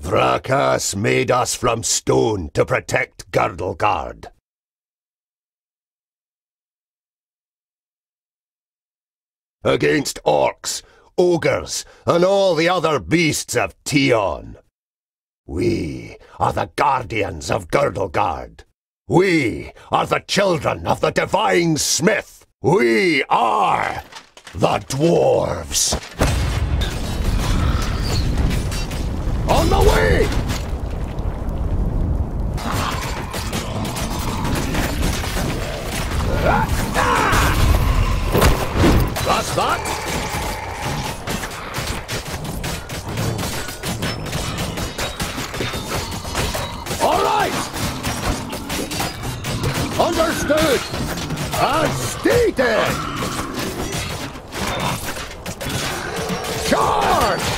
Vraccas made us from stone to protect Girdlegard. Against orcs, ogres, and all the other beasts of Tion. We are the guardians of Girdlegard. We are the children of the Divine Smith. We are the Dwarves. On the way! That's that. All right! Understood! And stated! Charge!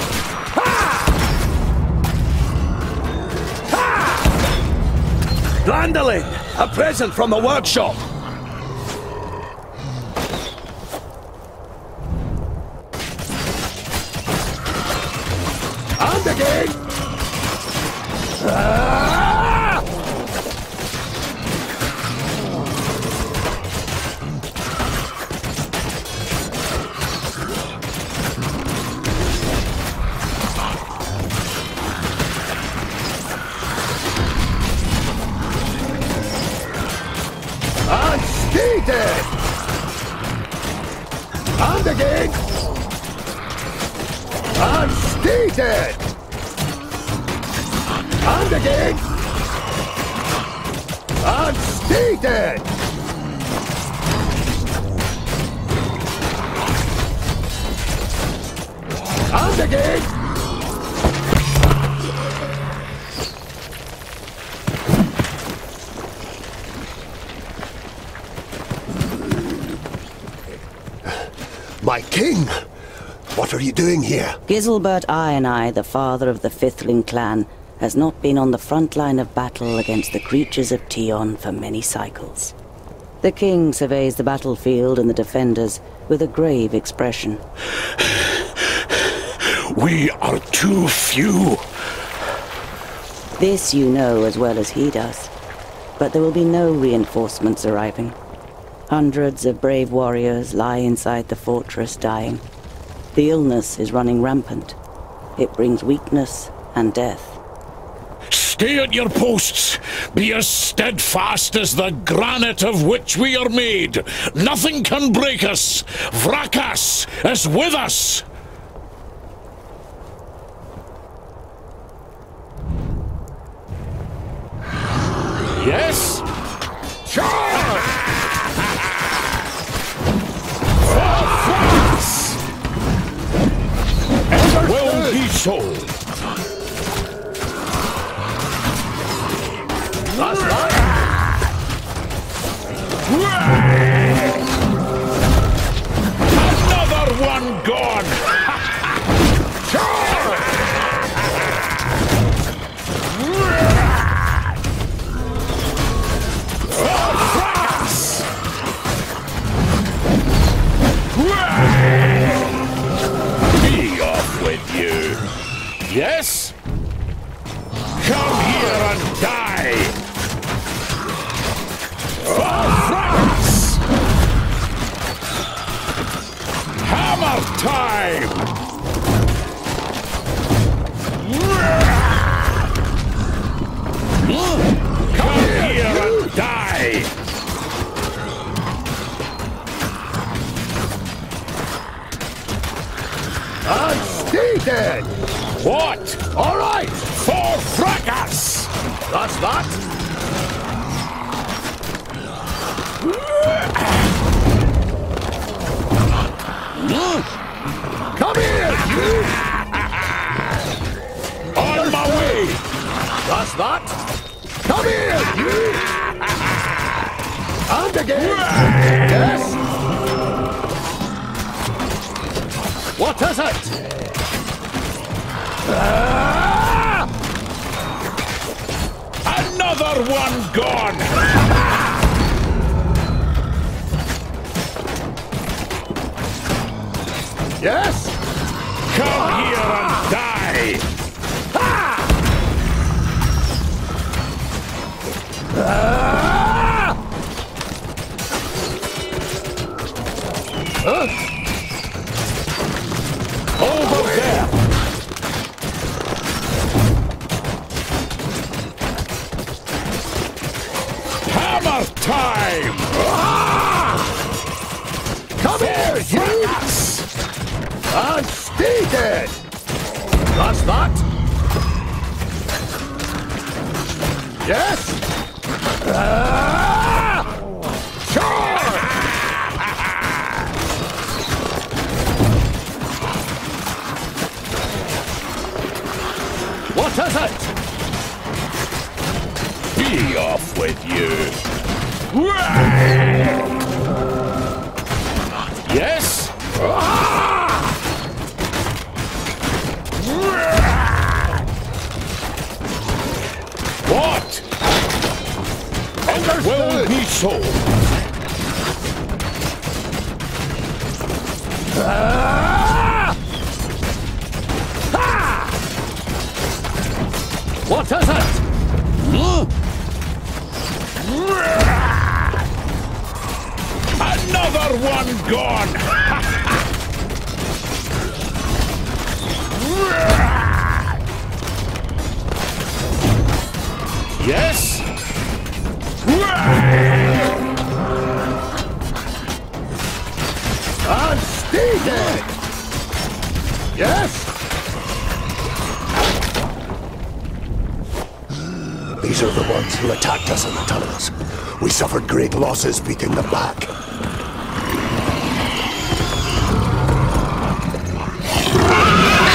Glandolin! A present from the workshop! Doing here? Giselbert Eye, the father of the Fifthling clan, has not been on the front line of battle against the creatures of Tion for many cycles. The king surveys the battlefield and the defenders with a grave expression. We are too few. This you know as well as he does. But there will be no reinforcements arriving. Hundreds of brave warriors lie inside the fortress dying. The illness is running rampant. It brings weakness and death. Stay at your posts. Be as steadfast as the granite of which we are made. Nothing can break us. Vraccas is with us. Yes? Charge! Will be so. That's right! Another one gone. Yes? Come here and die! For France! Hammer time! Come here and die! And skated! What? All right! For Vraccas! That's that! Come here! On my way! That's that. Come here! And again! yes? What is it? Ah! Another one gone! Yes? Come here and die! Ah! Over dead! That's that! Yes? Ah! Charge! What is it? Be off with you! Will Understood! be so. Ah! Ah! What is it? Another one gone! And! Yes? These are the ones who attacked us in the tunnels. We suffered great losses beating them back.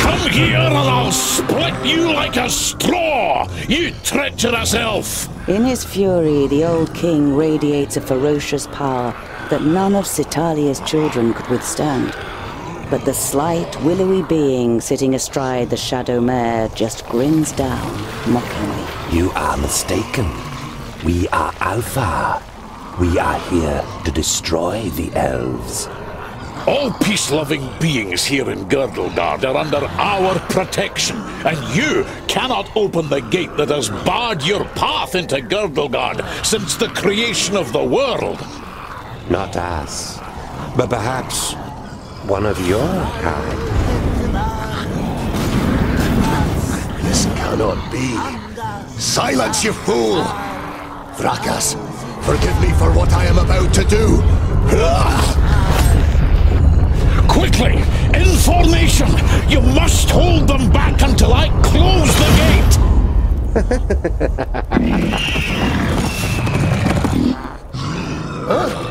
Come here and I'll split you like a straw, you treacherous elf! In his fury, the old king radiates a ferocious power that none of Sitalia's children could withstand. But the slight, willowy being sitting astride the shadow mare just grins down, mockingly. You are mistaken. We are älfar. We are here to destroy the elves. All peace-loving beings here in Girdlegard are under our protection, and you cannot open the gate that has barred your path into Girdlegard since the creation of the world. Not us, but perhaps one of your kind. This cannot be. Silence, you fool! Vraccas, forgive me for what I am about to do. Quickly, in formation! You must hold them back until I close the gate! What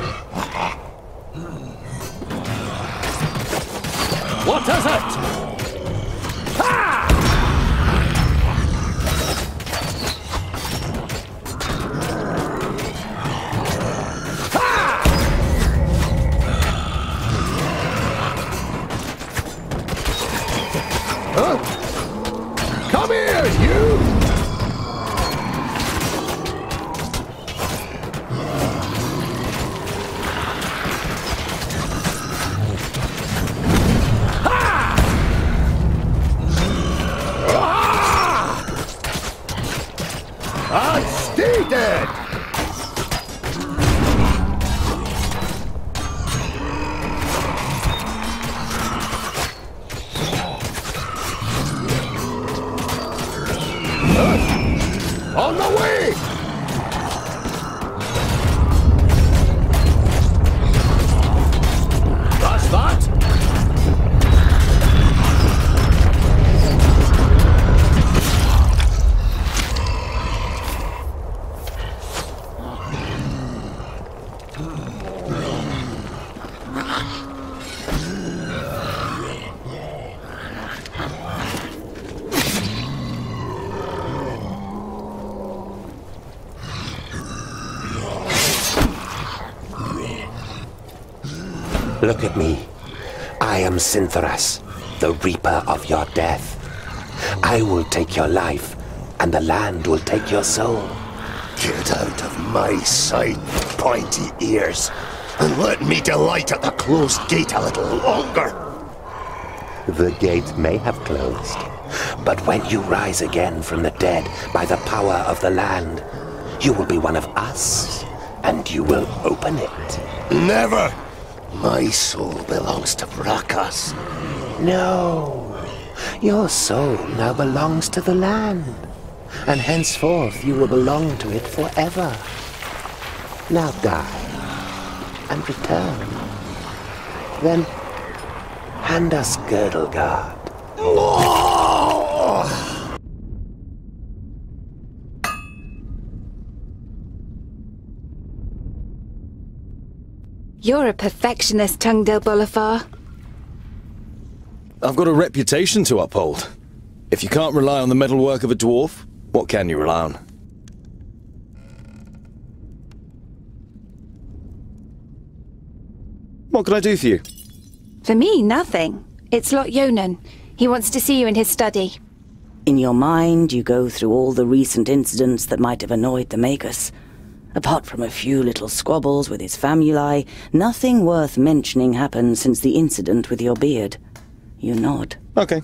is it? Look at me. I am Sinthoras, the reaper of your death. I will take your life, and the land will take your soul. Get out of my sight, pointy ears, and let me delight at the closed gate a little longer. The gate may have closed, but when you rise again from the dead by the power of the land, you will be one of us, and you will open it. Never! My soul belongs to Vraccas. No. Your soul now belongs to the land, and henceforth you will belong to it forever. Now die, and return. Then hand us Girdlegard. You're a perfectionist, Tungdil Bolofar. I've got a reputation to uphold. If you can't rely on the metalwork of a dwarf, what can you rely on? What can I do for you? For me, nothing. It's Lot-Ionan. He wants to see you in his study. In your mind, you go through all the recent incidents that might have annoyed the Magus. Apart from a few little squabbles with his famuli, nothing worth mentioning happened since the incident with your beard. You nod. Okay.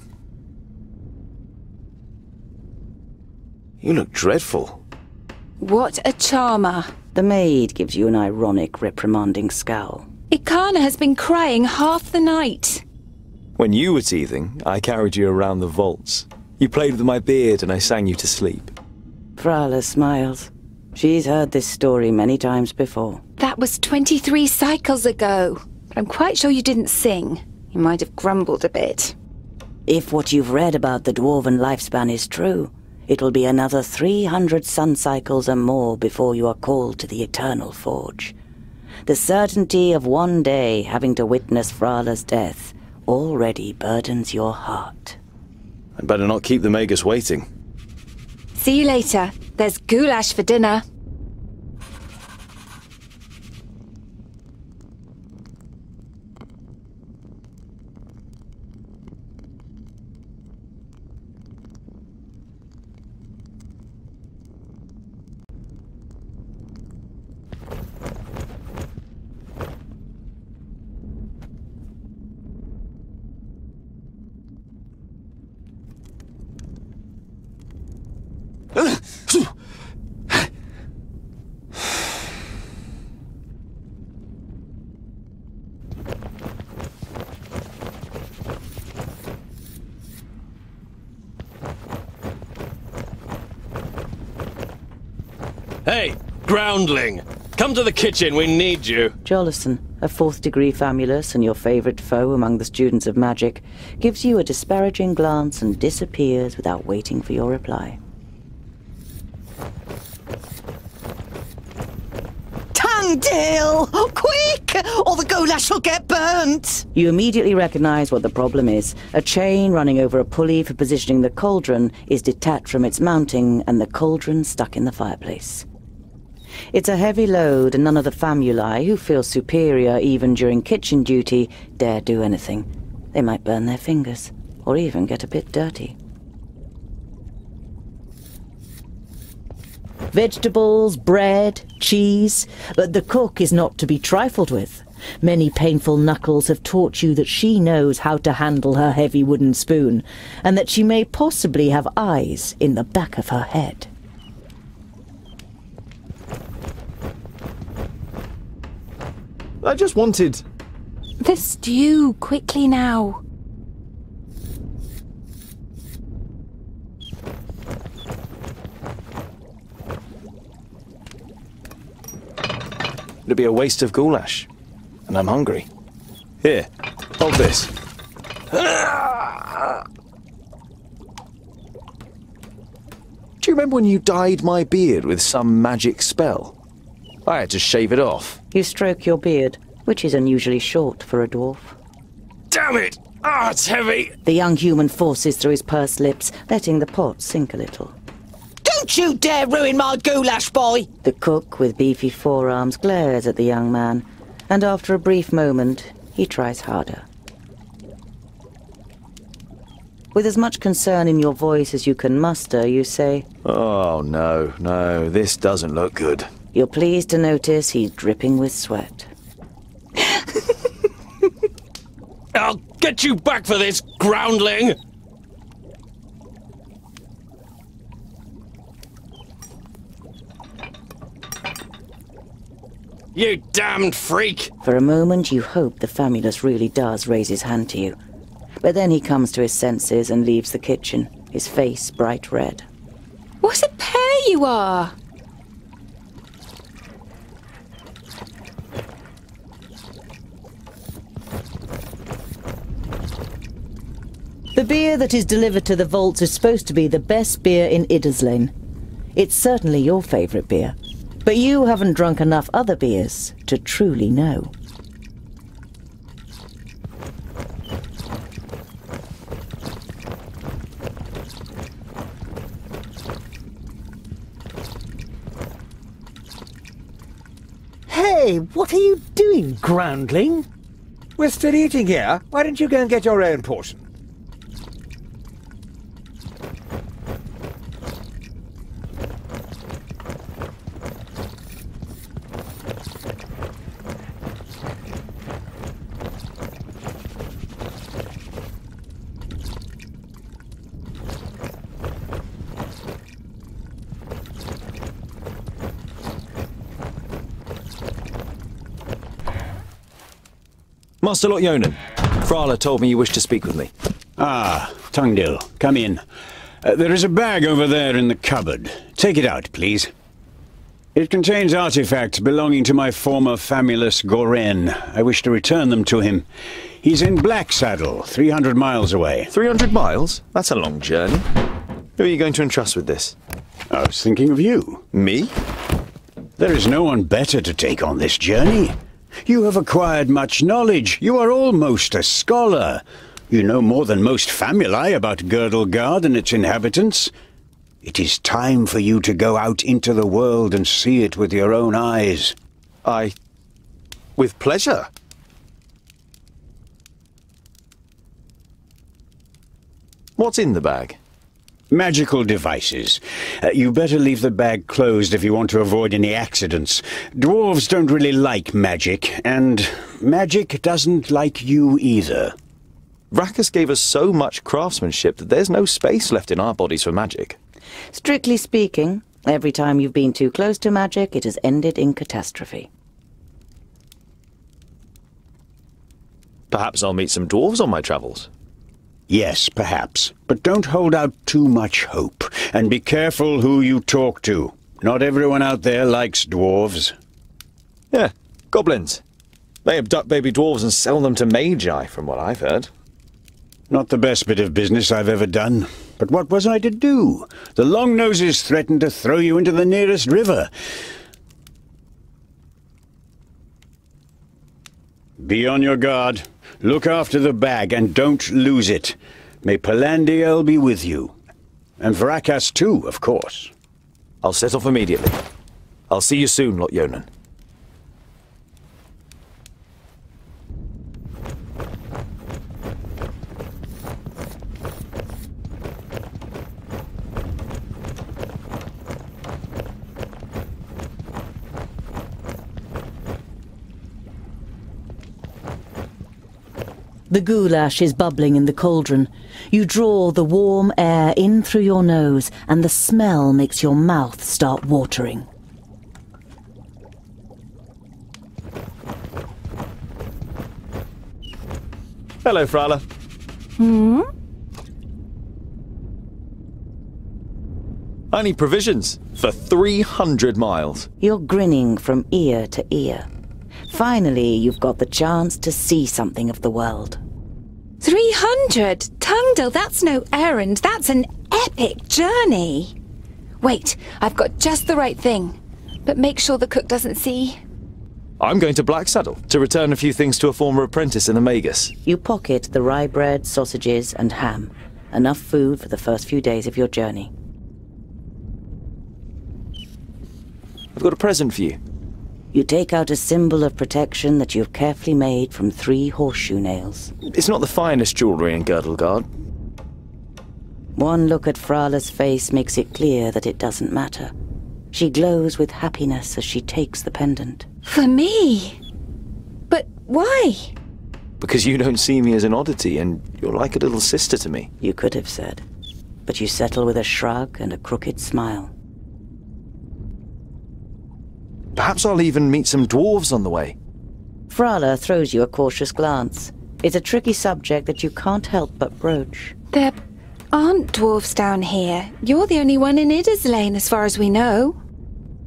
You look dreadful. What a charmer. The maid gives you an ironic, reprimanding scowl. Ikana has been crying half the night. When you were teething, I carried you around the vaults. You played with my beard and I sang you to sleep. Frala smiles. She's heard this story many times before. That was 23 cycles ago. But I'm quite sure you didn't sing. You might have grumbled a bit. If what you've read about the dwarven lifespan is true, it'll be another 300 sun cycles and more before you are called to the Eternal Forge. The certainty of one day having to witness Frala's death already burdens your heart. I'd better not keep the Magus waiting. See you later. There's goulash for dinner. Hey, groundling! Come to the kitchen, we need you. Jolosin, a fourth degree famulus and your favorite foe among the students of magic, gives you a disparaging glance and disappears without waiting for your reply. Tungdil! Quick! Or the goulash will get burnt! You immediately recognize what the problem is. A chain running over a pulley for positioning the cauldron is detached from its mounting and the cauldron stuck in the fireplace. It's a heavy load and none of the famuli, who feel superior even during kitchen duty, dare do anything. They might burn their fingers, or even get a bit dirty. Vegetables, bread, cheese, but the cook is not to be trifled with. Many painful knuckles have taught you that she knows how to handle her heavy wooden spoon, and that she may possibly have eyes in the back of her head. I just wanted. The stew, quickly now. It'd be a waste of goulash. And I'm hungry. Here, hold this. Do you remember when you dyed my beard with some magic spell? I had to shave it off. You stroke your beard, which is unusually short for a dwarf. Damn it! Ah, it's heavy! The young human forces through his pursed lips, letting the pot sink a little. Don't you dare ruin my goulash, boy! The cook, with beefy forearms, glares at the young man, and after a brief moment, he tries harder. With as much concern in your voice as you can muster, you say, Oh, no, no, this doesn't look good. You're pleased to notice he's dripping with sweat. I'll get you back for this, groundling! You damned freak! For a moment, you hope the Famulus really does raise his hand to you. But then he comes to his senses and leaves the kitchen, his face bright red. What a pair you are! The beer that is delivered to the vaults is supposed to be the best beer in Idderslane. It's certainly your favourite beer, but you haven't drunk enough other beers to truly know. Hey, what are you doing, groundling? We're still eating here. Why don't you go and get your own portion? Master Lot-Ionan, Frala told me you wished to speak with me. Ah, Tungdil, come in. Uh, there is a bag over there in the cupboard. Take it out, please. It contains artifacts belonging to my former famulus Goren. I wish to return them to him. He's in Black Saddle, 300 miles away. 300 miles? That's a long journey. Who are you going to entrust with this? I was thinking of you. Me? There is no one better to take on this journey. You have acquired much knowledge. You are almost a scholar. You know more than most famuli about Girdlegard and its inhabitants. It is time for you to go out into the world and see it with your own eyes. I... with pleasure. What's in the bag? Magical devices. Uh, you better leave the bag closed if you want to avoid any accidents. Dwarves don't really like magic, and magic doesn't like you either. Rakus gave us so much craftsmanship that there's no space left in our bodies for magic. Strictly speaking, every time you've been too close to magic, it has ended in catastrophe. Perhaps I'll meet some dwarves on my travels. Yes, perhaps. But don't hold out too much hope. And be careful who you talk to. Not everyone out there likes dwarves. Yeah, goblins. They abduct baby dwarves and sell them to magi, from what I've heard. Not the best bit of business I've ever done. But what was I to do? The long noses threatened to throw you into the nearest river. Be on your guard. Look after the bag and don't lose it. May Palandiell be with you. And Vraccas too, of course. I'll set off immediately. I'll see you soon, Lot-Ionan. The goulash is bubbling in the cauldron. You draw the warm air in through your nose, and the smell makes your mouth start watering. Hello, Frala. Hmm? I need provisions for 300 miles. You're grinning from ear to ear. Finally, you've got the chance to see something of the world. 300? Tungdil, that's no errand. That's an epic journey. Wait, I've got just the right thing. But make sure the cook doesn't see. I'm going to Black Saddle to return a few things to a former apprentice in the Magus. You pocket the rye bread, sausages, and ham. Enough food for the first few days of your journey. I've got a present for you. You take out a symbol of protection that you've carefully made from three horseshoe nails. It's not the finest jewellery in Girdlegard. One look at Frala's face makes it clear that it doesn't matter. She glows with happiness as she takes the pendant. For me? But why? Because you don't see me as an oddity, and you're like a little sister to me. You could have said. But you settle with a shrug and a crooked smile. Perhaps I'll even meet some dwarves on the way. Frala throws you a cautious glance. It's a tricky subject that you can't help but broach. There aren't dwarves down here. You're the only one in Ida's Lane, as far as we know.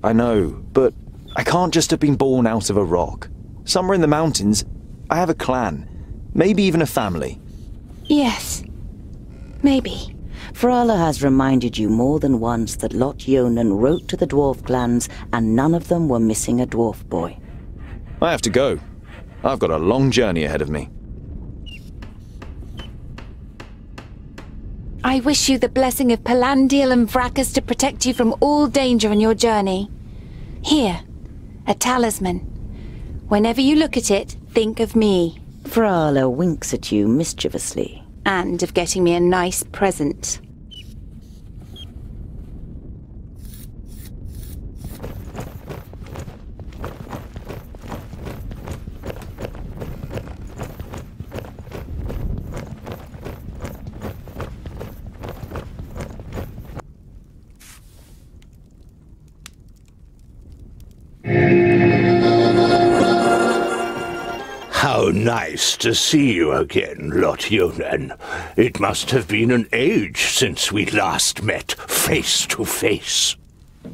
I know, but I can't just have been born out of a rock. Somewhere in the mountains, I have a clan. Maybe even a family. Yes. Maybe. Frala has reminded you more than once that Lot-Ionan wrote to the dwarf clans and none of them were missing a dwarf boy. I have to go. I've got a long journey ahead of me. I wish you the blessing of Palandiell and Vraccas to protect you from all danger on your journey. Here, a talisman. Whenever you look at it, think of me. Frala winks at you mischievously. And of getting me a nice present. Nice to see you again, Lot-Ionan. It must have been an age since we last met face to face.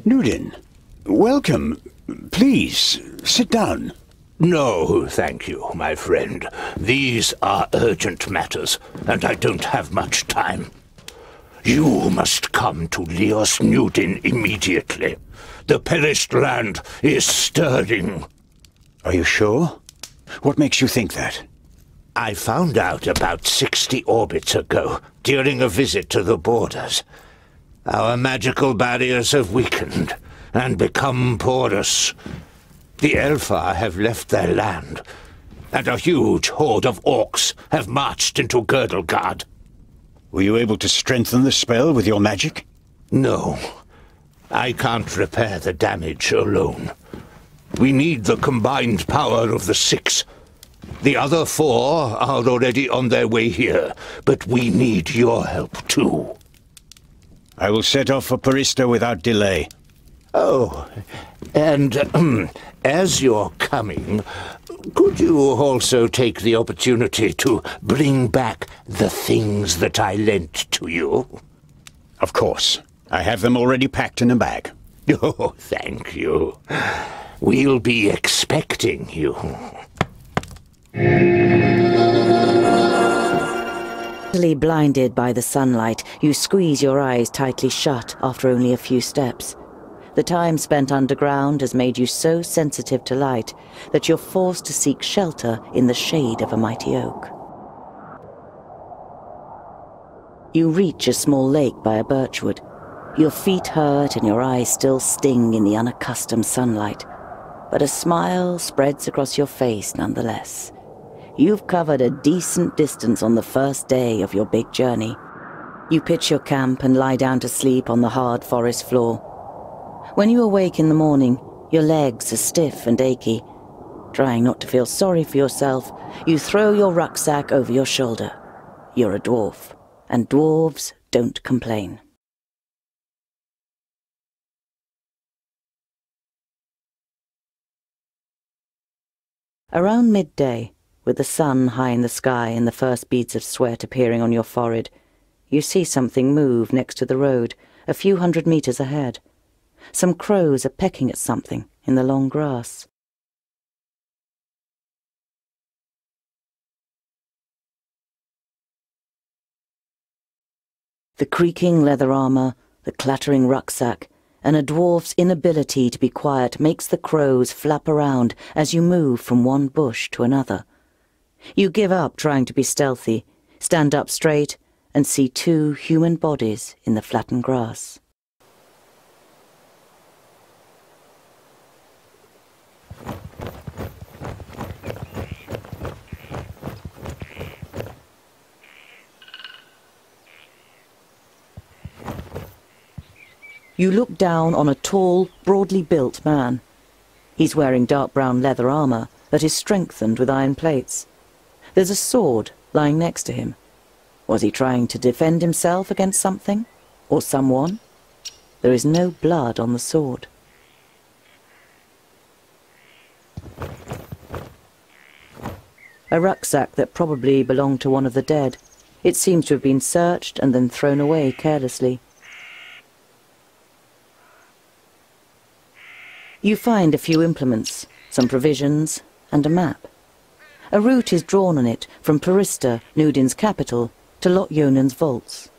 Nudin, welcome. Please, sit down. No, thank you, my friend. These are urgent matters, and I don't have much time. You must come to Lios Nudin immediately. The perished land is stirring. Are you sure? What makes you think that? I found out about 60 orbits ago, during a visit to the borders. Our magical barriers have weakened and become porous. The Elfar have left their land, and a huge horde of orcs have marched into Girdlegard. Were you able to strengthen the spell with your magic? No. I can't repair the damage alone. We need the combined power of the six. The other four are already on their way here, but we need your help too. I will set off for Porista without delay. Oh, and um, as you're coming, could you also take the opportunity to bring back the things that I lent to you? Of course. I have them already packed in a bag. Oh, thank you. We'll be expecting you. Blinded by the sunlight, you squeeze your eyes tightly shut after only a few steps. The time spent underground has made you so sensitive to light that you're forced to seek shelter in the shade of a mighty oak. You reach a small lake by a birchwood. Your feet hurt and your eyes still sting in the unaccustomed sunlight, but a smile spreads across your face nonetheless. You've covered a decent distance on the first day of your big journey. You pitch your camp and lie down to sleep on the hard forest floor. When you awake in the morning, your legs are stiff and achy. Trying not to feel sorry for yourself, you throw your rucksack over your shoulder. You're a dwarf, and dwarves don't complain. Around midday, with the sun high in the sky and the first beads of sweat appearing on your forehead, you see something move next to the road, a few hundred meters ahead. Some crows are pecking at something in the long grass. The creaking leather armor, the clattering rucksack, and a dwarf's inability to be quiet makes the crows flap around as you move from one bush to another. You give up trying to be stealthy, stand up straight, and see two human bodies in the flattened grass. You look down on a tall, broadly built man. He's wearing dark brown leather armour that is strengthened with iron plates. There's a sword lying next to him. Was he trying to defend himself against something? Or someone? There is no blood on the sword. A rucksack that probably belonged to one of the dead. It seems to have been searched and then thrown away carelessly. You find a few implements, some provisions, and a map. A route is drawn on it from Porista, Nudin's capital, to Lot vaults.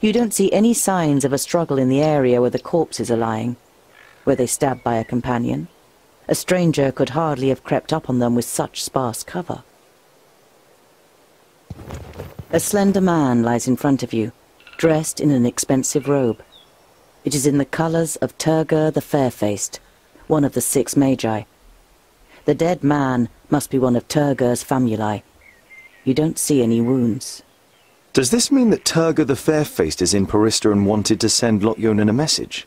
You don't see any signs of a struggle in the area where the corpses are lying. Were they stabbed by a companion? A stranger could hardly have crept up on them with such sparse cover. A slender man lies in front of you, dressed in an expensive robe. It is in the colours of Turgur the Fair-Faced, one of the six magi. The dead man must be one of Turgur's famulae. You don't see any wounds. Does this mean that Turgur the Fair-Faced is in Porista and wanted to send Lot-Ionan a message?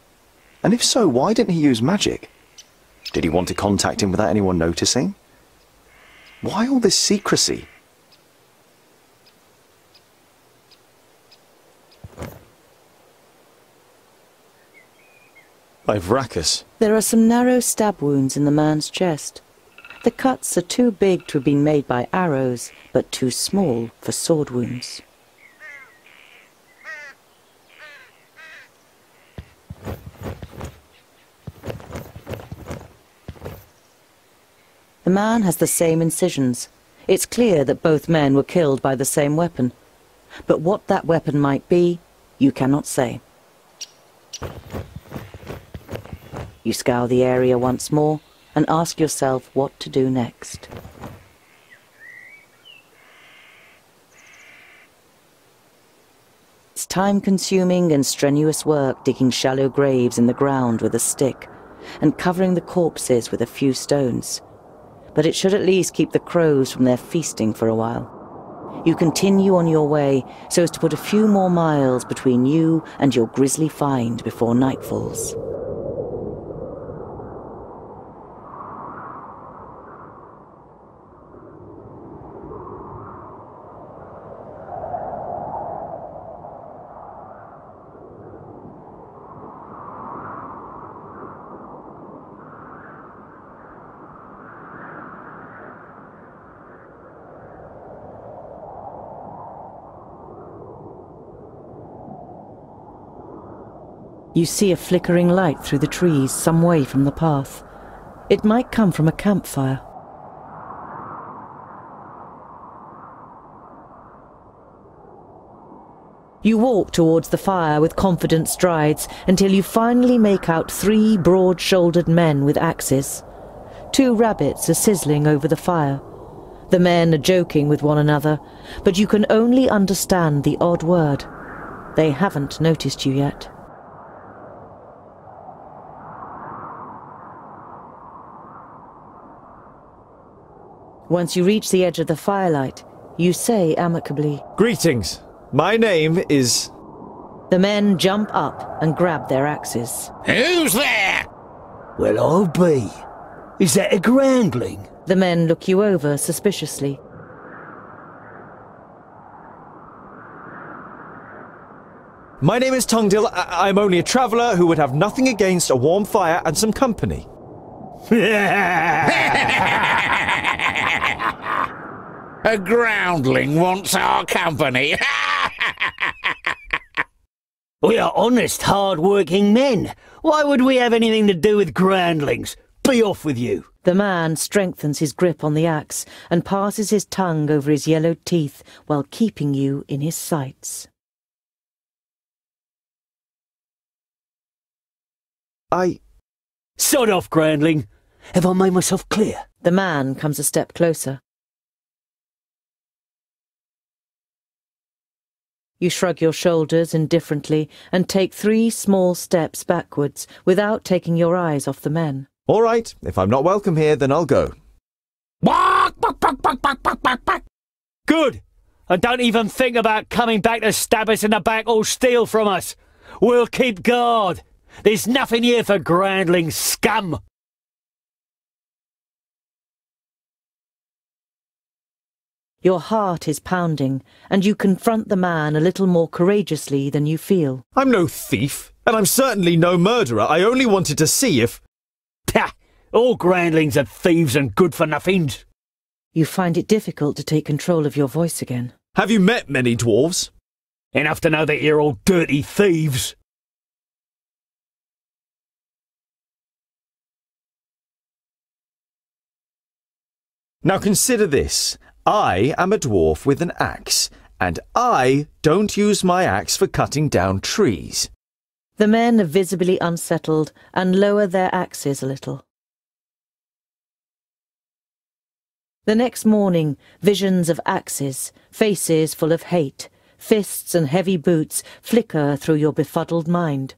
And if so, why didn't he use magic? Did he want to contact him without anyone noticing? Why all this secrecy? There are some narrow stab wounds in the man's chest. The cuts are too big to have been made by arrows, but too small for sword wounds. The man has the same incisions. It's clear that both men were killed by the same weapon. But what that weapon might be, you cannot say. You scour the area once more and ask yourself what to do next. It's time-consuming and strenuous work digging shallow graves in the ground with a stick and covering the corpses with a few stones but it should at least keep the crows from their feasting for a while. You continue on your way so as to put a few more miles between you and your grisly find before night falls. You see a flickering light through the trees some way from the path. It might come from a campfire. You walk towards the fire with confident strides until you finally make out three broad-shouldered men with axes. Two rabbits are sizzling over the fire. The men are joking with one another, but you can only understand the odd word. They haven't noticed you yet. Once you reach the edge of the firelight, you say amicably, Greetings. My name is... The men jump up and grab their axes. Who's there? Well, I'll be. Is that a groundling? The men look you over suspiciously. My name is Tungdil. I I'm only a traveller who would have nothing against a warm fire and some company. A groundling wants our company. we are honest, hard-working men. Why would we have anything to do with groundlings? Be off with you. The man strengthens his grip on the axe and passes his tongue over his yellow teeth while keeping you in his sights. I... Sod off, groundling. Have I made myself clear? The man comes a step closer. You shrug your shoulders indifferently and take three small steps backwards without taking your eyes off the men. All right, if I'm not welcome here, then I'll go. Good! And don't even think about coming back to stab us in the back or steal from us. We'll keep guard. There's nothing here for groundling scum. Your heart is pounding, and you confront the man a little more courageously than you feel. I'm no thief, and I'm certainly no murderer. I only wanted to see if. Pah! All groundlings are thieves and good for nothings. You find it difficult to take control of your voice again. Have you met many dwarves? Enough to know that you're all dirty thieves. Now consider this. I am a dwarf with an axe, and I don't use my axe for cutting down trees. The men are visibly unsettled and lower their axes a little. The next morning, visions of axes, faces full of hate, fists and heavy boots flicker through your befuddled mind.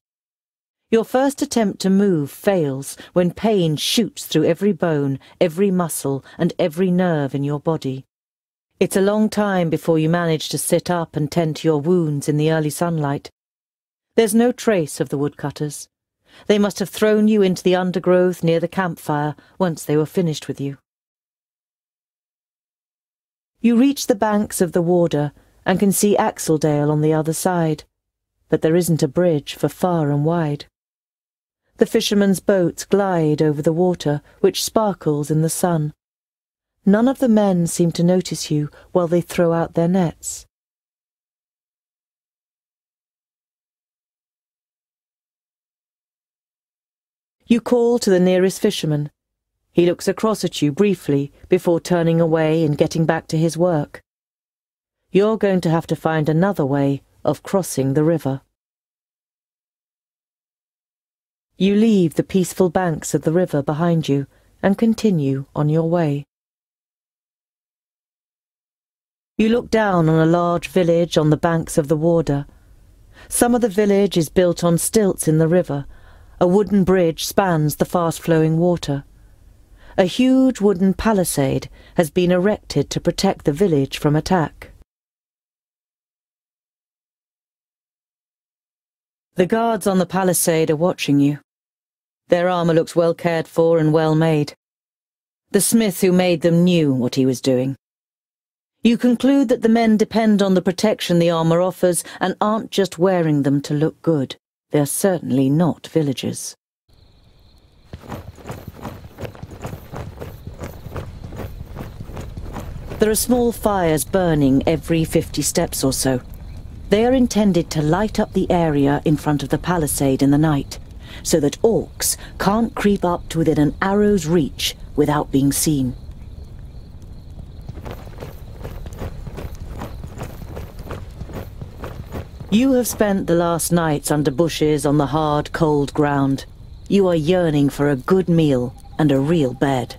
Your first attempt to move fails when pain shoots through every bone, every muscle, and every nerve in your body. It's a long time before you manage to sit up and tend to your wounds in the early sunlight. There's no trace of the woodcutters. They must have thrown you into the undergrowth near the campfire once they were finished with you. You reach the banks of the Warder and can see Axeldale on the other side, but there isn't a bridge for far and wide. The fishermen's boats glide over the water, which sparkles in the sun. None of the men seem to notice you while they throw out their nets. You call to the nearest fisherman, he looks across at you briefly before turning away and getting back to his work. You're going to have to find another way of crossing the river. You leave the peaceful banks of the river behind you and continue on your way. You look down on a large village on the banks of the Warder. Some of the village is built on stilts in the river. A wooden bridge spans the fast-flowing water a huge wooden palisade has been erected to protect the village from attack. The guards on the palisade are watching you. Their armour looks well cared for and well made. The smith who made them knew what he was doing. You conclude that the men depend on the protection the armour offers and aren't just wearing them to look good. They're certainly not villagers. There are small fires burning every 50 steps or so. They are intended to light up the area in front of the palisade in the night, so that orcs can't creep up to within an arrow's reach without being seen. You have spent the last nights under bushes on the hard, cold ground. You are yearning for a good meal and a real bed.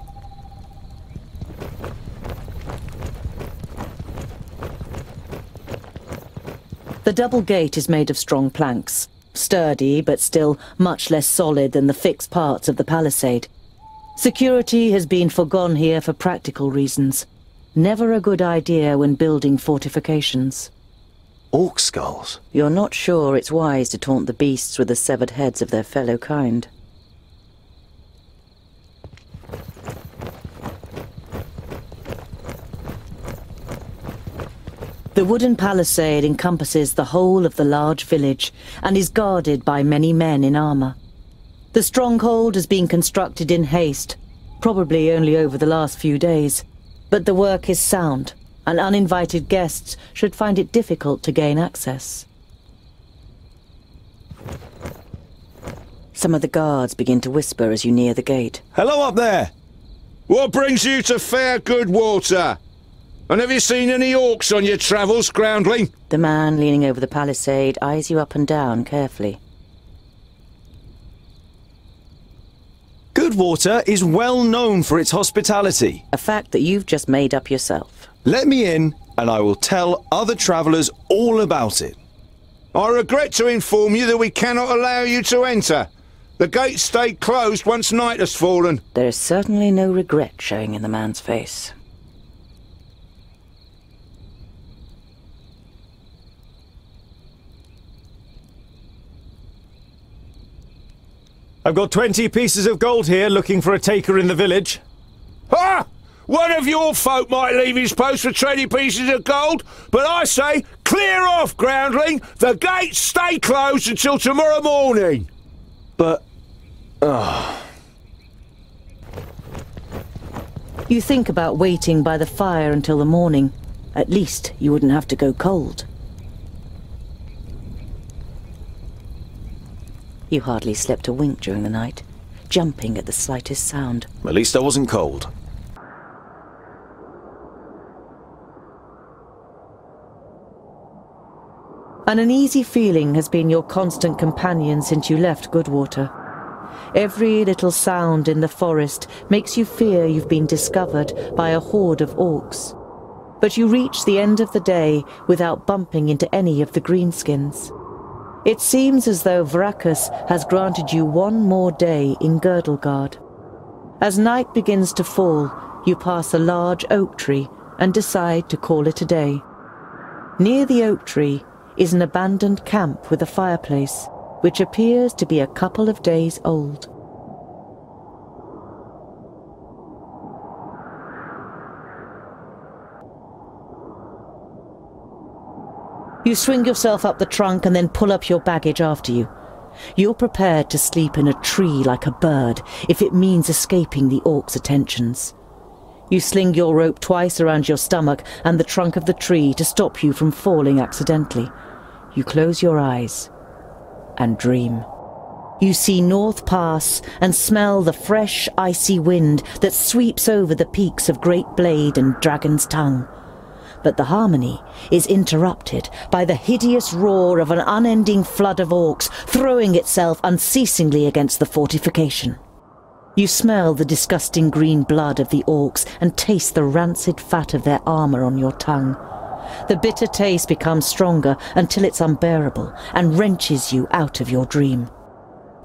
The double gate is made of strong planks, sturdy but still much less solid than the fixed parts of the palisade. Security has been forgone here for practical reasons. Never a good idea when building fortifications. Orc skulls? You're not sure it's wise to taunt the beasts with the severed heads of their fellow kind. The wooden palisade encompasses the whole of the large village and is guarded by many men in armour. The stronghold has been constructed in haste, probably only over the last few days, but the work is sound, and uninvited guests should find it difficult to gain access. Some of the guards begin to whisper as you near the gate. Hello up there! What brings you to fair Goodwater? And have you seen any orcs on your travels, groundling? The man leaning over the palisade eyes you up and down carefully. Goodwater is well known for its hospitality. A fact that you've just made up yourself. Let me in and I will tell other travellers all about it. I regret to inform you that we cannot allow you to enter. The gates stay closed once night has fallen. There is certainly no regret showing in the man's face. I've got 20 pieces of gold here looking for a taker in the village. Ah! One of your folk might leave his post for 20 pieces of gold, but I say, clear off, groundling! The gates stay closed until tomorrow morning! But. Oh. You think about waiting by the fire until the morning. At least you wouldn't have to go cold. You hardly slept a wink during the night, jumping at the slightest sound. At least I wasn't cold. An uneasy feeling has been your constant companion since you left Goodwater. Every little sound in the forest makes you fear you've been discovered by a horde of orcs. But you reach the end of the day without bumping into any of the greenskins. It seems as though Vraccas has granted you one more day in Girdlegard. As night begins to fall, you pass a large oak tree and decide to call it a day. Near the oak tree is an abandoned camp with a fireplace, which appears to be a couple of days old. You swing yourself up the trunk and then pull up your baggage after you. You're prepared to sleep in a tree like a bird if it means escaping the orc's attentions. You sling your rope twice around your stomach and the trunk of the tree to stop you from falling accidentally. You close your eyes and dream. You see North Pass and smell the fresh, icy wind that sweeps over the peaks of Great Blade and Dragon's Tongue. But the harmony is interrupted by the hideous roar of an unending flood of orcs throwing itself unceasingly against the fortification. You smell the disgusting green blood of the orcs and taste the rancid fat of their armor on your tongue. The bitter taste becomes stronger until it's unbearable and wrenches you out of your dream.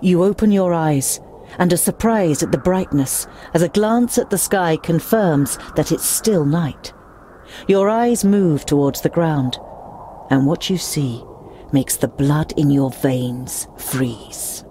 You open your eyes and are surprised at the brightness as a glance at the sky confirms that it's still night. Your eyes move towards the ground, and what you see makes the blood in your veins freeze.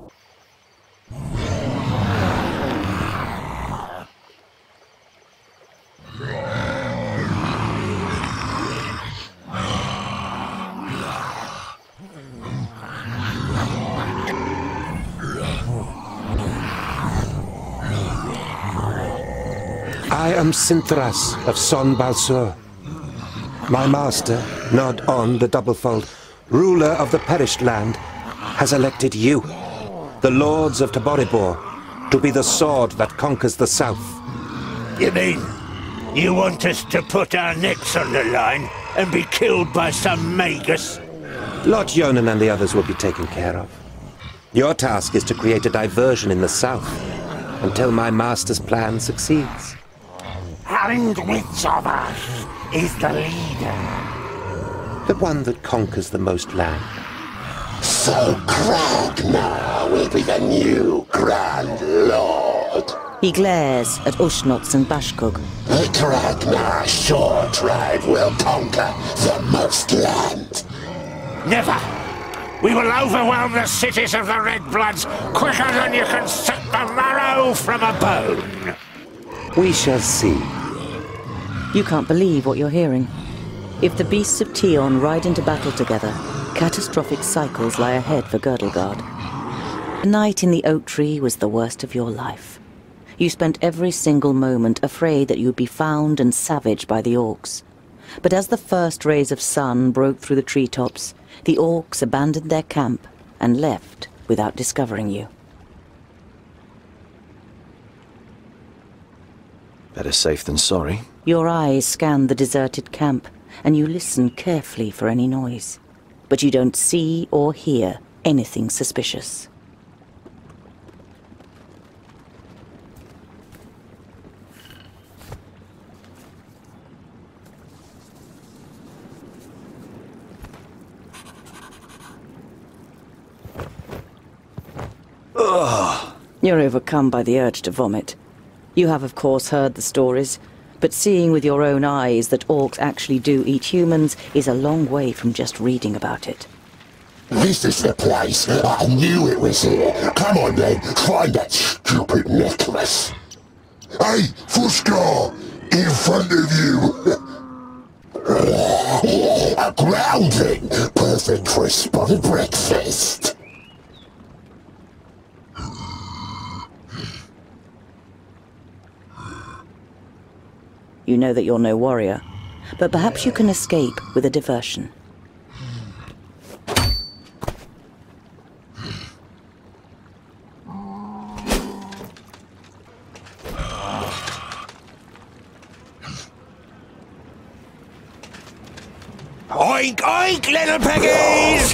I am Sinthoras of Dsôn Balsur. My master, Nôd'onn the Doublefold, ruler of the perished land, has elected you, the lords of Toboribor, to be the sword that conquers the south. You mean you want us to put our necks on the line and be killed by some magus? Lot-Ionan and the others will be taken care of. Your task is to create a diversion in the south until my master's plan succeeds. And which of us is the leader? The one that conquers the most land. So Kragnar will be the new Grand Lord. He glares at Ushnots and Bashkug. The Kragnar Shore tribe will conquer the most land. Never! We will overwhelm the cities of the Red Bloods quicker than you can set the marrow from a bone! We shall see. You can't believe what you're hearing. If the beasts of Tion ride into battle together, catastrophic cycles lie ahead for Girdlegard. The night in the oak tree was the worst of your life. You spent every single moment afraid that you'd be found and savaged by the orcs. But as the first rays of sun broke through the treetops, the orcs abandoned their camp and left without discovering you. Better safe than sorry. Your eyes scan the deserted camp, and you listen carefully for any noise. But you don't see or hear anything suspicious. Ugh. You're overcome by the urge to vomit. You have, of course, heard the stories, but seeing with your own eyes that orcs actually do eat humans is a long way from just reading about it. This is the place. I knew it was here. Come on then, find that stupid necklace. Hey, Fuskar! In front of you! A grounding! Perfect for a spotted breakfast. You know that you're no warrior, but perhaps you can escape with a diversion. Oink, oink, little piggies!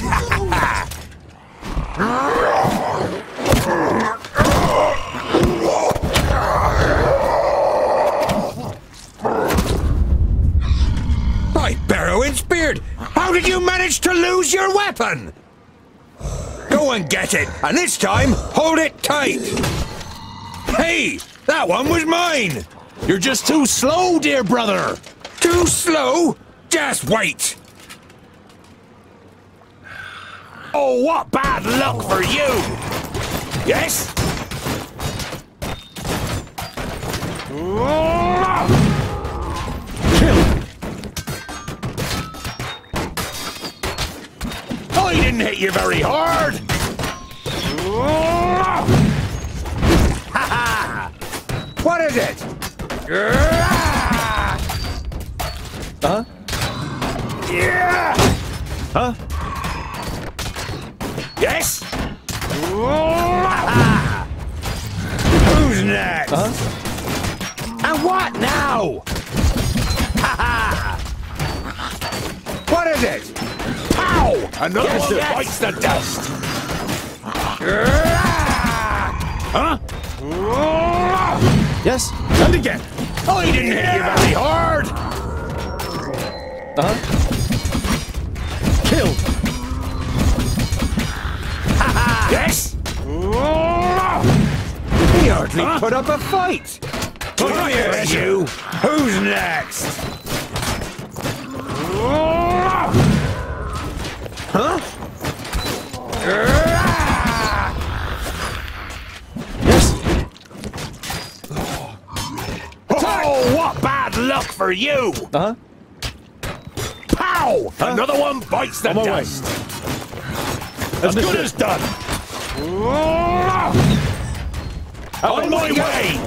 How did you manage to lose your weapon? Go and get it, and this time, hold it tight! Hey, that one was mine! You're just too slow, dear brother! Too slow? Just wait! Oh, what bad luck for you! Yes? Didn't hit you very hard! Ha ha! What is it? Huh? Yeah! Huh? Yes? Who's next? Huh? And what now? Ha ha! What is it? Another Yes, that bites the dust. Huh? Yes? And again. Oh, he didn't hit you very hard. Uh-huh. Killed. Yes? He hardly put up a fight. Come here, you. Who's next? Huh? Yes? Oh, what bad luck for you! Uh-huh. Pow! Another one bites the On my way. dust. As good as done. On my way.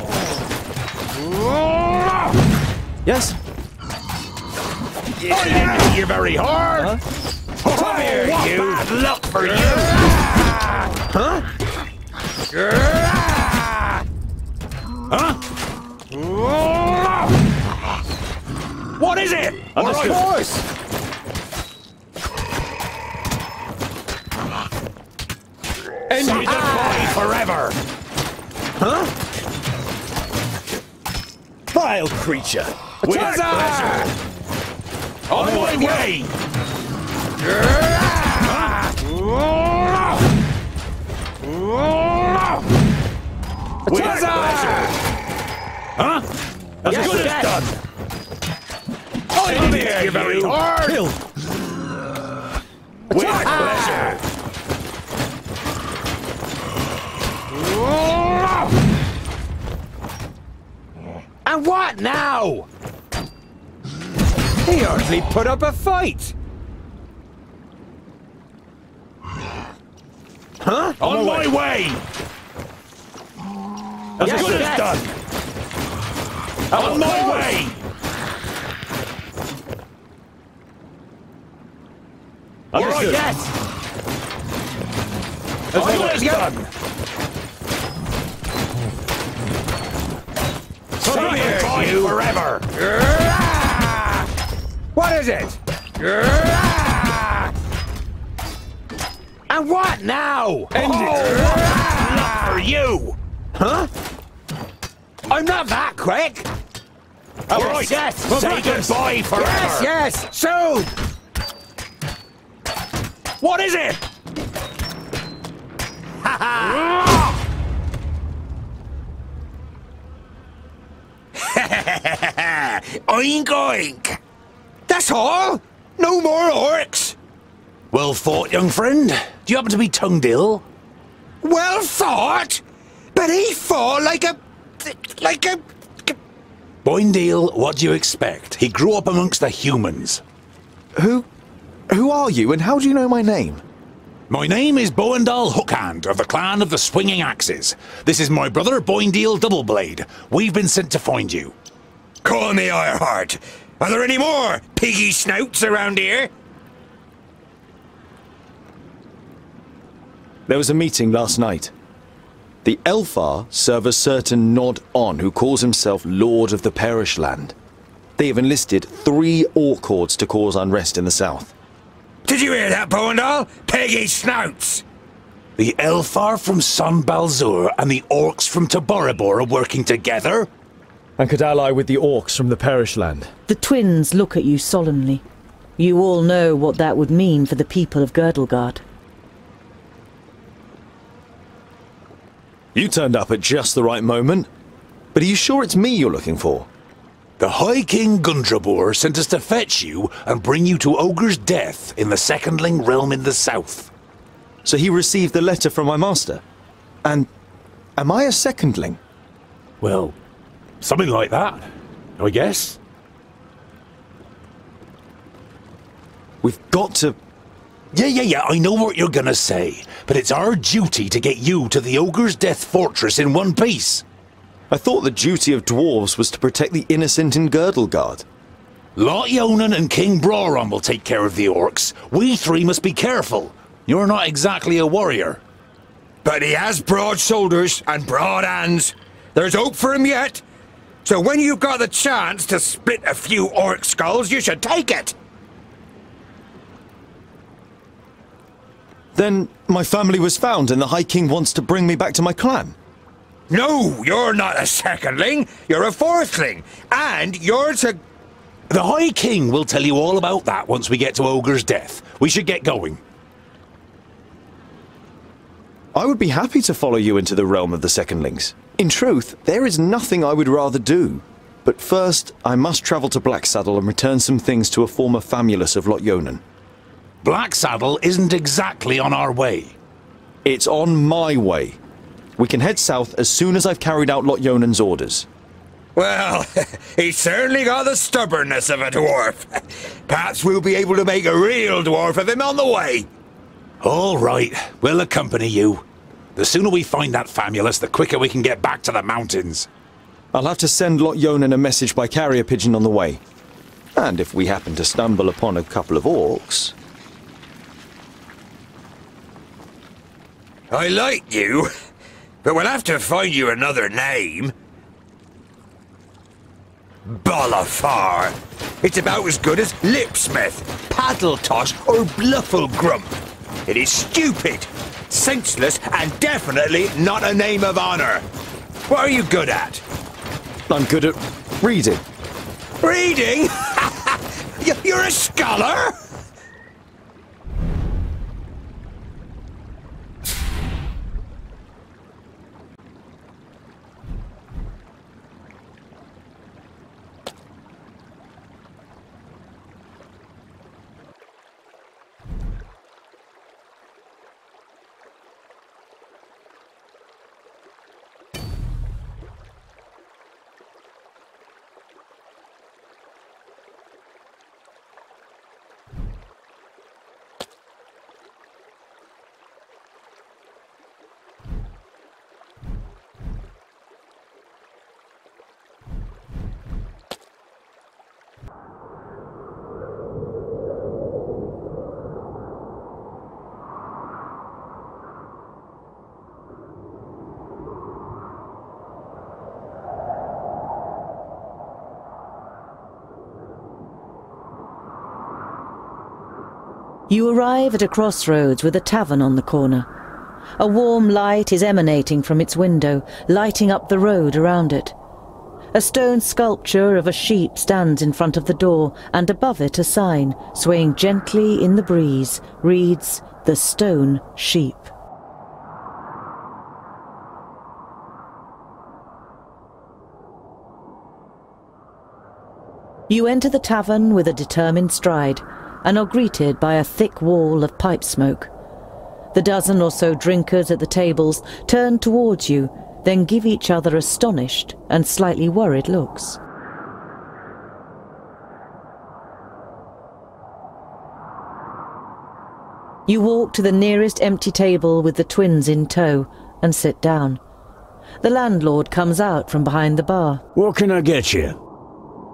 Yes? I didn't hit you very hard. Come here, what you. bad luck for you. Huh? Huh? What is it? Understood. Of course. End the fight forever. Huh? Vile creature. With pleasure. On my way. With pleasure. Huh? As Yes, good as done. Hit you very hard. With ah. pleasure. And what now? He hardly put up a fight. Huh? On, oh, my way. As Yes, good yes. as done. On my way. All right, Understood. yes. As good as done. Come here, you. forever. What is it? And oh, what now? And luck for you. Huh? I'm not that quick. All right, yes. Say goodbye forever. Yes, yes. Soon. What is it? Ha ha! oink oink! That's all? No more orcs? Well fought, young friend. Do you happen to be Tungdil? Well fought? But he fought like a... like a... Boïndil, what do you expect? He grew up amongst the humans. Who... who are you and how do you know my name? My name is Boendal Hookhand of the clan of the Swinging Axes. This is my brother Boïndil Doubleblade. We've been sent to find you. Call me Ironheart. Are there any more piggy snouts around here? There was a meeting last night. The älfar serve a certain Nod On who calls himself Lord of the Perish Land. They have enlisted three Orc hordes to cause unrest in the south. Did you hear that, Boendal? Peggy snouts! The älfar from Dsôn Balsur and the Orcs from Toboribor are working together? And could ally with the Orcs from the Perish Land. The twins look at you solemnly. You all know what that would mean for the people of Girdlegard. You turned up at just the right moment. But are you sure it's me you're looking for? The High King Gundrabur sent us to fetch you and bring you to Ogre's death in the Secondling realm in the south. So he received the letter from my master? And am I a secondling? Well, something like that, I guess. We've got to... Yeah, yeah, yeah, I know what you're gonna say, but it's our duty to get you to the Ogre's Death Fortress in one piece. I thought the duty of dwarves was to protect the innocent in Girdlegard. Lot-Ionan and King Brawron will take care of the orcs. We three must be careful. You're not exactly a warrior. But he has broad shoulders and broad hands. There's hope for him yet. So when you've got the chance to split a few orc skulls, you should take it. Then my family was found and the High King wants to bring me back to my clan. No, you're not a secondling. You're a fourthling. And you're to... The High King will tell you all about that once we get to Ogre's death. We should get going. I would be happy to follow you into the realm of the secondlings. In truth, there is nothing I would rather do. But first, I must travel to Blacksaddle and return some things to a former famulus of Lot Blacksaddle isn't exactly on our way. It's on my way. We can head south as soon as I've carried out Lot-Ionan's orders. Well, he's certainly got the stubbornness of a dwarf. Perhaps we'll be able to make a real dwarf of him on the way. All right, we'll accompany you. The sooner we find that famulus, the quicker we can get back to the mountains. I'll have to send Lot-Ionan a message by carrier pigeon on the way. And if we happen to stumble upon a couple of orcs... I like you, but we'll have to find you another name. Bolofar. It's about as good as Lipsmith, Paddletoss, or Blufflegrump. It is stupid, senseless, and definitely not a name of honor. What are you good at? I'm good at reading. Reading? You're a scholar? You arrive at a crossroads with a tavern on the corner. A warm light is emanating from its window, lighting up the road around it. A stone sculpture of a sheep stands in front of the door, and above it a sign, swaying gently in the breeze, reads, The Stone Sheep. You enter the tavern with a determined stride, and are greeted by a thick wall of pipe smoke. The dozen or so drinkers at the tables turn towards you, then give each other astonished and slightly worried looks. You walk to the nearest empty table with the twins in tow and sit down. The landlord comes out from behind the bar. What can I get you?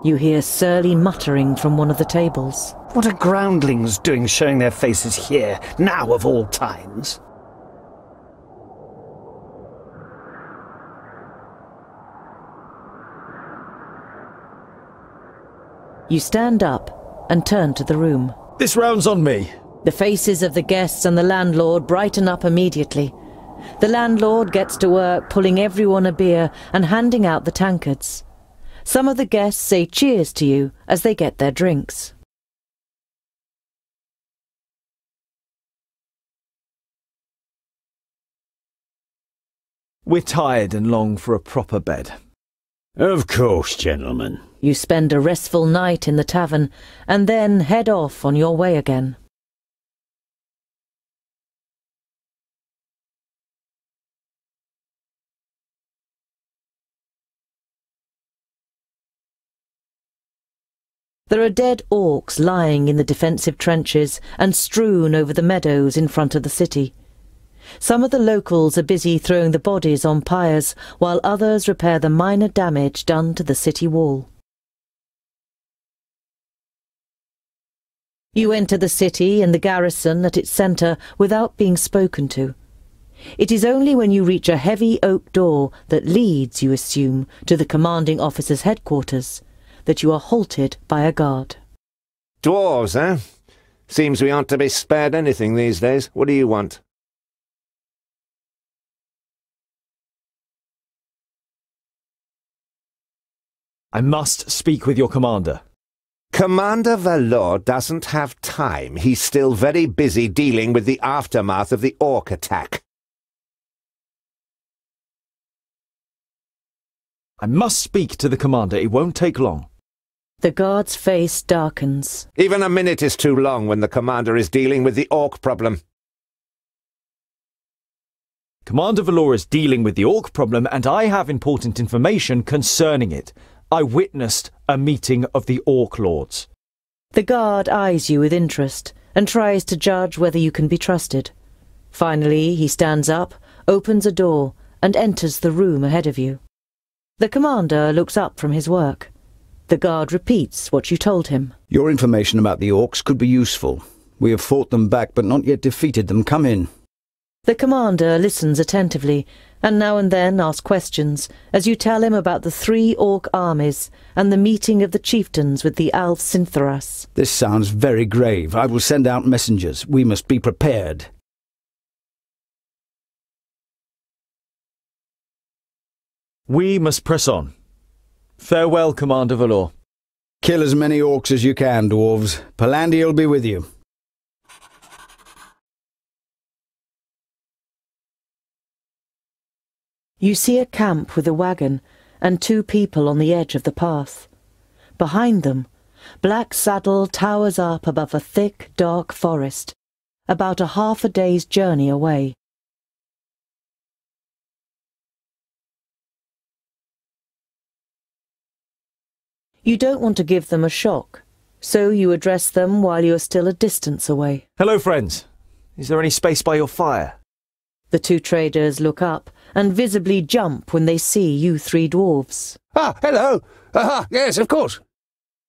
You hear surly muttering from one of the tables. What are groundlings doing showing their faces here, now of all times? You stand up and turn to the room. This round's on me. The faces of the guests and the landlord brighten up immediately. The landlord gets to work pulling everyone a beer and handing out the tankards. Some of the guests say cheers to you as they get their drinks. We're tired and long for a proper bed. Of course, gentlemen. You spend a restful night in the tavern and then head off on your way again. There are dead orcs lying in the defensive trenches and strewn over the meadows in front of the city. Some of the locals are busy throwing the bodies on pyres, while others repair the minor damage done to the city wall. You enter the city and the garrison at its centre without being spoken to. It is only when you reach a heavy oak door that leads, you assume, to the commanding officer's headquarters that you are halted by a guard. Dwarves, eh? Seems we aren't to be spared anything these days. What do you want? I must speak with your commander. Commander Valor doesn't have time. He's still very busy dealing with the aftermath of the orc attack. I must speak to the commander. It won't take long. The guard's face darkens. Even a minute is too long when the commander is dealing with the orc problem. Commander Valor is dealing with the orc problem, and I have important information concerning it. I witnessed a meeting of the orc lords. The guard eyes you with interest and tries to judge whether you can be trusted. Finally, he stands up, opens a door, and enters the room ahead of you. The commander looks up from his work. The guard repeats what you told him. Your information about the orcs could be useful. We have fought them back but not yet defeated them. Come in. The commander listens attentively, and now and then asks questions, as you tell him about the three orc armies and the meeting of the chieftains with the älf Sinthoras. This sounds very grave. I will send out messengers. We must be prepared. We must press on. Farewell, Commander Valor. Kill as many orcs as you can, dwarves. Palandiell will be with you. You see a camp with a wagon and two people on the edge of the path. Behind them, Black Saddle towers up above a thick, dark forest, about a half a day's journey away. You don't want to give them a shock, so you address them while you are still a distance away. Hello, friends. Is there any space by your fire? The two traders look up and visibly jump when they see you three dwarves. Ah, hello! Aha, yes, of course.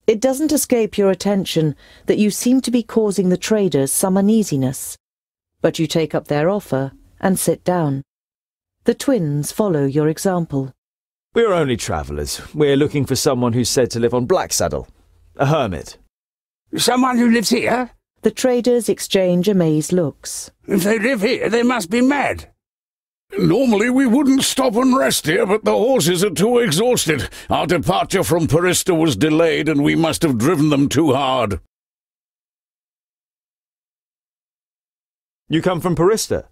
It doesn't escape your attention that you seem to be causing the traders some uneasiness, but you take up their offer and sit down. The twins follow your example. We're only travellers. We're looking for someone who's said to live on Black Saddle. A hermit. Someone who lives here? The traders exchange amazed looks. If they live here, they must be mad. Normally we wouldn't stop and rest here, but the horses are too exhausted. Our departure from Porista was delayed, and we must have driven them too hard. You come from Porista?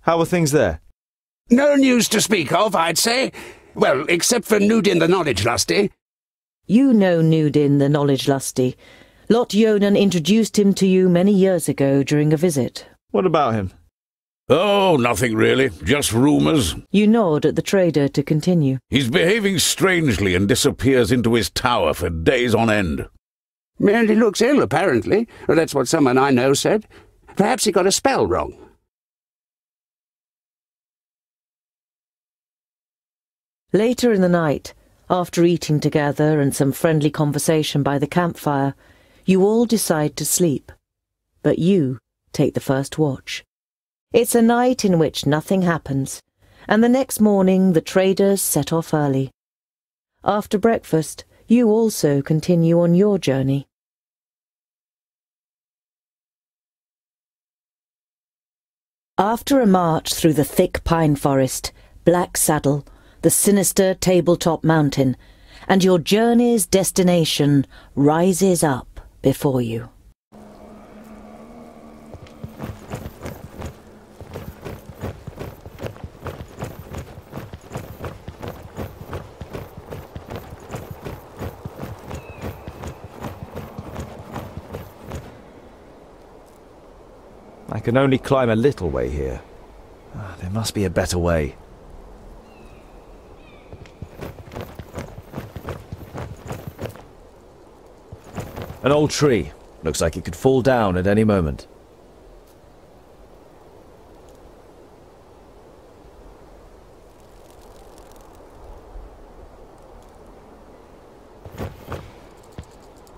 How are things there? No news to speak of, I'd say. Well, except for Nudin the Knowledge Lusty. You know Nudin the Knowledge Lusty. Lot-Ionan introduced him to you many years ago during a visit. What about him? Oh, nothing really. Just rumours. You nod at the trader to continue. He's behaving strangely and disappears into his tower for days on end. Merely looks ill, apparently. That's what someone I know said. Perhaps he got a spell wrong. Later in the night, after eating together and some friendly conversation by the campfire, you all decide to sleep. But you take the first watch. It's a night in which nothing happens, and the next morning the traders set off early. After breakfast, you also continue on your journey. After a march through the thick pine forest, Black Saddle, the sinister tabletop mountain, and your journey's destination rises up before you. I can only climb a little way here. Ah, there must be a better way. An old tree. Looks like it could fall down at any moment.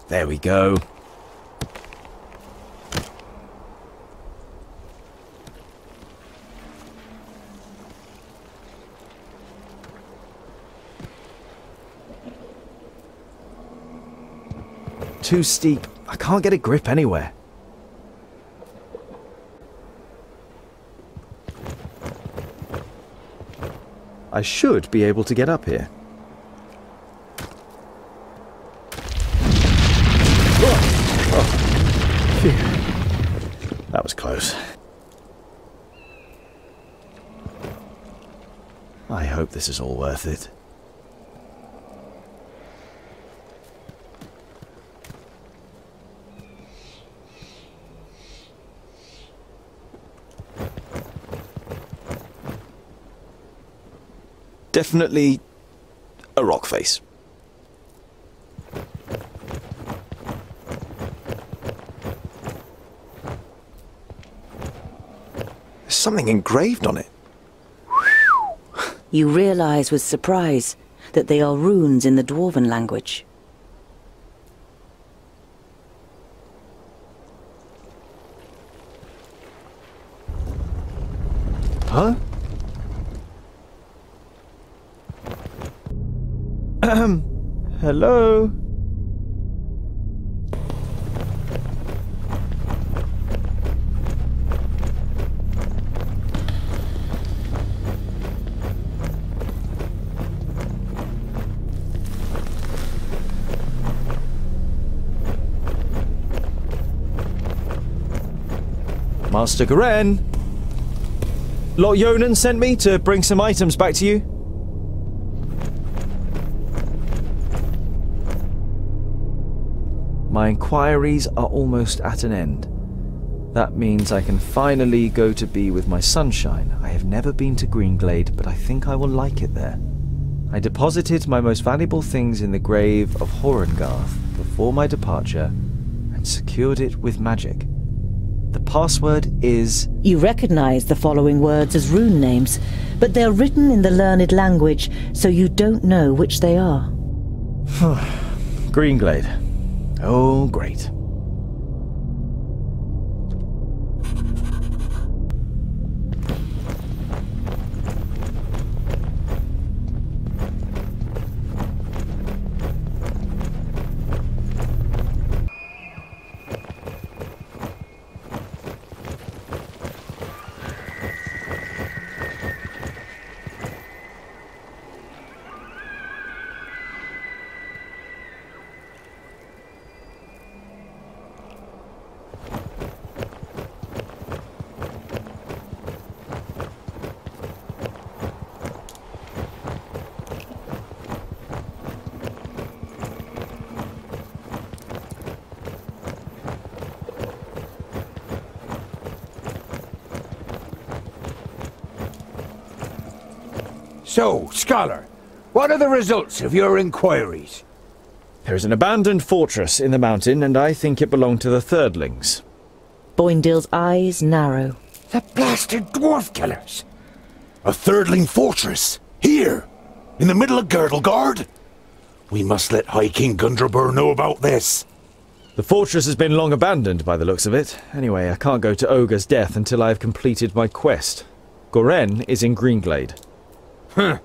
There we go. Too steep. I can't get a grip anywhere. I should be able to get up here. That was close. I hope this is all worth it. Definitely a rock face. There's something engraved on it. You realize with surprise that they are runes in the Dwarven language. Huh? Um, hello? Master Gorén! Lot Yonan sent me to bring some items back to you. Inquiries are almost at an end. That means I can finally go to be with my sunshine. I have never been to Greenglade, but I think I will like it there. I deposited my most valuable things in the grave of Horengarth before my departure and secured it with magic. The password is... You recognize the following words as rune names, but they're written in the learned language, so you don't know which they are. Greenglade. Oh, great. Scholar, what are the results of your inquiries? There is an abandoned fortress in the mountain, and I think it belonged to the Thirdlings. Boïndil's eyes narrow. The blasted dwarf killers! A Thirdling fortress? Here? In the middle of Girdlegard? We must let High King Gundrabur know about this. The fortress has been long abandoned by the looks of it. Anyway, I can't go to Ogre's death until I have completed my quest. Gorén is in Greenglade. Huh.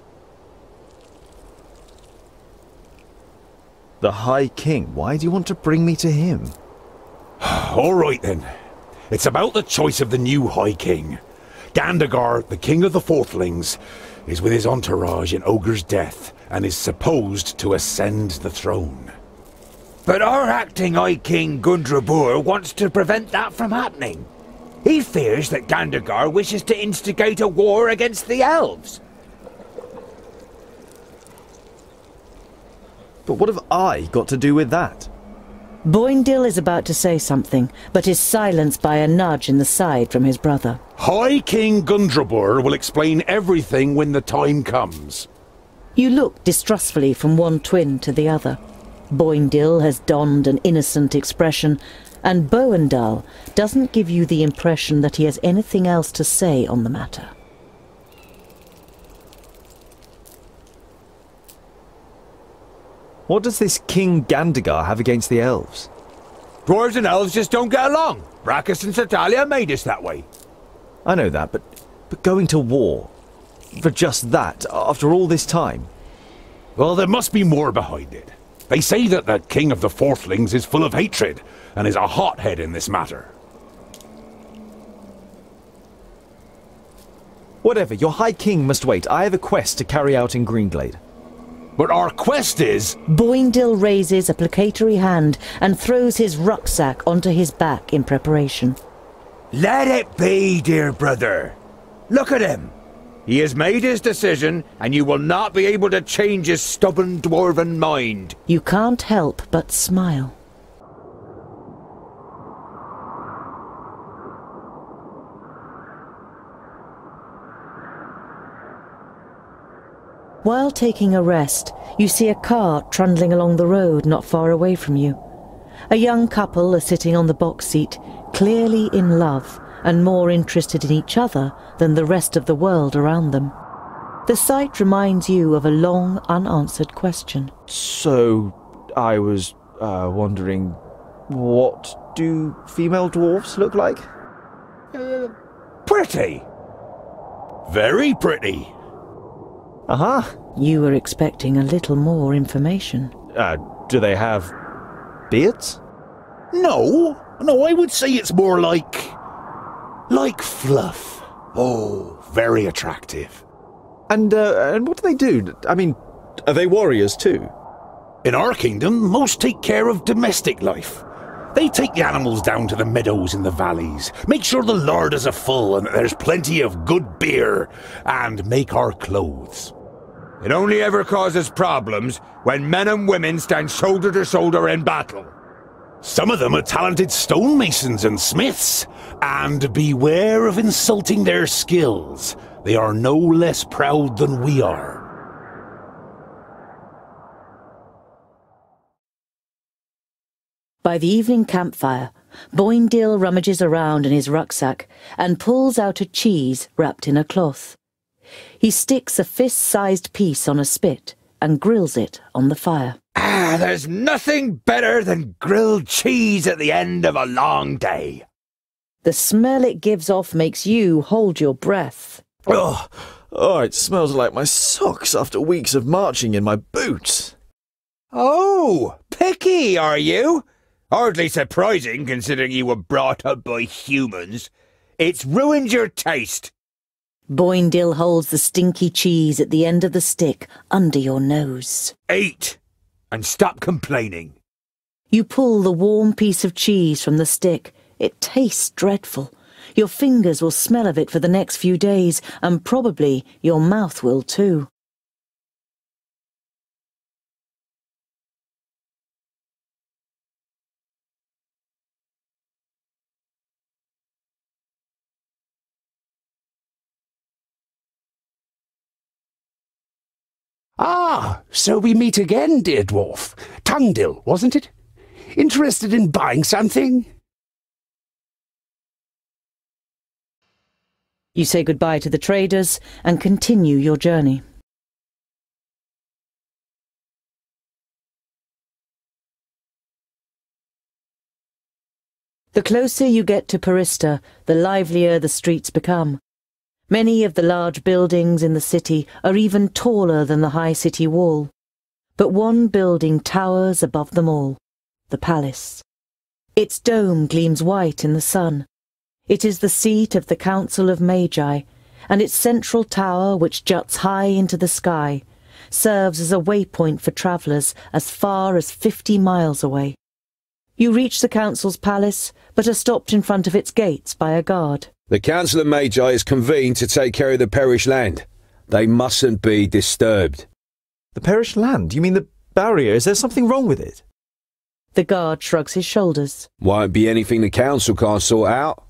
The High King. Why do you want to bring me to him? All right then. It's about the choice of the new High King. Gandagar, the King of the Fourthlings, is with his entourage in Ogre's death and is supposed to ascend the throne. But our acting High King Gundrabur wants to prevent that from happening. He fears that Gandagar wishes to instigate a war against the elves. But what have I got to do with that? Boïndil is about to say something, but is silenced by a nudge in the side from his brother. High King Gundrabur will explain everything when the time comes. You look distrustfully from one twin to the other. Boindill has donned an innocent expression, and Boendal doesn't give you the impression that he has anything else to say on the matter. What does this King Gandagar have against the elves? Dwarves and elves just don't get along. Vraccas and Sitalia made us that way. I know that, but but going to war for just that after all this time. Well, there must be more behind it. They say that the King of the Fourthlings is full of hatred and is a hothead in this matter. Whatever, your High King must wait. I have a quest to carry out in Greenglade. But our quest is... Boïndil raises a placatory hand and throws his rucksack onto his back in preparation. Let it be, dear brother. Look at him. He has made his decision, and you will not be able to change his stubborn dwarven mind. You can't help but smile. While taking a rest, you see a car trundling along the road not far away from you. A young couple are sitting on the box seat, clearly in love and more interested in each other than the rest of the world around them. The sight reminds you of a long unanswered question. So, I was uh, wondering, what do female dwarfs look like? Uh, pretty. Very pretty. Uh huh. You were expecting a little more information. Uh, do they have beards? No, no, I would say it's more like. like fluff. Oh, very attractive. And, uh, and what do they do? I mean, are they warriors too? In our kingdom, most take care of domestic life. They take the animals down to the meadows in the valleys, make sure the larders are full and that there's plenty of good beer, and make our clothes. It only ever causes problems when men and women stand shoulder to shoulder in battle. Some of them are talented stonemasons and smiths, and beware of insulting their skills. They are no less proud than we are. By the evening campfire, Boïndil rummages around in his rucksack and pulls out a cheese wrapped in a cloth. He sticks a fist-sized piece on a spit and grills it on the fire. Ah, there's nothing better than grilled cheese at the end of a long day. The smell it gives off makes you hold your breath. Oh, oh, it smells like my socks after weeks of marching in my boots. Oh, picky, are you? Hardly surprising considering you were brought up by humans. It's ruined your taste. Boïndil holds the stinky cheese at the end of the stick under your nose. Eat! And stop complaining. You pull the warm piece of cheese from the stick. It tastes dreadful. Your fingers will smell of it for the next few days, and probably your mouth will too. Ah, so we meet again, dear dwarf. Tungdil, wasn't it? Interested in buying something? You say goodbye to the traders and continue your journey. The closer you get to Porista, the livelier the streets become. Many of the large buildings in the city are even taller than the high city wall. But one building towers above them all, the palace. Its dome gleams white in the sun. It is the seat of the Council of Magi, and its central tower, which juts high into the sky, serves as a waypoint for travellers as far as fifty miles away. You reach the Council's palace, but are stopped in front of its gates by a guard. The Council of Magi is convened to take care of the parish land. They mustn't be disturbed. The parish land? You mean the barrier? Is there something wrong with it? The guard shrugs his shoulders. Won't be anything the Council can't sort out.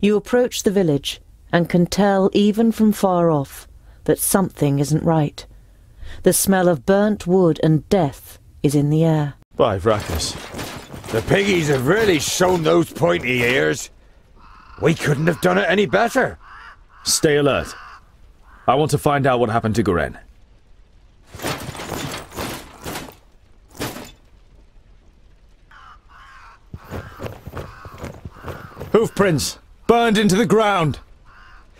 You approach the village and can tell even from far off that something isn't right. The smell of burnt wood and death is in the air. By Vraccas. The piggies have really shown those pointy ears. We couldn't have done it any better. Stay alert. I want to find out what happened to Gorén. Hoof prints! Burned into the ground!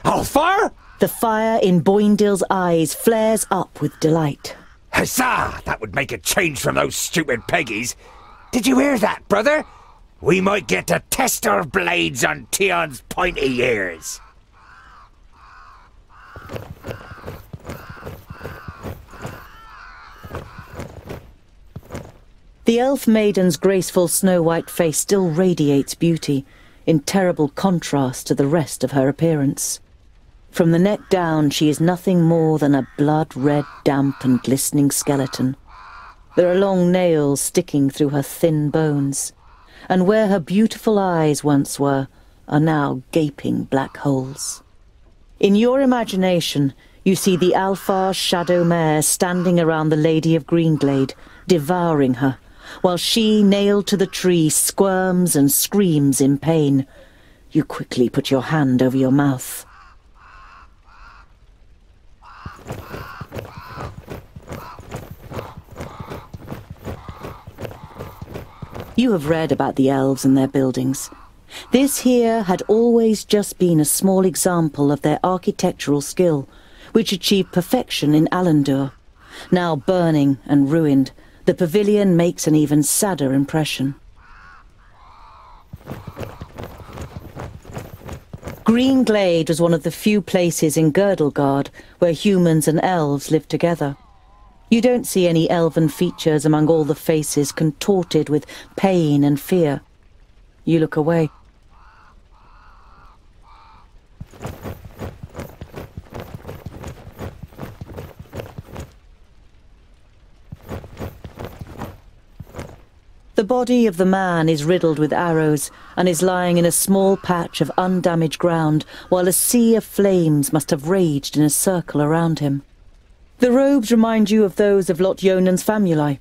Oh, älfar? The fire in Boïndil's eyes flares up with delight. Huzzah! That would make a change from those stupid peggies. Did you hear that, brother? We might get to test our blades on Tion's pointy ears. The elf maiden's graceful snow-white face still radiates beauty, in terrible contrast to the rest of her appearance. From the neck down, she is nothing more than a blood-red, damp and glistening skeleton. There are long nails sticking through her thin bones, and where her beautiful eyes once were are now gaping black holes. In your imagination, you see the älfar shadow mare standing around the Lady of Greenglade, devouring her, while she, nailed to the tree, squirms and screams in pain. You quickly put your hand over your mouth. You have read about the elves and their buildings. This here had always just been a small example of their architectural skill, which achieved perfection in Alandur. Now burning and ruined, the pavilion makes an even sadder impression. Green Glade was one of the few places in Girdlegard where humans and elves lived together. You don't see any elven features among all the faces contorted with pain and fear. You look away. The body of the man is riddled with arrows and is lying in a small patch of undamaged ground while a sea of flames must have raged in a circle around him. The robes remind you of those of Lot-Ionan's famuli.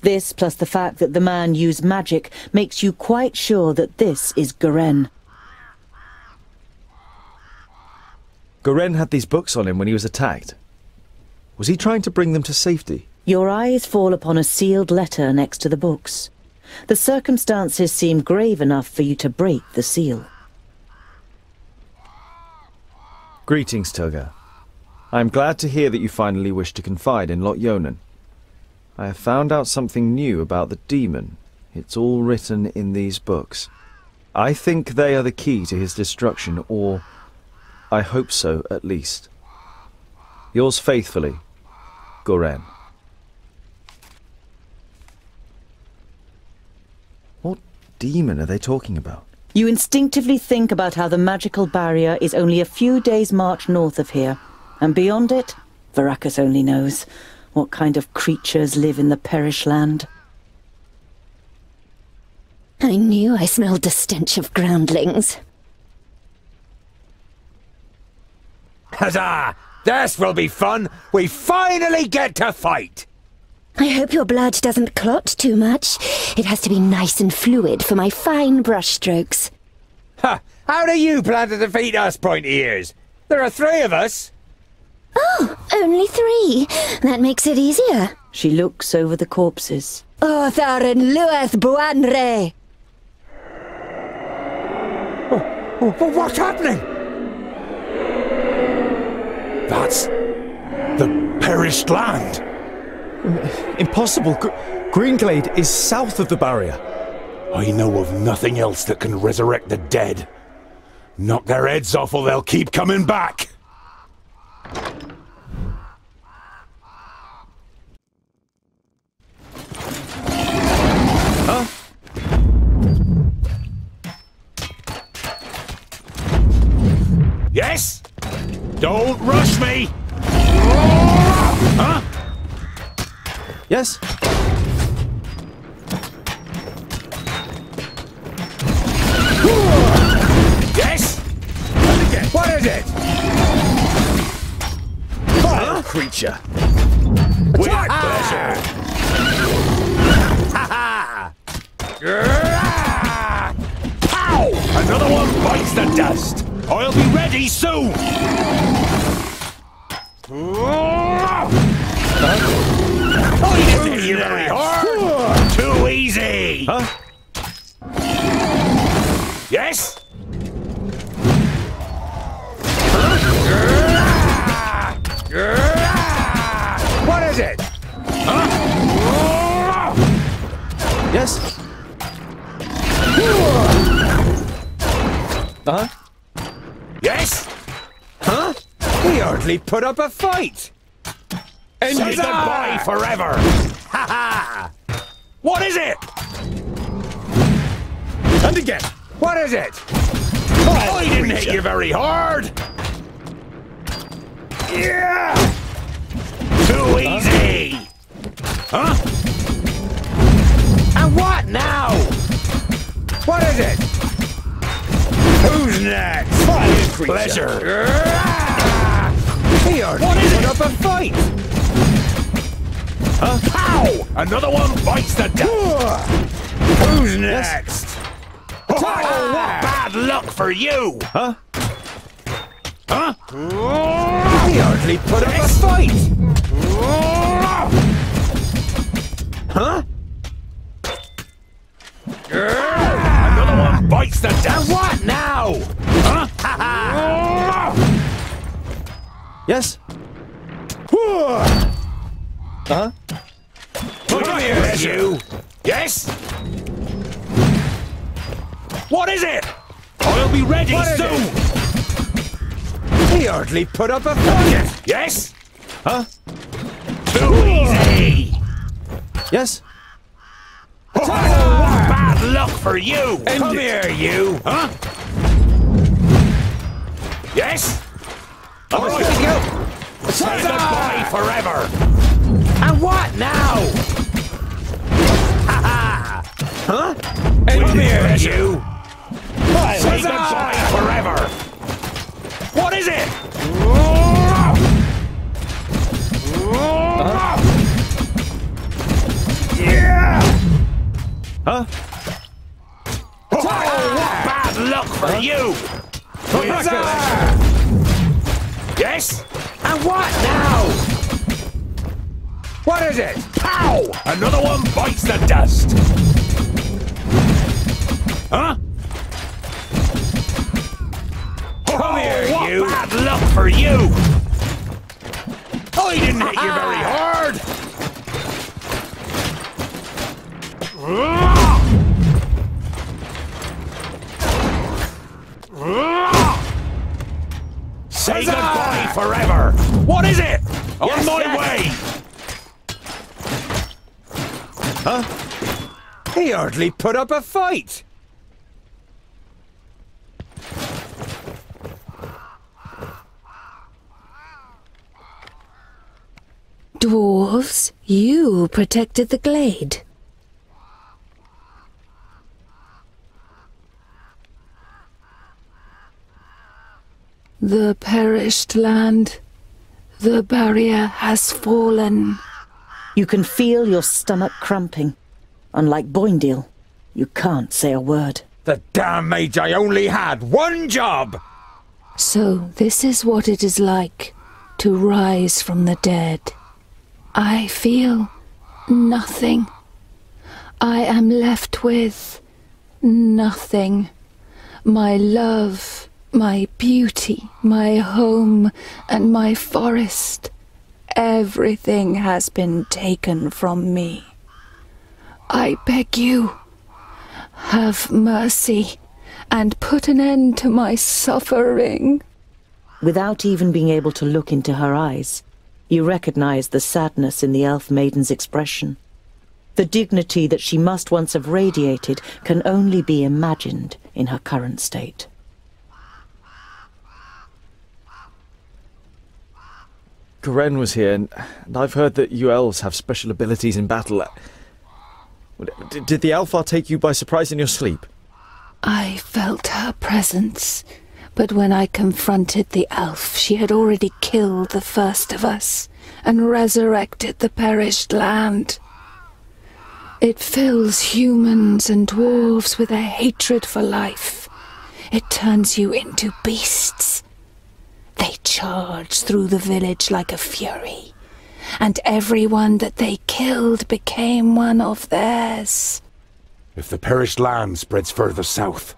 This, plus the fact that the man used magic, makes you quite sure that this is Gorén. Gorén had these books on him when he was attacked. Was he trying to bring them to safety? Your eyes fall upon a sealed letter next to the books. The circumstances seem grave enough for you to break the seal. Greetings, Turga. I am glad to hear that you finally wish to confide in Lot-Ionan. I have found out something new about the demon. It's all written in these books. I think they are the key to his destruction, or I hope so, at least. Yours faithfully, Gorén. What demon are they talking about? You instinctively think about how the magical barrier is only a few days' march north of here, and beyond it, Vraccas only knows what kind of creatures live in the Perish Land. I knew I smelled the stench of groundlings. Huzzah! This will be fun! We finally get to fight! I hope your blood doesn't clot too much. It has to be nice and fluid for my fine brushstrokes. Ha! How do you plan to defeat us, pointy ears? There are three of us! Oh, only three. That makes it easier. She looks over the corpses. Othar and Lueth Buanre! Oh, oh, oh, what's happening? That's the perished land. Impossible. Gr- Greenglade is south of the barrier. I know of nothing else that can resurrect the dead. Knock their heads off or they'll keep coming back. Huh? Yes? Don't rush me! Huh? Yes? Yes? What is it? Vile creature. With pleasure. Ha ha! Pow! Another one bites the dust. I'll be ready soon. I didn't hit you very hard. Too easy. Huh? Yes? What is it? Yes? Uh huh? Yes? Huh? He hardly put up a fight. And Say goodbye forever. Ha ha! What is it? And again. What is it? Oh, I didn't hit you very hard. Yeah! Too easy. Huh? And what now? What is it? Who's next? Fire. Pleasure. Ah! He already what is put it? up a fight. Huh? Pow! Another one bites the dust. Who's next? Oh, what ah. bad luck for you! Huh? Huh? He hardly put up a fight! Huh? Another one bites the dust! And what now? Huh? Ha ha! Yes? Uh huh? Come here, you! Yes? What is it? I'll be ready What soon. He hardly put up a fight! Yes? Huh? Too easy! Yes? Oh, bad luck for you! Come here, you! Huh? Yes? All right. go! Say goodbye forever! And what now? Ha ha! Huh? Come here, you! Goodbye forever! What is it? Yeah! Huh? Oh, bad luck for you! Yes? And what now? What is it? Pow! Another one bites the dust. Huh? Come here, what you! bad luck for you! I didn't hit you very uh-huh. hard! Say goodbye forever! What is it? On my yes. way! Huh? He hardly put up a fight! Dwarves, you protected the glade. The perished land, the barrier has fallen. You can feel your stomach cramping. Unlike Boindale, you can't say a word. The damn mage I only had one job! So this is what it is like to rise from the dead. I feel nothing. I am left with nothing. My love, my beauty, my home, and my forest. Everything has been taken from me. I beg you, have mercy and put an end to my suffering. Without even being able to look into her eyes, you recognize the sadness in the elf maiden's expression. The dignity that she must once have radiated can only be imagined in her current state. Gorén was here, and I've heard that you elves have special abilities in battle. Did the älfar take you by surprise in your sleep? I felt her presence, but when I confronted the elf, she had already killed the first of us and resurrected the perished land. It fills humans and dwarves with a hatred for life. It turns you into beasts. They charge through the village like a fury, and everyone that they killed became one of theirs. If the perished land spreads further south,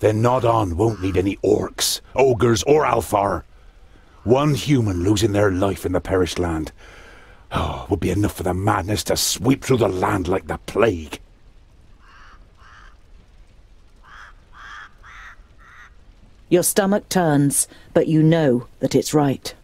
then Nôd'onn won't need any orcs, ogres, or älfar. One human losing their life in the perished land oh, would be enough for the madness to sweep through the land like the plague. Your stomach turns, but you know that it's right.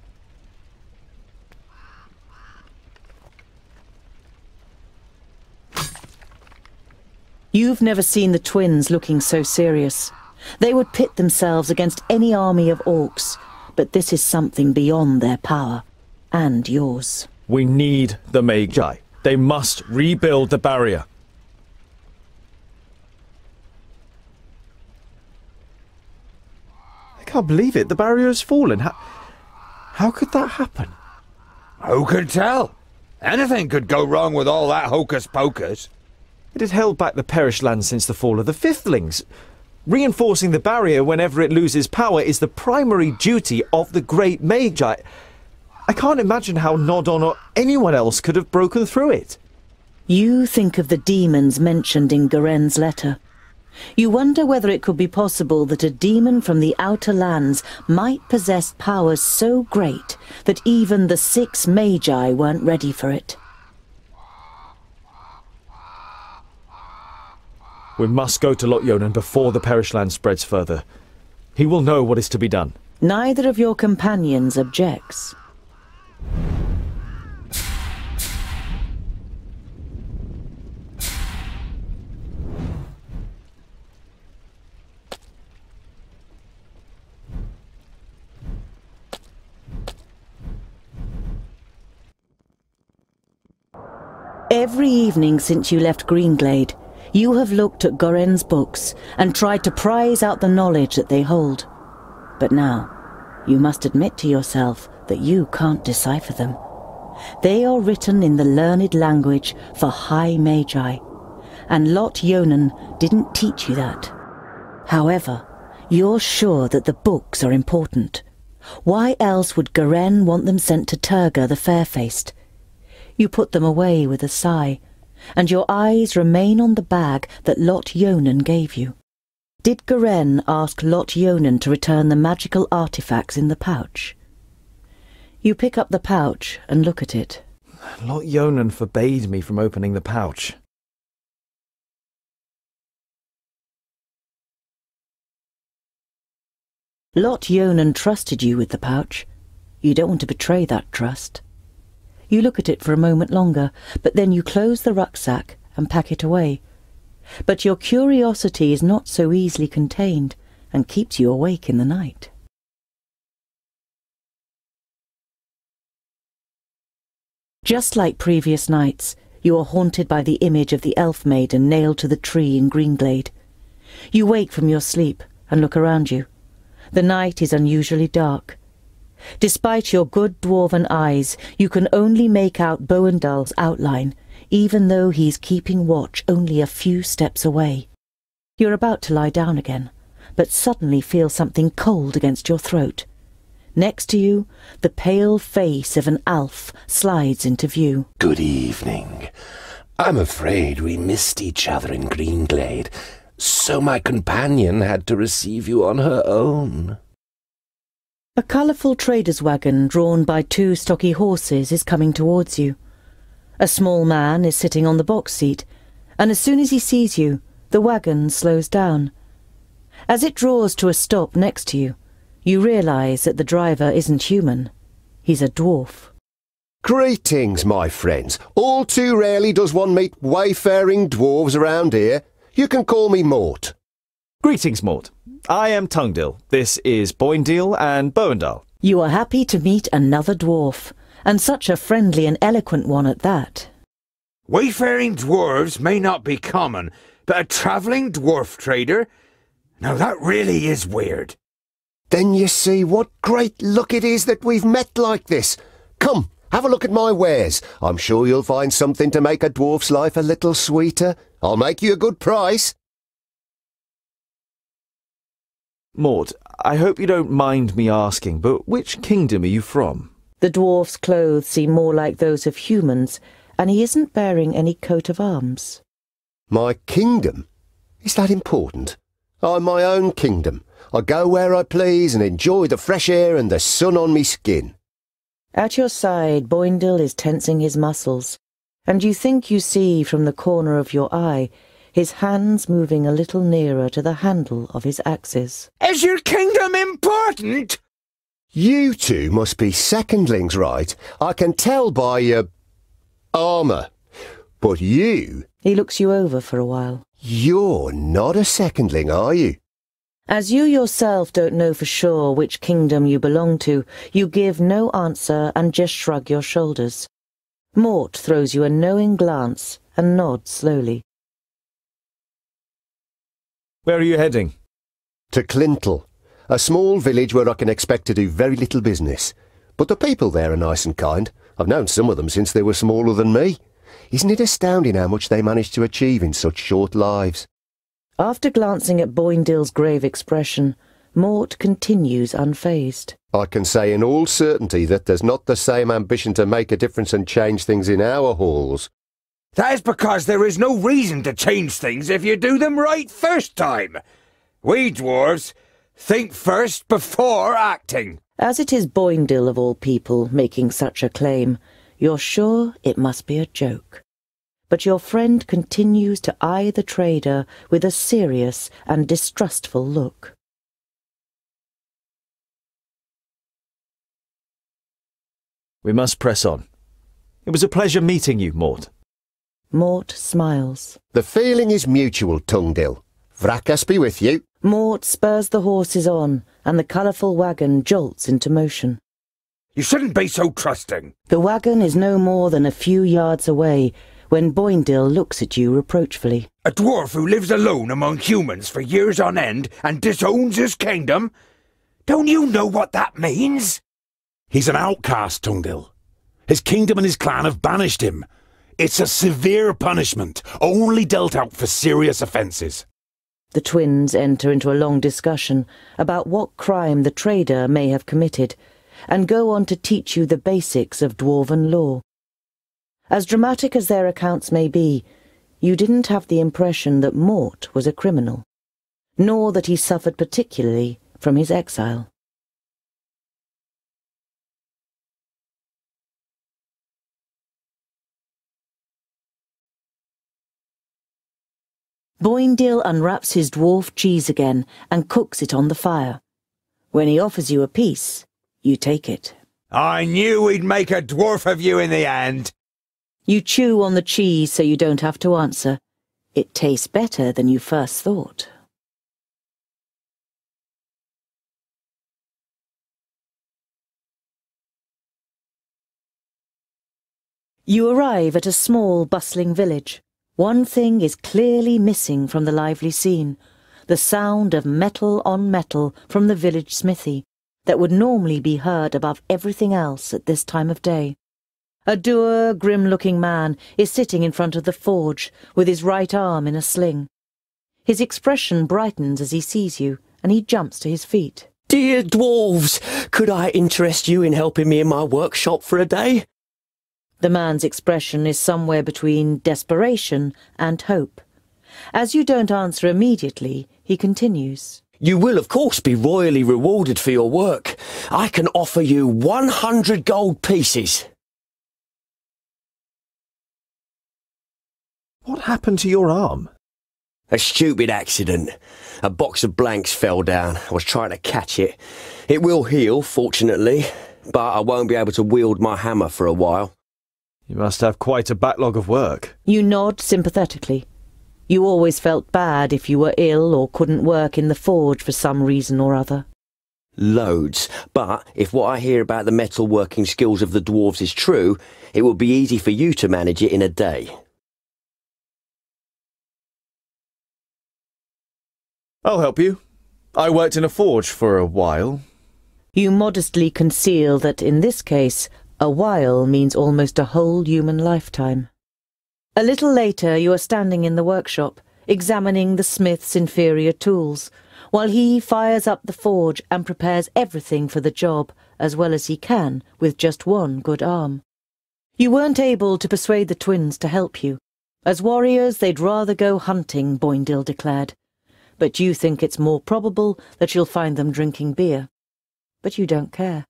You've never seen the twins looking so serious. They would pit themselves against any army of orcs, but this is something beyond their power. And yours. We need the Magi. They must rebuild the barrier. Can't believe it. The barrier has fallen. How, how could that happen? Who could tell? Anything could go wrong with all that hocus pocus. It had held back the perished land since the fall of the Fifthlings. Reinforcing the barrier whenever it loses power is the primary duty of the Great Magi. I can't imagine how Nôd'onn or anyone else could have broken through it. You think of the demons mentioned in Gorén's letter. You wonder whether it could be possible that a demon from the outer lands might possess powers so great that even the six magi weren't ready for it. We must go to Lot before the perished land spreads further. He will know what is to be done. Neither of your companions objects. Every evening since you left Greenglade, you have looked at Gorén's books and tried to prize out the knowledge that they hold. But now, you must admit to yourself that you can't decipher them. They are written in the learned language for high magi, and Lot Ionan didn't teach you that. However, you're sure that the books are important. Why else would Gorén want them sent to Turga the Fairfaced? You put them away with a sigh, and your eyes remain on the bag that Lot Ionan gave you. Did Gorén ask Lot Ionan to return the magical artifacts in the pouch? You pick up the pouch and look at it. Lot Ionan forbade me from opening the pouch. Lot Ionan trusted you with the pouch. You don't want to betray that trust. You look at it for a moment longer, but then you close the rucksack and pack it away. But your curiosity is not so easily contained and keeps you awake in the night. Just like previous nights, you are haunted by the image of the elf maiden nailed to the tree in Greenglade. You wake from your sleep and look around you. The night is unusually dark. Despite your good dwarven eyes, you can only make out Boendal's outline, even though he's keeping watch only a few steps away. You're about to lie down again, but suddenly feel something cold against your throat. Next to you, the pale face of an elf slides into view. Good evening. I'm afraid we missed each other in Greenglade, so my companion had to receive you on her own. A colourful trader's wagon drawn by two stocky horses is coming towards you. A small man is sitting on the box seat, and as soon as he sees you, the wagon slows down. As it draws to a stop next to you, you realise that the driver isn't human. He's a dwarf. Greetings, my friends. All too rarely does one meet wayfaring dwarves around here. You can call me Mort. Greetings, Mort. I am Tungdil. This is Boïndil and Boendal. You are happy to meet another dwarf, and such a friendly and eloquent one at that. Wayfaring dwarves may not be common, but a travelling dwarf trader? Now that really is weird. Then you see what great luck it is that we've met like this. Come, have a look at my wares. I'm sure you'll find something to make a dwarf's life a little sweeter. I'll make you a good price. Mort, I hope you don't mind me asking, but which kingdom are you from? The dwarf's clothes seem more like those of humans, and he isn't bearing any coat of arms. My kingdom? Is that important? I'm my own kingdom. I go where I please and enjoy the fresh air and the sun on me skin. At your side, Boïndil is tensing his muscles, and you think you see from the corner of your eye his hands moving a little nearer to the handle of his axes. Is your kingdom important? You two must be secondlings, right? I can tell by your armour. But you... He looks you over for a while. You're not a secondling, are you? As you yourself don't know for sure which kingdom you belong to, you give no answer and just shrug your shoulders. Mort throws you a knowing glance and nods slowly. Where are you heading? To Clintel, a small village where I can expect to do very little business. But the people there are nice and kind. I've known some of them since they were smaller than me. Isn't it astounding how much they manage to achieve in such short lives? After glancing at Boïndil's grave expression, Mort continues unfazed. I can say in all certainty that there's not the same ambition to make a difference and change things in our halls. That is because there is no reason to change things if you do them right first time. We dwarves think first before acting. As it is Boïndil of all people making such a claim, you're sure it must be a joke. But your friend continues to eye the trader with a serious and distrustful look. We must press on. It was a pleasure meeting you, Mort. Mort smiles. The feeling is mutual, Tungdil. Vraccas be with you. Mort spurs the horses on, and the colourful wagon jolts into motion. You shouldn't be so trusting. The wagon is no more than a few yards away when Boïndil looks at you reproachfully. A dwarf who lives alone among humans for years on end and disowns his kingdom? Don't you know what that means? He's an outcast, Tungdil. His kingdom and his clan have banished him. It's a severe punishment, only dealt out for serious offences. The twins enter into a long discussion about what crime the trader may have committed, and go on to teach you the basics of dwarven law. As dramatic as their accounts may be, you didn't have the impression that Mort was a criminal, nor that he suffered particularly from his exile. Boïndil unwraps his dwarf cheese again and cooks it on the fire. When he offers you a piece, you take it. I knew we'd make a dwarf of you in the end. You chew on the cheese so you don't have to answer. It tastes better than you first thought. You arrive at a small, bustling village. One thing is clearly missing from the lively scene the sound of metal on metal from the village smithy that would normally be heard above everything else at this time of day. A dour, grim-looking man is sitting in front of the forge with his right arm in a sling. His expression brightens as he sees you, and he jumps to his feet. Dear dwarves, could I interest you in helping me in my workshop for a day? The man's expression is somewhere between desperation and hope. As you don't answer immediately, he continues. You will, of course, be royally rewarded for your work. I can offer you 100 gold pieces. What happened to your arm? A stupid accident. A box of blanks fell down. I was trying to catch it. It will heal, fortunately, but I won't be able to wield my hammer for a while. You must have quite a backlog of work. You nod sympathetically. You always felt bad if you were ill or couldn't work in the forge for some reason or other. Loads. But if what I hear about the metalworking skills of the dwarves is true, it will be easy for you to manage it in a day. I'll help you. I worked in a forge for a while. You modestly conceal that in this case, a while means almost a whole human lifetime. A little later, you are standing in the workshop, examining the smith's inferior tools, while he fires up the forge and prepares everything for the job as well as he can with just one good arm. You weren't able to persuade the twins to help you. As warriors, they'd rather go hunting, Boïndil declared. But you think it's more probable that you'll find them drinking beer. But you don't care.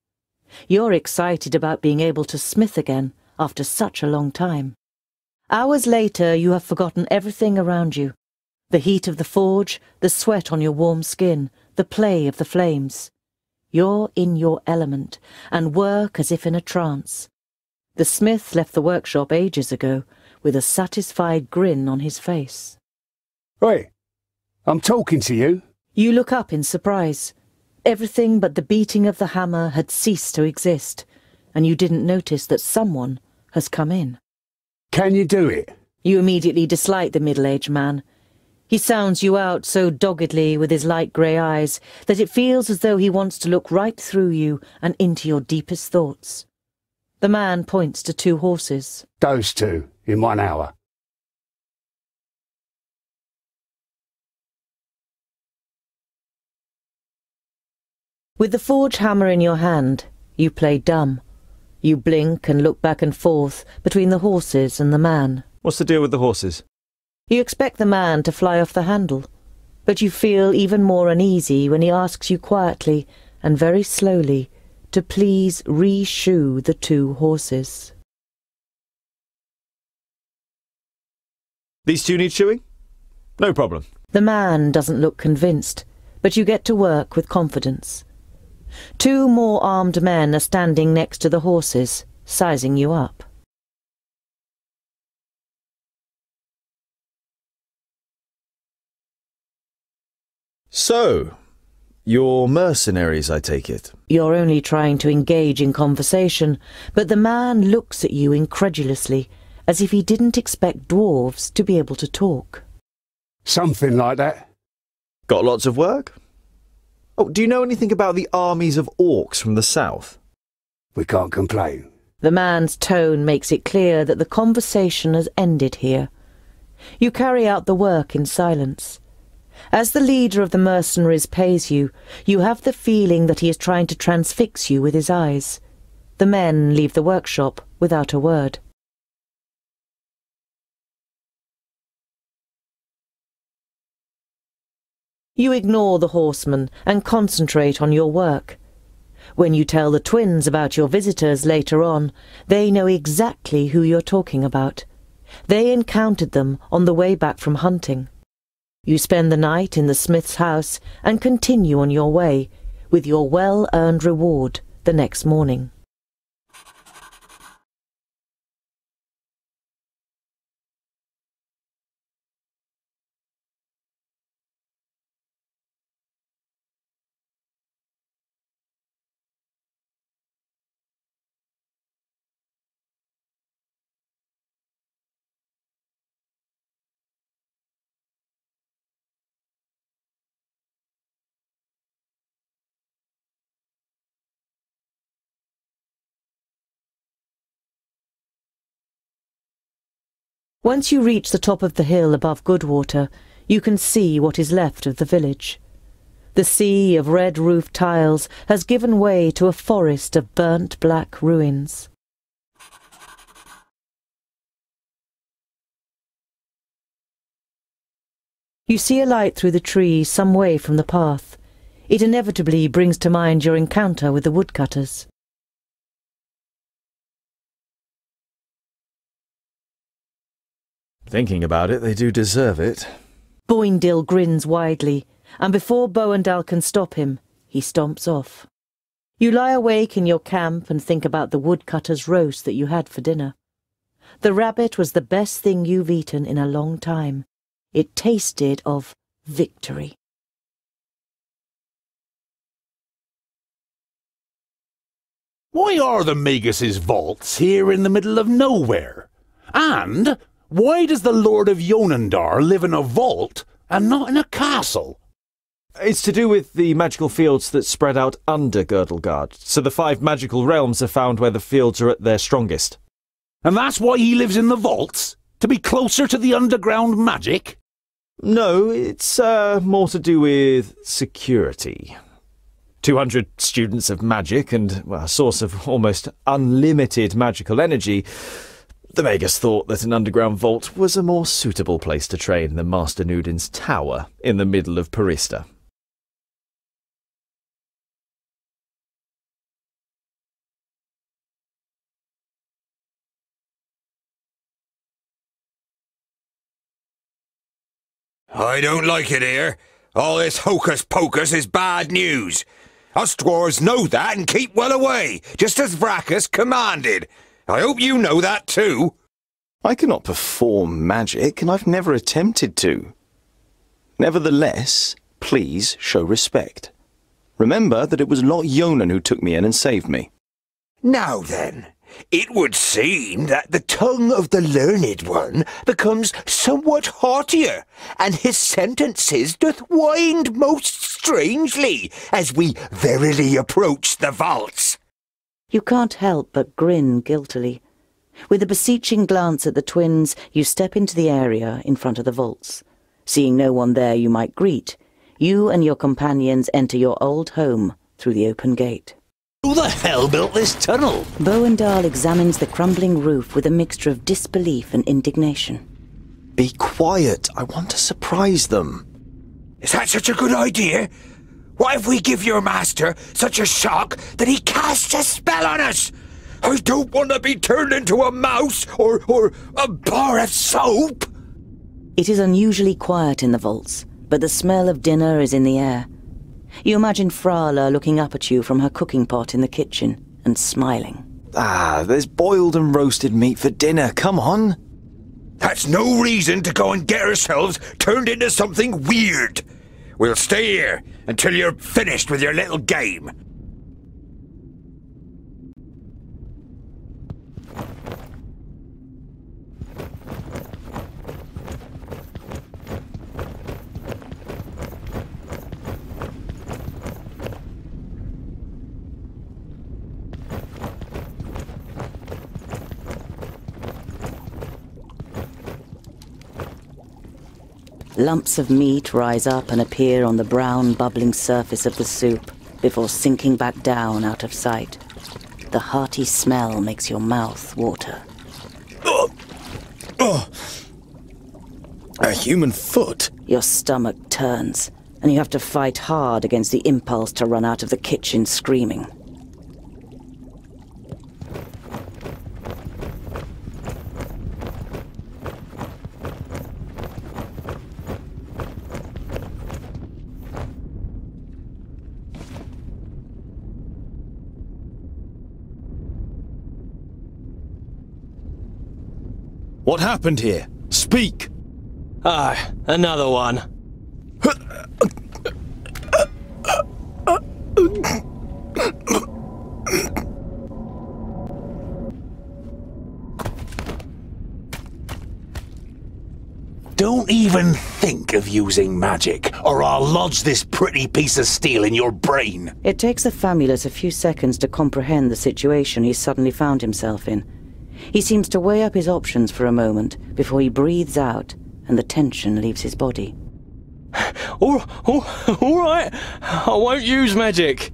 You're excited about being able to smith again after such a long time. Hours later, you have forgotten everything around you. The heat of the forge, the sweat on your warm skin, the play of the flames. You're in your element, and work as if in a trance. The smith left the workshop ages ago, with a satisfied grin on his face. Oi, I'm talking to you. You look up in surprise. Everything but the beating of the hammer had ceased to exist, and you didn't notice that someone has come in. Can you do it? You immediately dislike the middle-aged man. He sounds you out so doggedly with his light grey eyes that it feels as though he wants to look right through you and into your deepest thoughts. The man points to two horses. Those two, in one hour. With the forge hammer in your hand, you play dumb. You blink and look back and forth between the horses and the man. What's the deal with the horses? You expect the man to fly off the handle, but you feel even more uneasy when he asks you quietly and very slowly to please re-shoe the two horses. These two need shoeing? No problem. The man doesn't look convinced, but you get to work with confidence. Two more armed men are standing next to the horses, sizing you up. So, you're mercenaries, I take it. You're only trying to engage in conversation, but the man looks at you incredulously, as if he didn't expect dwarves to be able to talk. Something like that. Got lots of work? Oh, do you know anything about the armies of orcs from the south? We can't complain. The man's tone makes it clear that the conversation has ended here. You carry out the work in silence. As the leader of the mercenaries pays you, you have the feeling that he is trying to transfix you with his eyes. The men leave the workshop without a word. You ignore the horsemen and concentrate on your work. When you tell the twins about your visitors later on, they know exactly who you're talking about. They encountered them on the way back from hunting. You spend the night in the smith's house and continue on your way, with your well-earned reward the next morning. Once you reach the top of the hill above Goodwater, you can see what is left of the village. The sea of red roofed tiles has given way to a forest of burnt black ruins. You see a light through the trees some way from the path. It inevitably brings to mind your encounter with the woodcutters. Thinking about it, they do deserve it. Boïndil grins widely, and before Boëndal can stop him, he stomps off. You lie awake in your camp and think about the woodcutter's roast that you had for dinner. The rabbit was the best thing you've eaten in a long time. It tasted of victory. Why are the Magus's vaults here in the middle of nowhere? And why does the Lord of Ionandar live in a vault and not in a castle? It's to do with the magical fields that spread out under Girdlegard, so the five magical realms are found where the fields are at their strongest. And that's why he lives in the vaults? To be closer to the underground magic? No, it's uh, more to do with security. 200 students of magic and well, a source of almost unlimited magical energy. The Magus thought that an underground vault was a more suitable place to train than Master Nudin's tower in the middle of Porista. I don't like it here. All this hocus pocus is bad news. Us dwarves know that and keep well away, just as Vraccas commanded. I hope you know that too. I cannot perform magic, and I've never attempted to. Nevertheless, please show respect. Remember that it was Lot-Ionan who took me in and saved me. Now then, it would seem that the tongue of the learned one becomes somewhat haughtier, and his sentences doth wind most strangely as we verily approach the vaults. You can't help but grin guiltily. With a beseeching glance at the twins, you step into the area in front of the vaults. Seeing no one there you might greet, you and your companions enter your old home through the open gate. Who the hell built this tunnel? Boëndal examines the crumbling roof with a mixture of disbelief and indignation. Be quiet. I want to surprise them. Is that such a good idea? What if we give your master such a shock that he casts a spell on us? I don't want to be turned into a mouse or, or a bar of soap. It is unusually quiet in the vaults, but the smell of dinner is in the air. You imagine Frala looking up at you from her cooking pot in the kitchen and smiling. Ah, there's boiled and roasted meat for dinner. Come on. That's no reason to go and get ourselves turned into something weird. We'll stay here until you're finished with your little game. Lumps of meat rise up and appear on the brown, bubbling surface of the soup before sinking back down out of sight. The hearty smell makes your mouth water. Oh. Oh. A human foot? Your stomach turns, and you have to fight hard against the impulse to run out of the kitchen screaming. What happened here? Speak! Ah, another one. Don't even think of using magic, or I'll lodge this pretty piece of steel in your brain. It takes the Famulus a few seconds to comprehend the situation he suddenly found himself in. He seems to weigh up his options for a moment before he breathes out and the tension leaves his body. All, all, all right. I won't use magic.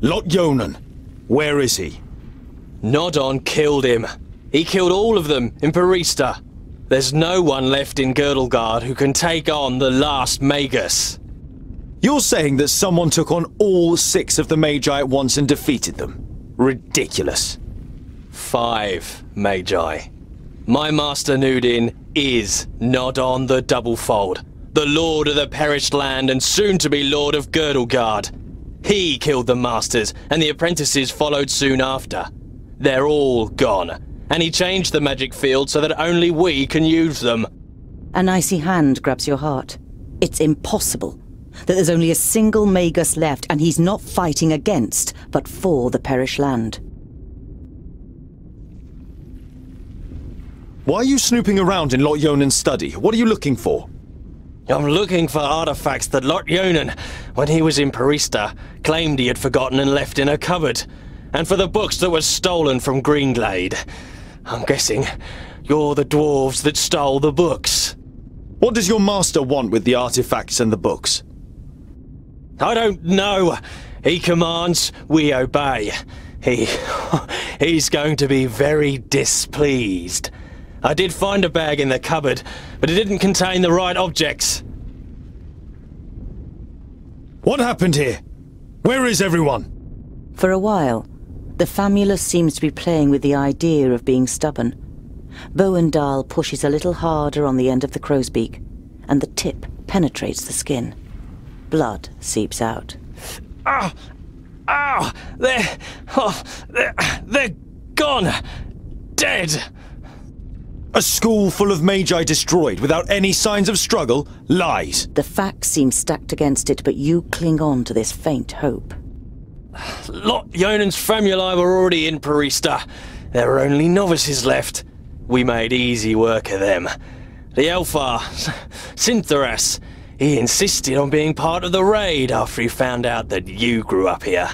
Lot-Ionan, where is he? Nôd'onn killed him. He killed all of them in Porista. There's no one left in Girdlegard who can take on the last Magus. You're saying that someone took on all six of the Magi at once and defeated them? Ridiculous. Five Magi. My master Nudin is not on the Doublefold, the lord of the perished land and soon to be lord of Girdlegard. He killed the masters, and the apprentices followed soon after. They're all gone, and he changed the magic field so that only we can use them. An icy hand grabs your heart. It's impossible that there's only a single Magus left, and he's not fighting against, but for the perished land. Why are you snooping around in Lot-Ionan's study? What are you looking for? I'm looking for artifacts that Lot-Ionan, when he was in Porista, claimed he had forgotten and left in a cupboard. And for the books that were stolen from Greenglade. I'm guessing you're the dwarves that stole the books. What does your master want with the artifacts and the books? I don't know. He commands, we obey. He... he's going to be very displeased. I did find a bag in the cupboard, but it didn't contain the right objects. What happened here? Where is everyone? For a while, the famulus seems to be playing with the idea of being stubborn. Boëndal pushes a little harder on the end of the crow's beak, and the tip penetrates the skin. Blood seeps out. Ah! Ah! They're... Oh, they're, they're gone! Dead! A school full of magi destroyed without any signs of struggle? Lies. The facts seem stacked against it, but you cling on to this faint hope. Lot-Ionan's famuli were already in Porista. There were only novices left. We made easy work of them. The älfar, Sinthoras, he insisted on being part of the raid after he found out that you grew up here.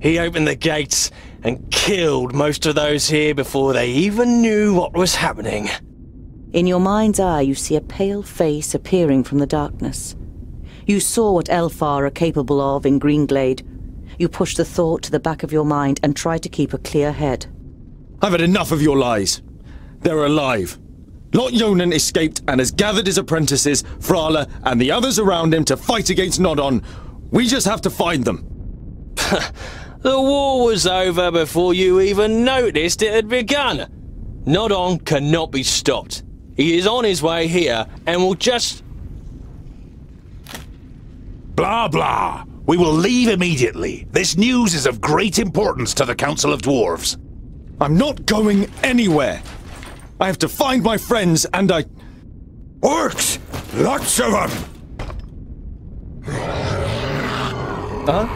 He opened the gates and killed most of those here before they even knew what was happening. In your mind's eye, you see a pale face appearing from the darkness. You saw what älfar are capable of in Greenglade. You push the thought to the back of your mind and try to keep a clear head. I've had enough of your lies. They're alive. Lot-Ionan escaped and has gathered his apprentices, Frala, and the others around him to fight against Nôd'onn. We just have to find them. The war was over before you even noticed it had begun. Nôd'onn cannot be stopped. He is on his way here and will just... Blah blah. We will leave immediately. This news is of great importance to the Council of Dwarves. I'm not going anywhere. I have to find my friends and I... Orcs! Lots of them! Huh?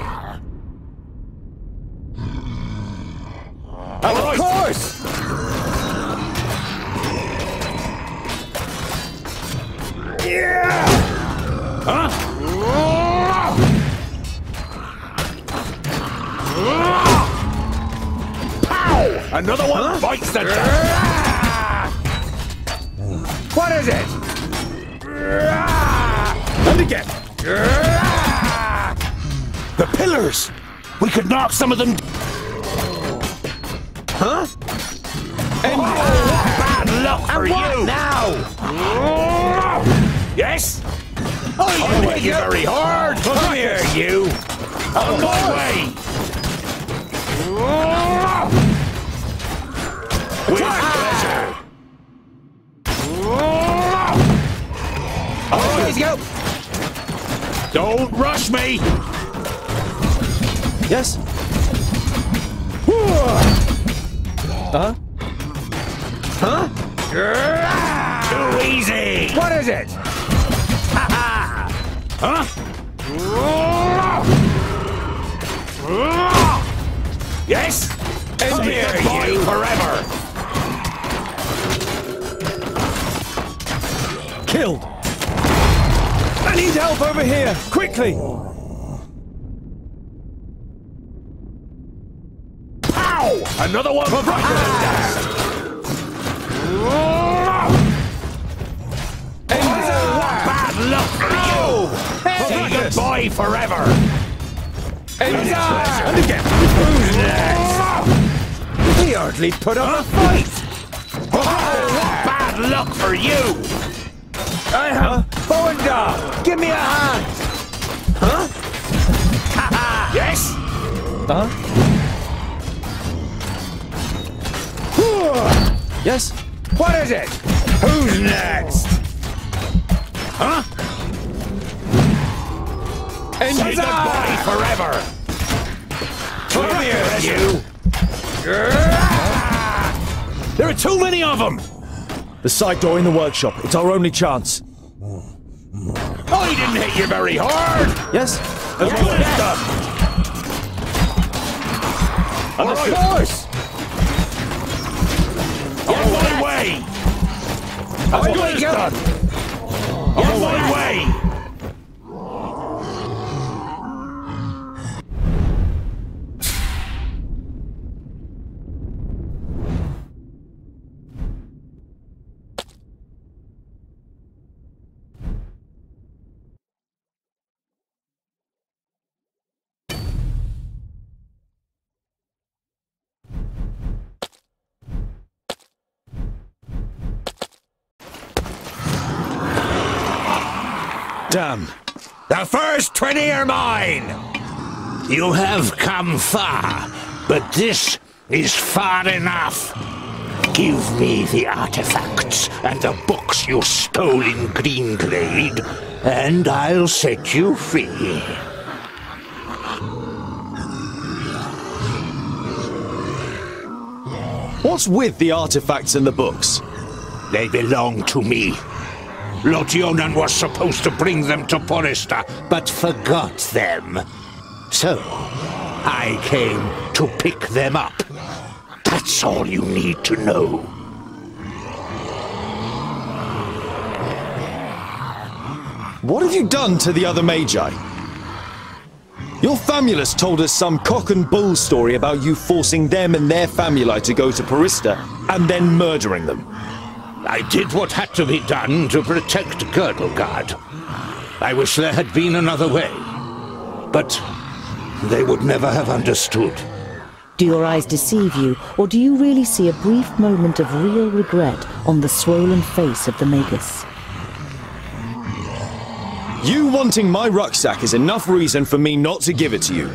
Of course! Yeah! Huh? Pow! Another one huh? bites the dust! What is it? And again! The pillars! We could knock some of them Huh? And oh, bad luck for you! now? Yes? Oh, I'll hit you very hard! Come here, you! On my way! With Oh, let's go! Don't rush me! Yes? Huh? Huh? Too easy! What is it? huh? Yes? And here you forever! Killed! I need help over here! Quickly! Another one for Bad luck for you! Say goodbye forever! And again! Who's next? He hardly put up a fight! Oh, bad luck for you! I have Bowengar! Give me a hand! Huh? yes? Uh huh? Yes? What is it? Who's next? Huh? And Say goodbye forever! Come here, you! There are too many of them! The side door in the workshop. It's our only chance. I didn't hit you very hard! Yes? That's good stuff! Of course! On my way! Done! On my way! Damn. The first twenty are mine! You have come far, but this is far enough. Give me the artifacts and the books you stole in Greenglade, and I'll set you free. What's with the artifacts and the books? They belong to me. Lot-Ionan was supposed to bring them to Porista, but forgot them. So, I came to pick them up. That's all you need to know. What have you done to the other Magi? Your famulus told us some cock and bull story about you forcing them and their famuli to go to Porista and then murdering them. I did what had to be done to protect Girdlegard. I wish there had been another way. But they would never have understood. Do your eyes deceive you, or do you really see a brief moment of real regret on the swollen face of the Magus? You wanting my rucksack is enough reason for me not to give it to you.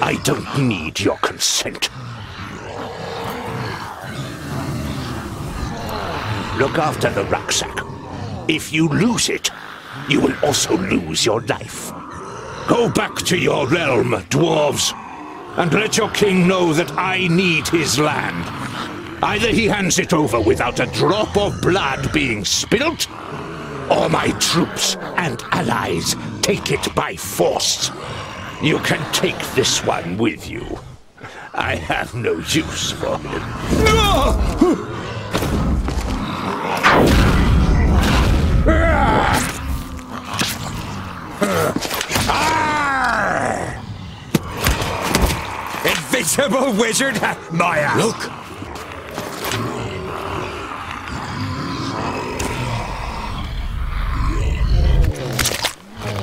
I don't need your consent. Look after the rucksack. If you lose it, you will also lose your life. Go back to your realm, dwarves, and let your king know that I need his land. Either he hands it over without a drop of blood being spilt, or my troops and allies take it by force. You can take this one with you. I have no use for him. Invisible wizard, Maya! Look!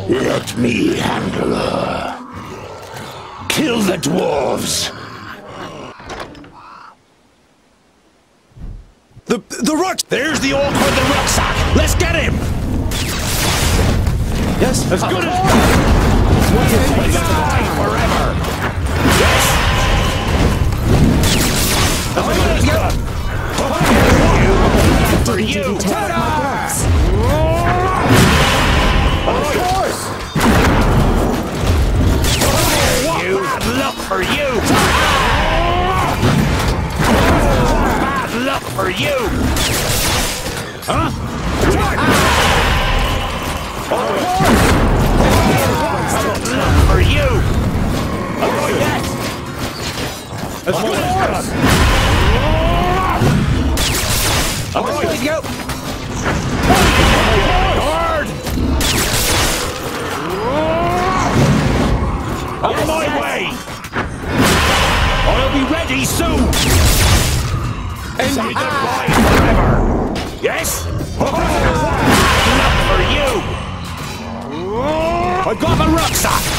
Let me handle her. Kill the dwarves! The the ruck. There's the orc with the rucksack. Let's get him. Yes, as good as die forever. Yes. As good as done. For you. Of course. You. Bad luck for you. For you. Huh? Of ah! course.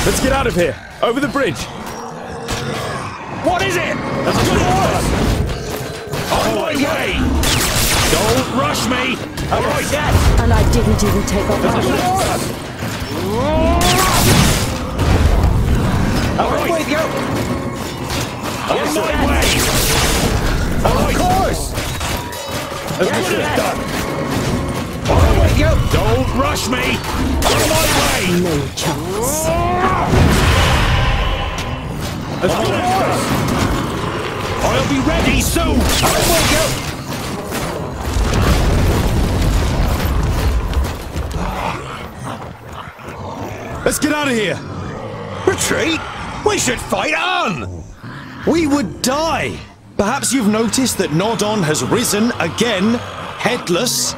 Let's get out of here. Over the bridge. What is it? That's good On my oh, way. Don't rush me. All right, Dad. And I didn't even take off my boots. All right, wait, go. On my way. Of course. Let's get done. Right, go. Don't rush me. On my way. No chance. This. I'll be ready soon. On my go. Let's get out of here. Retreat? We should fight on. We would die. Perhaps you've noticed that Nôd'onn has risen again, headless.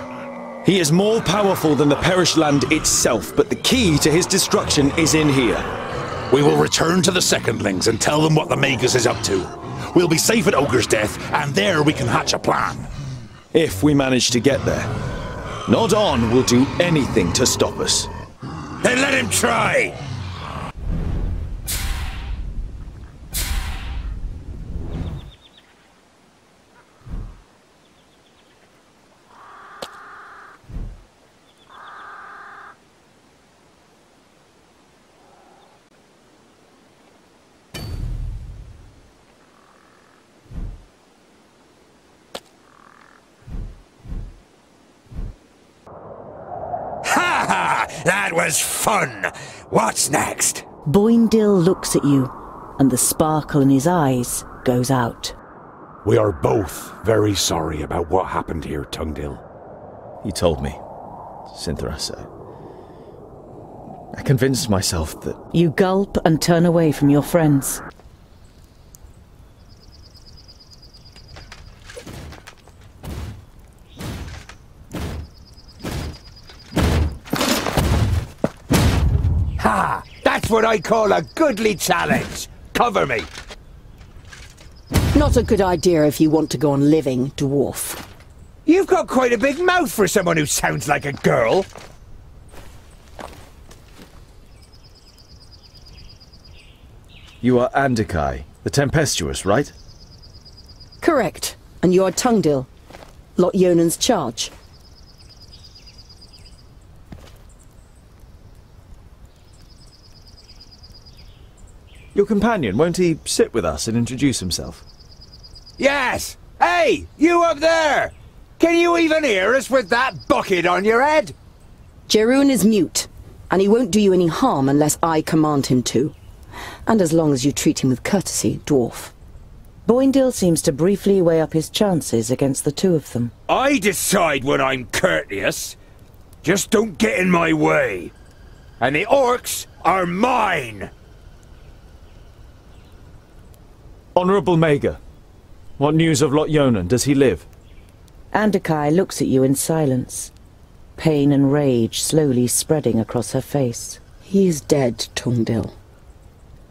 He is more powerful than the Perished Land itself, but the key to his destruction is in here. We will return to the Secondlings and tell them what the Magus is up to. We'll be safe at Ogre's death, and there we can hatch a plan. If we manage to get there. Nôd'onn will do anything to stop us. Then let him try! Ha ha! That was fun! What's next? Boïndil looks at you, and the sparkle in his eyes goes out. We are both very sorry about what happened here, Tungdil. He told me, Sinthoras. I convinced myself that You gulp and turn away from your friends. Ha! That's what I call a goodly challenge. Cover me. Not a good idea if you want to go on living, dwarf. You've got quite a big mouth for someone who sounds like a girl. you are Andôkai, the tempestuous, right? Correct. And you are Tungdil, Lot-Ionan's charge. Your companion, won't he sit with us and introduce himself? Yes! Hey, you up there! Can you even hear us with that bucket on your head? Djerůn is mute, and he won't do you any harm unless I command him to. And as long as you treat him with courtesy, dwarf. Boïndil seems to briefly weigh up his chances against the two of them. I decide when I'm courteous. Just don't get in my way. And the orcs are mine! Honourable Maga, what news of Lot-Ionan? Does he live? Andôkai looks at you in silence, pain and rage slowly spreading across her face. He is dead, Tungdil.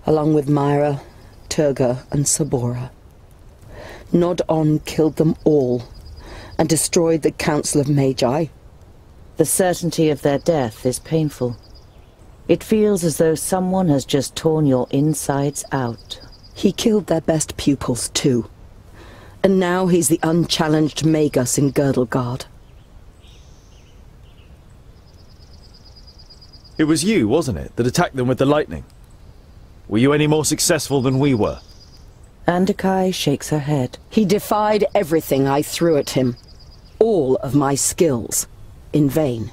Along with Maira, Turgur, and Sabora. Nôd'onn killed them all, and destroyed the Council of Magi. The certainty of their death is painful. It feels as though someone has just torn your insides out. He killed their best pupils, too. And now he's the unchallenged Magus in Girdlegard. It was you, wasn't it, that attacked them with the lightning? Were you any more successful than we were? Andôkai shakes her head. He defied everything I threw at him. All of my skills. In vain.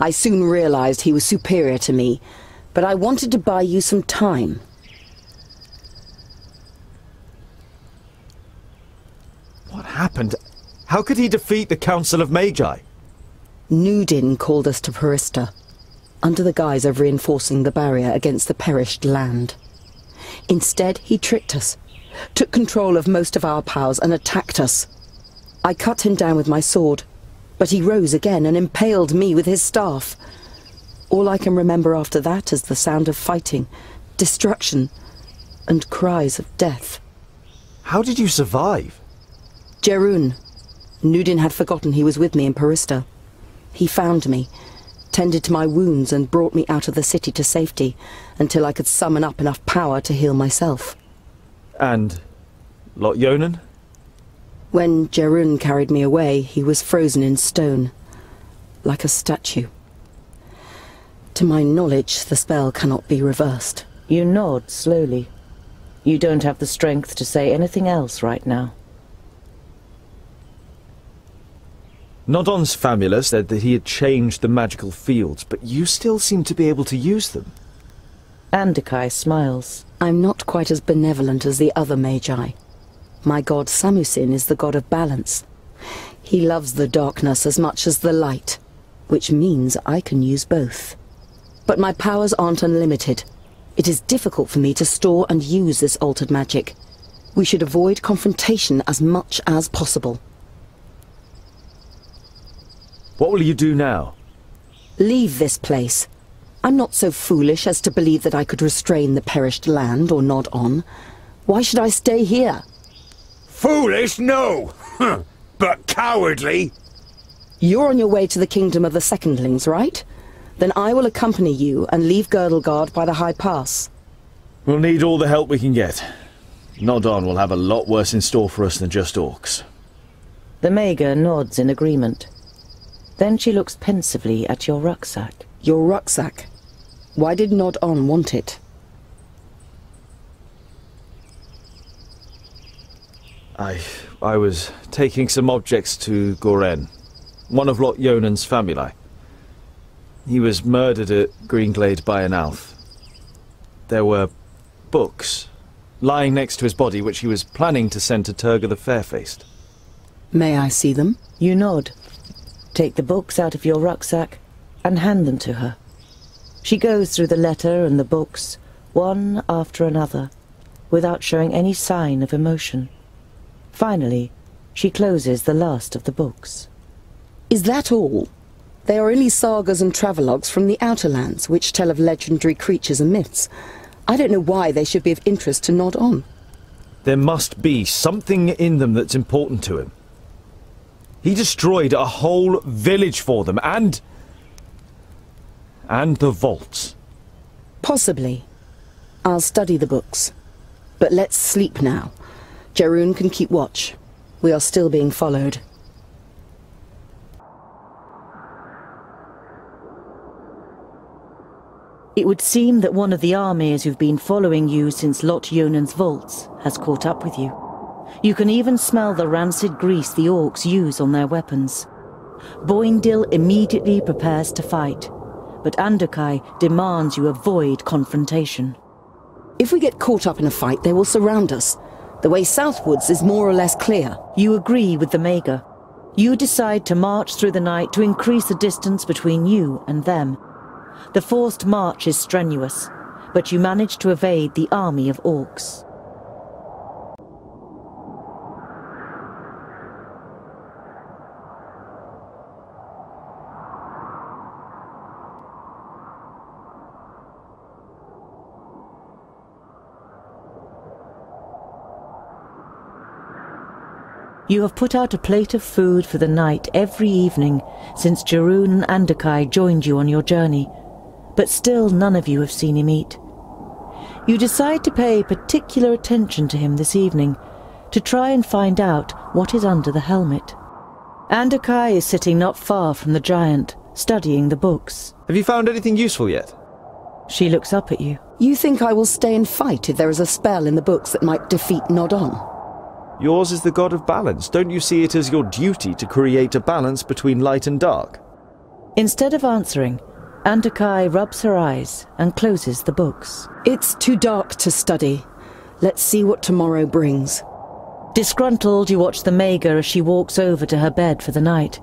I soon realized he was superior to me, but I wanted to buy you some time. What happened? How could he defeat the Council of Magi? Nudin called us to Porista, under the guise of reinforcing the barrier against the perished land. Instead, he tricked us, took control of most of our powers, and attacked us. I cut him down with my sword, but he rose again and impaled me with his staff. All I can remember after that is the sound of fighting, destruction, and cries of death. How did you survive? Djerůn. Nudin had forgotten he was with me in Porista. He found me, tended to my wounds and brought me out of the city to safety until I could summon up enough power to heal myself. And Lot-Ionan? When Djerůn carried me away, he was frozen in stone, like a statue. To my knowledge, the spell cannot be reversed. You nod slowly. You don't have the strength to say anything else right now. Nôd'onn's famula said that he had changed the magical fields, but you still seem to be able to use them. Andôkai smiles. I'm not quite as benevolent as the other magi. My god Samusin is the god of balance. He loves the darkness as much as the light, which means I can use both. But my powers aren't unlimited. It is difficult for me to store and use this altered magic. We should avoid confrontation as much as possible. What will you do now? Leave this place. I'm not so foolish as to believe that I could restrain the perished land or Nôd'onn. Why should I stay here? Foolish, no! but cowardly! You're on your way to the kingdom of the Secondlings, right? Then I will accompany you and leave Girdlegard by the High Pass. We'll need all the help we can get. Nôd'onn will have a lot worse in store for us than just orcs. The Maga nods in agreement. Then she looks pensively at your rucksack. Your rucksack? Why did Nôd'onn want it? I... I was taking some objects to Gorén, one of Lot-Ionan's family. He was murdered at Greenglade by an älf. There were books lying next to his body which he was planning to send to Turgur the Fairfaced. May I see them? You nod. Take the books out of your rucksack and hand them to her. She goes through the letter and the books, one after another, without showing any sign of emotion. Finally, she closes the last of the books. Is that all? They are only sagas and travelogues from the outer lands, which tell of legendary creatures and myths. I don't know why they should be of interest to Nod On. There must be something in them that's important to him. He destroyed a whole village for them, and... and the vaults. Possibly. I'll study the books. But let's sleep now. Djerůn can keep watch. We are still being followed. It would seem that one of the armies who've been following you since Lot-Ionan's vaults has caught up with you. You can even smell the rancid grease the orcs use on their weapons. Boïndil immediately prepares to fight, but Andôkai demands you avoid confrontation. If we get caught up in a fight, they will surround us. The way southwards is more or less clear. You agree with the Maga. You decide to march through the night to increase the distance between you and them. The forced march is strenuous, but you manage to evade the army of orcs. You have put out a plate of food for the night every evening since Djerůn and Andôkai joined you on your journey, but still none of you have seen him eat. You decide to pay particular attention to him this evening, to try and find out what is under the helmet. Andôkai is sitting not far from the giant, studying the books. Have you found anything useful yet? She looks up at you. You think I will stay and fight if there is a spell in the books that might defeat Nôd'onn? Yours is the god of balance. Don't you see it as your duty to create a balance between light and dark? Instead of answering, Andôkai rubs her eyes and closes the books. It's too dark to study. Let's see what tomorrow brings. Disgruntled, you watch the Maga as she walks over to her bed for the night.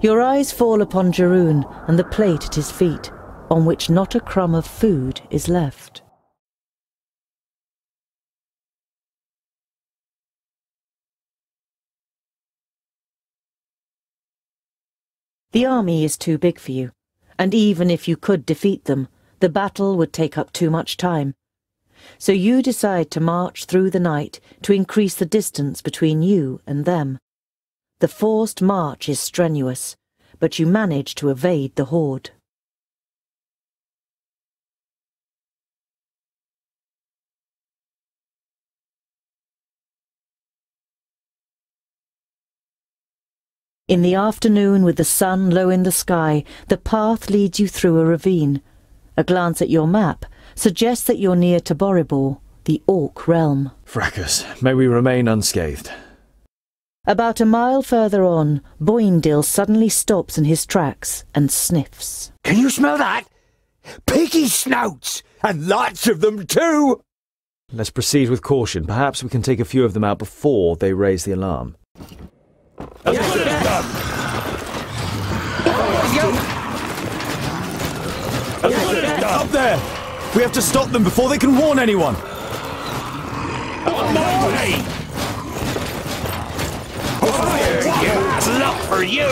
Your eyes fall upon Djerůn and the plate at his feet, on which not a crumb of food is left. The army is too big for you, and even if you could defeat them, the battle would take up too much time. So you decide to march through the night to increase the distance between you and them. The forced march is strenuous, but you manage to evade the horde. In the afternoon, with the sun low in the sky, the path leads you through a ravine. A glance at your map suggests that you're near to Boribor, the Orc realm. Vraccas, may we remain unscathed. About a mile further on, Boïndil suddenly stops in his tracks and sniffs. Can you smell that? Piggy snouts! And lots of them too! Let's proceed with caution. Perhaps we can take a few of them out before they raise the alarm. Up there! We have to stop them before they can warn anyone! Up my way. Luck for you!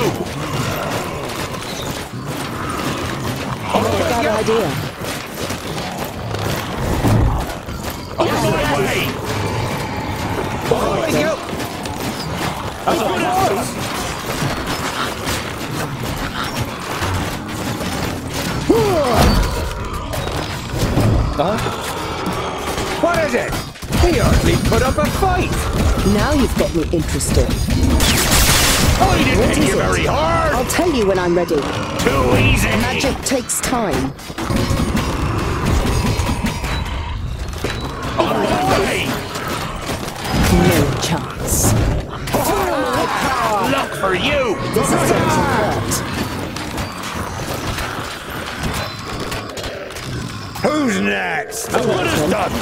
Bad idea. What is it? He hardly put up a fight! Now you've got me interested. Oh, he didn't What hit you it? very hard! I'll tell you when I'm ready. Too easy! Magic takes time. Oh, no chance. Luck for you! This is going to hurt. Who's next? The wood is done!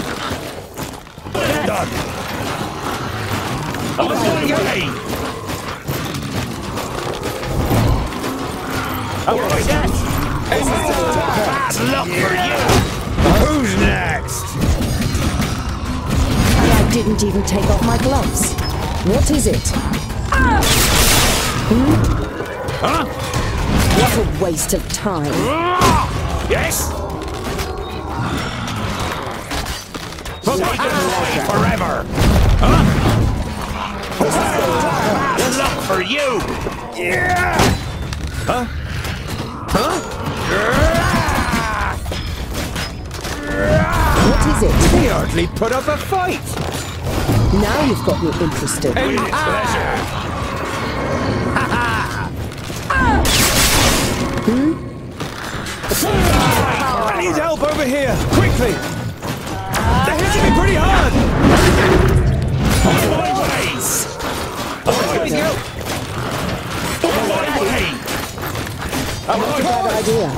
Wood is done! I'm going away! Bad luck for you! Who's next? And I didn't even take off my gloves. What is it? Ah! Hmm? Huh? What a waste of time. Yes? Forever! Huh? Bad luck for you! Yeah! Huh? Huh? What is it? He hardly put up a fight! Now you've got me interested. With pleasure! Need help over here! Quickly! They're hitting me pretty hard! Always! Always go! Always! Bad idea.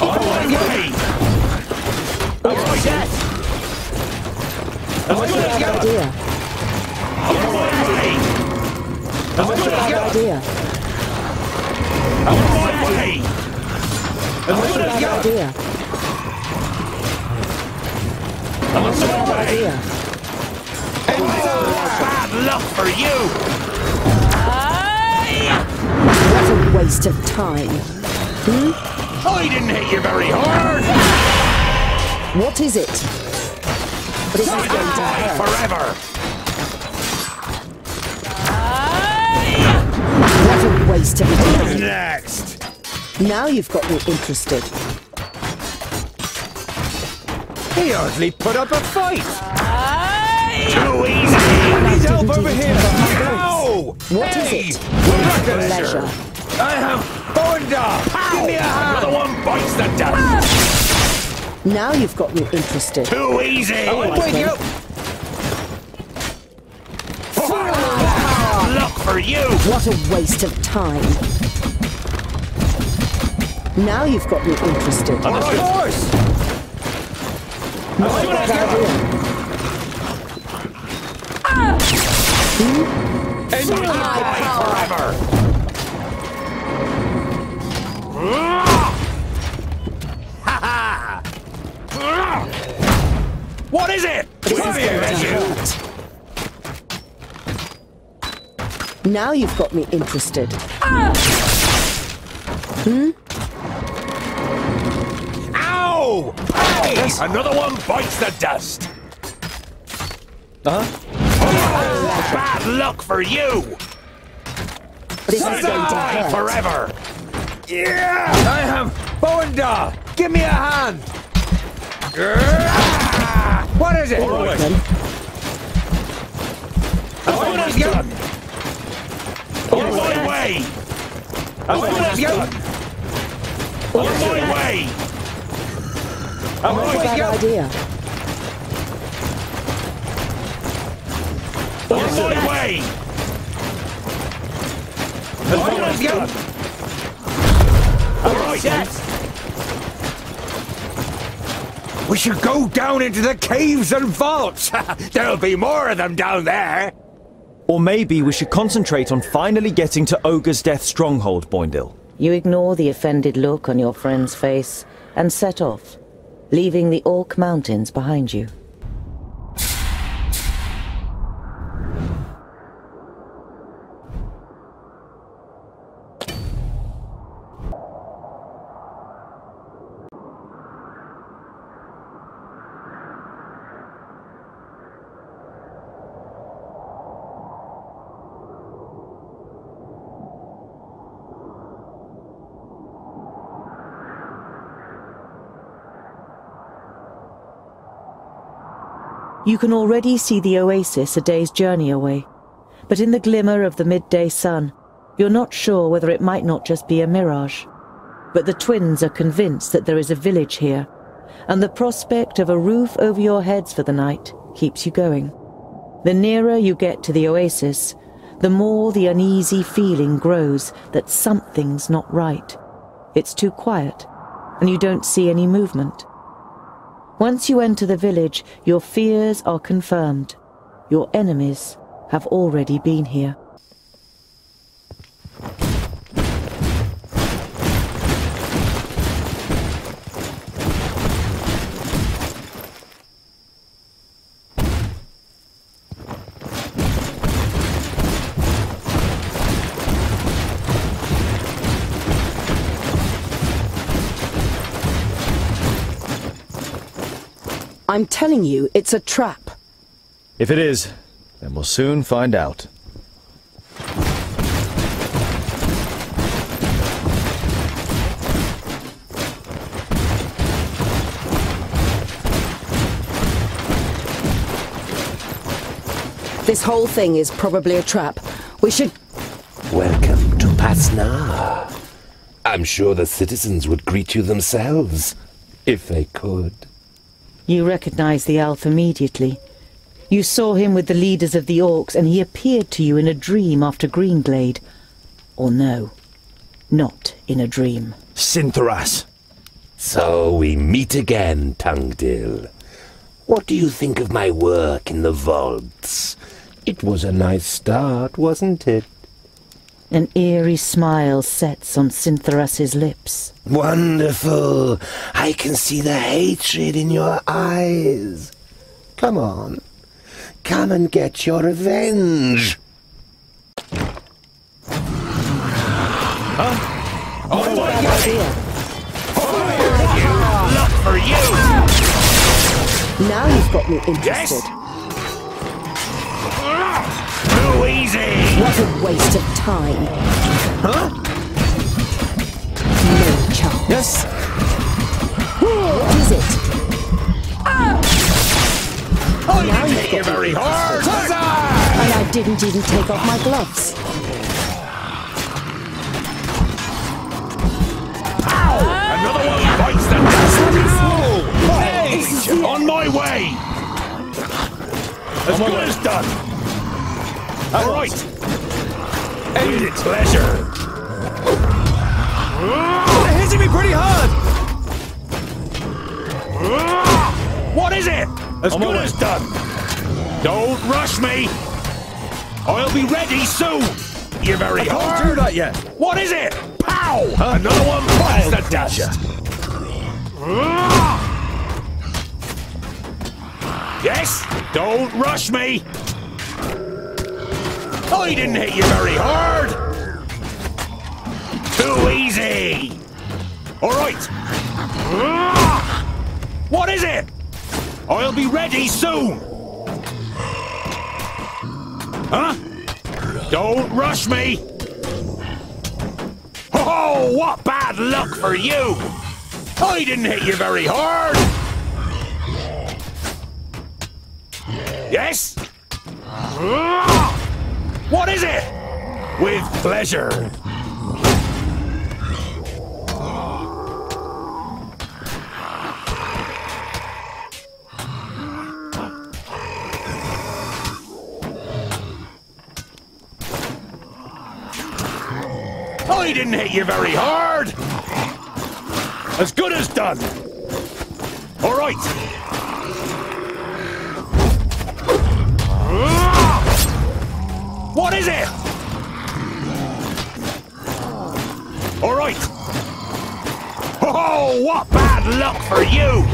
Always! Always! Bad idea. Bad idea. Bad idea. Bad idea. Bad luck for you! What a waste of time. Hmm? I didn't hit you very hard! What is it? This is going to hurt. Forever! What a waste of time. next? Now you've got me interested. He hardly put up a fight! Too easy! I need help over here! take off my No! What is Hey! it? With Pleasure. I have Bonda! Give me a hand! You're the one bites the dust! Ah. Now you've got me interested. Too easy! Oh, With you. Ah. Luck for you! What a waste of time. Now you've got me interested. On the horse! Not a bad idea. Enjoy forever! Ha ha! What is it? Come here, you. Now you've got me interested. Hmm? Ow! Go! Pow! Another one bites the dust. Huh? Oh, bad luck for you! This is going to Die hurt. forever! Yeah! I have Boëndal! Give me a hand! Ah! What is it? All right. As good as you. On my way! As good. On my way! As Not a good bad you. idea. On my way! As good as you. All right. We should go down into the caves and vaults. There'll be more of them down there. Or maybe we should concentrate on finally getting to Ogre's Death Stronghold, Boïndil. You ignore the offended look on your friend's face and set off, leaving the Orc Mountains behind you. You can already see the oasis a day's journey away, but in the glimmer of the midday sun, you're not sure whether it might not just be a mirage. But the twins are convinced that there is a village here, and the prospect of a roof over your heads for the night keeps you going. The nearer you get to the oasis, the more the uneasy feeling grows that something's not right. It's too quiet, and you don't see any movement. Once you enter the village, your fears are confirmed. Your enemies have already been here. I'm telling you, it's a trap. If it is, then we'll soon find out. This whole thing is probably a trap. We should. Welcome to Pasnar. I'm sure the citizens would greet you themselves, if they could. You recognized the elf immediately. You saw him with the leaders of the orcs, and he appeared to you in a dream after Greenglade. Or no, not in a dream. Sinthoras. So we meet again, Tungdil. What do you think of my work in the vaults? It was a nice start, wasn't it? An eerie smile sets on Sinthoras's lips. Wonderful! I can see the hatred in your eyes. Come on. Come and get your revenge. Oh my Bad idea. Luck for you! Now you've got me interested. Too easy! What a waste of time. Huh? No chance. Yes. What is it? Ah! Oh, I Now you've hit got very hard! interested. Huzzah! And I didn't even take off my gloves. Ow! Another one bites the dust! Ow! Hey! On my way! As good as done! All right! End it! Pleasure! They're hitting me pretty hard! What is it? As good as done! Don't rush me! I'll be ready soon! You're very I can't do that yet. What is it? Pow! Another one bites the dust! Yes? Don't rush me! I didn't hit you very hard! Too easy! Alright! What is it? I'll be ready soon! Huh? Don't rush me! Oh, what bad luck for you! I didn't hit you very hard! Yes? What is it? With pleasure. I didn't hit you very hard! As good as done! All What is it? All right! Oh, what bad luck for you!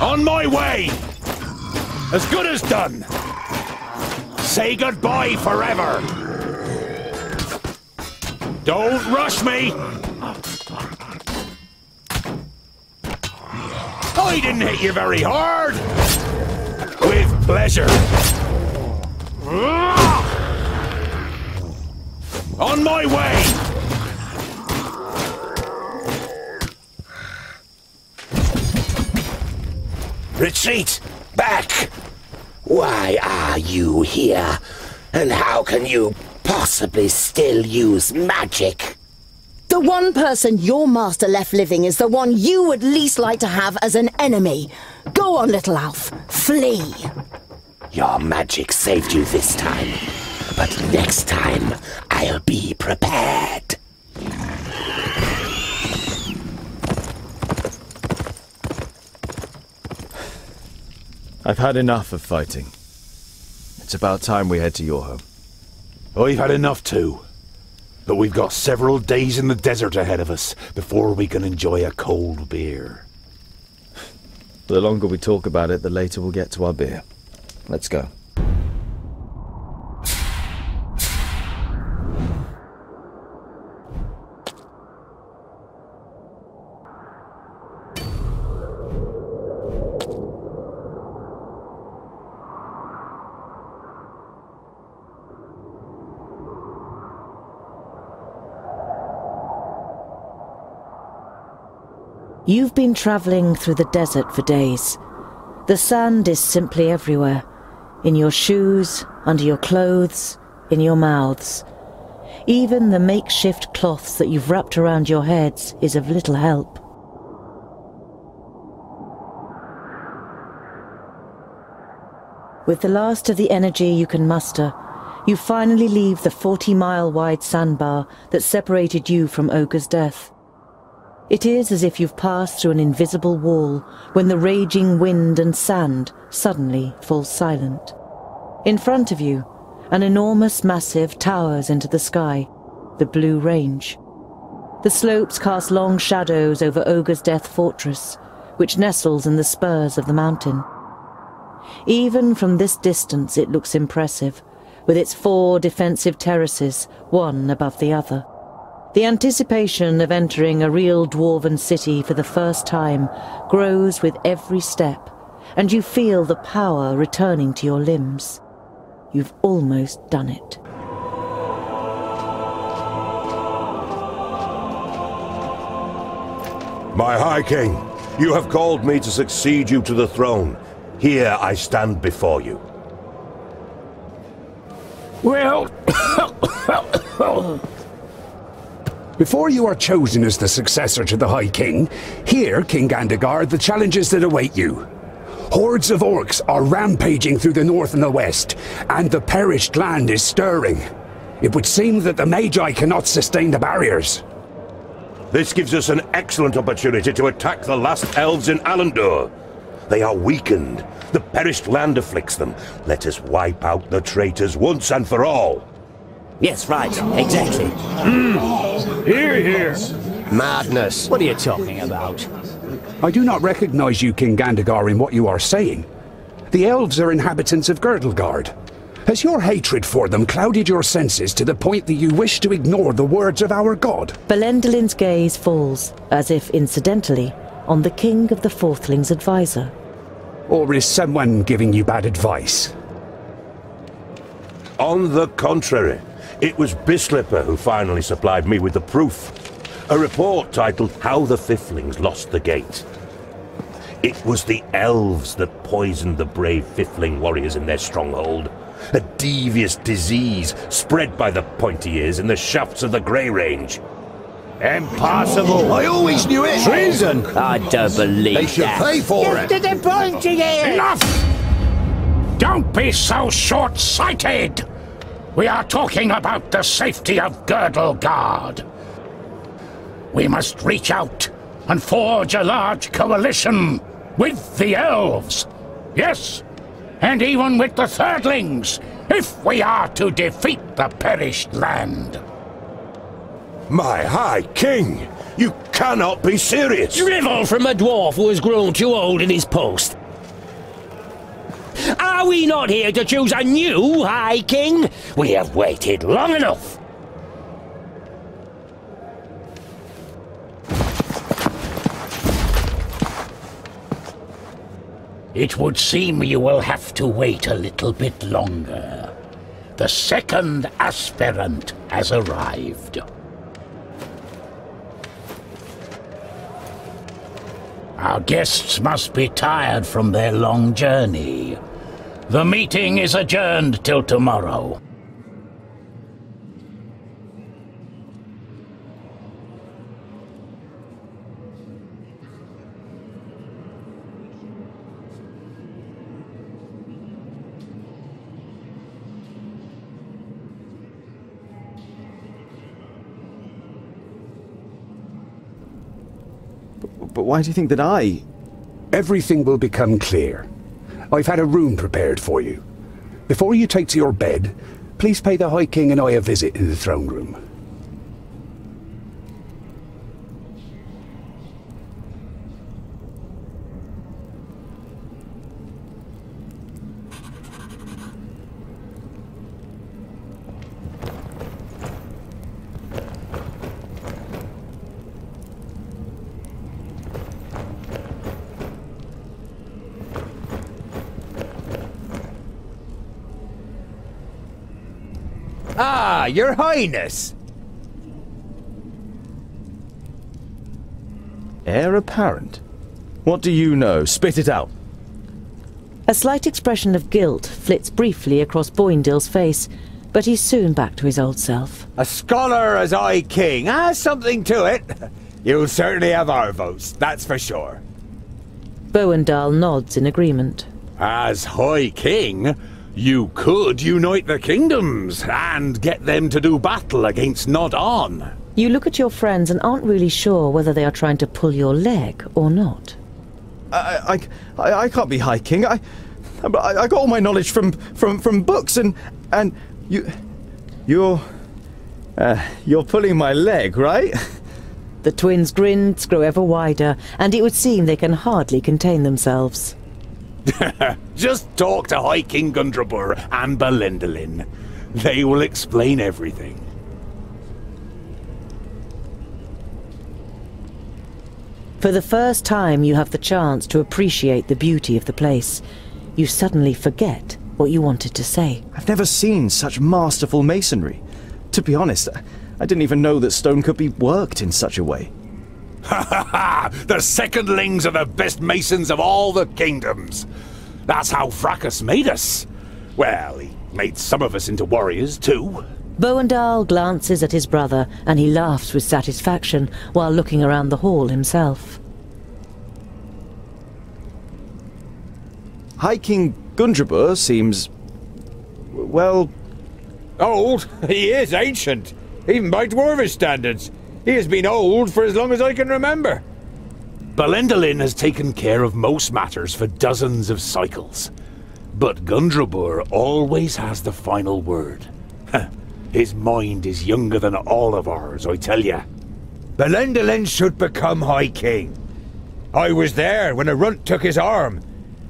On my way! As good as done! Say goodbye forever! Don't rush me! I didn't hit you very hard! With pleasure! On my way! Retreat! Back! Why are you here? And how can you possibly still use magic? The one person your master left living is the one you would least like to have as an enemy. Go on, little älf. Flee. Your magic saved you this time. But next time, I'll be prepared. I've had enough of fighting. It's about time we head to your home. Oh, I've had enough too. But we've got several days in the desert ahead of us before we can enjoy a cold beer. The longer we talk about it, the later we'll get to our beer. Let's go. You've been travelling through the desert for days. The sand is simply everywhere. In your shoes, under your clothes, in your mouths. Even the makeshift cloths that you've wrapped around your heads is of little help. With the last of the energy you can muster, you finally leave the 40 mile wide sandbar that separated you from Ogre's death. It is as if you've passed through an invisible wall when the raging wind and sand suddenly falls silent. In front of you, an enormous massive towers into the sky, the Blue Range. The slopes cast long shadows over Ogre's Death Fortress, which nestles in the spurs of the mountain. Even from this distance it looks impressive, with its four defensive terraces, one above the other. The anticipation of entering a real dwarven city for the first time grows with every step, and you feel the power returning to your limbs. You've almost done it. My High King, you have called me to succeed you to the throne. Here I stand before you. Well, before you are chosen as the successor to the High King, hear, King Gandogar, the challenges that await you. Hordes of orcs are rampaging through the north and the west, and the perished land is stirring. It would seem that the Magi cannot sustain the barriers. This gives us an excellent opportunity to attack the last elves in Alandur. They are weakened. The perished land afflicts them. Let us wipe out the traitors once and for all. Yes, right. Exactly. Mm. Here, here. Madness. What are you talking about? I do not recognize you, King Gandogar, in what you are saying. The elves are inhabitants of Girdlegard. Has your hatred for them clouded your senses to the point that you wish to ignore the words of our god? Balendilin's gaze falls, as if incidentally, on the king of the Fourthlings' advisor. Or is someone giving you bad advice? On the contrary, it was Bislipur who finally supplied me with the proof. A report titled How the Fifthlings Lost the Gate. It was the elves that poisoned the brave Fifthling warriors in their stronghold. A devious disease spread by the pointy ears in the shafts of the Grey Range. Impossible! I always knew it! Treason! I don't believe They should that. pay for it! the pointy ears! Enough! Don't be so short-sighted! We are talking about the safety of Girdlegard. We must reach out and forge a large coalition with the elves. Yes, and even with the Thirdlings, if we are to defeat the perished land. My High King! You cannot be serious! Drivel from a dwarf who has grown too old in his post. Are we not here to choose a new High King? We have waited long enough. It would seem you will have to wait a little bit longer. The second aspirant has arrived. Our guests must be tired from their long journey. The meeting is adjourned till tomorrow. But why do you think that I... Everything will become clear. I've had a room prepared for you. Before you take to your bed, please pay the High King and I a visit in the throne room. Ah, your highness! Heir apparent? What do you know? Spit it out. A slight expression of guilt flits briefly across Boïndil's face, but he's soon back to his old self. A scholar as I king has something to it. You'll certainly have our votes, that's for sure. Boëndal nods in agreement. As High King, you could unite the kingdoms and get them to do battle against Nôd'onn. You look at your friends and aren't really sure whether they are trying to pull your leg or not. I, I, I, I can't be High King. I, I, I got all my knowledge from, from, from books and, and you, you're, uh, you're pulling my leg, right? The twins' grins grow ever wider, and it would seem they can hardly contain themselves. Just talk to High King Gundrabur and Balendilin. They will explain everything. For the first time, you have the chance to appreciate the beauty of the place. You suddenly forget what you wanted to say. I've never seen such masterful masonry. To be honest, I didn't even know that stone could be worked in such a way. Ha ha ha! The secondlings are the best masons of all the kingdoms. That's how Vraccas made us. Well, he made some of us into warriors too. Boëndal glances at his brother, and he laughs with satisfaction while looking around the hall himself. High King Gundrabur seems. well. Old? He is ancient, even by dwarvish standards. He has been old for as long as I can remember. Balendilin has taken care of most matters for dozens of cycles. But Gundrabur always has the final word. His mind is younger than all of ours, I tell ya. Balendilin should become High King. I was there when a runt took his arm.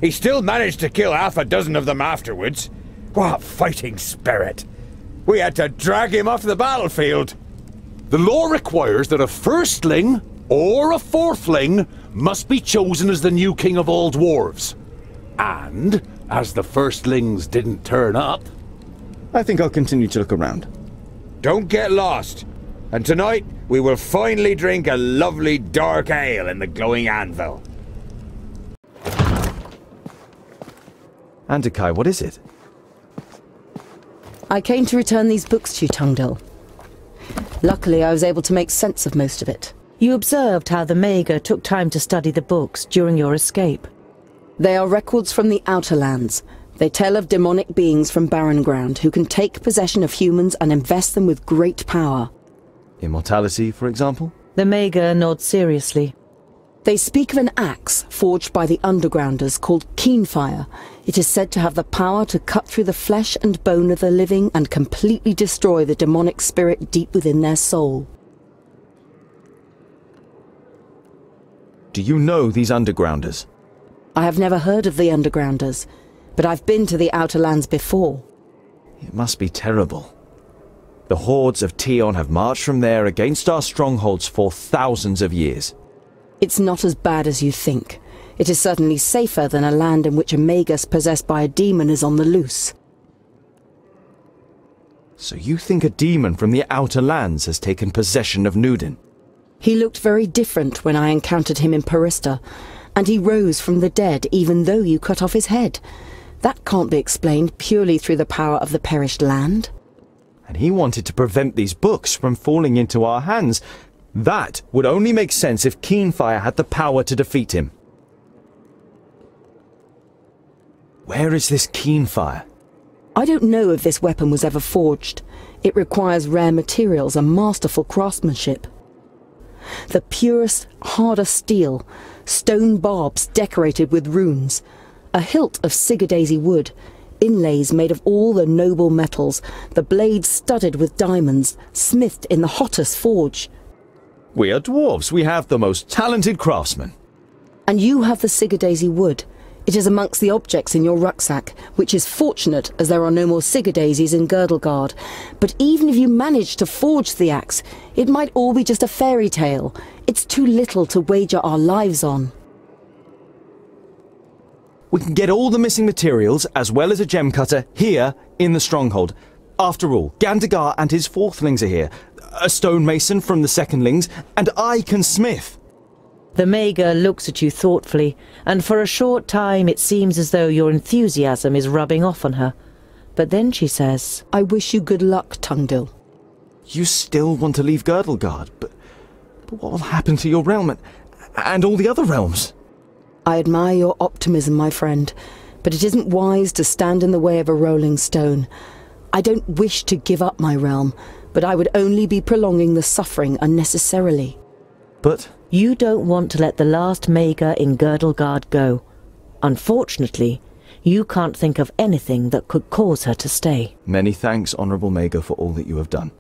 He still managed to kill half a dozen of them afterwards. What a fighting spirit! We had to drag him off the battlefield. The law requires that a firstling or a fourthling must be chosen as the new king of all dwarves. And, as the firstlings didn't turn up... I think I'll continue to look around. Don't get lost. And tonight, we will finally drink a lovely dark ale in the glowing anvil. Andôkai, what is it? I came to return these books to you, Tungdil. Luckily, I was able to make sense of most of it. You observed how the Maga took time to study the books during your escape. They are records from the Outer Lands. They tell of demonic beings from Barren Ground who can take possession of humans and invest them with great power. Immortality, for example? The Maga nods seriously. They speak of an axe forged by the Undergrounders called Keenfire. It is said to have the power to cut through the flesh and bone of the living and completely destroy the demonic spirit deep within their soul. Do you know these Undergrounders? I have never heard of the Undergrounders, but I've been to the Outer Lands before. It must be terrible. The hordes of Tion have marched from there against our strongholds for thousands of years. It's not as bad as you think. It is certainly safer than a land in which a Magus possessed by a demon is on the loose. So you think a demon from the Outer Lands has taken possession of Nudin? He looked very different when I encountered him in Porista, and he rose from the dead even though you cut off his head. That can't be explained purely through the power of the perished land. And he wanted to prevent these books from falling into our hands. That would only make sense if Keenfire had the power to defeat him. Where is this Keenfire? I don't know if this weapon was ever forged. It requires rare materials and masterful craftsmanship. The purest, hardest steel, stone barbs decorated with runes, a hilt of Sigardazy wood, inlays made of all the noble metals, the blades studded with diamonds, smithed in the hottest forge. We are dwarves. We have the most talented craftsmen. And you have the Sigardazy wood. It is amongst the objects in your rucksack, which is fortunate as there are no more Sigardazys in Girdlegard. But even if you manage to forge the axe, it might all be just a fairy tale. It's too little to wager our lives on. We can get all the missing materials, as well as a gem cutter, here in the stronghold. After all, Gandogar and his fourthlings are here, a stonemason from the secondlings, and I can smith. The Maga looks at you thoughtfully, and for a short time it seems as though your enthusiasm is rubbing off on her. But then she says, I wish you good luck, Tungdil. You still want to leave Girdlegard, but, but what will happen to your realm and, and all the other realms? I admire your optimism, my friend, but it isn't wise to stand in the way of a rolling stone. I don't wish to give up my realm, but I would only be prolonging the suffering unnecessarily. But you don't want to let the last Maga in Girdlegard go. Unfortunately, you can't think of anything that could cause her to stay. Many thanks, Honourable Maga, for all that you have done.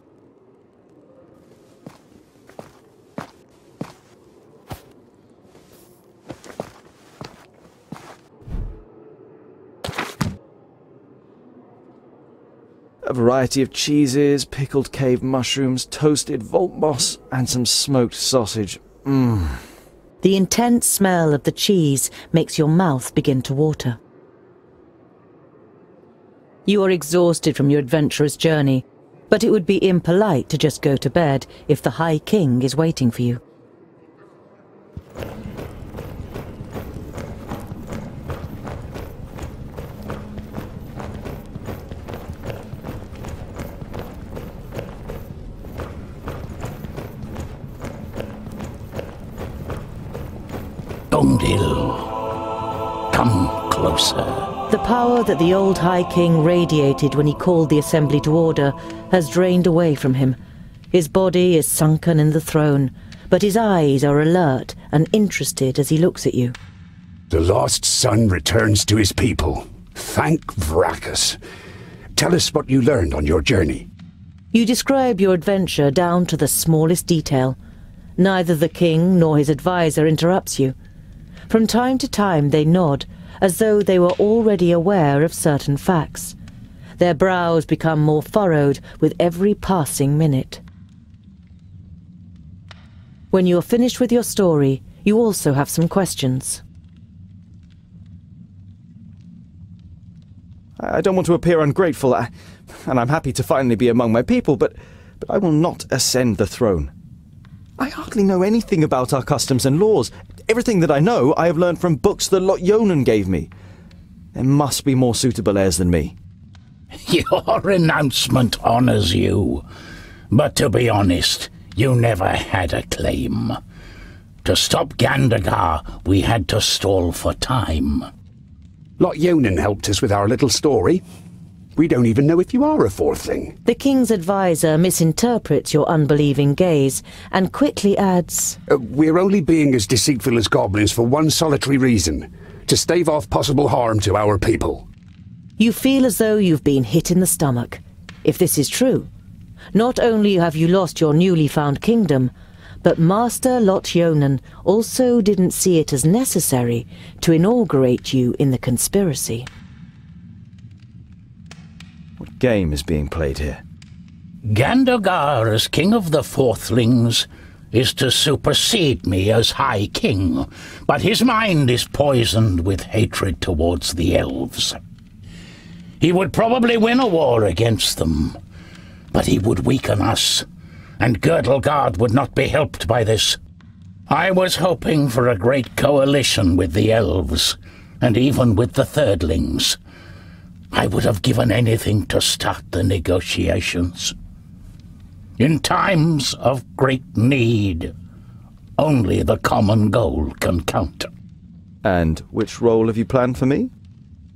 A variety of cheeses, pickled cave mushrooms, toasted vault moss, and some smoked sausage. Mmm. The intense smell of the cheese makes your mouth begin to water. You are exhausted from your adventurous journey, but it would be impolite to just go to bed if the High King is waiting for you. Closer. The power that the old High King radiated when he called the assembly to order has drained away from him. His body is sunken in the throne, but his eyes are alert and interested as he looks at you. The lost son returns to his people. Thank Vraccas. Tell us what you learned on your journey. You describe your adventure down to the smallest detail. Neither the king nor his adviser interrupts you. From time to time they nod, as though they were already aware of certain facts. Their brows become more furrowed with every passing minute. When you're finished with your story, you also have some questions. I don't want to appear ungrateful, and I'm happy to finally be among my people, but, but I will not ascend the throne. I hardly know anything about our customs and laws. Everything that I know, I have learned from books that Lot-Ionan gave me. There must be more suitable heirs than me. Your renouncement honours you. But to be honest, you never had a claim. To stop Gandogar, we had to stall for time. Lot-Ionan helped us with our little story. We don't even know if you are a fourthling. The king's advisor misinterprets your unbelieving gaze and quickly adds, uh, We're only being as deceitful as goblins for one solitary reason to stave off possible harm to our people. You feel as though you've been hit in the stomach. If this is true, not only have you lost your newly found kingdom, but Master Lot-Ionan also didn't see it as necessary to inaugurate you in the conspiracy. Game is being played here? Gandogar, as king of the Fourthlings, is to supersede me as High King, but his mind is poisoned with hatred towards the elves. He would probably win a war against them, but he would weaken us, and Girdlegard would not be helped by this. I was hoping for a great coalition with the elves, and even with the Thirdlings. I would have given anything to start the negotiations. In times of great need, only the common goal can count. And which role have you planned for me?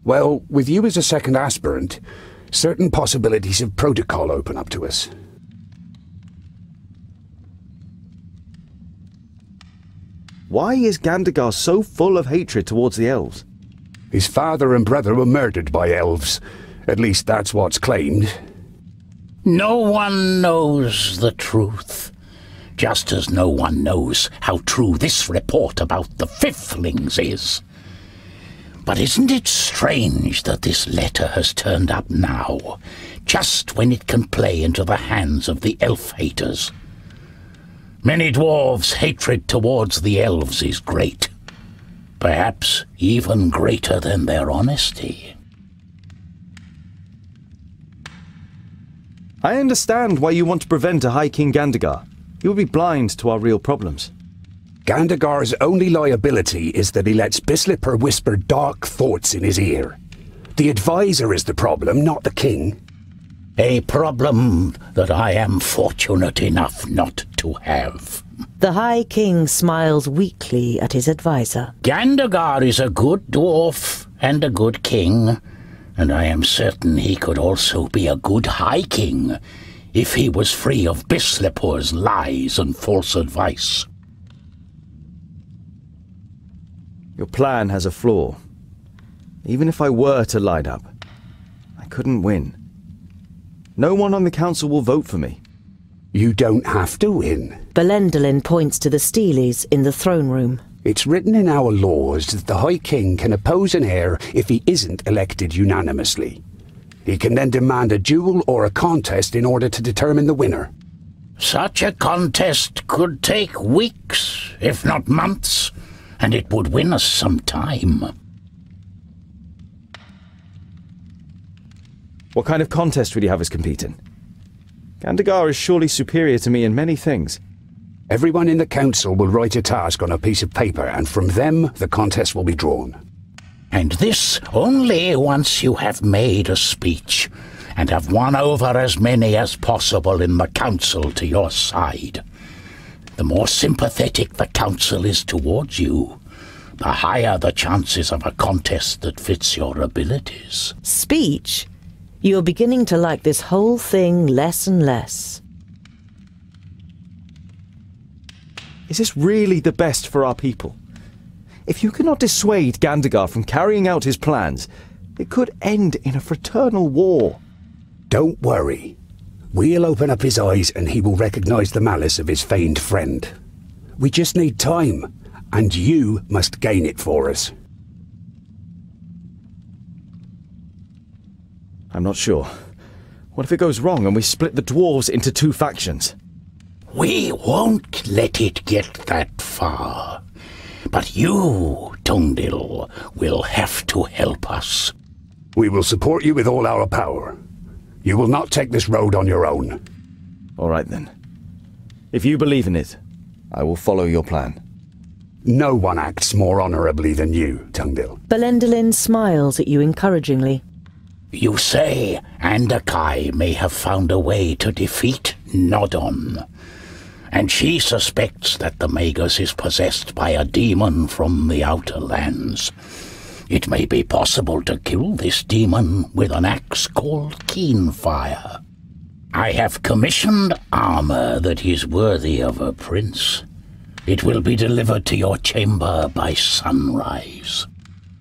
Well, with you as a second aspirant, certain possibilities of protocol open up to us. Why is Gandogar so full of hatred towards the elves? His father and brother were murdered by elves. At least that's what's claimed. No one knows the truth. Just as no one knows how true this report about the Fifthlings is. But isn't it strange that this letter has turned up now, just when it can play into the hands of the elf haters? Many dwarves' hatred towards the elves is great perhaps even greater than their honesty. I understand why you want to prevent a High King Gandogar. You will be blind to our real problems. Gandogar's only liability is that he lets Bislipur whisper dark thoughts in his ear. The advisor is the problem, not the king. A problem that I am fortunate enough not to have. The High King smiles weakly at his adviser. Gandogar is a good dwarf and a good king, and I am certain he could also be a good High King if he was free of Bislipur's lies and false advice. Your plan has a flaw. Even if I were to light up, I couldn't win. No one on the council will vote for me. You don't have to win. Balendilin points to the Steelies in the throne room. It's written in our laws that the High King can oppose an heir if he isn't elected unanimously. He can then demand a duel or a contest in order to determine the winner. Such a contest could take weeks, if not months, and it would win us some time. What kind of contest would you have us compete in? Gandogar is surely superior to me in many things. Everyone in the council will write a task on a piece of paper, and from them the contest will be drawn. And this only once you have made a speech, and have won over as many as possible in the council to your side. The more sympathetic the council is towards you, the higher the chances of a contest that fits your abilities. Speech? You're beginning to like this whole thing less and less. Is this really the best for our people? If you cannot dissuade Gandogar from carrying out his plans, it could end in a fraternal war. Don't worry. We'll open up his eyes and he will recognize the malice of his feigned friend. We just need time, and you must gain it for us. I'm not sure. What if it goes wrong and we split the dwarves into two factions? We won't let it get that far. But you, Tungdil, will have to help us. We will support you with all our power. You will not take this road on your own. All right then. If you believe in it, I will follow your plan. No one acts more honorably than you, Tungdil. Balendilin smiles at you encouragingly. You say Andôkai may have found a way to defeat Nôd'onn. And she suspects that the Magus is possessed by a demon from the outer lands. It may be possible to kill this demon with an axe called Keenfire. I have commissioned armor that is worthy of a prince. It will be delivered to your chamber by sunrise.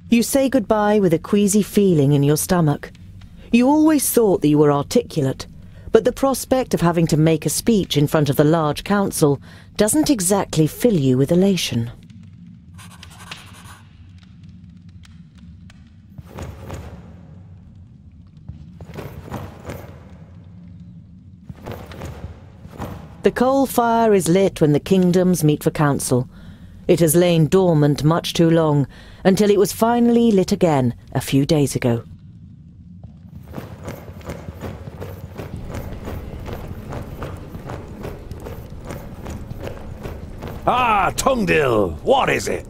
You say goodbye with a queasy feeling in your stomach. You always thought that you were articulate, but the prospect of having to make a speech in front of the large council doesn't exactly fill you with elation. The coal fire is lit when the kingdoms meet for council. It has lain dormant much too long, until it was finally lit again a few days ago. Ah, Tungdil, what is it?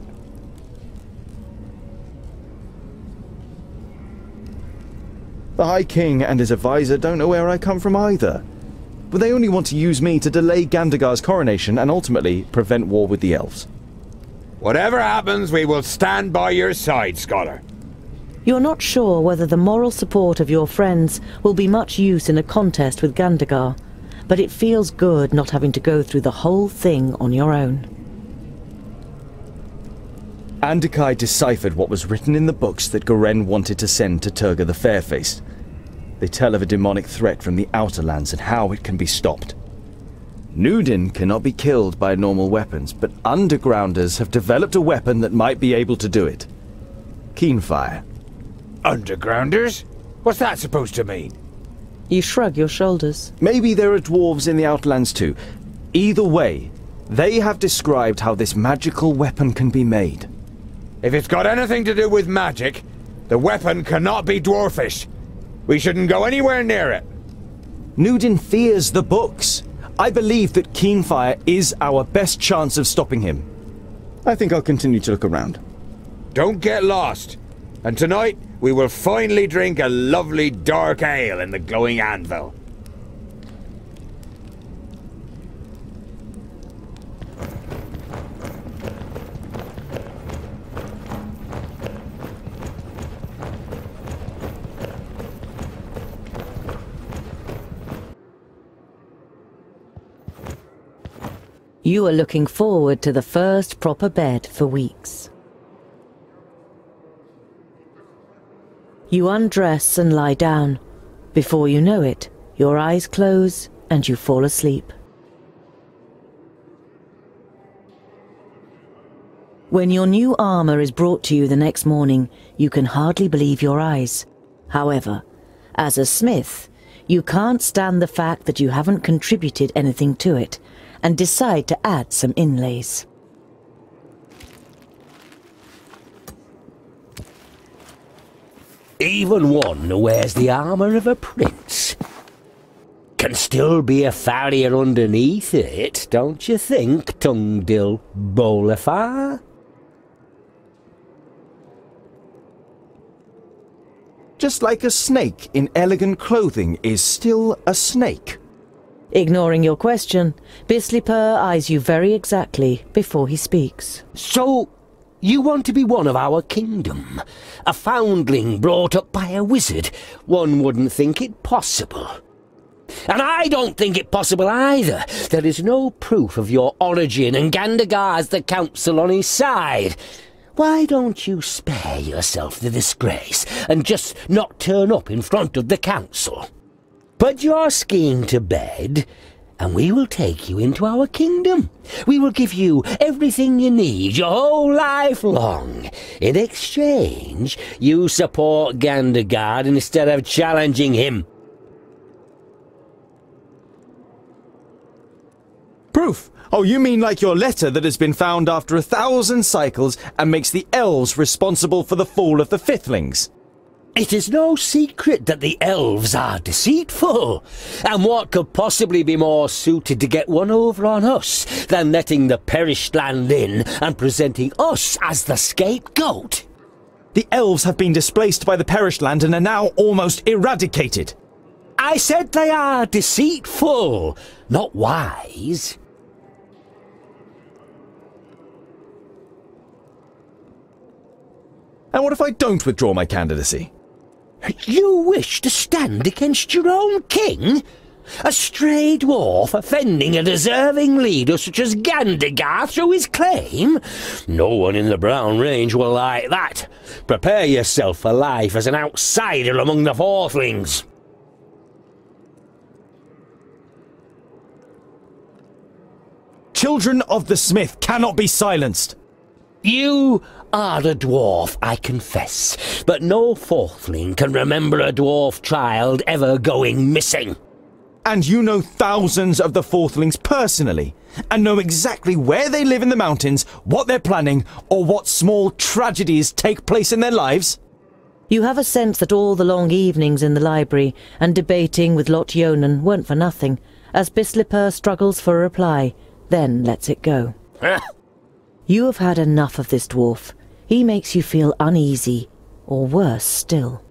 The High King and his advisor don't know where I come from either. But they only want to use me to delay Gandogar's coronation and ultimately prevent war with the elves. Whatever happens, we will stand by your side, Scholar. You're not sure whether the moral support of your friends will be much use in a contest with Gandogar, but it feels good not having to go through the whole thing on your own. Andôkai deciphered what was written in the books that Gorén wanted to send to Turgur the Fairfaced. They tell of a demonic threat from the Outer Lands and how it can be stopped. Nudin cannot be killed by normal weapons, but Undergrounders have developed a weapon that might be able to do it. Keenfire. Undergrounders? What's that supposed to mean? You shrug your shoulders. Maybe there are dwarves in the Outlands too. Either way, they have described how this magical weapon can be made. If it's got anything to do with magic, the weapon cannot be dwarfish. We shouldn't go anywhere near it. Nudin fears the books. I believe that Keenfire is our best chance of stopping him. I think I'll continue to look around. Don't get lost. And tonight, we will finally drink a lovely dark ale in the glowing anvil. You are looking forward to the first proper bed for weeks. You undress and lie down. Before you know it, your eyes close and you fall asleep. When your new armor is brought to you the next morning, you can hardly believe your eyes. However, as a smith, you can't stand the fact that you haven't contributed anything to it, and decide to add some inlays. Even one who wears the armour of a prince can still be a farrier underneath it, don't you think, Tungdil Bolofar? Just like a snake in elegant clothing is still a snake. Ignoring your question, Bislipur eyes you very exactly before he speaks. So, you want to be one of our kingdom? A foundling brought up by a wizard? One wouldn't think it possible. And I don't think it possible either. There is no proof of your origin, and Gandogar's the council on his side. Why don't you spare yourself the disgrace and just not turn up in front of the council? Put your skiing to bed and we will take you into our kingdom. We will give you everything you need your whole life long. In exchange, you support Gandogar instead of challenging him. Proof? Oh, you mean like your letter that has been found after a thousand cycles and makes the elves responsible for the fall of the Fifthlings? It is no secret that the elves are deceitful. And what could possibly be more suited to get one over on us than letting the perished land in and presenting us as the scapegoat? The elves have been displaced by the perished land and are now almost eradicated. I said they are deceitful, not wise. And what if I don't withdraw my candidacy? You wish to stand against your own king? A stray dwarf offending a deserving leader such as Gandogar through his claim? No one in the Brown Range will like that. Prepare yourself for life as an outsider among the Fourthlings. Children of the Smith cannot be silenced. You are a dwarf, I confess, but no Fourthling can remember a dwarf child ever going missing. And you know thousands of the Fourthlings personally, and know exactly where they live in the mountains, what they're planning, or what small tragedies take place in their lives? You have a sense that all the long evenings in the library and debating with Lot Ionan weren't for nothing, as Bislipur struggles for a reply, then lets it go. you have had enough of this dwarf. He makes you feel uneasy, or worse still.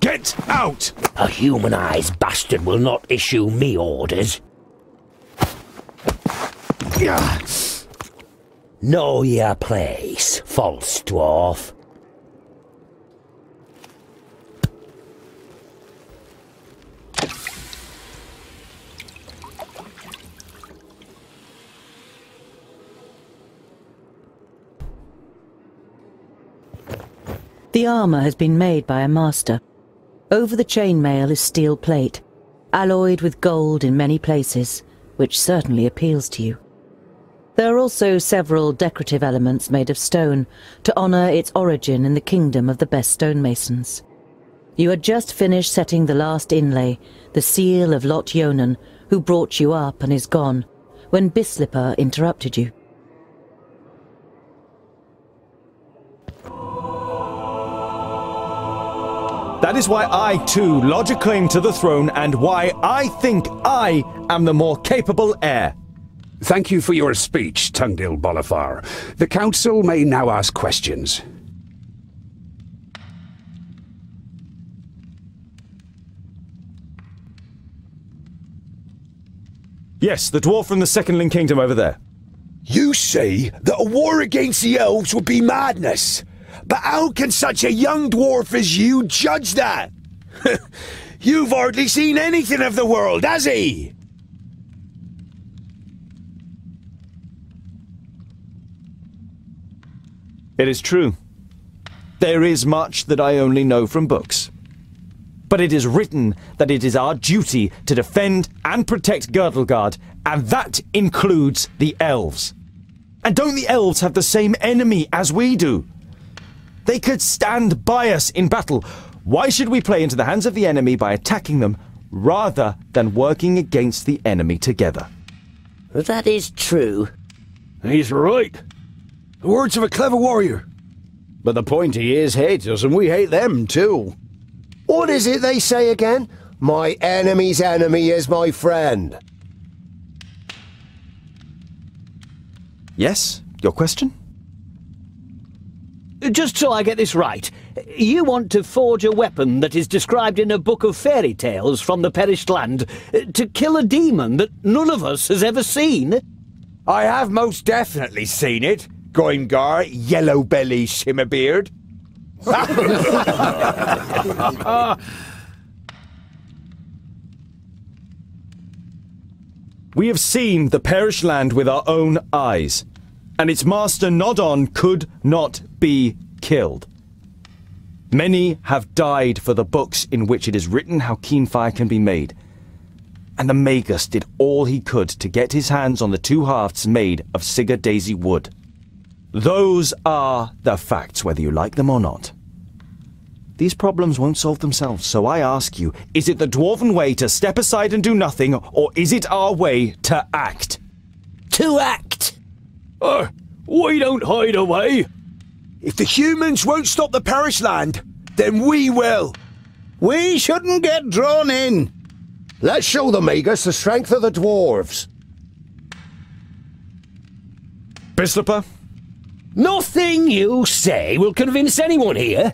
Get out! A humanized bastard will not issue me orders. Know your place, false dwarf. The armour has been made by a master. Over the chainmail is steel plate, alloyed with gold in many places, which certainly appeals to you. There are also several decorative elements made of stone to honour its origin in the kingdom of the best stonemasons. You had just finished setting the last inlay, the seal of Lot Ionan, who brought you up and is gone, when Bislipur interrupted you. That is why I, too, lodge a claim to the throne and why I think I am the more capable heir. Thank you for your speech, Tungdil Bolofar. The Council may now ask questions. Yes, the dwarf from the Secondling Kingdom over there. You say that a war against the elves would be madness. But how can such a young dwarf as you judge that? You've hardly seen anything of the world, has he? It is true. There is much that I only know from books. But it is written that it is our duty to defend and protect Girdlegard, and that includes the elves. And don't the elves have the same enemy as we do? They could stand by us in battle. Why should we play into the hands of the enemy by attacking them rather than working against the enemy together? That is true. He's right. The words of a clever warrior. But the pointy ears hate us, and we hate them too. What is it they say again? My enemy's enemy is my friend. Yes? Your question? Just so I get this right, you want to forge a weapon that is described in a book of fairy tales from the perished land eh, to kill a demon that none of us has ever seen? I have most definitely seen it. Goimgar, Yellow Belly, Shimmerbeard. We have seen the perished land with our own eyes, and its master Nôd'onn could not be killed. Many have died for the books in which it is written how Keenfire can be made. and the Magus did all he could to get his hands on the two halves made of Sigurdaisy wood. Those are the facts, whether you like them or not. These problems won't solve themselves, so I ask you, is it the Dwarven way to step aside and do nothing, or is it our way to act? To act? Uh, we don't hide away. If the humans won't stop the Perish Land, then we will. We shouldn't get drawn in. Let's show the Magus the strength of the dwarves. Bislipur? Nothing you say will convince anyone here.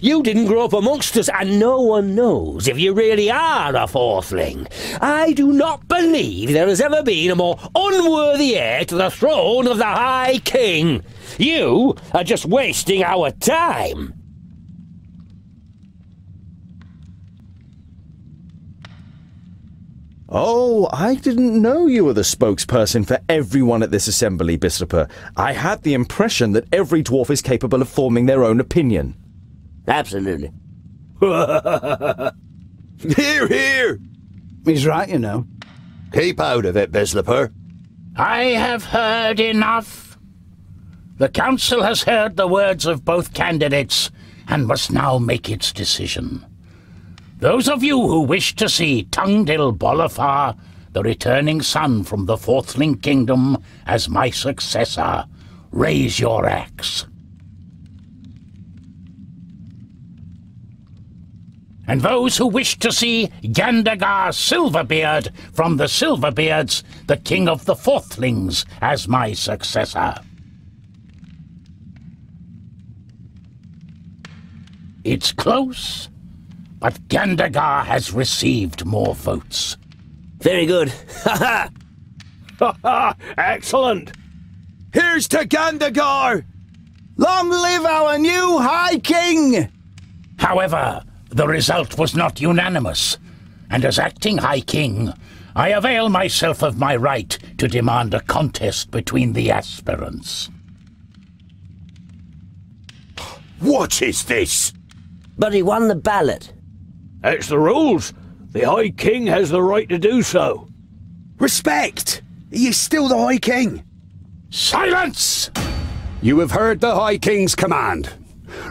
You didn't grow up amongst us, and no one knows if you really are a fourthling. I do not believe there has ever been a more unworthy heir to the throne of the High King. You are just wasting our time. Oh, I didn't know you were the spokesperson for everyone at this assembly, Bislipur. I had the impression that every dwarf is capable of forming their own opinion. Absolutely. Here, here! He's right, you know. Keep out of it, Bislipur. I have heard enough. The council has heard the words of both candidates and must now make its decision. Those of you who wish to see Tungdil Bolofar, the returning son from the Fourthling Kingdom, as my successor, raise your axe. And those who wish to see Gandogar Silverbeard from the Silverbeards, the king of the Fourthlings, as my successor. It's close, but Gandogar has received more votes. Very good. Ha ha! Excellent! Here's to Gandogar! Long live our new High King! However, the result was not unanimous, and as acting High King, I avail myself of my right to demand a contest between the aspirants. What is this? But he won the ballot. It's the rules. The High King has the right to do so. Respect! He is still the High King. Silence! You have heard the High King's command.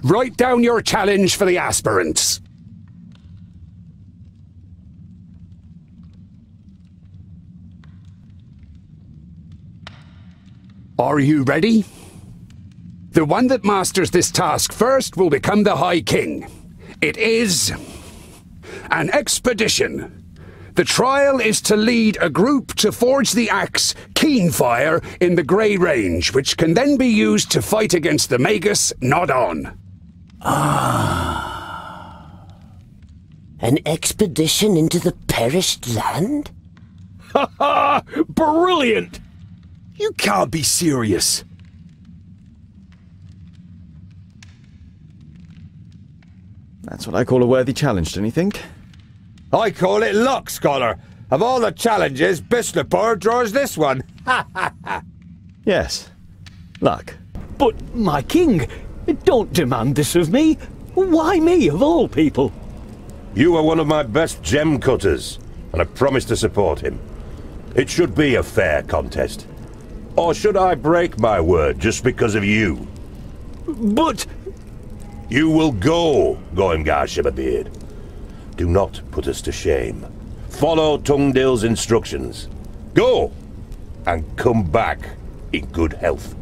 Write down your challenge for the aspirants. Are you ready? The one that masters this task first will become the High King. It is an expedition. The trial is to lead a group to forge the axe Keenfire in the Grey Range, which can then be used to fight against the Magus Nôd'onn. Ah. An expedition into the perished land? Ha ha! Brilliant! You can't be serious. That's what I call a worthy challenge, don't you think? I call it luck, Scholar. Of all the challenges, Bislipur draws this one. Ha ha ha! Yes. Luck. But, my king, don't demand this of me. Why me, of all people? You are one of my best gem cutters, and I promise to support him. It should be a fair contest. Or should I break my word just because of you? But... You will go, Goimgar Shimmerbeard. Do not put us to shame. Follow Tungdil's instructions. Go! And come back in good health.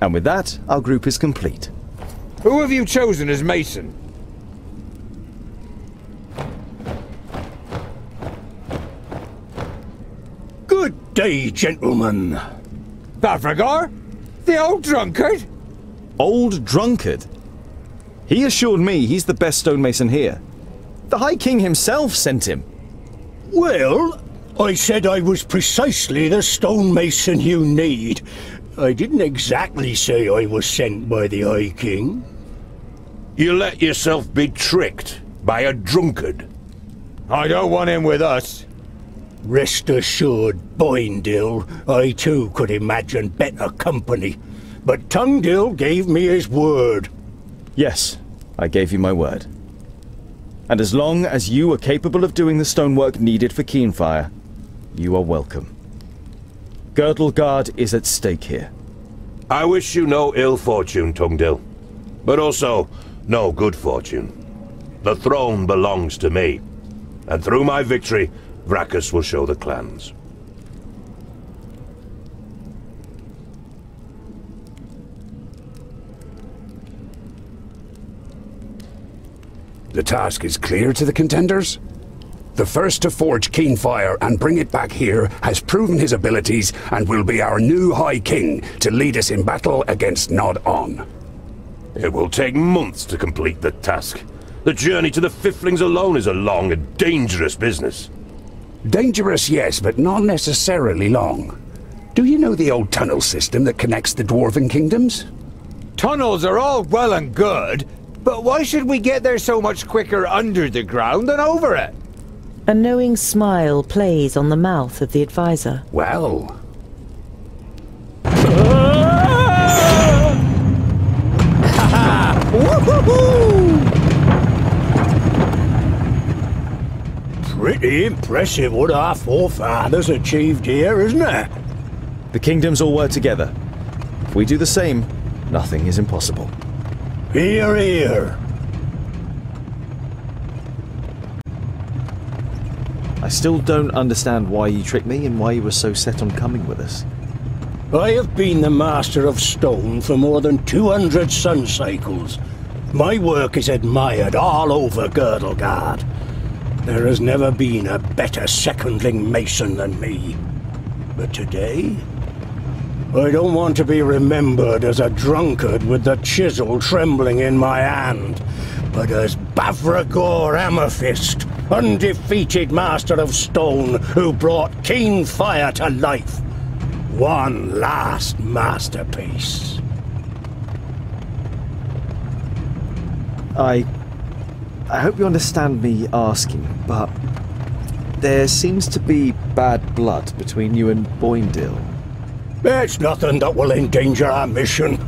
And with that, our group is complete. Who have you chosen as Mason? Good day, gentlemen. Bavragor? The old drunkard? Old drunkard? He assured me he's the best stonemason here. The High King himself sent him. Well, I said I was precisely the stonemason you need. I didn't exactly say I was sent by the High King. You let yourself be tricked by a drunkard. I don't want him with us. Rest assured, Boïndil, I too could imagine better company. But Tungdil gave me his word. Yes, I gave you my word. And as long as you are capable of doing the stonework needed for Keenfire, you are welcome. Girdlegard is at stake here. I wish you no ill fortune, Tungdil. But also, no good fortune. The throne belongs to me. And through my victory, Vraccas will show the clans. The task is clear to the contenders? The first to forge Keenfire and bring it back here has proven his abilities and will be our new High King to lead us in battle against Nôd'onn. It will take months to complete the task. The journey to the Fifthlings alone is a long and dangerous business. Dangerous, yes, but not necessarily long. Do you know the old tunnel system that connects the Dwarven kingdoms? Tunnels are all well and good, but why should we get there so much quicker under the ground than over it? A knowing smile plays on the mouth of the advisor. Well. Pretty impressive what our forefathers achieved here, isn't it? The kingdoms all work together. If we do the same, nothing is impossible. Here, here. I still don't understand why you tricked me and why you were so set on coming with us. I have been the Master of Stone for more than 200 sun cycles. My work is admired all over Girdlegard. There has never been a better secondling mason than me. But today, I don't want to be remembered as a drunkard with the chisel trembling in my hand, but as Bavragor Amethyst, undefeated Master of Stone who brought Keenfire to life. One last masterpiece. I. I hope you understand me asking, but. There seems to be bad blood between you and Boïndil. It's nothing that will endanger our mission.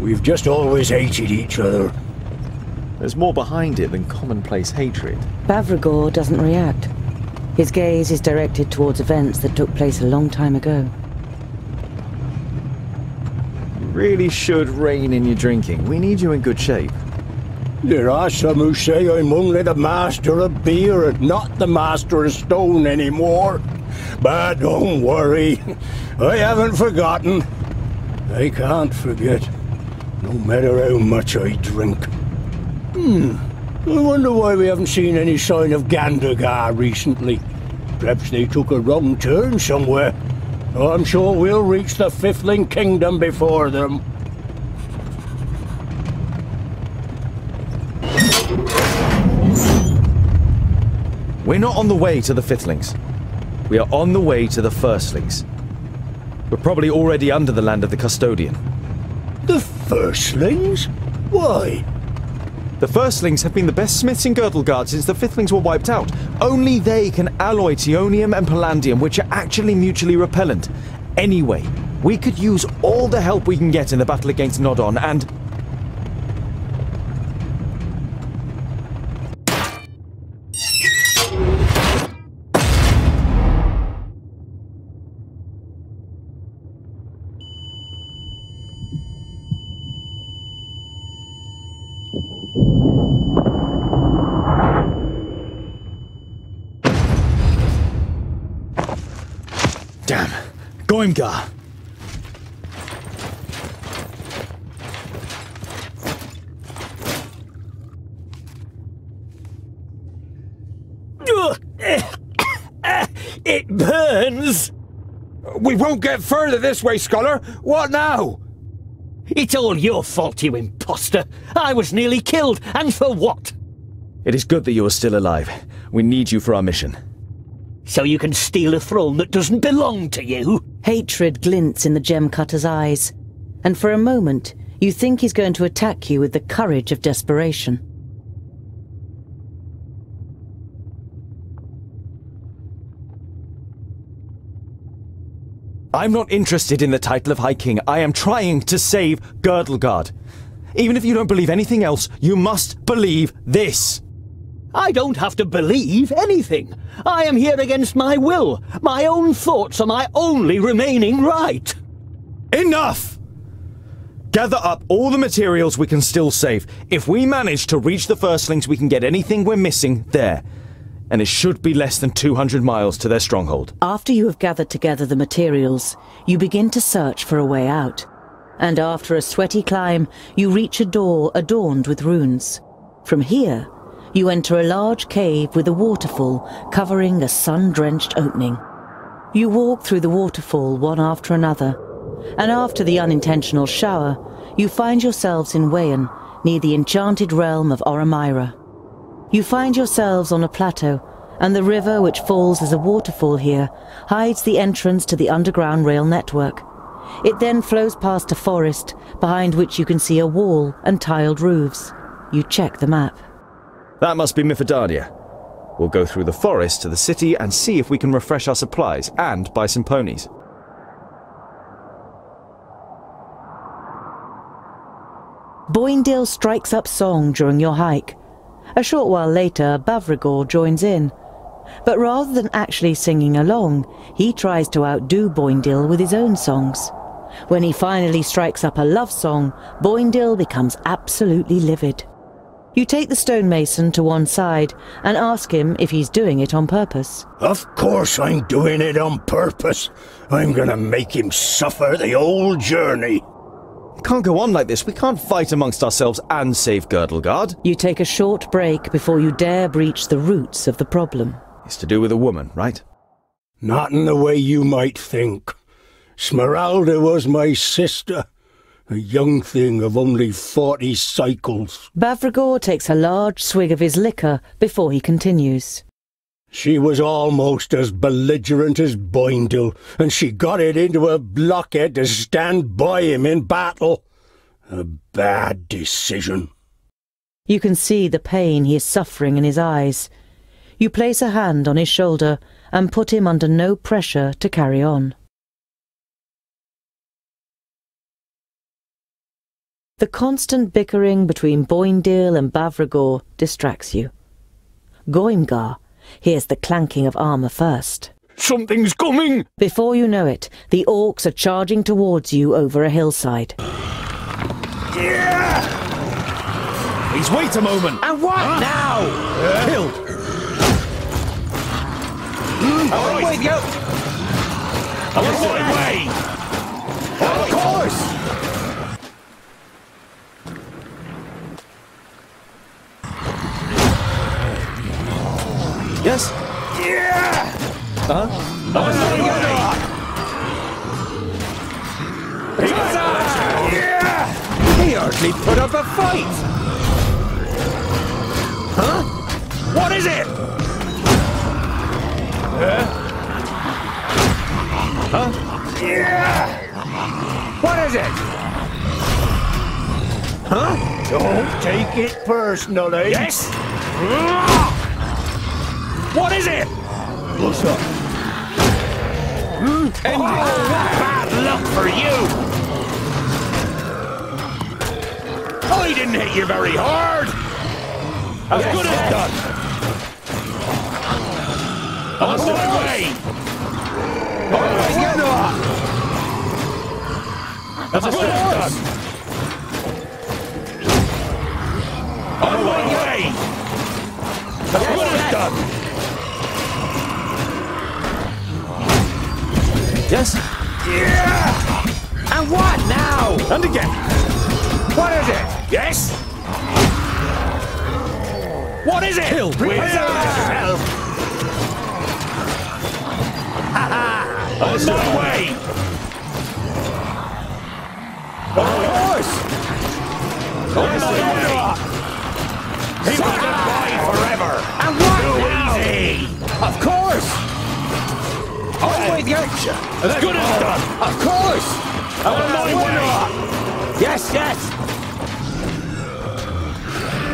We've just always hated each other. There's more behind it than commonplace hatred. Bavragor doesn't react. His gaze is directed towards events that took place a long time ago. You really should rein in your drinking. We need you in good shape. There are some who say I'm only the master of beer and not the master of stone anymore. But don't worry, I haven't forgotten. I can't forget, no matter how much I drink. Hmm, I wonder why we haven't seen any sign of Gandogar recently. Perhaps they took a wrong turn somewhere. I'm sure we'll reach the Fifthling Kingdom before them. We're not on the way to the Fifthlings. We are on the way to the Firstlings. We're probably already under the land of the Custodian. The Firstlings? Why? The Firstlings have been the best smiths in Girdlegard since the Fifthlings were wiped out. Only they can alloy Tionium and Palladium, which are actually mutually repellent. Anyway, we could use all the help we can get in the battle against Nôd'onn, and... Goimgar! It burns! We won't get further this way, scholar. What now? It's all your fault, you impostor. I was nearly killed, and for what? It is good that you are still alive. We need you for our mission. So you can steal a throne that doesn't belong to you? Hatred glints in the gem cutter's eyes, and for a moment, you think he's going to attack you with the courage of desperation. I'm not interested in the title of High King. I am trying to save Girdlegard. Even if you don't believe anything else, you must believe this. I don't have to believe anything. I am here against my will. My own thoughts are my only remaining right. Enough! Gather up all the materials we can still save. If we manage to reach the Firstlings, we can get anything we're missing there. And it should be less than 200 miles to their stronghold. After you have gathered together the materials, you begin to search for a way out. And after a sweaty climb, you reach a door adorned with runes. From here, you enter a large cave with a waterfall covering a sun-drenched opening. You walk through the waterfall one after another, and after the unintentional shower, you find yourselves in Weyurn, near the enchanted realm of Oramira. You find yourselves on a plateau, and the river which falls as a waterfall here hides the entrance to the underground rail network. It then flows past a forest, behind which you can see a wall and tiled roofs. You check the map. That must be Mifurdania. We'll go through the forest to the city and see if we can refresh our supplies and buy some ponies. Boïndil strikes up song during your hike. A short while later, Bavragor joins in. But rather than actually singing along, he tries to outdo Boïndil with his own songs. When he finally strikes up a love song, Boïndil becomes absolutely livid. You take the stonemason to one side and ask him if he's doing it on purpose. Of course I'm doing it on purpose. I'm gonna make him suffer the whole journey. It can't go on like this. We can't fight amongst ourselves and save Girdlegard. You take a short break before you dare breach the roots of the problem. It's to do with a woman, right? Not in the way you might think. Smeralda was my sister, a young thing of only forty cycles. Bavragor takes a large swig of his liquor before he continues. She was almost as belligerent as Boïndil, and she got it into her blockhead to stand by him in battle. A bad decision. You can see the pain he is suffering in his eyes. You place a hand on his shoulder and put him under no pressure to carry on. The constant bickering between Boïndil and Bavragor distracts you. Goimgar hears the clanking of armour first. Something's coming! Before you know it, the orcs are charging towards you over a hillside. Yeah! Please wait a moment! And what Huh? now? Uh, Killed! All right. with you. I want my way. Of course. Yes? Yeah. Huh? Yeah. He hardly put up a fight. Huh? What is it? Huh? Yeah. What is it? Huh? Don't take it personally. Yes. Mm. What is it? What's up? Hmm? Oh, bad luck for you. I didn't hit you very hard. As good as done. On my way. Always get off. As good as done. On my way. As good as done. Yes? Yeah! And what now? And again. What is it? Yes? What is it? Kill. With yourself. On my way. Of course. On my way. He wasn't by forever. And what Too easy. Of course. I'm with you. As good as done. Of course. On my way. Yes, yes.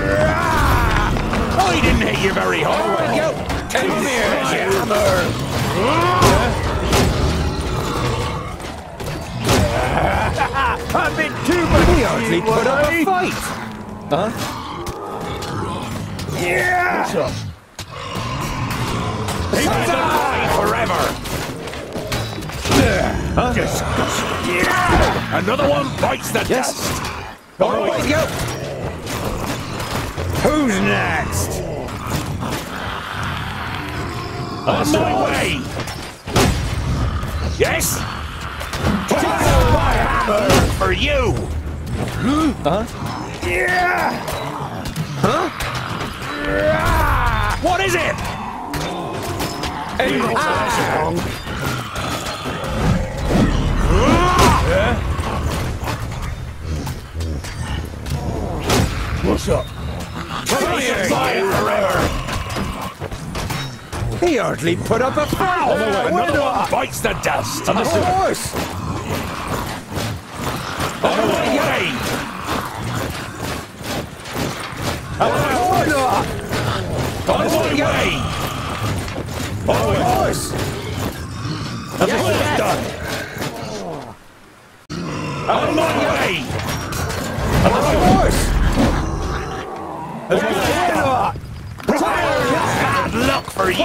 Ah! Oh, I didn't hit you very hard. With you. Come here, hammer. A bit too much. He hardly put up a fight. Huh? Yeah! What's up? He's alive forever! Huh? Disgusting. Yeah! Another one bites the Yes. dust. All right, go. Who's next? On my way. Yes. Trial hammer for you. Huh? Yeah. Huh? What is it? Ah. What's up? He hardly put up a fight. The way. Another one bites the dust. Understood. horse. On the way. On the horse. On the way. On the horse. Yes, done. On my way. On the horse. Bad luck for you.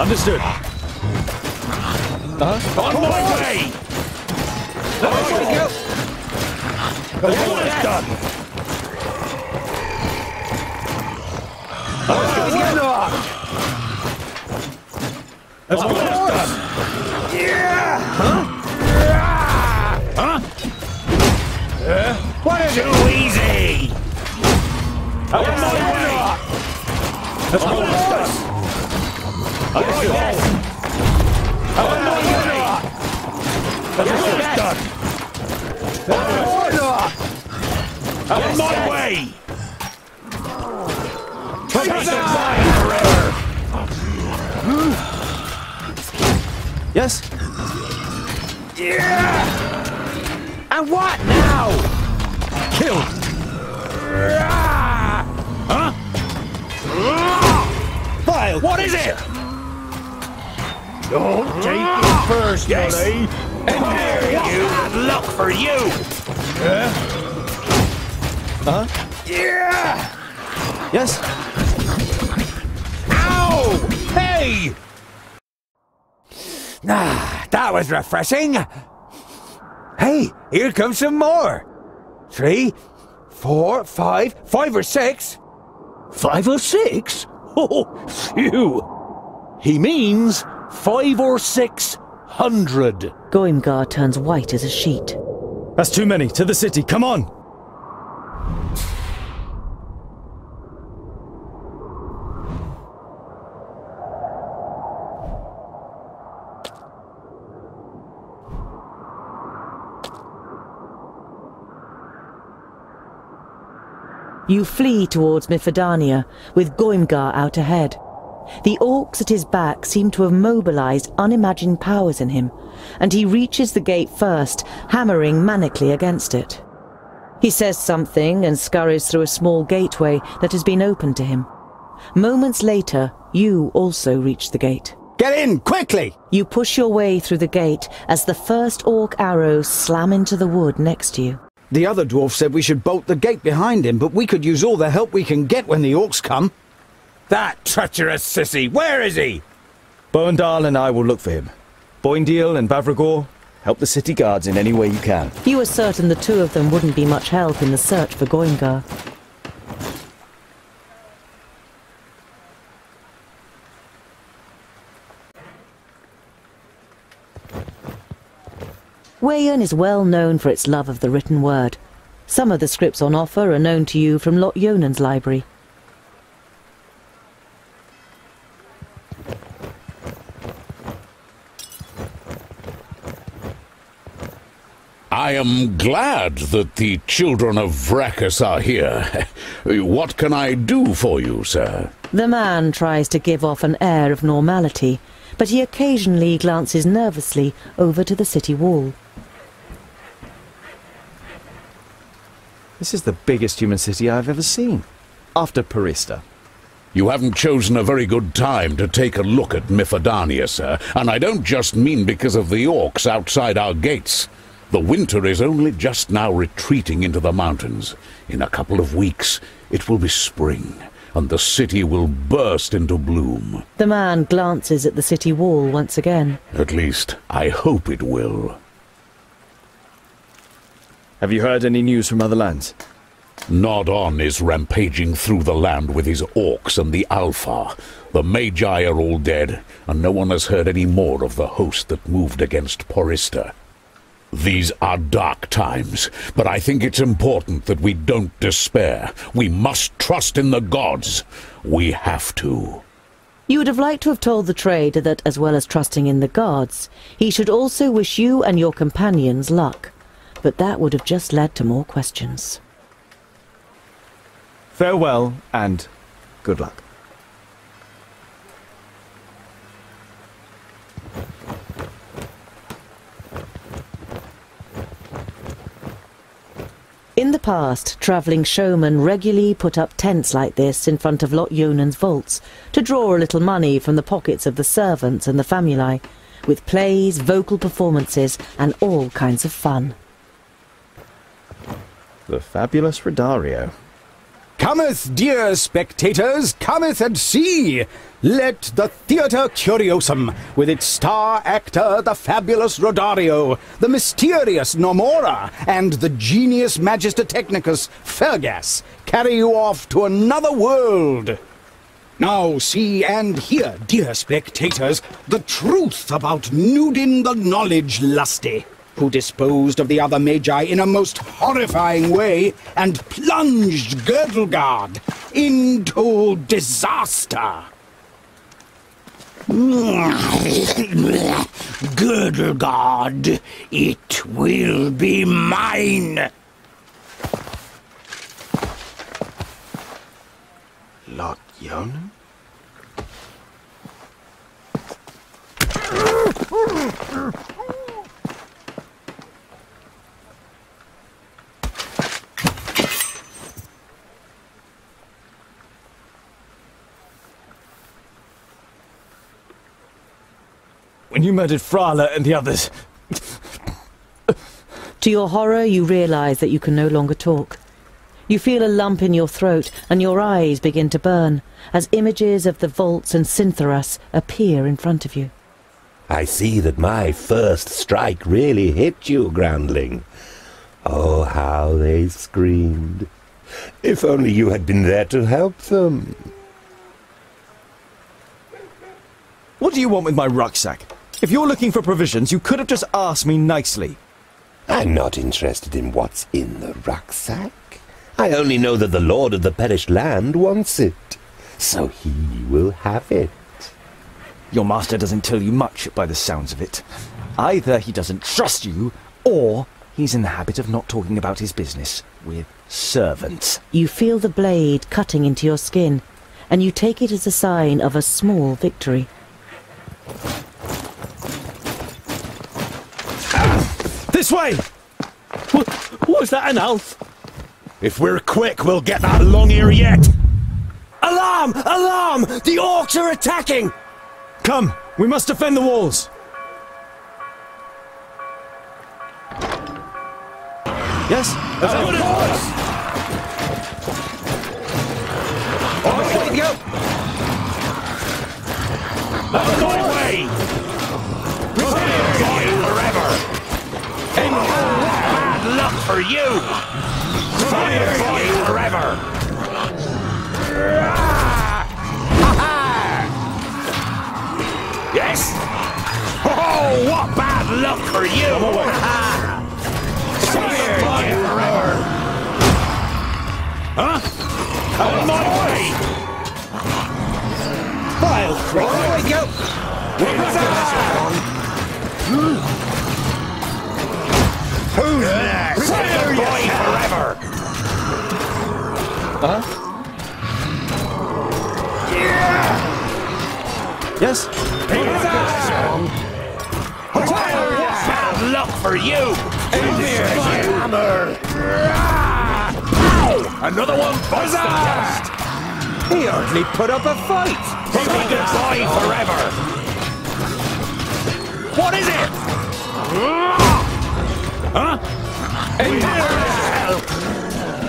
Understood. Uh-huh. On my way. Let's go. The war is done. The war is done. Yeah. Huh? Huh? Uh, what is Too easy. On my way. Let's go. Understood. On my way. The war is done. On my way. Take the Yes? Yeah! And what now? Kill! Huh? Vile, what is it? Don't take it ah! first, yes. buddy. And there you. Bad luck for you. Yeah. Huh? Yeah. Yes? Ow! Hey! Ah, that was refreshing. Hey, here comes some more. Three, four, five, five or six. Five or six? Oh, phew. He means five or six hundred. Goimgar turns white as a sheet. That's too many. To the city. Come on! You flee towards Mifurdania, with Goimgar out ahead. The orcs at his back seem to have mobilized unimagined powers in him, and he reaches the gate first, hammering manically against it. He says something and scurries through a small gateway that has been opened to him. Moments later, you also reach the gate. Get in, quickly! You push your way through the gate as the first orc arrows slam into the wood next to you. The other dwarf said we should bolt the gate behind him, but we could use all the help we can get when the orcs come. That treacherous sissy, where is he? Boëndal and I will look for him. Boïndil and Bavragor, help the city guards in any way you can. You were certain the two of them wouldn't be much help in the search for Goimgar. Weyurn is well known for its love of the written word. Some of the scripts on offer are known to you from Lot Ionan's library. I am glad that the children of Vraccas are here. What can I do for you, sir? The man tries to give off an air of normality, but he occasionally glances nervously over to the city wall. This is the biggest human city I've ever seen. After Porista. You haven't chosen a very good time to take a look at Mifurdania, sir, and I don't just mean because of the orcs outside our gates. The winter is only just now retreating into the mountains. In a couple of weeks, it will be spring, and the city will burst into bloom. The man glances at the city wall once again. At least, I hope it will. Have you heard any news from other lands? Nôd'onn is rampaging through the land with his orcs and the älfar. The Magi are all dead, and no one has heard any more of the host that moved against Porista. These are dark times, but I think it's important that we don't despair. We must trust in the gods. We have to. You would have liked to have told the trader that, as well as trusting in the gods, he should also wish you and your companions luck. But that would have just led to more questions. Farewell, and good luck. In the past, travelling showmen regularly put up tents like this in front of Lot Ionan's vaults to draw a little money from the pockets of the servants and the famuli, with plays, vocal performances, and all kinds of fun. The fabulous Rodario. Cometh, dear spectators, cometh and see! Let the Theatre Curiosum, with its star actor, the fabulous Rodario, the mysterious Narmora, and the genius Magister Technicus, Furgas, carry you off to another world. Now see and hear, dear spectators, the truth about Nudin the Knowledge Lusty who disposed of the other Magi in a most horrifying way and plunged Girdlegard into disaster. Girdlegard, it will be mine. Lot Ionan? When you murdered Frala and the others. To your horror, you realise that you can no longer talk. You feel a lump in your throat, and your eyes begin to burn, as images of the vaults and Sinthoras appear in front of you. I see that my first strike really hit you, Groundling. Oh, how they screamed. If only you had been there to help them. What do you want with my rucksack? If you're looking for provisions, you could have just asked me nicely. I'm not interested in what's in the rucksack. I only know that the Lord of the Perished Land wants it. So he will have it. Your master doesn't tell you much by the sounds of it. Either he doesn't trust you, or he's in the habit of not talking about his business with servants. You feel the blade cutting into your skin, and you take it as a sign of a small victory. This way! What was that an elf? If we're quick, we'll get that long ear yet! Alarm! Alarm! The orcs are attacking! Come, we must defend the walls! Yes? Of course! On we go! Out of my way! And bad luck for you! Fire you forever! Yes! Oh, what bad luck for you! Fire you forever! Huh? On my way! I'll throw There we go! Who's next? Fire boy forever! Huh? Yes? Bad luck for you! Hammer! Ow! Another one buzzed the dust! He hardly put up a fight! Say goodbye forever! What is it? Ah! Huh?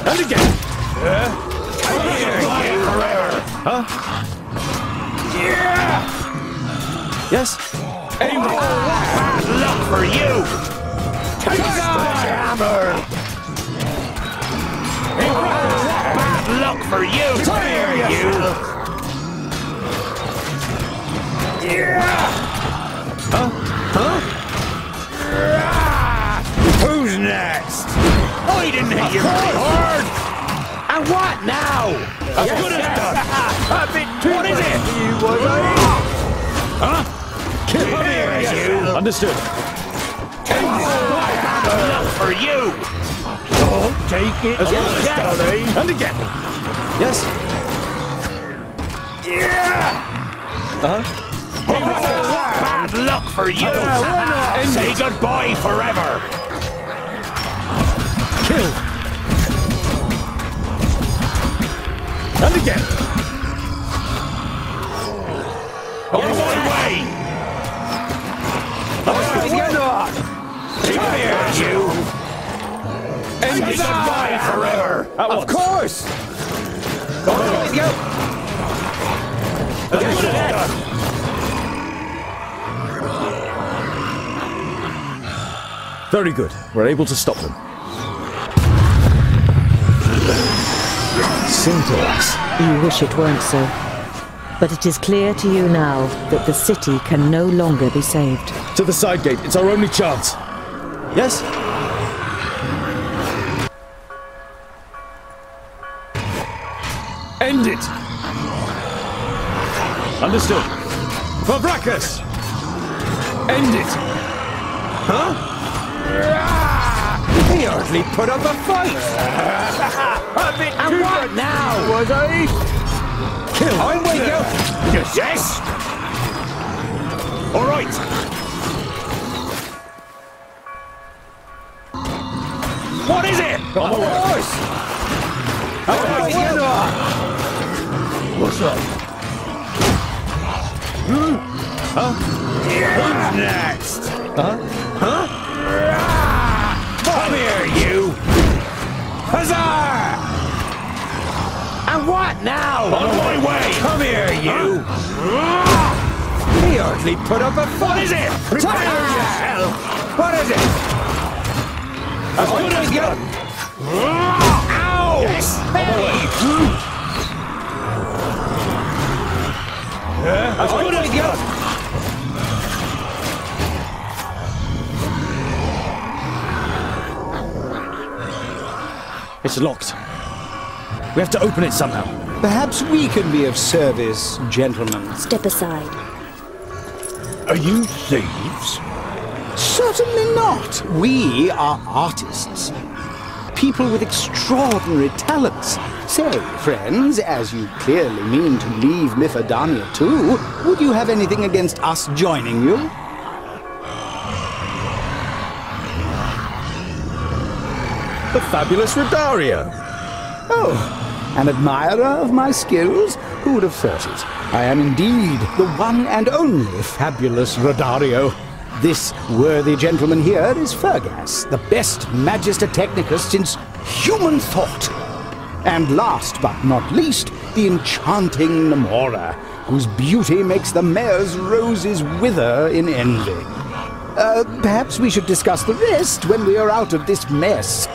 And again! Forever! Huh? Yeah! Yes? Aim oh, bad luck for you! Take the hammer! Bad luck for you! Here, you! Yeah! Huh? Huh? Who's next? I didn't hit you very hard! And what now? As Yes, good as yes. done! A bit too What is it? Huh? Come here, you! Understood. Bad luck for you! Don't take it As well honest, as Dolly. And again. Yes? Yeah! Uh-huh. Bad luck for you! End Say goodbye forever! Kill. And again. On my way! Come here, you! End Say it. goodbye forever! At Of course! Very good. We're able to stop them. Centaurs. You wish it weren't so. But it is clear to you now that the city can no longer be saved. To the side gate. It's our only chance. Yes? End it. Understood. For Brachus! End it. Huh? He hardly put up a fight! a bit and what now? Was I? Kill. I'm with you! Yes, yes! All right! What is it? On the way. course! I'm with you! What's up? Hmm? Huh? Who's next? Huh? Huh? Come here, you! Huzzah! And what now? On my way! Come here, you! He hardly put up a fight! What is it? Prepare yourself! What is it? As good as done! Ow! Yes! As good as done! It's locked. We have to open it somehow. Perhaps we can be of service, gentlemen. Step aside. Are you thieves? Certainly not. We are artists. People with extraordinary talents. Say, friends, as you clearly mean to leave Mifurdania too, would you have anything against us joining you? The fabulous Rodario. Oh, an admirer of my skills? Who would have thought it? I am indeed the one and only fabulous Rodario. This worthy gentleman here is Furgas, the best Magister Technicus since human thought. And last but not least, the enchanting Narmora, whose beauty makes the mayor's roses wither in envy. Uh, perhaps we should discuss the rest when we are out of this mess.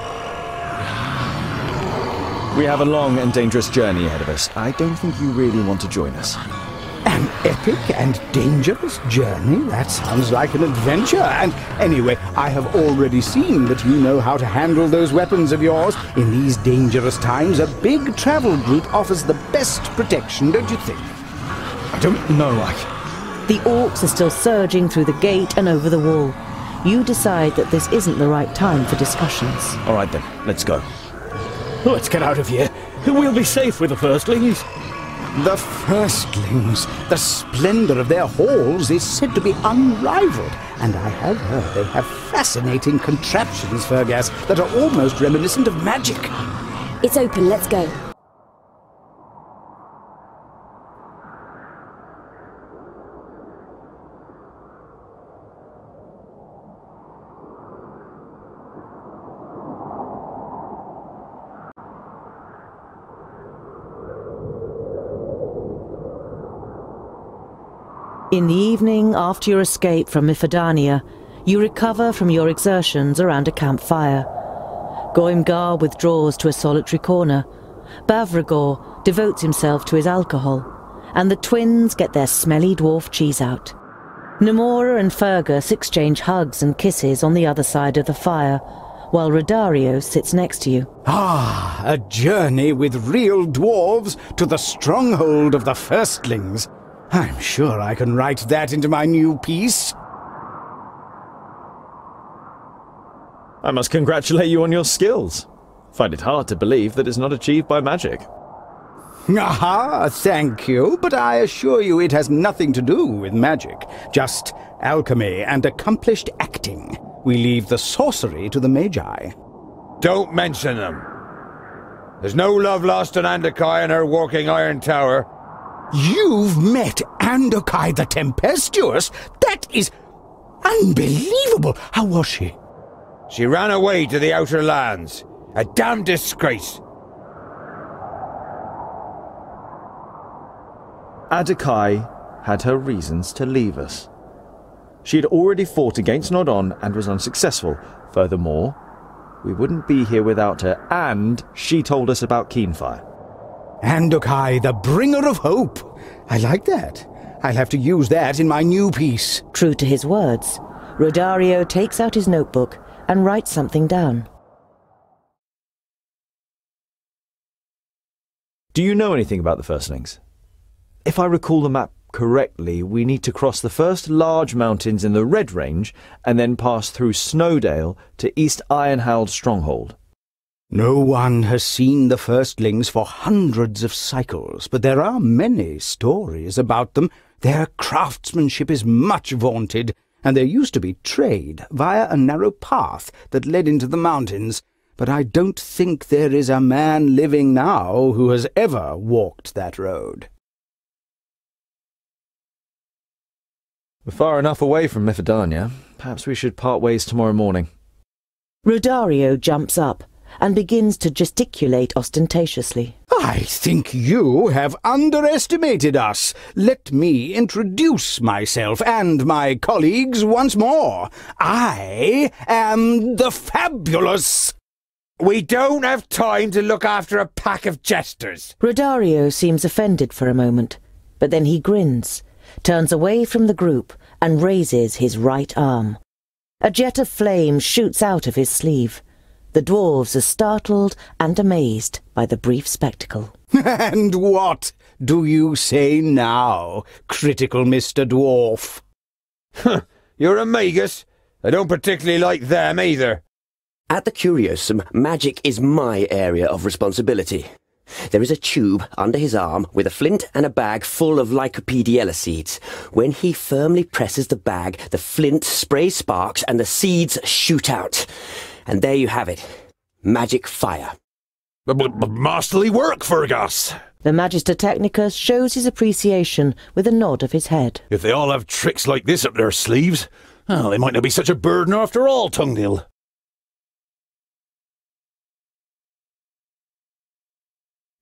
We have a long and dangerous journey ahead of us. I don't think you really want to join us. An epic and dangerous journey? That sounds like an adventure. And anyway, I have already seen that you know how to handle those weapons of yours. In these dangerous times, a big travel group offers the best protection, don't you think? I don't know, Ike. The orcs are still surging through the gate and over the wall. You decide that this isn't the right time for discussions. All right then, let's go. Let's get out of here. We'll be safe with the firstlings. The firstlings. The splendor of their halls is said to be unrivaled, and I have heard they have fascinating contraptions, Furgas, that are almost reminiscent of magic. It's open, let's go. In the evening, after your escape from Mifurdania, you recover from your exertions around a campfire. Goïmgar withdraws to a solitary corner. Bavragor devotes himself to his alcohol, and the twins get their smelly dwarf cheese out. Narmora and Furgas exchange hugs and kisses on the other side of the fire, while Rodario sits next to you. Ah, a journey with real dwarves to the stronghold of the firstlings. I'm sure I can write that into my new piece. I must congratulate you on your skills. Find it hard to believe that it's not achieved by magic. Aha, thank you, but I assure you it has nothing to do with magic. Just alchemy and accomplished acting. We leave the sorcery to the Magi. Don't mention them. There's no love lost on Andôkai and her walking iron tower. You've met Andôkai the Tempestuous? That is unbelievable! How was she? She ran away to the outer lands. A damn disgrace. Andôkai had her reasons to leave us. She had already fought against Nôd'onn and was unsuccessful. Furthermore, we wouldn't be here without her, and she told us about Keenfire. Andôkai, the bringer of hope. I like that. I'll have to use that in my new piece. True to his words, Rodario takes out his notebook and writes something down. Do you know anything about the Firstlings? If I recall the map correctly, we need to cross the first large mountains in the Red Range and then pass through Snowdale to East Ironhald Stronghold. No one has seen the firstlings for hundreds of cycles, but there are many stories about them. Their craftsmanship is much vaunted, and there used to be trade via a narrow path that led into the mountains, but I don't think there is a man living now who has ever walked that road. We're far enough away from Mifurdania. Perhaps we should part ways tomorrow morning. Rodario jumps up and begins to gesticulate ostentatiously. I think you have underestimated us. Let me introduce myself and my colleagues once more. I am the fabulous. We don't have time to look after a pack of jesters. Rodario seems offended for a moment, but then he grins, turns away from the group, and raises his right arm. A jet of flame shoots out of his sleeve. The dwarves are startled and amazed by the brief spectacle. and what do you say now, critical Mr. Dwarf? You're a magus. I don't particularly like them either. At the Curiosum, magic is my area of responsibility. There is a tube under his arm with a flint and a bag full of Lycopediella seeds. When he firmly presses the bag, the flint sprays sparks and the seeds shoot out. And there you have it. Magic fire. Masterly work, Furgas! The Magister Technicus shows his appreciation with a nod of his head. If they all have tricks like this up their sleeves, well, they might not be such a burden after all, Tungdil.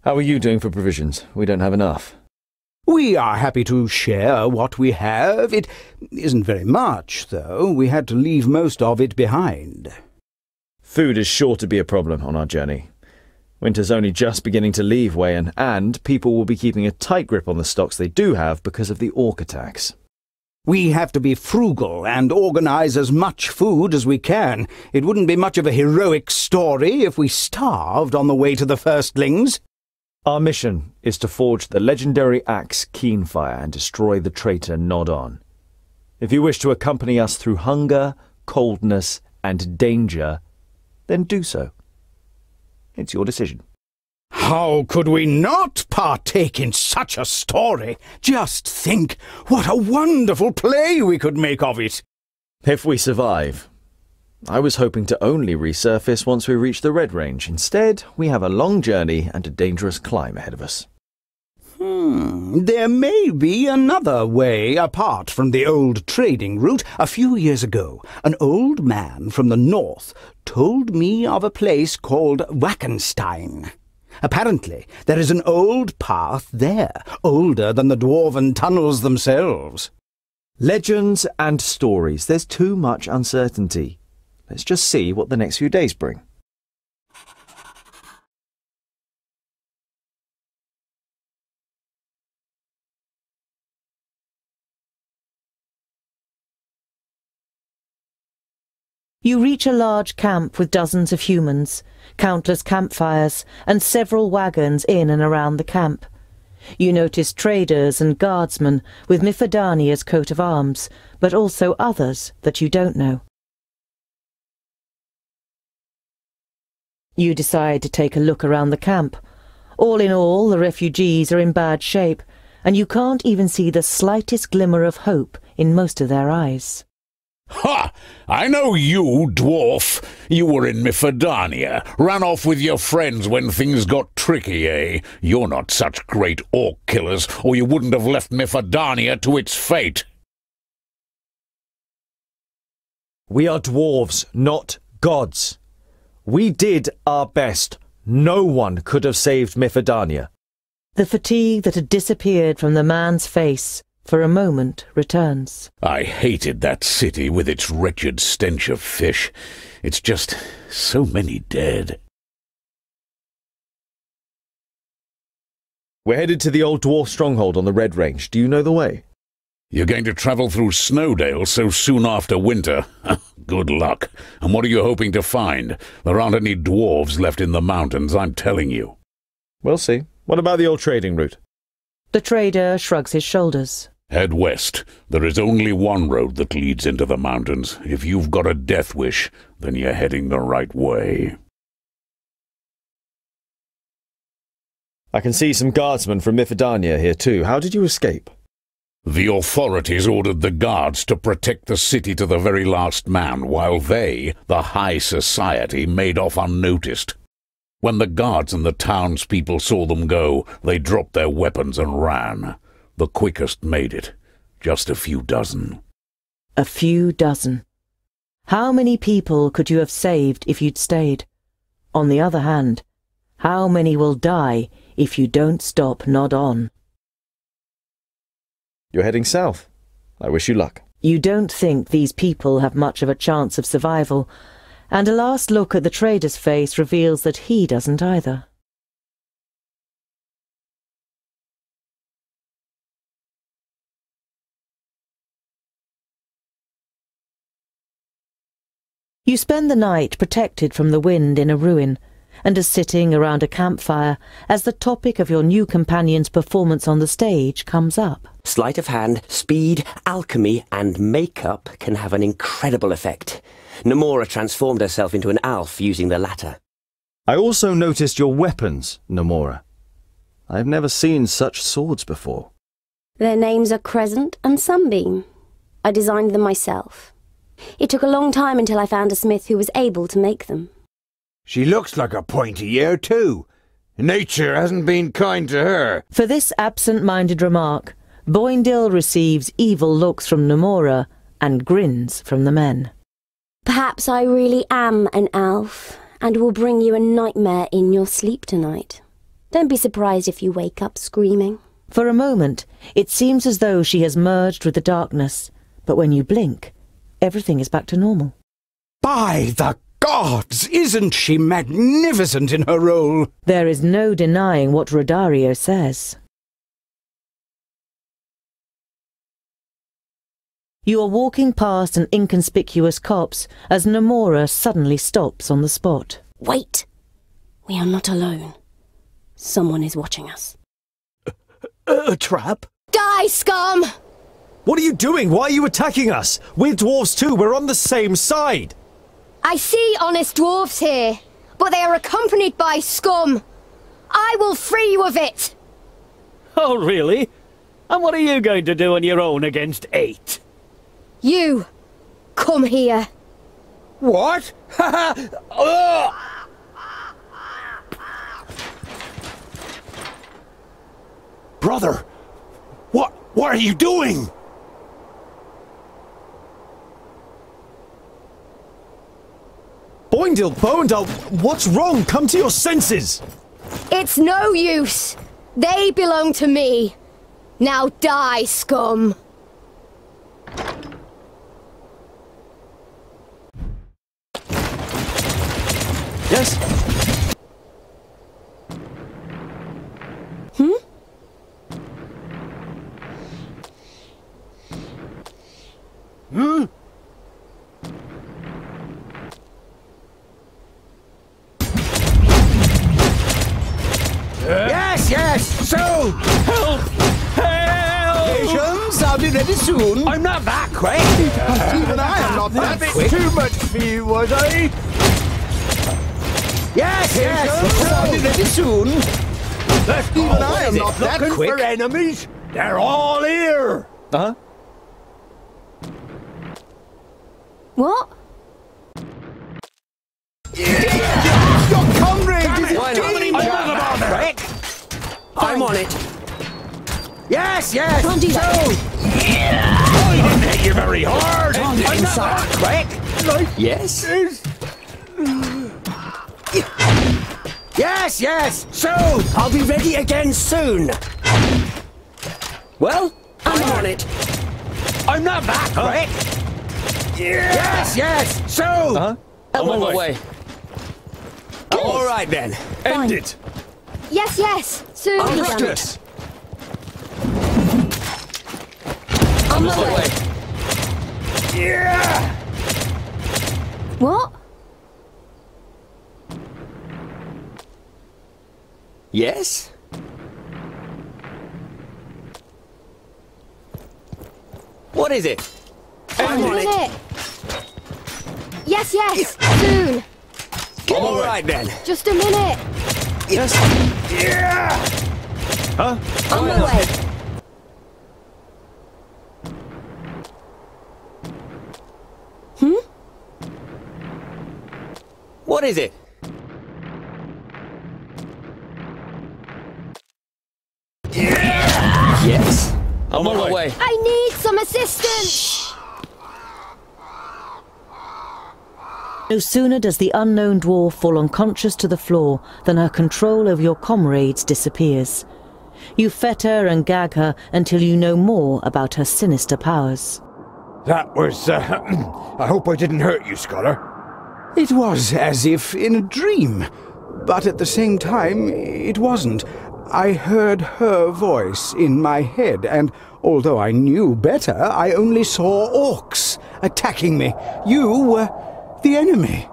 How are you doing for provisions? We don't have enough. We are happy to share what we have. It isn't very much, though. We had to leave most of it behind. Food is sure to be a problem on our journey. Winter's only just beginning to leave Weyurn, and people will be keeping a tight grip on the stocks they do have because of the orc attacks. We have to be frugal and organize as much food as we can. It wouldn't be much of a heroic story if we starved on the way to the firstlings. Our mission is to forge the legendary axe Keenfire and destroy the traitor Nôd'onn. If you wish to accompany us through hunger, coldness, and danger, then do so. It's your decision. How could we not partake in such a story? Just think what a wonderful play we could make of it. If we survive. I was hoping to only resurface once we reach the Red Range. Instead, we have a long journey and a dangerous climb ahead of us. Hmm, there may be another way apart from the old trading route. A few years ago, an old man from the north told me of a place called Wackenstein. Apparently, there is an old path there, older than the dwarven tunnels themselves. Legends and stories. There's too much uncertainty. Let's just see what the next few days bring. You reach a large camp with dozens of humans, countless campfires, and several wagons in and around the camp. You notice traders and guardsmen with Mifurdania's coat of arms, but also others that you don't know. You decide to take a look around the camp. All in all, the refugees are in bad shape, and you can't even see the slightest glimmer of hope in most of their eyes. Ha! I know you, dwarf. You were in Mifurdania. Ran off with your friends when things got tricky, eh? You're not such great orc killers, or you wouldn't have left Mifurdania to its fate. We are dwarves, not gods. We did our best. No one could have saved Mifurdania. The fatigue that had disappeared from the man's face for a moment returns. I hated that city with its wretched stench of fish. It's just so many dead. We're headed to the old dwarf stronghold on the Red Range. Do you know the way? You're going to travel through Snowdale so soon after winter? Good luck. And what are you hoping to find? There aren't any dwarves left in the mountains, I'm telling you. We'll see. What about the old trading route? The trader shrugs his shoulders. Head west. There is only one road that leads into the mountains. If you've got a death wish, then you're heading the right way. I can see some guardsmen from Mifurdania here too. How did you escape? The authorities ordered the guards to protect the city to the very last man, while they, the high society, made off unnoticed. When the guards and the townspeople saw them go, they dropped their weapons and ran. The quickest made it. Just a few dozen. A few dozen. How many people could you have saved if you'd stayed? On the other hand, how many will die if you don't stop Nôd'onn? You're heading south. I wish you luck. You don't think these people have much of a chance of survival, and a last look at the trader's face reveals that he doesn't either. You spend the night protected from the wind in a ruin, and are sitting around a campfire as the topic of your new companion's performance on the stage comes up. Sleight of hand, speed, alchemy, and makeup can have an incredible effect. Narmora transformed herself into an elf using the latter. I also noticed your weapons, Narmora. I've never seen such swords before. Their names are Crescent and Sunbeam. I designed them myself. It took a long time until I found a smith who was able to make them. She looks like a pointy ear, too. Nature hasn't been kind to her. For this absent-minded remark, Boïndil receives evil looks from Narmora and grins from the men. Perhaps I really am an elf, and will bring you a nightmare in your sleep tonight. Don't be surprised if you wake up screaming. For a moment, it seems as though she has merged with the darkness, but when you blink, everything is back to normal. By the gods! Isn't she magnificent in her role? There is no denying what Rodario says. You are walking past an inconspicuous copse as Narmora suddenly stops on the spot. Wait! We are not alone. Someone is watching us. A, a trap? Die, scum! What are you doing? Why are you attacking us? We're dwarves too. We're on the same side. I see honest dwarves here, but they are accompanied by scum. I will free you of it. Oh, really? And what are you going to do on your own against eight? You, come here. What? Ha ha! Brother, what, what are you doing? Boïndil, Boïndil, what's wrong? Come to your senses! It's no use. They belong to me. Now die, scum. Yes? Hmm? Hmm? Yes, yes! So! Help! Help! Patience, I'll be ready soon. I'm not that quick! Even I am not that That's quick. too much for you, was I? Yes, Patience, I'll be ready soon. Let's go. Even I am not that looking quick. for enemies? They're all here! Uh-huh. What? Your comrade is Why not? in I'm danger. not about that. I'm on it. Yes, yes! Can't do that. So! I didn't hit you very hard! On the I'm not inside. that quick! Like Yes? this. Yes, yes! So! I'll be ready again soon. Well, I'm on it. I'm not that quick! Yes, yes! So! Uh-huh. I'm on my way. All right then. End it! Yes, yes. Soon. I'll madam. it. On my way. Yeah! What? Yes? What is it? I'm on it. it? Yes, yes. Soon. All right then. Just a minute. Yes? Yeah! Huh? On my way. Hmm? What is it? Yes? I'm on my way. I need some assistance. No sooner does the unknown dwarf fall unconscious to the floor than her control over your comrades disappears. You fetter and gag her until you know more about her sinister powers. That was, uh, I hope I didn't hurt you, Scholar. It was as if in a dream, but at the same time, it wasn't. I heard her voice in my head, and although I knew better, I only saw orcs attacking me. You were the enemy.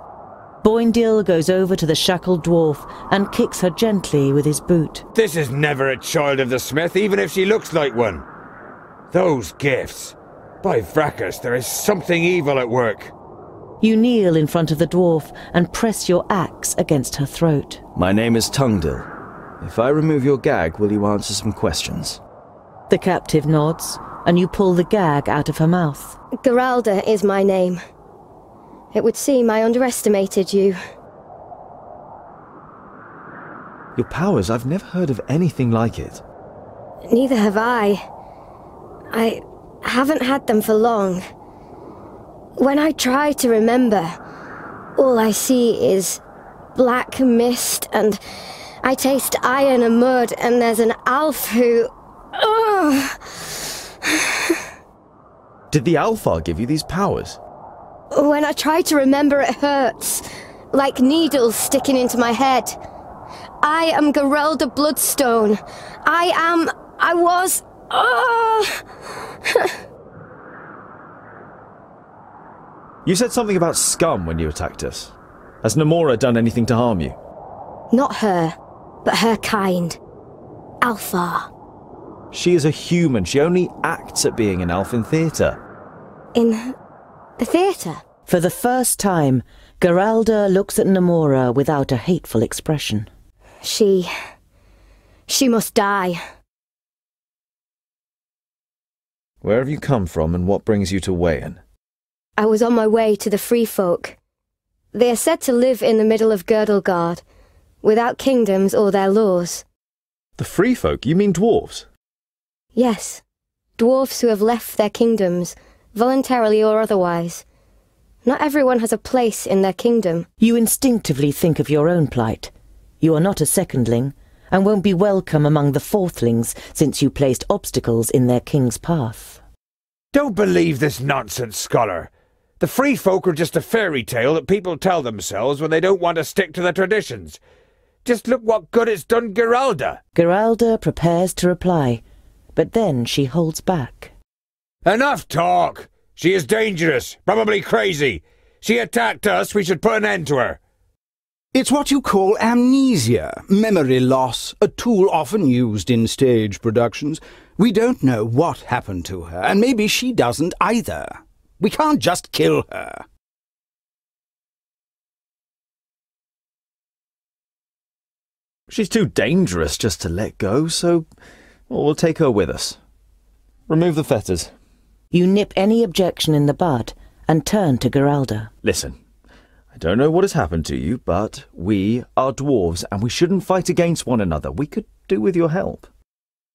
Boïndil goes over to the shackled dwarf and kicks her gently with his boot. This is never a child of the smith, even if she looks like one. Those gifts. By Vraccas, there is something evil at work. You kneel in front of the dwarf and press your axe against her throat. My name is Tungdil. If I remove your gag, will you answer some questions? The captive nods, and you pull the gag out of her mouth. Geralda is my name. It would seem I underestimated you. Your powers, I've never heard of anything like it. Neither have I. I haven't had them for long. When I try to remember, all I see is black mist and I taste iron and mud and there's an elf who... Ugh. Did the älfar give you these powers? When I try to remember, it hurts. Like needles sticking into my head. I am Gerelda Bloodstone. I am. I was. Ugh. You said something about scum when you attacked us. Has Narmora done anything to harm you? Not her, but her kind. Älfar. She is a human. She only acts at being an elf in theatre. In the theatre. For the first time, Geralda looks at Narmora without a hateful expression. She. She must die. Where have you come from and what brings you to Weyurn? I was on my way to the Free Folk. They are said to live in the middle of Girdlegard, without kingdoms or their laws. The free folk? You mean dwarves? Yes, dwarfs who have left their kingdoms, voluntarily or otherwise. Not everyone has a place in their kingdom. You instinctively think of your own plight. You are not a secondling, and won't be welcome among the fourthlings since you placed obstacles in their king's path. Don't believe this nonsense, Scholar. The free folk are just a fairy tale that people tell themselves when they don't want to stick to the traditions. Just look what good it's done Geralda. Geralda prepares to reply, but then she holds back. Enough talk! She is dangerous, probably crazy. She attacked us, we should put an end to her. It's what you call amnesia, memory loss, a tool often used in stage productions. We don't know what happened to her, and maybe she doesn't either. We can't just kill her. She's too dangerous just to let go, so well, we'll take her with us. Remove the fetters. You nip any objection in the bud and turn to Geralda. Listen, I don't know what has happened to you, but we are dwarves and we shouldn't fight against one another. We could do with your help.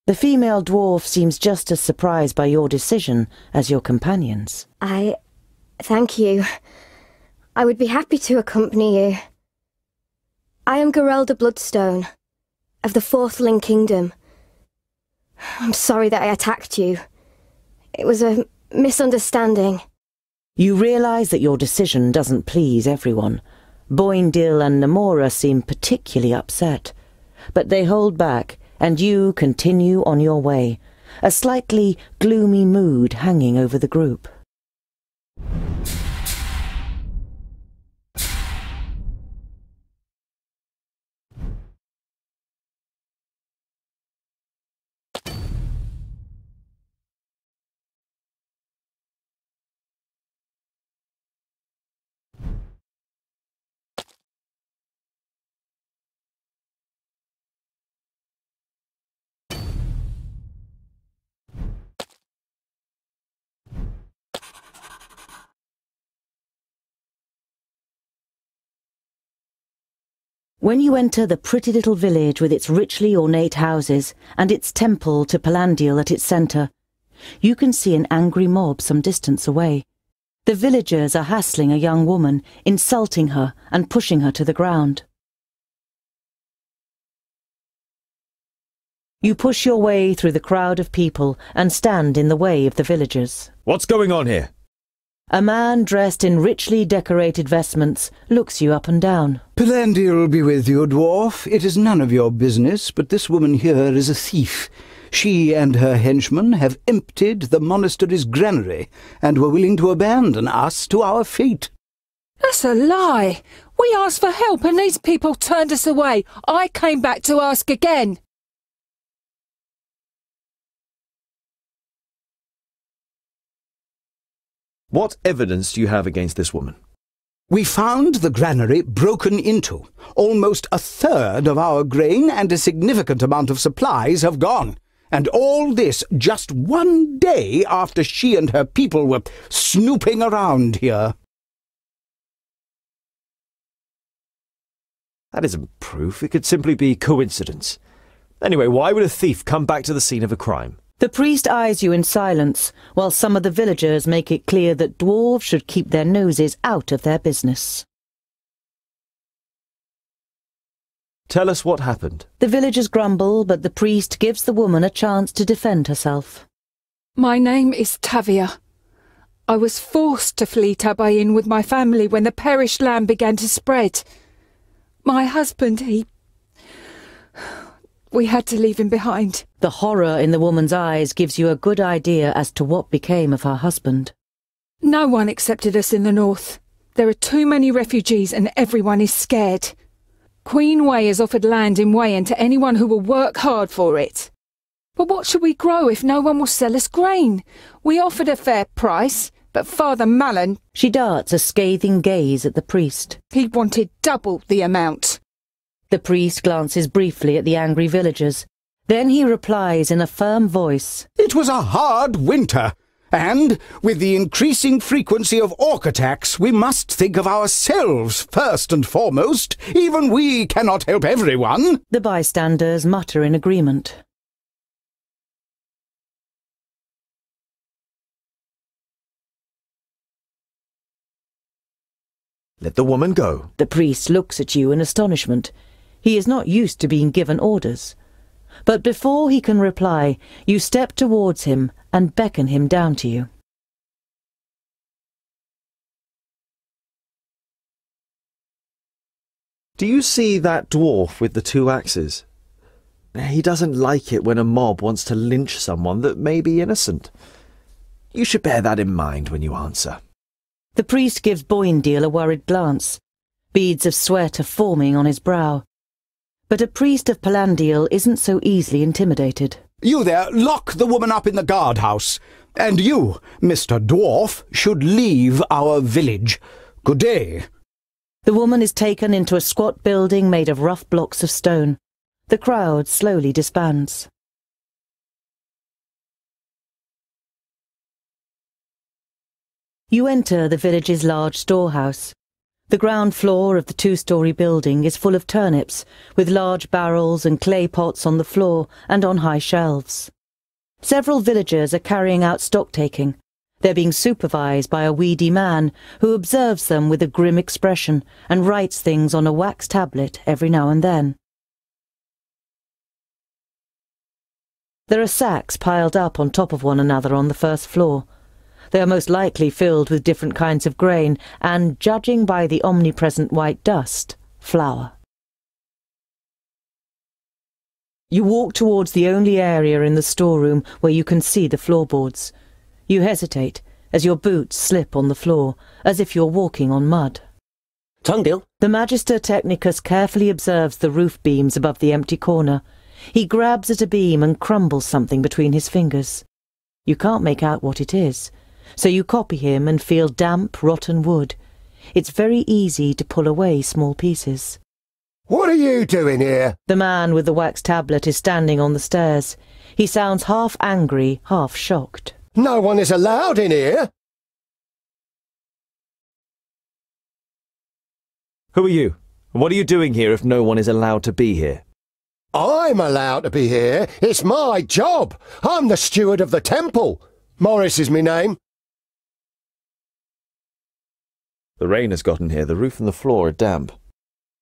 The female dwarf seems just as surprised by your decision as your companions. I. thank you. I would be happy to accompany you. I am Geralda Bloodstone, of the Fourthling Kingdom. I'm sorry that I attacked you. It was a misunderstanding. You realise that your decision doesn't please everyone. Boïndil and Narmora seem particularly upset. But they hold back, and you continue on your way, a slightly gloomy mood hanging over the group. When you enter the pretty little village with its richly ornate houses and its temple to Palandiell at its centre, you can see an angry mob some distance away. The villagers are hassling a young woman, insulting her and pushing her to the ground. You push your way through the crowd of people and stand in the way of the villagers. What's going on here? A man dressed in richly decorated vestments looks you up and down. Palandiell be with you, dwarf. It is none of your business, but this woman here is a thief. She and her henchmen have emptied the monastery's granary, and were willing to abandon us to our fate. That's a lie. We asked for help and these people turned us away. I came back to ask again. What evidence do you have against this woman? We found the granary broken into. Almost a third of our grain and a significant amount of supplies have gone. And all this just one day after she and her people were snooping around here. That isn't proof. It could simply be coincidence. Anyway, why would a thief come back to the scene of a crime? The priest eyes you in silence, while some of the villagers make it clear that dwarves should keep their noses out of their business. Tell us what happened. The villagers grumble, but the priest gives the woman a chance to defend herself. My name is Tavia. I was forced to flee Tabaîn with my family when the perished land began to spread. My husband, he we had to leave him behind. The horror in the woman's eyes gives you a good idea as to what became of her husband. No one accepted us in the north. There are too many refugees and everyone is scared. Queen Wey has offered land in Weyurn to anyone who will work hard for it. But what should we grow if no one will sell us grain? We offered a fair price, but Father Mallan... She darts a scathing gaze at the priest. He wanted double the amount. The priest glances briefly at the angry villagers. Then he replies in a firm voice. It was a hard winter, and with the increasing frequency of orc attacks, we must think of ourselves first and foremost. Even we cannot help everyone. The bystanders mutter in agreement. Let the woman go. The priest looks at you in astonishment. He is not used to being given orders. But before he can reply, you step towards him and beckon him down to you. Do you see that dwarf with the two axes? He doesn't like it when a mob wants to lynch someone that may be innocent. You should bear that in mind when you answer. The priest gives Boïndil a worried glance. Beads of sweat are forming on his brow. But a priest of Palandiell isn't so easily intimidated. You there, lock the woman up in the guardhouse. And you, Mr. Dwarf, should leave our village. Good day. The woman is taken into a squat building made of rough blocks of stone. The crowd slowly disbands. You enter the village's large storehouse. The ground floor of the two-storey building is full of turnips, with large barrels and clay pots on the floor and on high shelves. Several villagers are carrying out stock-taking. They're being supervised by a weedy man who observes them with a grim expression and writes things on a wax tablet every now and then. There are sacks piled up on top of one another on the first floor. They are most likely filled with different kinds of grain and, judging by the omnipresent white dust, flour. You walk towards the only area in the storeroom where you can see the floorboards. You hesitate as your boots slip on the floor, as if you're walking on mud. Tungdil? The Magister Technicus carefully observes the roof beams above the empty corner. He grabs at a beam and crumbles something between his fingers. You can't make out what it is, so you copy him and feel damp, rotten wood. It's very easy to pull away small pieces. What are you doing here? The man with the wax tablet is standing on the stairs. He sounds half angry, half shocked. No one is allowed in here. Who are you? What are you doing here if no one is allowed to be here? I'm allowed to be here. It's my job. I'm the steward of the temple. Morris is my name. The rain has gotten here. The roof and the floor are damp.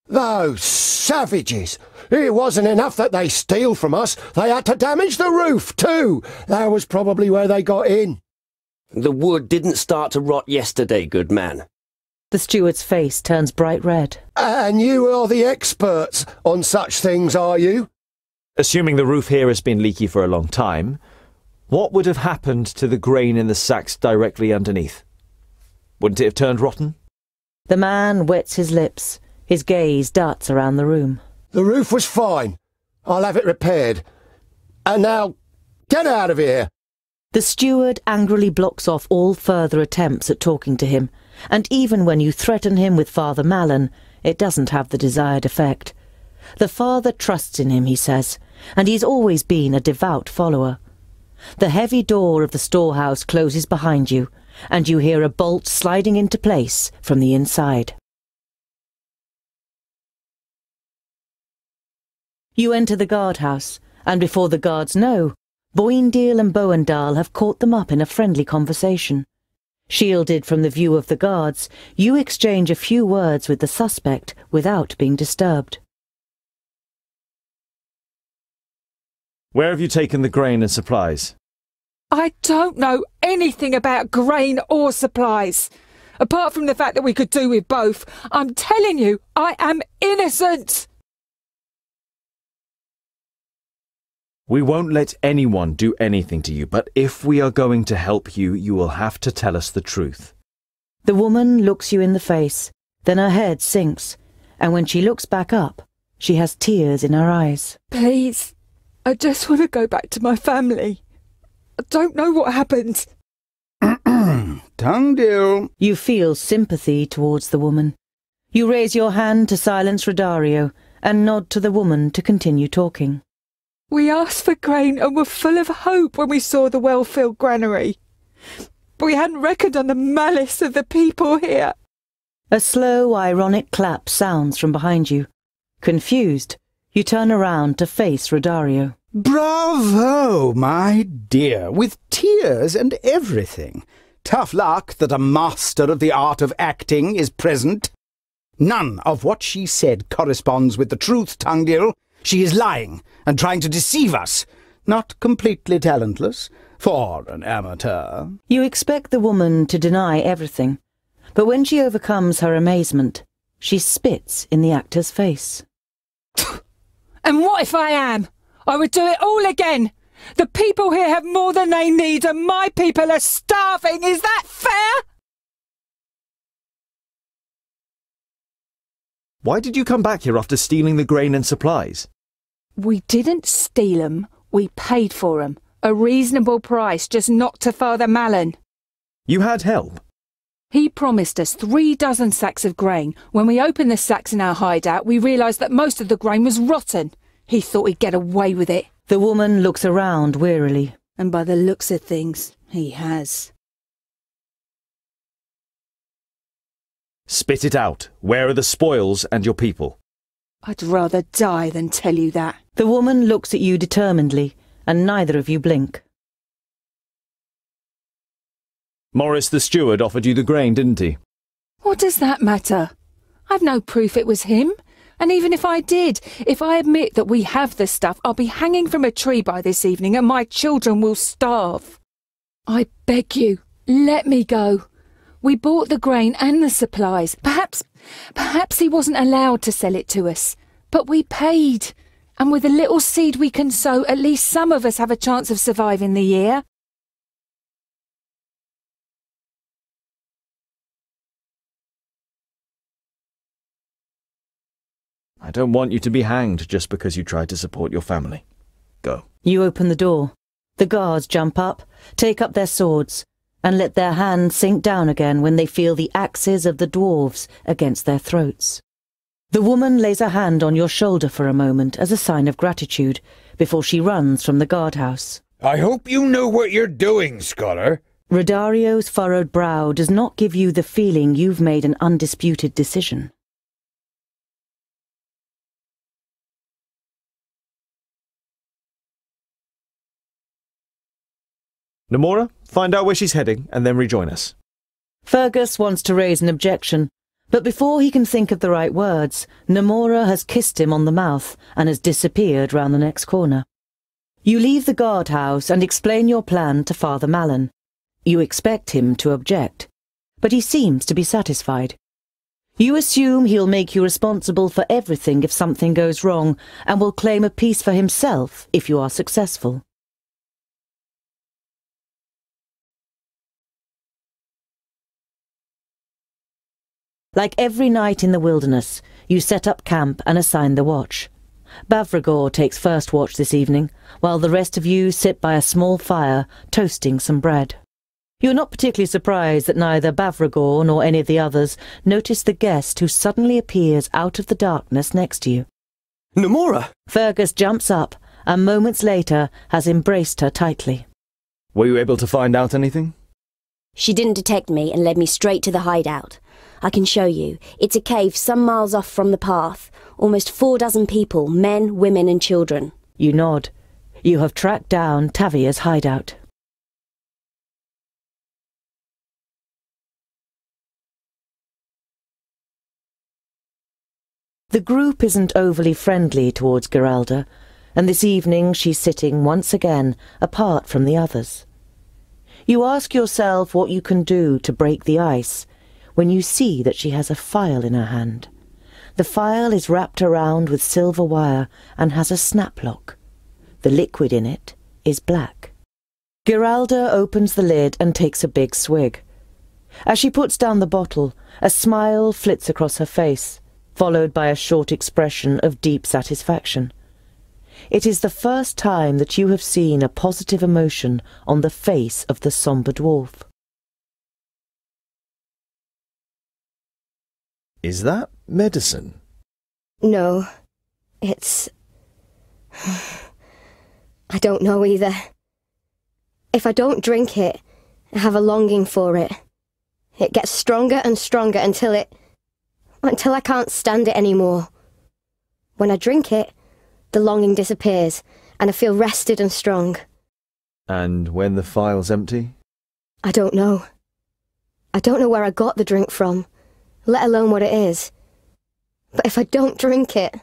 Those savages! It wasn't enough that they steal from us, they had to damage the roof too! That was probably where they got in. The wood didn't start to rot yesterday, good man. The steward's face turns bright red. And you are the experts on such things, are you? Assuming the roof here has been leaky for a long time, what would have happened to the grain in the sacks directly underneath? Wouldn't it have turned rotten? The man wets his lips. His gaze darts around the room. The roof was fine. I'll have it repaired. And now, get out of here! The steward angrily blocks off all further attempts at talking to him, and even when you threaten him with Father Mallon, it doesn't have the desired effect. The father trusts in him, he says, and he's always been a devout follower. The heavy door of the storehouse closes behind you, and you hear a bolt sliding into place from the inside. You enter the guardhouse, and before the guards know, Boïndil and Boëndal have caught them up in a friendly conversation. Shielded from the view of the guards, you exchange a few words with the suspect without being disturbed. Where have you taken the grain and supplies? I don't know anything about grain or supplies. Apart from the fact that we could do with both, I'm telling you, I am innocent! We won't let anyone do anything to you, but if we are going to help you, you will have to tell us the truth. The woman looks you in the face, then her head sinks, and when she looks back up, she has tears in her eyes. Please, I just want to go back to my family. I don't know what happened. Tungdil. You feel sympathy towards the woman. You raise your hand to silence Rodario and nod to the woman to continue talking. We asked for grain and were full of hope when we saw the well-filled granary. But we hadn't reckoned on the malice of the people here. A slow, ironic clap sounds from behind you. Confused, you turn around to face Rodario. Bravo, my dear, with tears and everything. Tough luck that a master of the art of acting is present. None of what she said corresponds with the truth, Tungdil. She is lying and trying to deceive us. Not completely talentless, for an amateur. You expect the woman to deny everything, but when she overcomes her amazement, She spits in the actor's face. And what if I am? I would do it all again. The people here have more than they need, and my people are starving. Is that fair? Why did you come back here after stealing the grain and supplies? We didn't steal 'em. We paid for 'em. A reasonable price, just not to Father Malin. You had help. He promised us three dozen sacks of grain. When we opened the sacks in our hideout, we realised that most of the grain was rotten. He thought he'd get away with it. The woman looks around wearily. And by the looks of things, he has. Spit it out. Where are the spoils and your people? I'd rather die than tell you that. The woman looks at you determinedly, and neither of you blink. Morris the steward offered you the grain, didn't he? What does that matter? I've no proof it was him. And even if I did, if I admit that we have the stuff, I'll be hanging from a tree by this evening and my children will starve. I beg you, let me go. We bought the grain and the supplies. Perhaps, perhaps he wasn't allowed to sell it to us. But we paid. And with a little seed we can sow, at least some of us have a chance of surviving the year. I don't want you to be hanged just because you tried to support your family. Go. You open the door. The guards jump up, take up their swords, and let their hands sink down again when they feel the axes of the dwarves against their throats. The woman lays a hand on your shoulder for a moment as a sign of gratitude before she runs from the guardhouse. I hope you know what you're doing, scholar. Rodario's furrowed brow does not give you the feeling you've made an undisputed decision. Narmora, find out where she's heading and then rejoin us. Furgas wants to raise an objection, but before he can think of the right words, Narmora has kissed him on the mouth and has disappeared round the next corner. You leave the guardhouse and explain your plan to Father Malin. You expect him to object, but he seems to be satisfied. You assume he'll make you responsible for everything if something goes wrong, and will claim a piece for himself if you are successful. Like every night in the wilderness, you set up camp and assign the watch. Bavragor takes first watch this evening, while the rest of you sit by a small fire, toasting some bread. You're not particularly surprised that neither Bavragor nor any of the others notice the guest who suddenly appears out of the darkness next to you. Narmora! Furgas jumps up, and moments later has embraced her tightly. Were you able to find out anything? She didn't detect me and led me straight to the hideout. I can show you. It's a cave some miles off from the path. Almost four dozen people, men, women and children. You nod. You have tracked down Tavia's hideout. The group isn't overly friendly towards Geralda, and this evening she's sitting once again apart from the others. You ask yourself what you can do to break the ice when you see that she has a file in her hand. The file is wrapped around with silver wire and has a snap lock. The liquid in it is black. Geralda opens the lid and takes a big swig. As she puts down the bottle, a smile flits across her face, followed by a short expression of deep satisfaction. It is the first time that you have seen a positive emotion on the face of the sombre dwarf. Is that medicine? No. It's. I don't know either. If I don't drink it, I have a longing for it. It gets stronger and stronger until it. until I can't stand it anymore. When I drink it, the longing disappears, and I feel rested and strong. And when the file's empty? I don't know. I don't know where I got the drink from, let alone what it is. But if I don't drink it,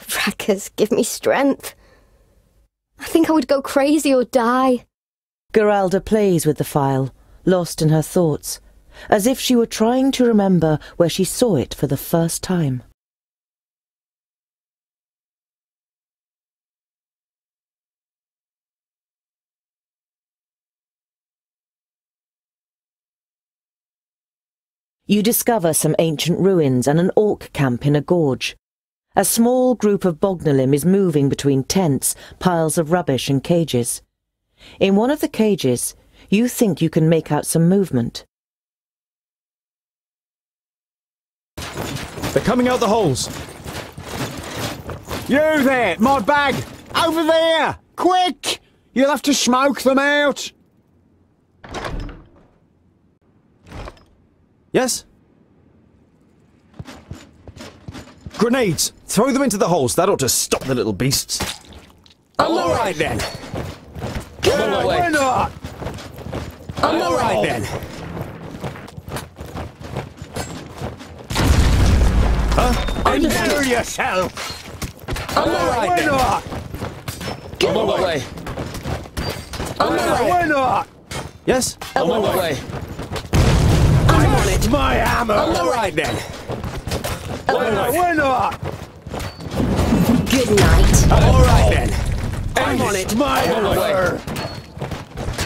Vraccas, give me strength. I think I would go crazy or die. Geralda plays with the file, lost in her thoughts, as if she were trying to remember where she saw it for the first time. You discover some ancient ruins and an orc camp in a gorge. A small group of Bögnilim is moving between tents, piles of rubbish and cages. In one of the cages, you think you can make out some movement. They're coming out the holes. You there, my bag! Over there! Quick! You'll have to smoke them out! Yes? Grenades! Throw them into the holes. That ought to stop the little beasts. I'm alright then. Come on, Why not? I'm alright then. Huh? Endure yourself. I'm alright Why not? I'm on my. I'm Why not? Yes? I'm on my way. I'm on it. My hammer. Alright then. Why not? Why not? Good night. I'm alright then. I'm on it. My I'm on my way. hammer.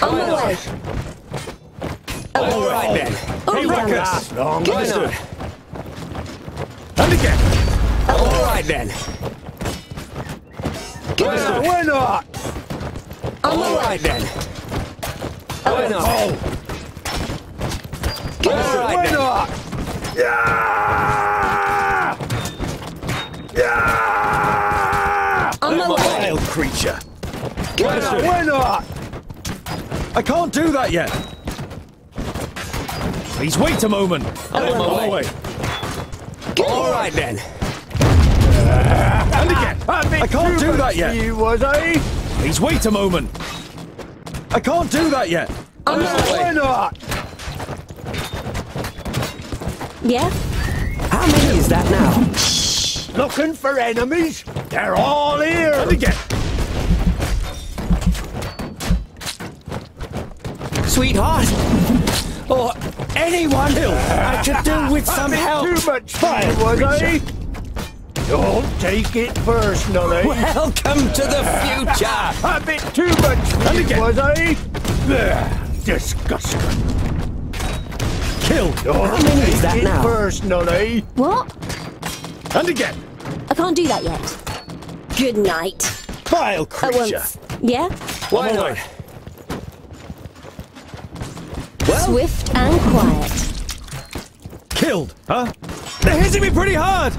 On my way. I'm alright then. Oh, Hey. Ruckus. Long Why understood. not? And again. I'm alright then. Why not? Why not? I'm alright then. Why not? Oh. Why alright not? Yeah! Yeah! My way. Vile creature. Why not? Why not? I can't do that yet. Please wait a moment. Oh, I'm on my way. Alright then. And again. I can't do that yet. You was I? Please wait a moment. I can't do that yet. I'm on my Why way. not? Yeah? How many is that now? Looking for enemies? They're all here. And again. Sweetheart, or anyone who I could do with some help. Too much fire, was I? Don't take it personally. Welcome to the future. A bit too much And again. was I? Ugh, Disgusting. Killed. Don't How many is that it now? personally. What? And again. I can't do that yet. Good night. Vile At creature. once. Yeah? Why not? Swift and quiet. Killed. Huh? They're hitting me pretty hard.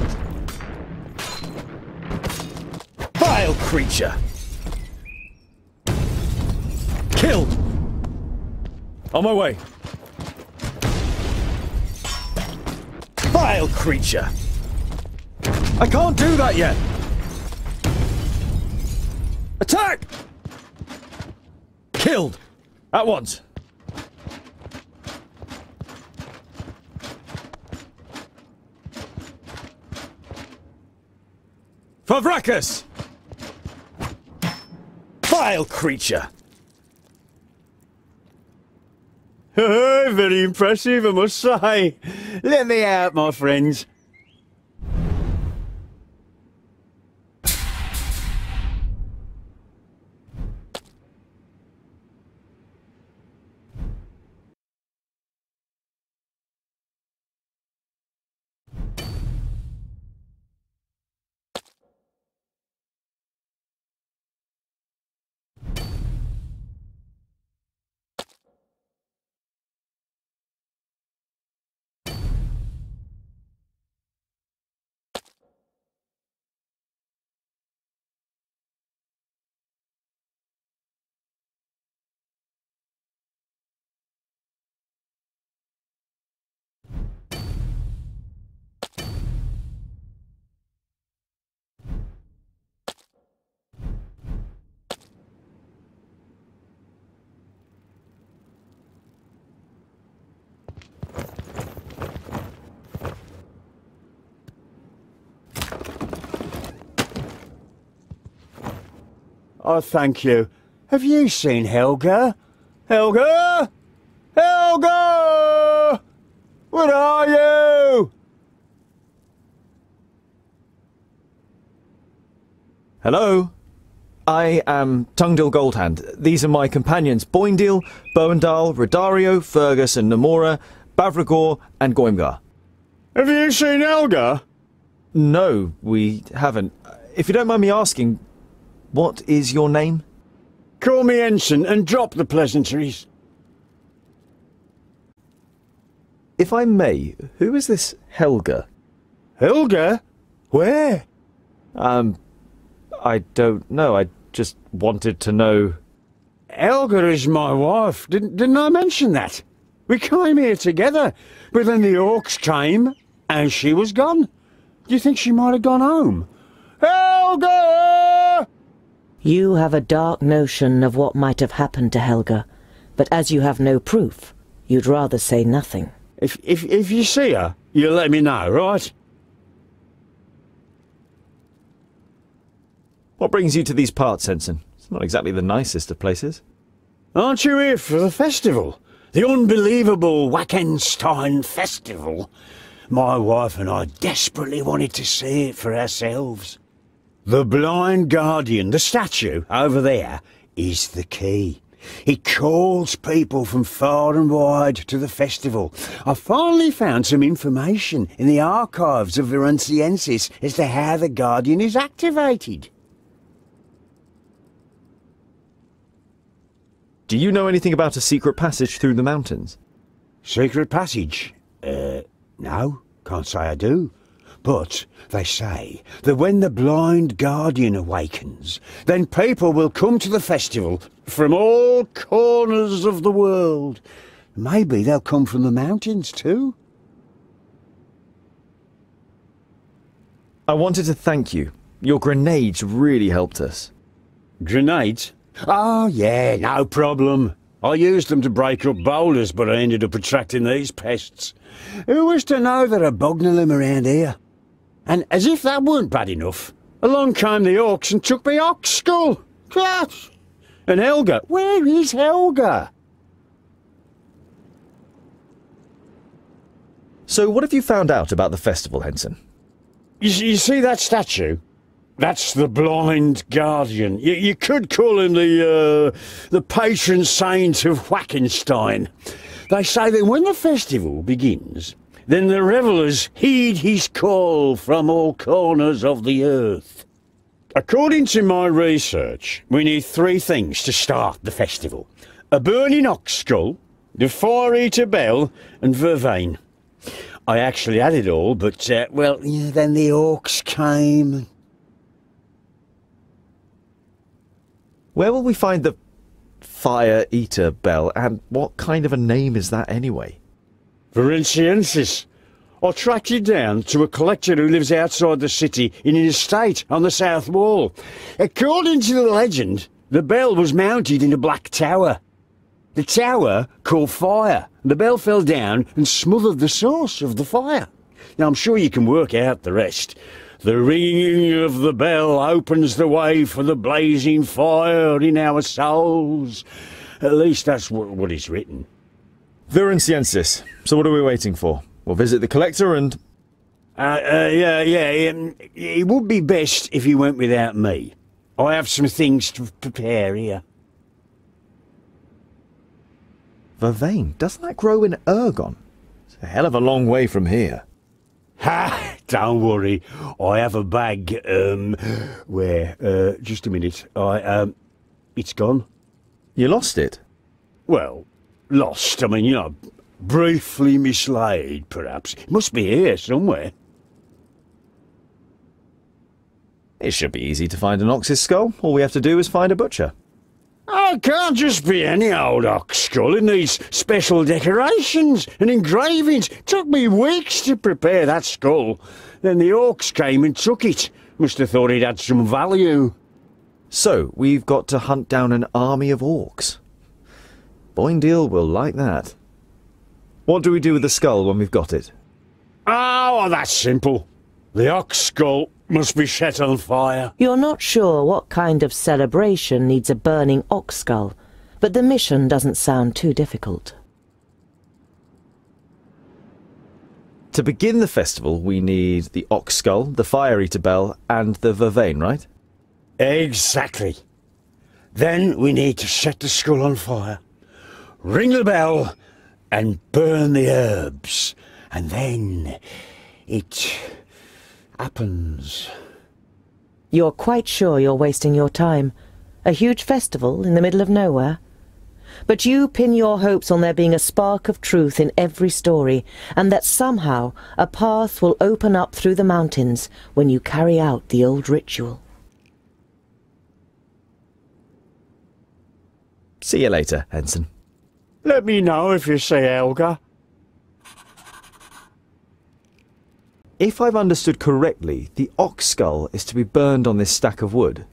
Vile creature. Killed. On my way. Vile creature. I can't do that yet. Attack! Killed. At once. Favrakas! Vile creature! Very impressive, I must say. Let me out, my friends. Oh, thank you. Have you seen Helga? Helga? Helga! Where are you? Hello? I am Tungdil Goldhand. These are my companions Boïndil, Boëndal, Rodario, Furgas, and Narmora, Bavragor, and Goïmgar. Have you seen Helga? No, we haven't. If you don't mind me asking, what is your name? Call me Ensign and drop the pleasantries. If I may, who is this Helga? Helga? Where? Um, I don't know. I just wanted to know. Helga is my wife. Didn't, didn't I mention that? We came here together, but then the orcs came and she was gone. Do you think she might have gone home? Helga! You have a dark notion of what might have happened to Helga, but as you have no proof, you'd rather say nothing. If, if, if you see her, you let me know, right? What brings you to these parts, Ensign? It's not exactly the nicest of places. Aren't you here for the festival? The unbelievable Wackenstein Festival. My wife and I desperately wanted to see it for ourselves. The Blind Guardian, the statue over there, is the key. It calls people from far and wide to the festival. I finally found some information in the archives of Virunciensis as to how the Guardian is activated. Do you know anything about a secret passage through the mountains? Secret passage? Uh, no, can't say I do. But they say that when the blind guardian awakens, then people will come to the festival from all corners of the world. Maybe they'll come from the mountains too. I wanted to thank you. Your grenades really helped us. Grenades? Oh, yeah, no problem. I used them to break up boulders, but I ended up attracting these pests. Who was to know there are Bögnilim around here? And as if that weren't bad enough, along came the orcs and took me ox skull. Gosh! And Helga, where is Helga? So what have you found out about the festival, Henson? You, you see that statue? That's the blind guardian. You, you could call him the uh, the patron saint of Wackenstein. They say that when the festival begins, then the revellers heed his call from all corners of the earth. According to my research, we need three things to start the festival. A burning ox skull, the fire eater bell, and vervain. I actually had it all, but, uh, well, yeah, then the orcs came. Where will we find the Fire Eater Bell, and what kind of a name is that anyway? Virunciensis. I tracked you down to a collector who lives outside the city in an estate on the south wall. According to the legend, the bell was mounted in a black tower. The tower caught fire. The bell fell down and smothered the source of the fire. Now, I'm sure you can work out the rest. The ringing of the bell opens the way for the blazing fire in our souls. At least that's what, what is written. Virunciensis. So what are we waiting for? We'll visit the collector and... Uh, uh, yeah, yeah, um, it would be best if you went without me. I have some things to prepare here. Vervain, doesn't that grow in Ergon? It's a hell of a long way from here. Ha! Don't worry. I have a bag, um, where, uh, just a minute. I, um, it's gone. You lost it? Well, lost. I mean, you know, briefly mislaid, perhaps. It must be here somewhere. It should be easy to find an ox's skull. All we have to do is find a butcher. Oh, it can't just be any old ox skull. It needs special decorations and engravings. Took me weeks to prepare that skull. Then the orcs came and took it. Must have thought it had some value. So, we've got to hunt down an army of orcs. Boïndil will like that. What do we do with the skull when we've got it? Oh, well, that's simple. The ox skull must be set on fire. You're not sure what kind of celebration needs a burning ox skull, but the mission doesn't sound too difficult. To begin the festival, we need the ox skull, the fire eater bell, and the vervain, right? Exactly. Then we need to set the skull on fire, ring the bell, and burn the herbs. And then it happens. You're quite sure you're wasting your time. A huge festival in the middle of nowhere? But you pin your hopes on there being a spark of truth in every story, and that somehow a path will open up through the mountains when you carry out the old ritual. See you later, Ensign. Let me know if you see Helga. If I've understood correctly, the ox skull is to be burned on this stack of wood.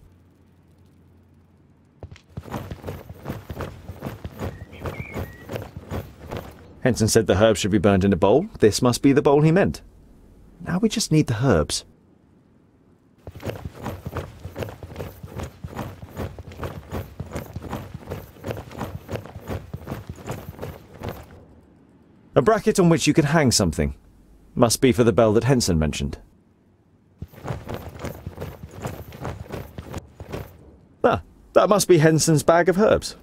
Henson said the herbs should be burned in a bowl. This must be the bowl he meant. Now we just need the herbs. A bracket on which you can hang something. Must be for the bell that Henson mentioned. Ah, that must be Henson's bag of herbs.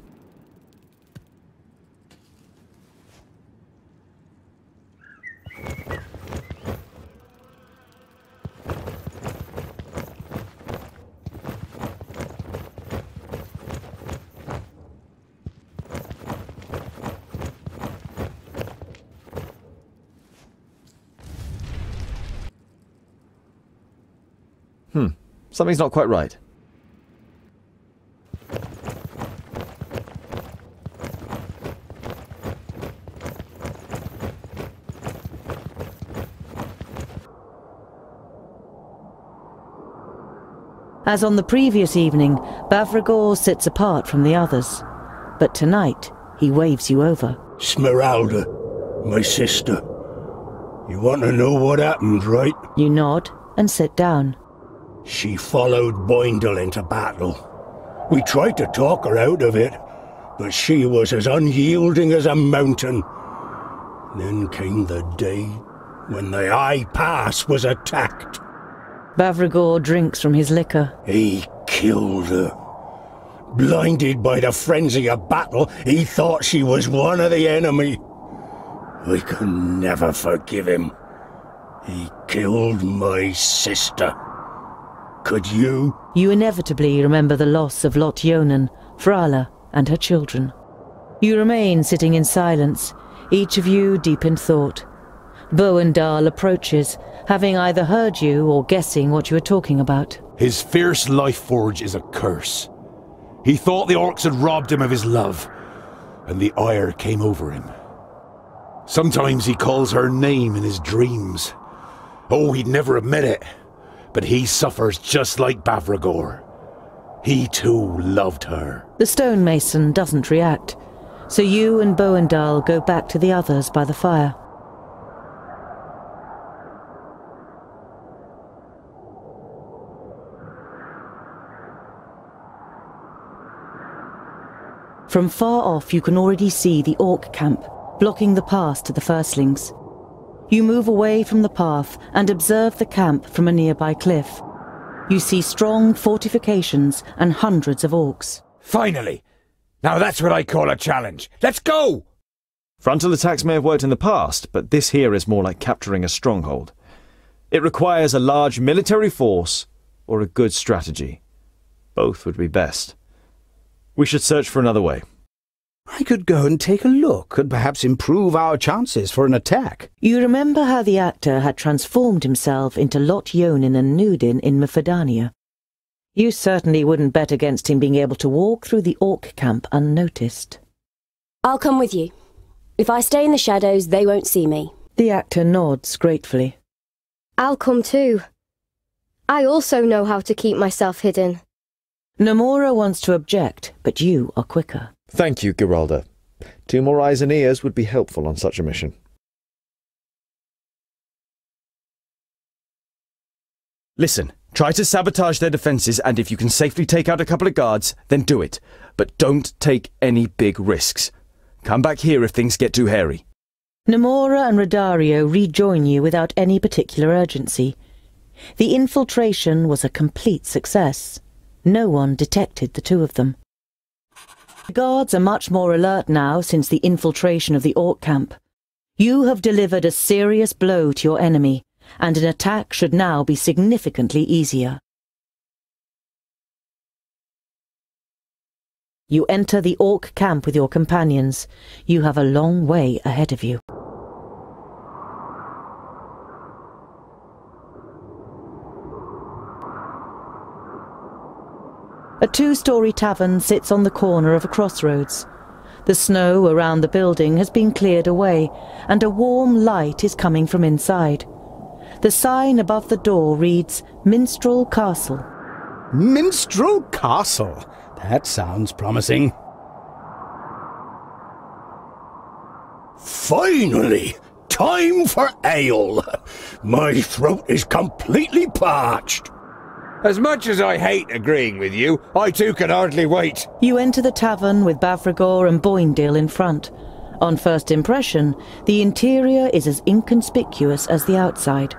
Hmm, something's not quite right. As on the previous evening, Bavragor sits apart from the others. But tonight, he waves you over. Smeralda, my sister. You want to know what happened, right? You nod and sit down. She followed Boïndil into battle. We tried to talk her out of it, but she was as unyielding as a mountain. Then came the day when the High Pass was attacked. Bavragor drinks from his liquor. He killed her. Blinded by the frenzy of battle, he thought she was one of the enemy. We can never forgive him. He killed my sister. Could you? You inevitably remember the loss of Lot Ionan, Frala, and her children. You remain sitting in silence, each of you deep in thought. Boëndal approaches, having either heard you or guessing what you are talking about. His fierce life forge is a curse. He thought the orcs had robbed him of his love, and the ire came over him. Sometimes he calls her name in his dreams. Oh, he'd never admit it, but he suffers just like Bavragor. He too loved her. The stonemason doesn't react, so you and Boëndal go back to the others by the fire. From far off you can already see the orc camp, blocking the path to the firstlings. You move away from the path and observe the camp from a nearby cliff. You see strong fortifications and hundreds of orcs. Finally! Now that's what I call a challenge. Let's go! Frontal attacks may have worked in the past, but this here is more like capturing a stronghold. It requires a large military force or a good strategy. Both would be best. We should search for another way. I could go and take a look and perhaps improve our chances for an attack. You remember how the actor had transformed himself into Lot Ionan and Nudin in Mifurdania. You certainly wouldn't bet against him being able to walk through the orc camp unnoticed. I'll come with you. If I stay in the shadows, they won't see me. The actor nods gratefully. I'll come too. I also know how to keep myself hidden. Narmora wants to object, but you are quicker. Thank you, Geralda. Two more eyes and ears would be helpful on such a mission. Listen, try to sabotage their defences, and if you can safely take out a couple of guards, then do it. But don't take any big risks. Come back here if things get too hairy. Narmora and Rodario rejoin you without any particular urgency. The infiltration was a complete success. No one detected the two of them. The guards are much more alert now since the infiltration of the Orc camp. You have delivered a serious blow to your enemy, and an attack should now be significantly easier. You enter the Orc camp with your companions. You have a long way ahead of you. A two-storey tavern sits on the corner of a crossroads. The snow around the building has been cleared away, and a warm light is coming from inside. The sign above the door reads Minstrel Castle. Minstrel Castle? That sounds promising. Finally! Time for ale! My throat is completely parched. As much as I hate agreeing with you, I too can hardly wait. You enter the tavern with Bavragor and Boïndil in front. On first impression, the interior is as inconspicuous as the outside.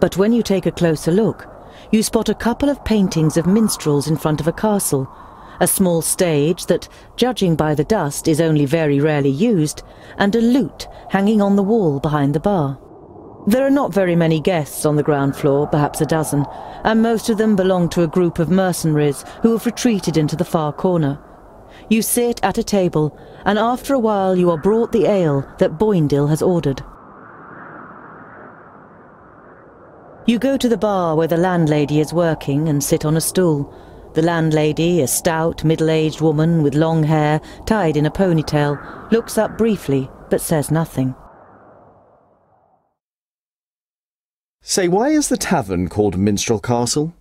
But when you take a closer look, you spot a couple of paintings of minstrels in front of a castle, a small stage that, judging by the dust, is only very rarely used, and a lute hanging on the wall behind the bar. There are not very many guests on the ground floor, perhaps a dozen, and most of them belong to a group of mercenaries who have retreated into the far corner. You sit at a table, and after a while you are brought the ale that Boïndil has ordered. You go to the bar where the landlady is working and sit on a stool. The landlady, a stout, middle-aged woman with long hair tied in a ponytail, looks up briefly but says nothing. Say, why is the tavern called Minstrel Castle?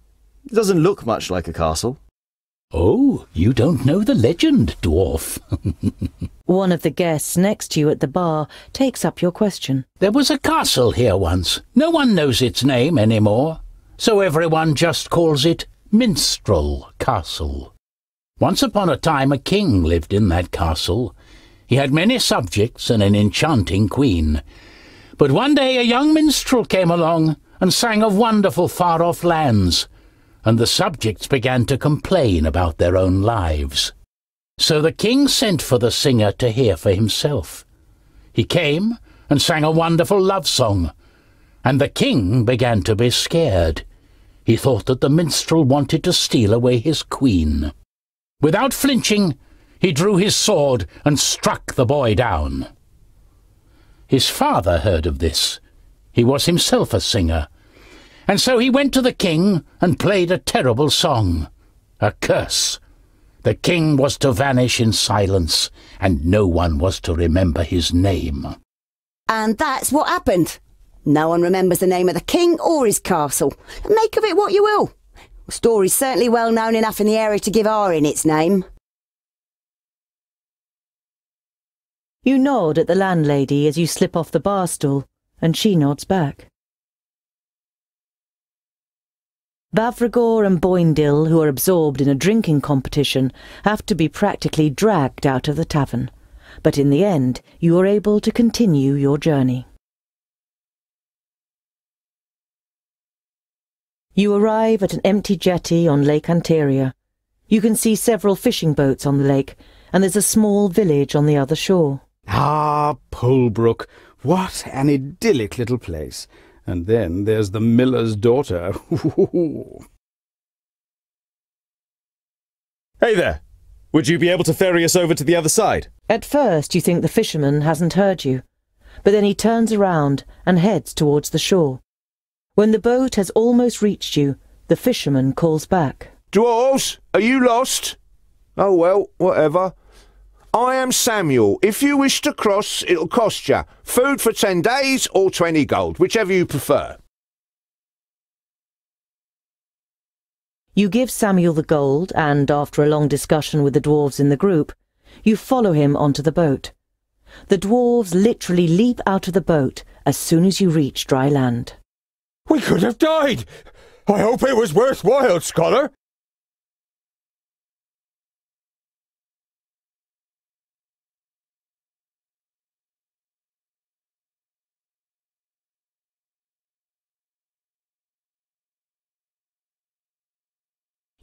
It doesn't look much like a castle. Oh, you don't know the legend, dwarf. One of the guests next to you at the bar takes up your question. There was a castle here once. No one knows its name anymore, so everyone just calls it Minstrel Castle. Once upon a time a king lived in that castle. He had many subjects and an enchanting queen. But one day a young minstrel came along and sang of wonderful far-off lands, and the subjects began to complain about their own lives. So the king sent for the singer to hear for himself. He came and sang a wonderful love song, and the king began to be scared. He thought that the minstrel wanted to steal away his queen. Without flinching, he drew his sword and struck the boy down. His father heard of this. He was himself a singer. And so he went to the king and played a terrible song. A curse. The king was to vanish in silence, and no one was to remember his name. And that's what happened. No one remembers the name of the king or his castle. Make of it what you will. The story's certainly well known enough in the area to give Arin its name. You nod at the landlady as you slip off the bar stool, and she nods back. Bavragor and Boïndil, who are absorbed in a drinking competition, have to be practically dragged out of the tavern. But in the end, you are able to continue your journey. You arrive at an empty jetty on Lake Anteria. You can see several fishing boats on the lake, and there's a small village on the other shore. Ah, Polebrook, what an idyllic little place. And then there's the miller's daughter. hey there! Would you be able to ferry us over to the other side? At first you think the fisherman hasn't heard you, but then he turns around and heads towards the shore. When the boat has almost reached you, the fisherman calls back. Dwarves, are you lost? Oh well, whatever. I am Samuel. If you wish to cross, it'll cost you. Food for ten days or twenty gold, whichever you prefer. You give Samuel the gold, and after a long discussion with the dwarves in the group, you follow him onto the boat. The dwarves literally leap out of the boat as soon as you reach dry land. We could have died! I hope it was worthwhile, Scholar!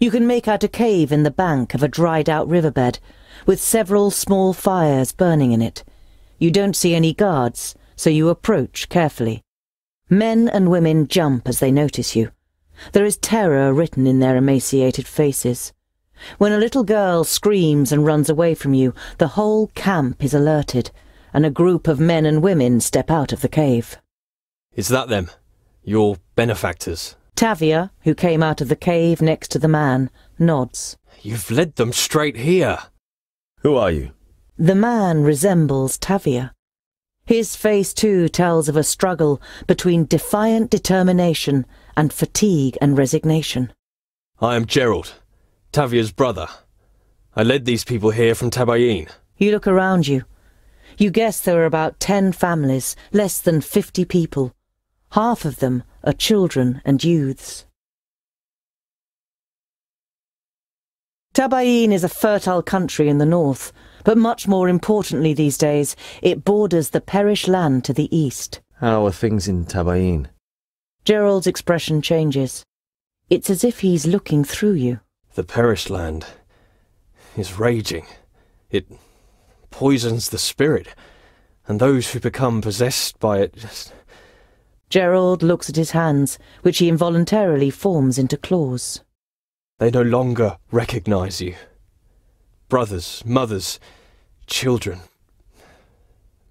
You can make out a cave in the bank of a dried out riverbed, with several small fires burning in it. You don't see any guards, so you approach carefully. Men and women jump as they notice you. There is terror written in their emaciated faces. When a little girl screams and runs away from you, the whole camp is alerted, and a group of men and women step out of the cave. Is that them? Your benefactors? Tavia, who came out of the cave next to the man, nods. You've led them straight here. Who are you? The man resembles Tavia. His face too tells of a struggle between defiant determination and fatigue and resignation. I am Gerald, Tavia's brother. I led these people here from Tabaîn. You look around you. You guess there are about ten families, less than fifty people. Half of them are children and youths. Tabaîn is a fertile country in the north, but much more importantly these days, it borders the Perish land to the east. How are things in Tabaîn? Gerald's expression changes. It's as if he's looking through you. The Perish land is raging. It poisons the spirit, and those who become possessed by it just... Gerald looks at his hands, which he involuntarily forms into claws. They no longer recognize you. Brothers, mothers, children.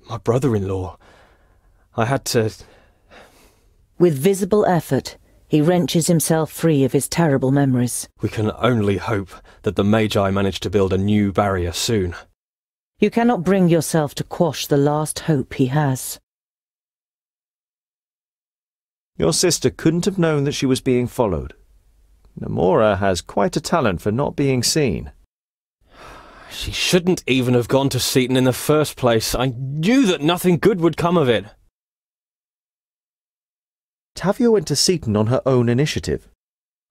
My brother-in-law. I had to... With visible effort, he wrenches himself free of his terrible memories. We can only hope that the Magi manage to build a new barrier soon. You cannot bring yourself to quash the last hope he has. Your sister couldn't have known that she was being followed. Narmora has quite a talent for not being seen. She shouldn't even have gone to Seaton in the first place. I knew that nothing good would come of it. Tavia went to Seaton on her own initiative.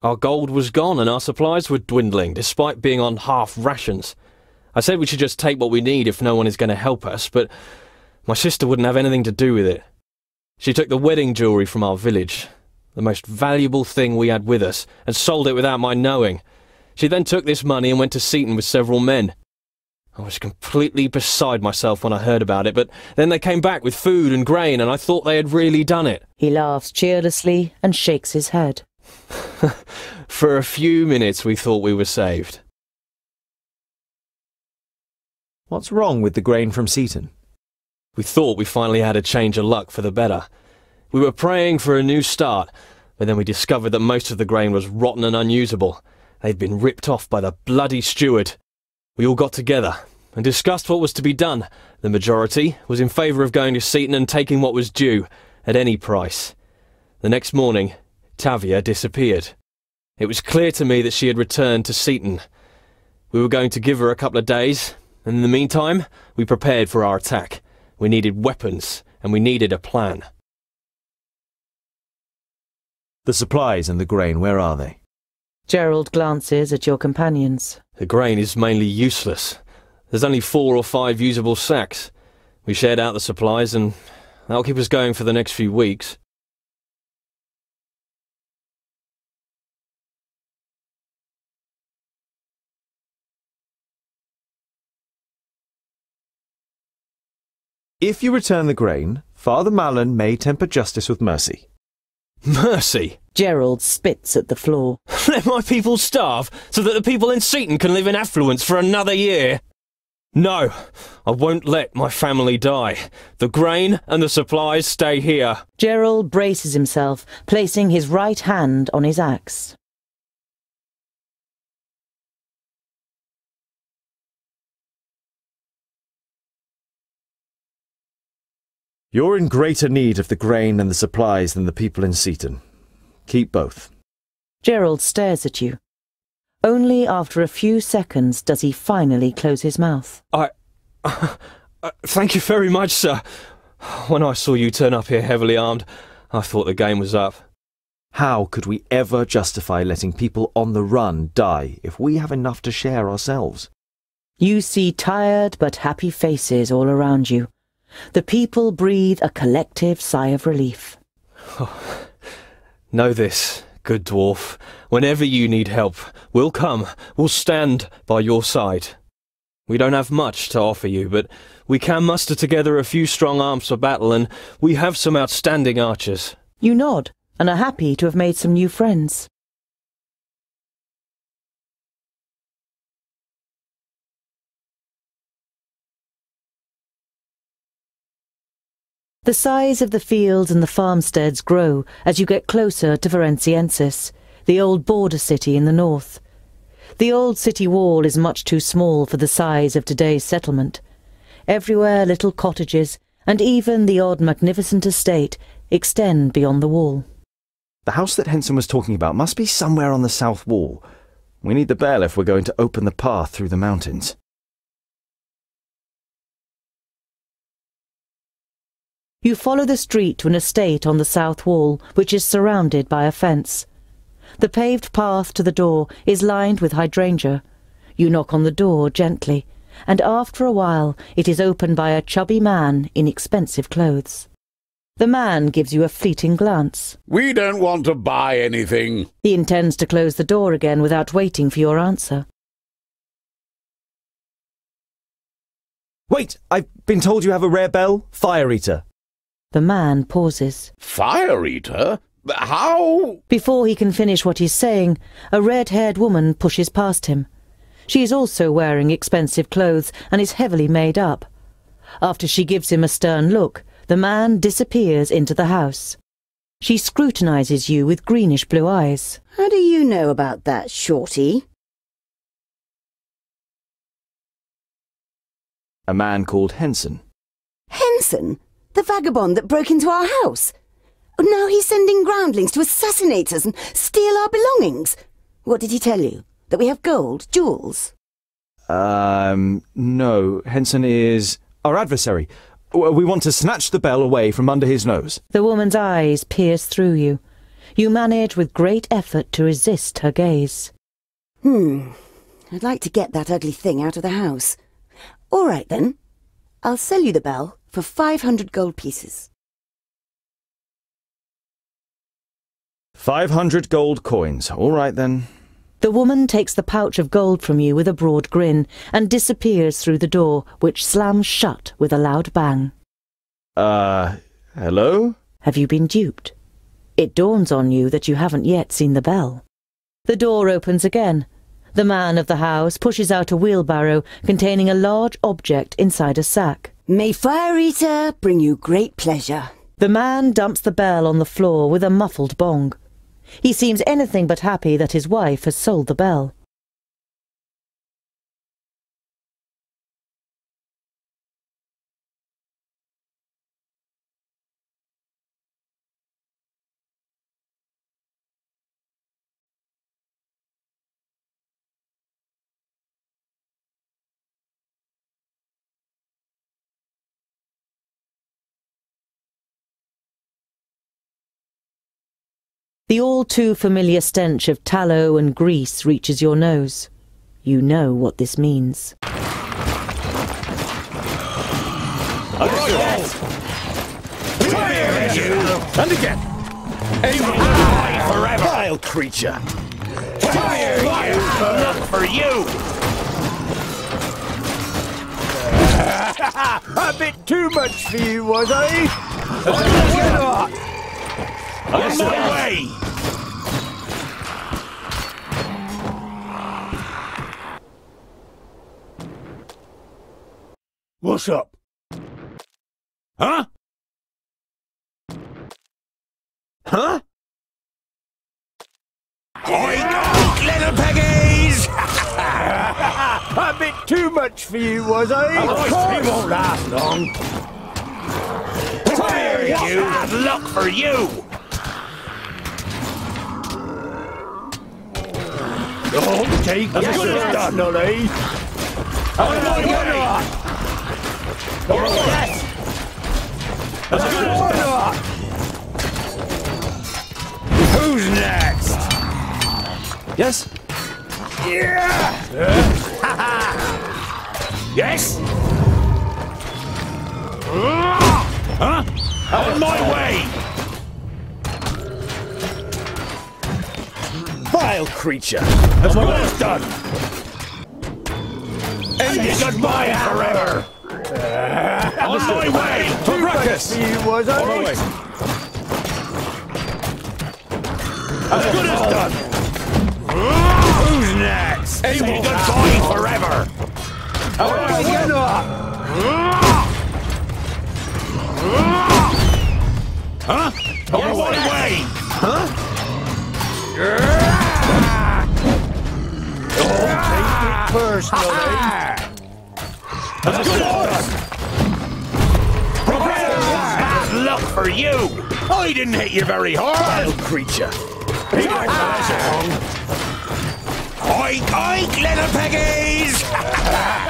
Our gold was gone and our supplies were dwindling, despite being on half rations. I said we should just take what we need if no one is going to help us, but my sister wouldn't have anything to do with it. She took the wedding jewellery from our village, the most valuable thing we had with us, and sold it without my knowing. She then took this money and went to Seaton with several men. I was completely beside myself when I heard about it, but then they came back with food and grain, and I thought they had really done it. He laughs cheerlessly and shakes his head. For a few minutes we thought we were saved. What's wrong with the grain from Seaton? We thought we finally had a change of luck for the better. We were praying for a new start, but then we discovered that most of the grain was rotten and unusable. They'd been ripped off by the bloody steward. We all got together and discussed what was to be done. The majority was in favour of going to Seaton and taking what was due, at any price. The next morning, Tavia disappeared. It was clear to me that she had returned to Seaton. We were going to give her a couple of days, and in the meantime, we prepared for our attack. We needed weapons, and we needed a plan. The supplies and the grain, where are they? Gerald glances at your companions. The grain is mainly useless. There's only four or five usable sacks. We shared out the supplies, and that'll keep us going for the next few weeks. If you return the grain, Father Malin may temper justice with mercy. Mercy? Gerald spits at the floor. Let my people starve so that the people in Seaton can live in affluence for another year? No, I won't let my family die. The grain and the supplies stay here. Gerald braces himself, placing his right hand on his axe. You're in greater need of the grain and the supplies than the people in Seaton. Keep both. Gerald stares at you. Only after a few seconds does he finally close his mouth. I. Uh, thank you very much, sir. When I saw you turn up here heavily armed, I thought the game was up. How could we ever justify letting people on the run die if we have enough to share ourselves? You see tired but happy faces all around you. The people breathe a collective sigh of relief. Know this, Good dwarf. Whenever you need help, we'll come. We'll stand by your side. We don't have much to offer you, but we can muster together a few strong arms for battle, and we have some outstanding archers. You nod and are happy to have made some new friends. The size of the fields and the farmsteads grow as you get closer to Ferenciensis, the old border city in the north. The old city wall is much too small for the size of today's settlement. Everywhere little cottages, and even the odd magnificent estate, extend beyond the wall. The house that Henson was talking about must be somewhere on the south wall. We need the bell if we're going to open the path through the mountains. You follow the street to an estate on the south wall, which is surrounded by a fence. The paved path to the door is lined with hydrangea. You knock on the door gently, and after a while it is opened by a chubby man in expensive clothes. The man gives you a fleeting glance. We don't want to buy anything. He intends to close the door again without waiting for your answer. Wait, I've been told you have a rare bell, Fire Eater. The man pauses. Fire Eater? How? Before he can finish what he's saying, a red-haired woman pushes past him. She is also wearing expensive clothes and is heavily made up. After she gives him a stern look, the man disappears into the house. She scrutinizes you with greenish-blue eyes. How do you know about that, Shorty? A man called Henson. Henson? The vagabond that broke into our house? Now he's sending groundlings to assassinate us and steal our belongings. What did he tell you? That we have gold, jewels? Um, no. Henson is our adversary. We want to snatch the bell away from under his nose. The woman's eyes pierce through you. You manage with great effort to resist her gaze. Hmm. I'd like to get that ugly thing out of the house. All right, then. I'll sell you the bell for 500 gold pieces. Five hundred gold coins. All right then. The woman takes the pouch of gold from you with a broad grin and disappears through the door, which slams shut with a loud bang. Uh, hello? Have you been duped? It dawns on you that you haven't yet seen the bell. The door opens again. The man of the house pushes out a wheelbarrow containing a large object inside a sack. May Fire Eater bring you great pleasure. The man dumps the bell on the floor with a muffled bong. He seems anything but happy that his wife has sold the bell. The all too familiar stench of tallow and grease reaches your nose. You know what this means. And again. Forever. Vile creature. Fire, you! Look for you! A bit too much for you, was I? On my way! What's up? Huh? Huh? Oink, little piggies! A bit too much for you, was I? Of course he won't last long. Fire, you! Bad luck for you! Don't take done, Ollie. On my way! Yes! That's a good one! Who's next? Yes? Yeah! yes? Huh? On my way! Vile creature! As good as done! End it goodbye forever! On my way! To Ruckus! He was On my way! As good as done! Who's next? End it goodbye forever! Huh? On my way! Huh? Personally. That's good Bad luck for you! I didn't hit you very hard! Vile creature! Oink, oink, little piggies!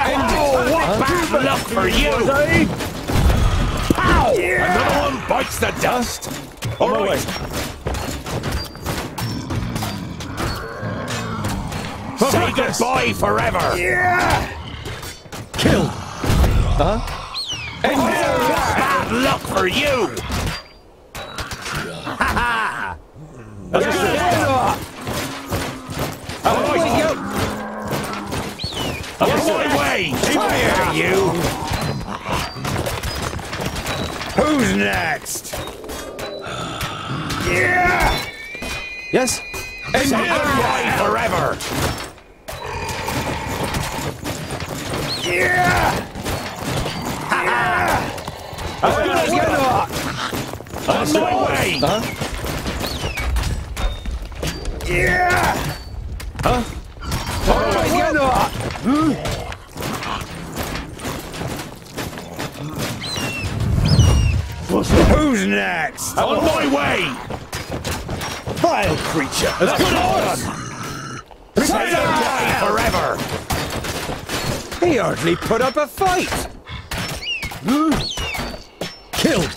oh, what bad luck for you! Pow! Another one bites the dust! All right. Say goodbye forever! Yeah! Killed! Huh? Bad luck for you! Ha ha! On my way! Fire, you! Who's next? Yeah! Yes? Say goodbye forever! On my way! Huh? Yeah! Huh? Oh, oh, Who's next? On my way! Vile creature! As done! Say goodbye forever! He hardly put up a fight. Hmm. Killed!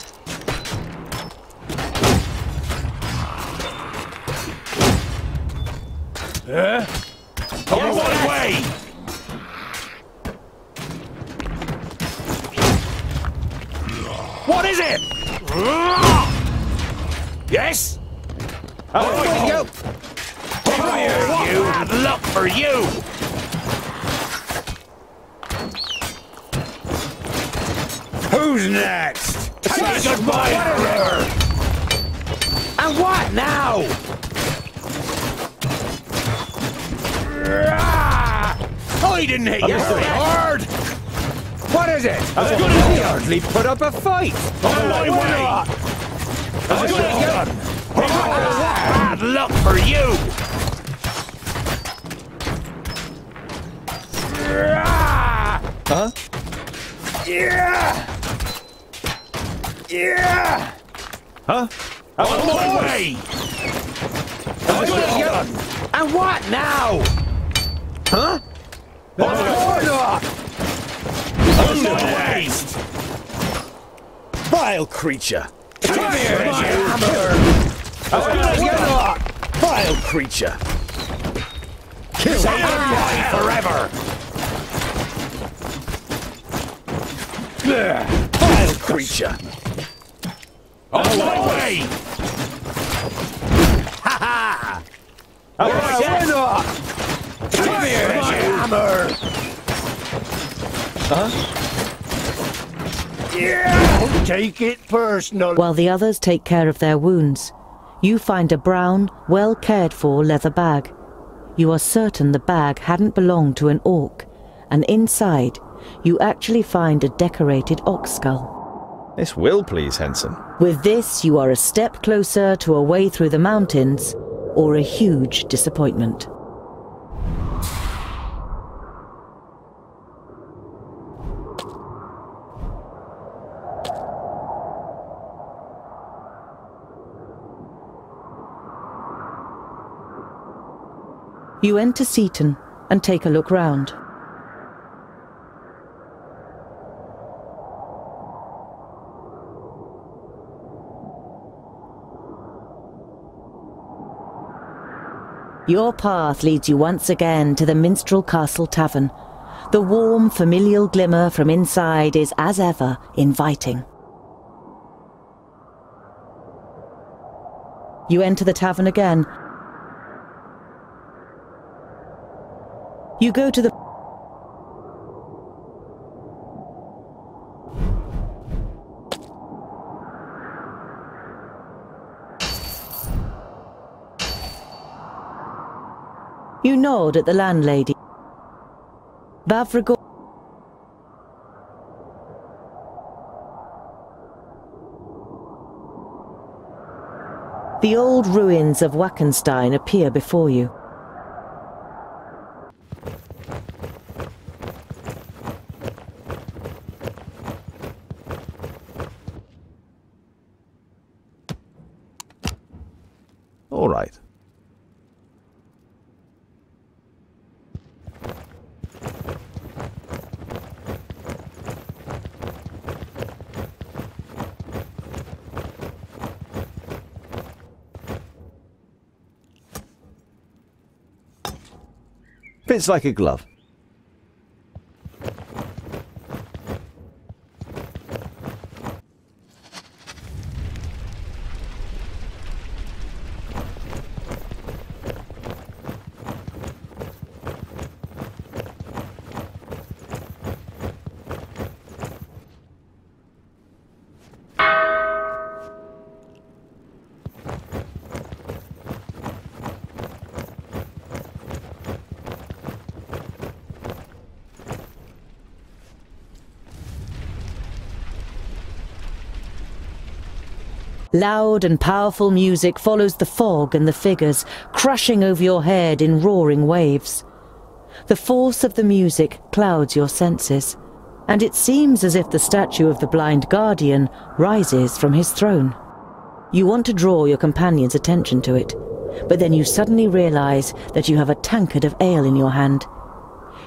Up a fight. On my way! Bad luck for you! Huh? Yeah! Yeah! Huh? On my way! As good as done! And what now? Huh? On my way! Vile creature! Come here, you! As good as done! Vile creature! Killed! Say goodbye forever! Vile creature! On my way! Ha ha! Come here, you! Hammer! Huh? Don't take it personal. While the others take care of their wounds, you find a brown, well cared for leather bag. You are certain the bag hadn't belonged to an orc, and inside you actually find a decorated ox skull. This will please Henson. With this, you are a step closer to a way through the mountains or a huge disappointment. You enter Seaton and take a look round. Your path leads you once again to the Minstrel Castle Tavern. The warm, familial glimmer from inside is, as ever, inviting. You enter the tavern again You go to the You nod at the landlady. Bavragor The old ruins of Wackenstein appear before you. Right. Fits like a glove. Loud and powerful music follows the fog and the figures, crushing over your head in roaring waves. The force of the music clouds your senses, and it seems as if the statue of the blind guardian rises from his throne. You want to draw your companion's attention to it, but then you suddenly realize that you have a tankard of ale in your hand.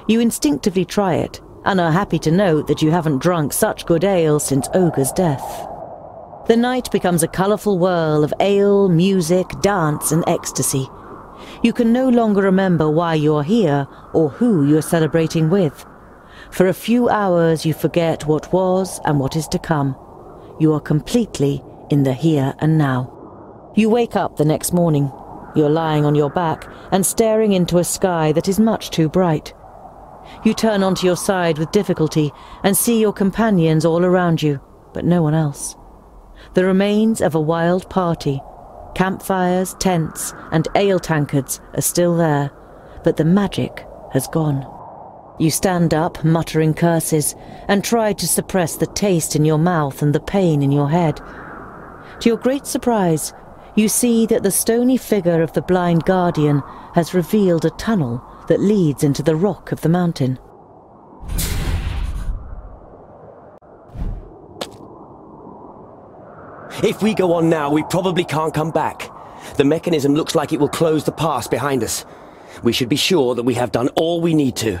You instinctively try it, and are happy to note that you haven't drunk such good ale since Ogre's death. The night becomes a colourful whirl of ale, music, dance, and ecstasy. You can no longer remember why you're here or who you're celebrating with. For a few hours, you forget what was and what is to come. You are completely in the here and now. You wake up the next morning. You're lying on your back and staring into a sky that is much too bright. You turn onto your side with difficulty and see your companions all around you, but no one else. The remains of a wild party, campfires, tents, and ale tankards are still there, but the magic has gone. You stand up, muttering curses, and try to suppress the taste in your mouth and the pain in your head. To your great surprise, you see that the stony figure of the blind guardian has revealed a tunnel that leads into the rock of the mountain. If we go on now, we probably can't come back. The mechanism looks like it will close the pass behind us. We should be sure that we have done all we need to.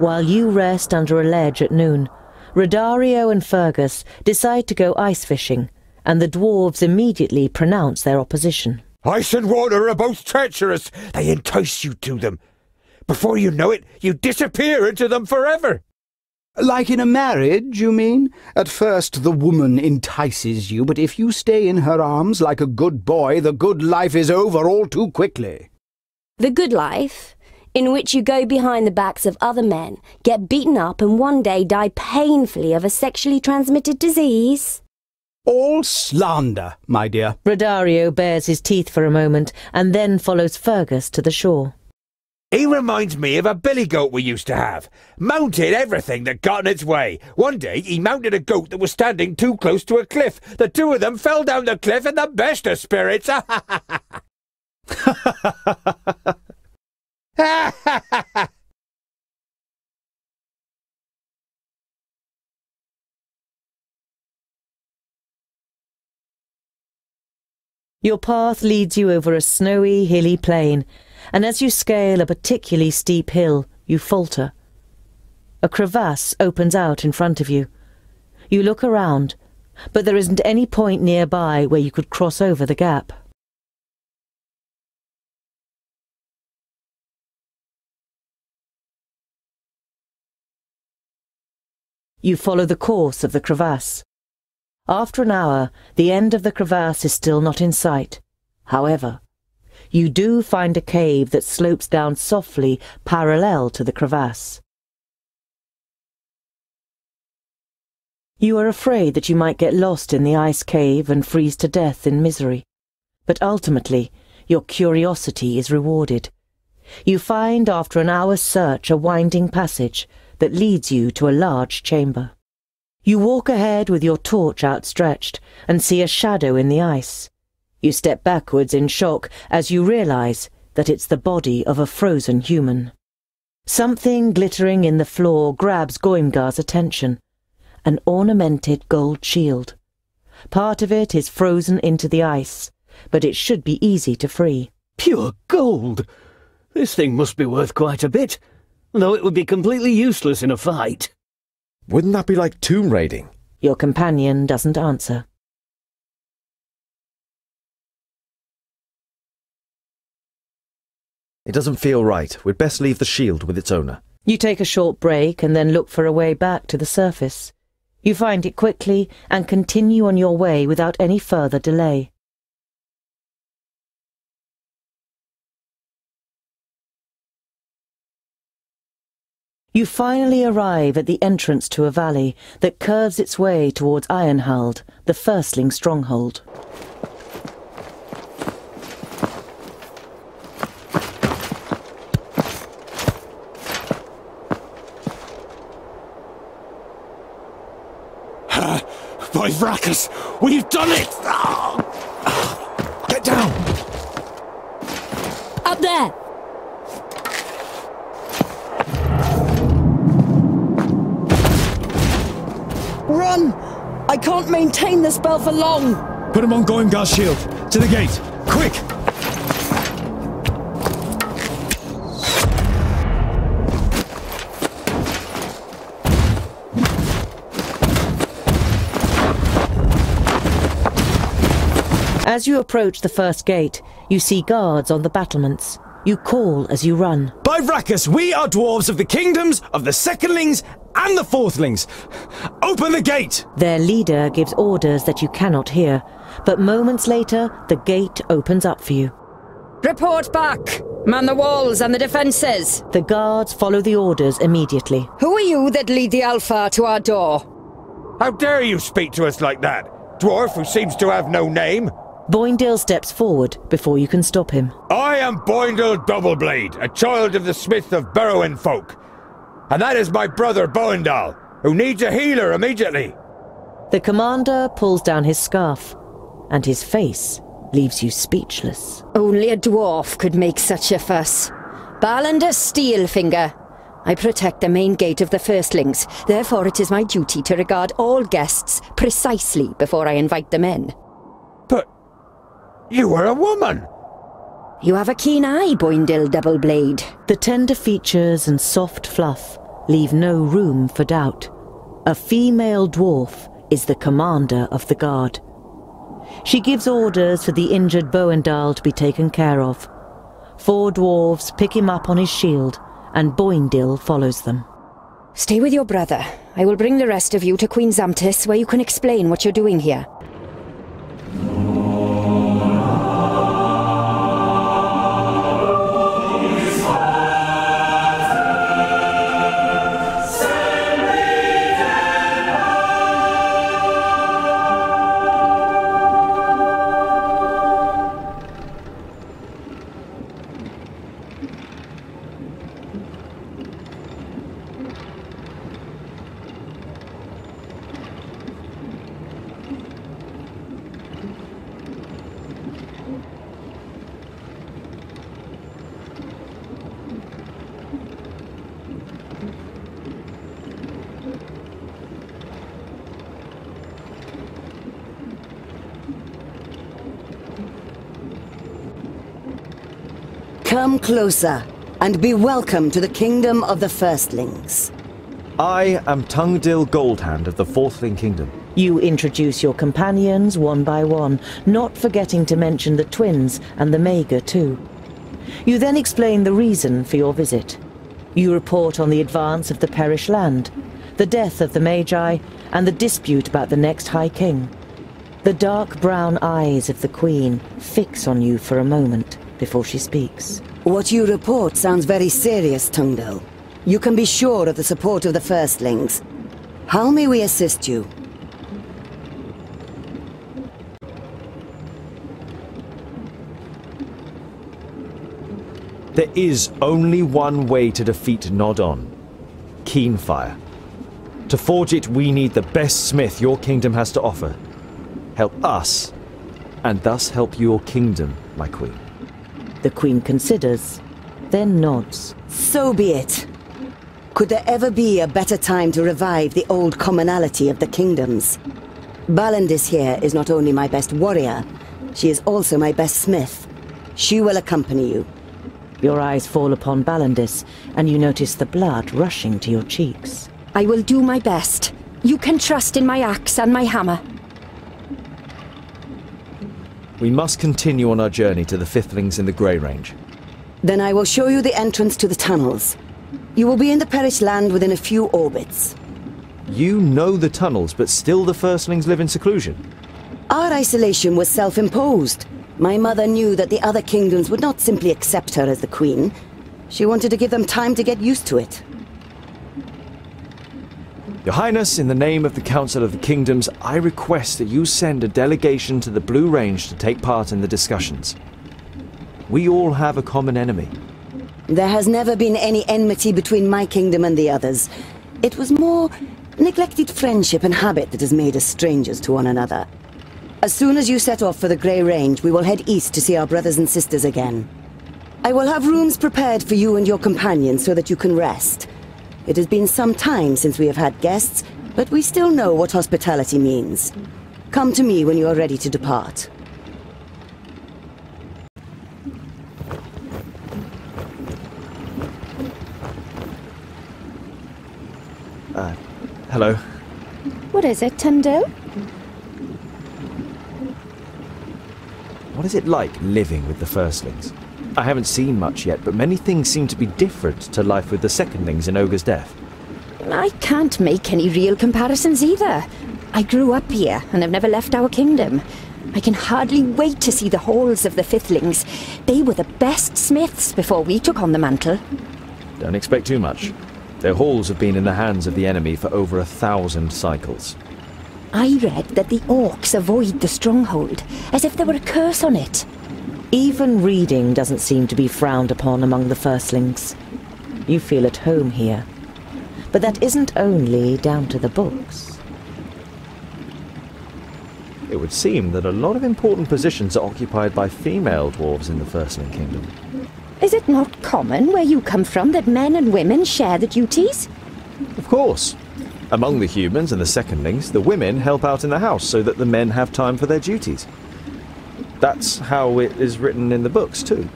While you rest under a ledge at noon, Rodario and Furgas decide to go ice fishing, and the dwarves immediately pronounce their opposition. Ice and water are both treacherous. They entice you to them. Before you know it, you disappear into them forever. Like in a marriage, you mean? At first the woman entices you, but if you stay in her arms like a good boy, the good life is over all too quickly. The good life? In which you go behind the backs of other men, get beaten up, and one day die painfully of a sexually transmitted disease? All slander, my dear. Rodario bares his teeth for a moment and then follows Furgas to the shore. He reminds me of a billy goat we used to have. Mounted everything that got in its way. One day he mounted a goat that was standing too close to a cliff. The two of them fell down the cliff in the best of spirits. Your path leads you over a snowy, hilly plain, and as you scale a particularly steep hill, you falter. A crevasse opens out in front of you. You look around, but there isn't any point nearby where you could cross over the gap. You follow the course of the crevasse. After an hour, the end of the crevasse is still not in sight. However, you do find a cave that slopes down softly parallel to the crevasse. You are afraid that you might get lost in the ice cave and freeze to death in misery. But ultimately, your curiosity is rewarded. You find after an hour's search a winding passage that leads you to a large chamber. You walk ahead with your torch outstretched and see a shadow in the ice. You step backwards in shock as you realize that it's the body of a frozen human. Something glittering in the floor grabs Goïmgar's attention an ornamented gold shield. Part of it is frozen into the ice, but it should be easy to free. Pure gold! This thing must be worth quite a bit, though it would be completely useless in a fight. Wouldn't that be like tomb raiding? Your companion doesn't answer. It doesn't feel right. We'd best leave the shield with its owner. You take a short break and then look for a way back to the surface. You find it quickly and continue on your way without any further delay. You finally arrive at the entrance to a valley that curves its way towards Ironhald, the firstling stronghold. By Vraccas, we've done it! Ah! Get down! Up there! Run! I can't maintain the spell for long! Put him on Goïmgar's shield. To the gate. Quick! As you approach the first gate, you see guards on the battlements. You call as you run. By Vraccas, we are dwarves of the kingdoms of the secondlings and the fourthlings. Open the gate! Their leader gives orders that you cannot hear, but moments later, the gate opens up for you. Report back! Man the walls and the defences! The guards follow the orders immediately. Who are you that lead the Älfar to our door? How dare you speak to us like that? Dwarf who seems to have no name? Boïndil steps forward before you can stop him. I am Boïndil Doubleblade, a child of the smith of Berrowen folk. And that is my brother Boëndal, who needs a healer immediately. The commander pulls down his scarf, and his face leaves you speechless. Only a dwarf could make such a fuss. Balyndis Steelfinger. I protect the main gate of the firstlings, therefore it is my duty to regard all guests precisely before I invite them in. But you are a woman. You have a keen eye, Boïndil Doubleblade. The tender features and soft fluff leave no room for doubt. A female dwarf is the commander of the guard. She gives orders for the injured Boëndal to be taken care of. Four dwarves pick him up on his shield, and Boïndil follows them. Stay with your brother. I will bring the rest of you to Queen Xamtys, where you can explain what you're doing here. Closer, and be welcome to the kingdom of the firstlings. I am Tungdil Goldhand of the Fourthling Kingdom. You introduce your companions one by one, not forgetting to mention the twins and the Maga too. You then explain the reason for your visit. You report on the advance of the Perish land, The death of the Magi, and the dispute about the next High King. The dark brown eyes of the Queen fix on you for a moment before she speaks. What you report sounds very serious, Tungdil. You can be sure of the support of the Firstlings. How may we assist you? There is only one way to defeat Nôd'onn. Keenfire. To forge it, we need the best smith your kingdom has to offer. Help us, and thus help your kingdom, my queen. The Queen considers, then nods. So be it. Could there ever be a better time to revive the old commonality of the kingdoms? Balyndis here is not only my best warrior, she is also my best smith. She will accompany you. Your eyes fall upon Balyndis, and you notice the blood rushing to your cheeks. I will do my best. You can trust in my axe and my hammer. We must continue on our journey to the Fifthlings in the Grey Range. Then I will show you the entrance to the tunnels. You will be in the perished land within a few orbits. You know the tunnels, but still the Firstlings live in seclusion. Our isolation was self-imposed. My mother knew that the other kingdoms would not simply accept her as the queen. She wanted to give them time to get used to it. Your Highness, in the name of the Council of the Kingdoms, I request that you send a delegation to the Blue Range to take part in the discussions. We all have a common enemy. There has never been any enmity between my kingdom and the others. It was more neglected friendship and habit that has made us strangers to one another. As soon as you set off for the Grey Range, we will head east to see our brothers and sisters again. I will have rooms prepared for you and your companions so that you can rest. It has been some time since we have had guests, but we still know what hospitality means. Come to me when you are ready to depart. Uh, hello. What is it, Tundo? What is it like living with the Firstlings? I haven't seen much yet, but many things seem to be different to life with the Secondlings in Ogre's Death. I can't make any real comparisons either. I grew up here and have never left our kingdom. I can hardly wait to see the halls of the Fifthlings. They were the best smiths before we took on the mantle. Don't expect too much. Their halls have been in the hands of the enemy for over a thousand cycles. I read that the orcs avoid the stronghold, as if there were a curse on it. Even reading doesn't seem to be frowned upon among the firstlings. You feel at home here. But that isn't only down to the books. It would seem that a lot of important positions are occupied by female dwarves in the Firstling Kingdom. Is it not common where you come from that men and women share the duties? Of course. Among the humans and the secondlings, the women help out in the house so that the men have time for their duties. That's how it is written in the books, too.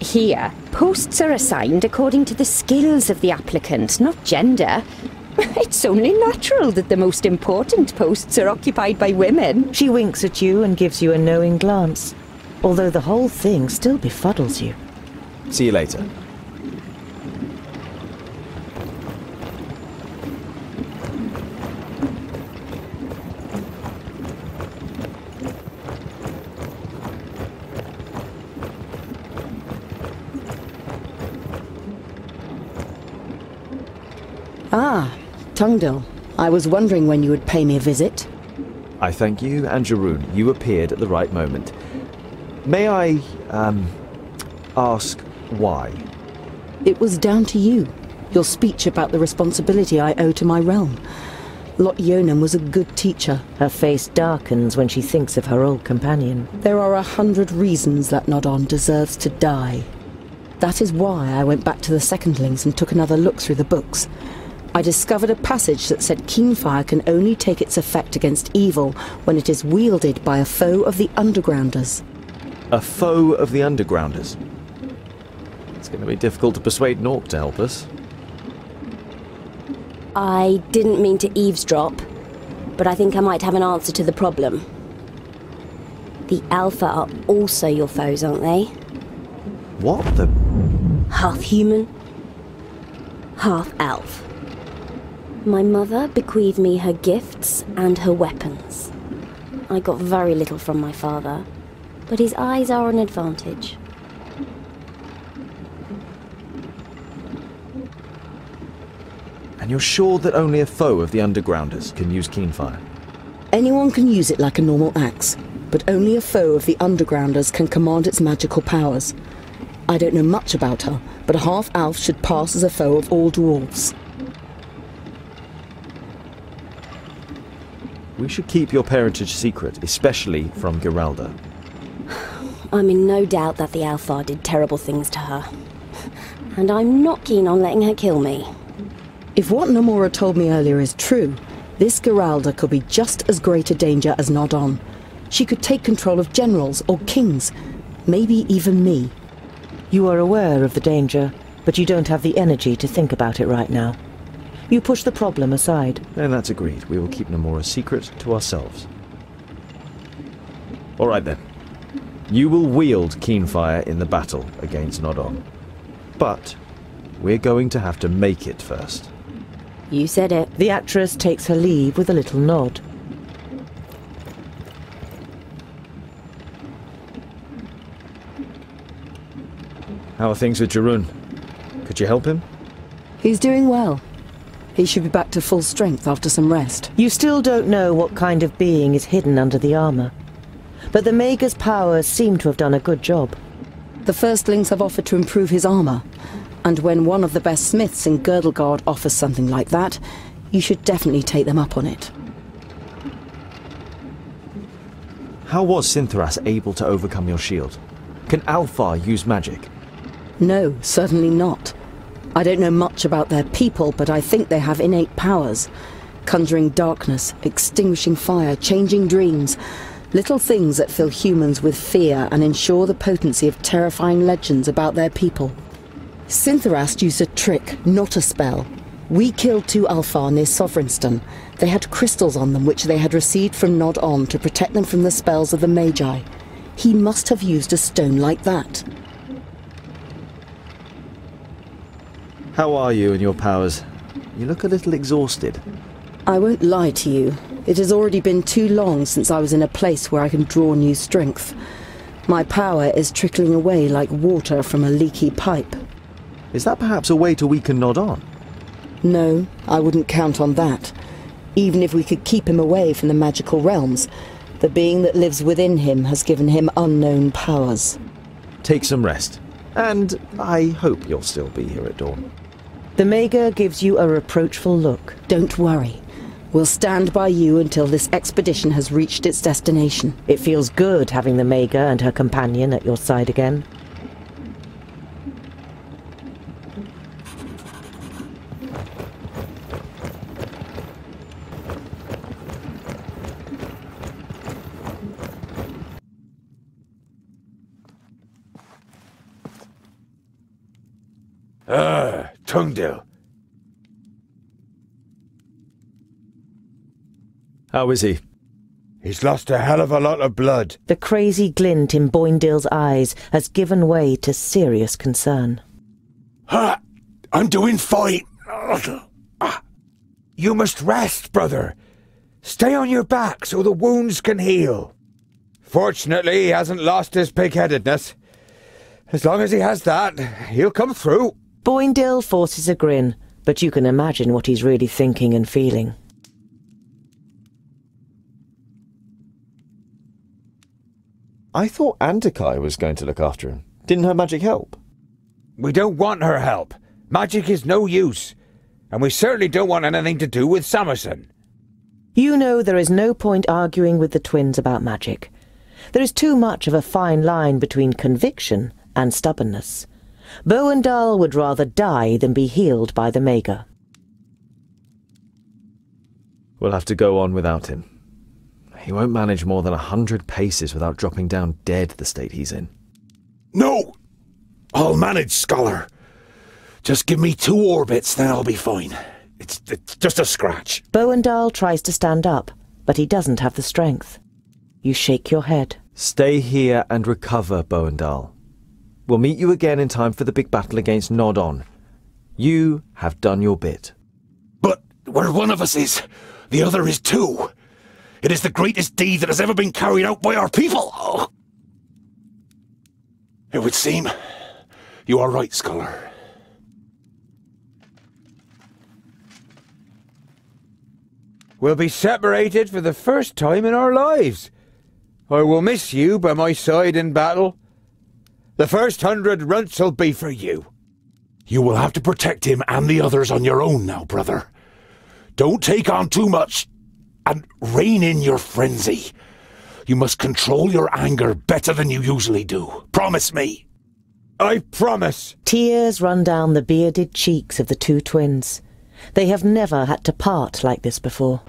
Here, posts are assigned according to the skills of the applicant, not gender. It's only natural that the most important posts are occupied by women. She winks at you and gives you a knowing glance, although the whole thing still befuddles you. See you later. Ah, Tungdil. I was wondering when you would pay me a visit. I thank you, and Djerůn. You appeared at the right moment. May I, um, ask why? It was down to you. Your speech about the responsibility I owe to my realm. Lot-Ionan was a good teacher. Her face darkens when she thinks of her old companion. There are a hundred reasons that Nôd'onn deserves to die. That is why I went back to the Secondlings and took another look through the books. I discovered a passage that said Keenfire can only take its effect against evil when it is wielded by a foe of the Undergrounders. A foe of the Undergrounders. It's going to be difficult to persuade Nork to help us. I didn't mean to eavesdrop, but I think I might have an answer to the problem. The Älfar are also your foes, aren't they? What the? Half human, half elf. My mother bequeathed me her gifts and her weapons. I got very little from my father, but his eyes are an advantage. And you're sure that only a foe of the Undergrounders can use Keenfire? Anyone can use it like a normal axe, but only a foe of the Undergrounders can command its magical powers. I don't know much about her, but a half-elf should pass as a foe of all dwarves. We should keep your parentage secret, especially from Geralda. I'm in no doubt that the Älfar did terrible things to her. And I'm not keen on letting her kill me. If what Narmora told me earlier is true, this Geralda could be just as great a danger as Nôd'onn. She could take control of generals or kings, maybe even me. You are aware of the danger, but you don't have the energy to think about it right now. You push the problem aside. Then that's agreed. We will keep Narmora's secret to ourselves. All right then. You will wield Keenfire in the battle against Nôd'onn. But we're going to have to make it first. You said it. The actress takes her leave with a little nod. How are things with Djerůn? Could you help him? He's doing well. He should be back to full strength after some rest. You still don't know what kind of being is hidden under the armor. But the Maga's powers seem to have done a good job. The firstlings have offered to improve his armor. And when one of the best smiths in Girdlegard offers something like that, you should definitely take them up on it. How was Sinthoras able to overcome your shield? Can Älfar use magic? No, certainly not. I don't know much about their people, but I think they have innate powers. Conjuring darkness, extinguishing fire, changing dreams. Little things that fill humans with fear and ensure the potency of terrifying legends about their people. Sinthoras used a trick, not a spell. We killed two Älfar near Sovereignstone. They had crystals on them which they had received from Nôd'onn to protect them from the spells of the Magi. He must have used a stone like that. How are you and your powers? You look a little exhausted. I won't lie to you. It has already been too long since I was in a place where I can draw new strength. My power is trickling away like water from a leaky pipe. Is that perhaps a way to weaken Nôd'onn? No, I wouldn't count on that. Even if we could keep him away from the magical realms, the being that lives within him has given him unknown powers. Take some rest. And I hope you'll still be here at dawn. The Maga gives you a reproachful look. Don't worry. We'll stand by you until this expedition has reached its destination. It feels good having the Maga and her companion at your side again. Ah, Tungdil. How is he? He's lost a hell of a lot of blood. The crazy glint in Boïndil's eyes has given way to serious concern. Ha! I'm doing fine. Ah. You must rest, brother. Stay on your back so the wounds can heal. Fortunately, he hasn't lost his pig-headedness. As long as he has that, he'll come through. Boïndil forces a grin, but you can imagine what he's really thinking and feeling. I thought Andôkai was going to look after him. Didn't her magic help? We don't want her help. Magic is no use. And we certainly don't want anything to do with Summerson. You know there is no point arguing with the twins about magic. There is too much of a fine line between conviction and stubbornness. Boëndal would rather die than be healed by the Maga. We'll have to go on without him. He won't manage more than a hundred paces without dropping down dead the state he's in. No! I'll manage, Scholar. Just give me two orbits, then I'll be fine. It's, it's just a scratch. Boëndal tries to stand up, but he doesn't have the strength. You shake your head. Stay here and recover, Boëndal. We'll meet you again in time for the big battle against Nôd'onn. You have done your bit. But where one of us is, the other is too. It is the greatest deed that has ever been carried out by our people. Oh. It would seem you are right, scholar. We'll be separated for the first time in our lives. I will miss you by my side in battle. The first hundred runts will be for you. You will have to protect him and the others on your own now, brother. Don't take on too much, and rein in your frenzy. You must control your anger better than you usually do. Promise me. I promise. Tears run down the bearded cheeks of the two twins. They have never had to part like this before.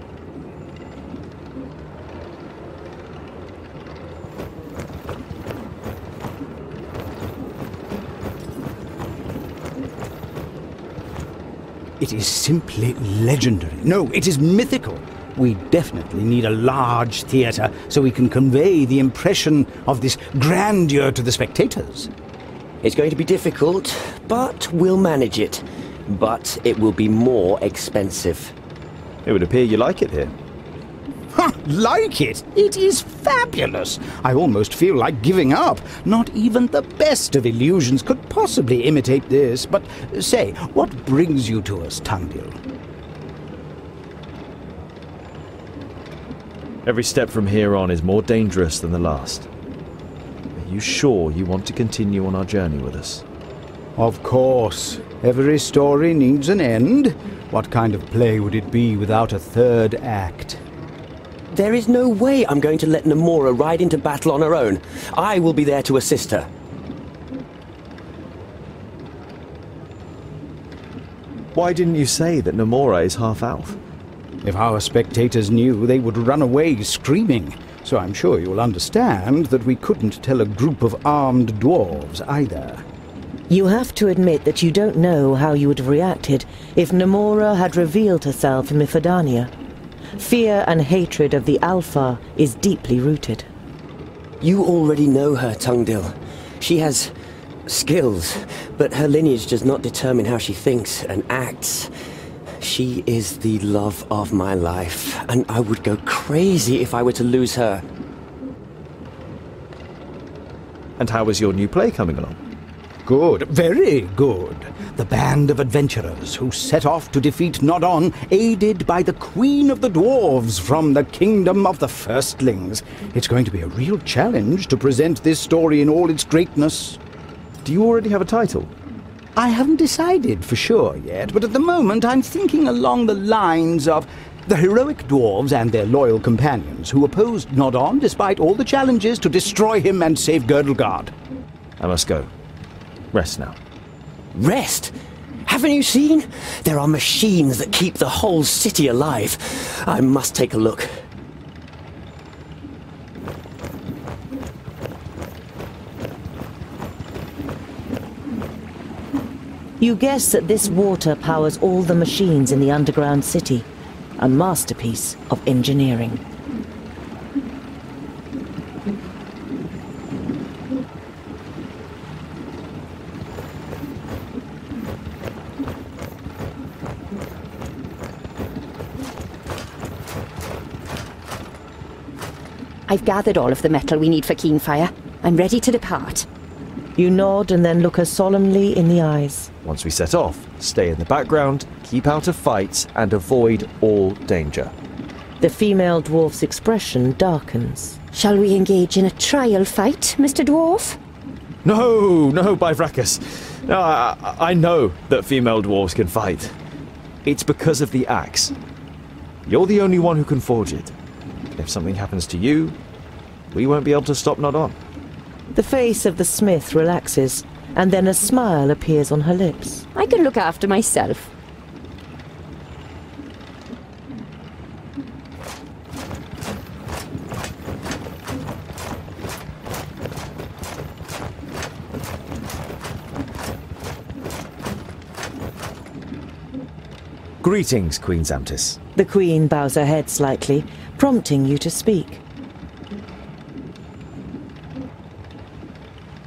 It is simply legendary. No, it is mythical. We definitely need a large theatre so we can convey the impression of this grandeur to the spectators. It's going to be difficult, but we'll manage it. But it will be more expensive. It would appear you like it here. Like it? It is fabulous! I almost feel like giving up. Not even the best of illusions could possibly imitate this. But say, what brings you to us, Tungdil? Every step from here on is more dangerous than the last. Are you sure you want to continue on our journey with us? Of course. Every story needs an end. What kind of play would it be without a third act? There is no way I'm going to let Narmora ride into battle on her own. I will be there to assist her. Why didn't you say that Narmora is half elf? If our spectators knew, they would run away screaming. So I'm sure you'll understand that we couldn't tell a group of armed dwarves either. You have to admit that you don't know how you would have reacted if Narmora had revealed herself in Mifurdania. Fear and hatred of the Älfar is deeply rooted. You already know her, Tungdil. She has skills, but her lineage does not determine how she thinks and acts. She is the love of my life, and I would go crazy if I were to lose her. And how is your new play coming along? Good, very good. The band of adventurers who set off to defeat Nôd'onn, aided by the Queen of the Dwarves from the Kingdom of the Firstlings. It's going to be a real challenge to present this story in all its greatness. Do you already have a title? I haven't decided for sure yet, but at the moment I'm thinking along the lines of the heroic dwarves and their loyal companions who opposed Nôd'onn despite all the challenges to destroy him and save Girdlegard. I must go. Rest now. Rest? Haven't you seen? There are machines that keep the whole city alive. I must take a look. You guess that this water powers all the machines in the underground city. A masterpiece of engineering. I've gathered all of the metal we need for Keenfire. I'm ready to depart. You nod and then look her solemnly in the eyes. Once we set off, stay in the background, keep out of fights, and avoid all danger. The female dwarf's expression darkens. Shall we engage in a trial fight, Mr. Dwarf? No, no, by Vraccas. No, I, I know that female dwarves can fight. It's because of the axe. You're the only one who can forge it. If something happens to you, we won't be able to stop Nôd'onn. The face of the smith relaxes, and then a smile appears on her lips. I can look after myself. Greetings, Queen Xamtys. The queen bows her head slightly, prompting you to speak.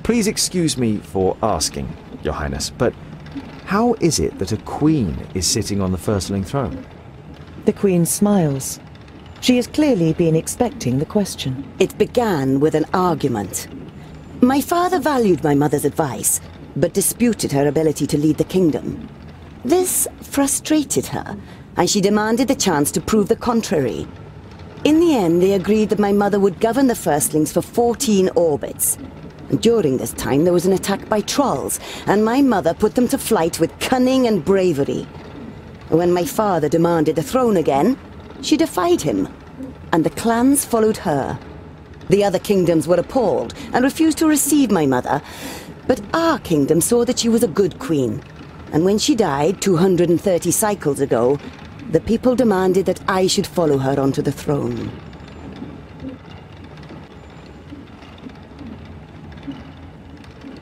Please excuse me for asking, Your Highness, but how is it that a queen is sitting on the firstling throne? The Queen smiles. She has clearly been expecting the question. It began with an argument. My father valued my mother's advice, but disputed her ability to lead the kingdom. This frustrated her, and she demanded the chance to prove the contrary. In the end, they agreed that my mother would govern the firstlings for 14 orbits. During this time, there was an attack by trolls, and my mother put them to flight with cunning and bravery. When my father demanded the throne again, she defied him, and the clans followed her. The other kingdoms were appalled and refused to receive my mother, but our kingdom saw that she was a good queen. And when she died 230 cycles ago, the people demanded that I should follow her onto the throne.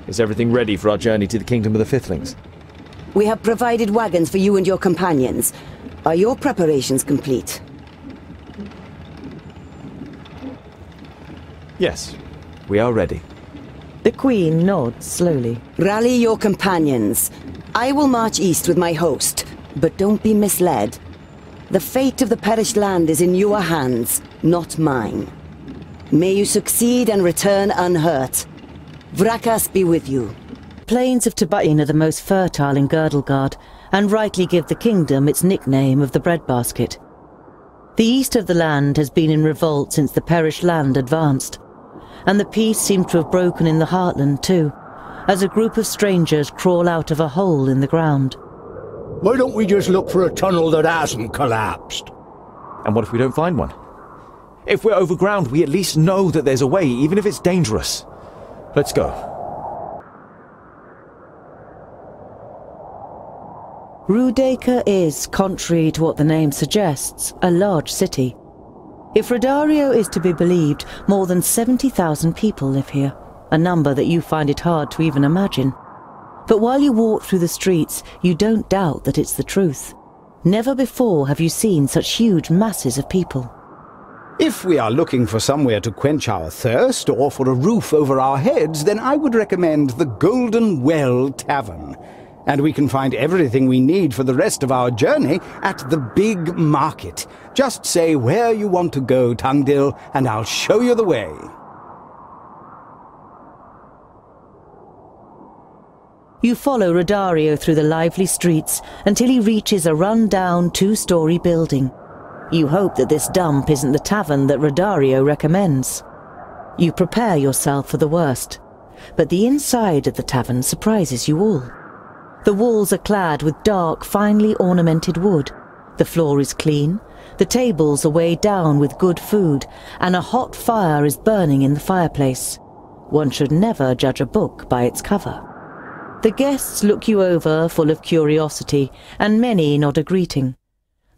Is everything ready for our journey to the Kingdom of the Fifthlings? We have provided wagons for you and your companions. Are your preparations complete? Yes, we are ready. The Queen nods slowly. Rally your companions. I will march east with my host, but don't be misled. The fate of the perished land is in your hands, not mine. May you succeed and return unhurt. Vraccas be with you. Plains of Tabaîn are the most fertile in Girdlegard, and rightly give the kingdom its nickname of the breadbasket. The east of the land has been in revolt since the perished land advanced, and the peace seemed to have broken in the heartland too, as a group of strangers crawl out of a hole in the ground. Why don't we just look for a tunnel that hasn't collapsed? And what if we don't find one? If we're overground, we at least know that there's a way, even if it's dangerous. Let's go. Rudeka is, contrary to what the name suggests, a large city. If Rodario is to be believed, more than 70,000 people live here, a number that you find it hard to even imagine. But while you walk through the streets, you don't doubt that it's the truth. Never before have you seen such huge masses of people. If we are looking for somewhere to quench our thirst or for a roof over our heads, then I would recommend the Golden Well Tavern. And we can find everything we need for the rest of our journey at the big market. Just say where you want to go, Tungdil, and I'll show you the way. You follow Rodario through the lively streets until he reaches a run-down two-story building. You hope that this dump isn't the tavern that Rodario recommends. You prepare yourself for the worst, but the inside of the tavern surprises you all. The walls are clad with dark, finely ornamented wood. The floor is clean, the tables are weighed down with good food, and a hot fire is burning in the fireplace. One should never judge a book by its cover. The guests look you over full of curiosity, and many nod a greeting.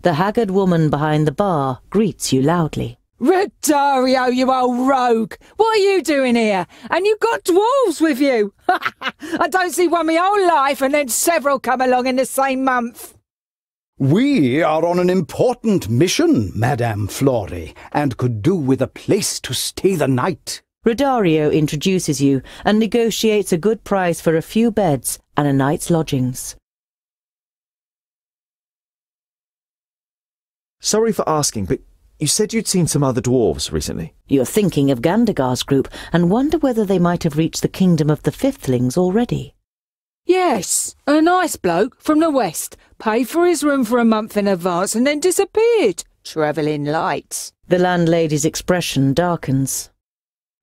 The haggard woman behind the bar greets you loudly. Rodario, you old rogue! What are you doing here? And you got dwarves with you! I don't see one my whole life and then several come along in the same month. We are on an important mission, Madame Flori, and could do with a place to stay the night. Rodario introduces you and negotiates a good price for a few beds and a night's lodgings. Sorry for asking, but you said you'd seen some other dwarves recently. You're thinking of Gandogar's group and wonder whether they might have reached the kingdom of the Fifthlings already. Yes, a nice bloke from the west. Paid for his room for a month in advance and then disappeared. Travelling lights. The landlady's expression darkens.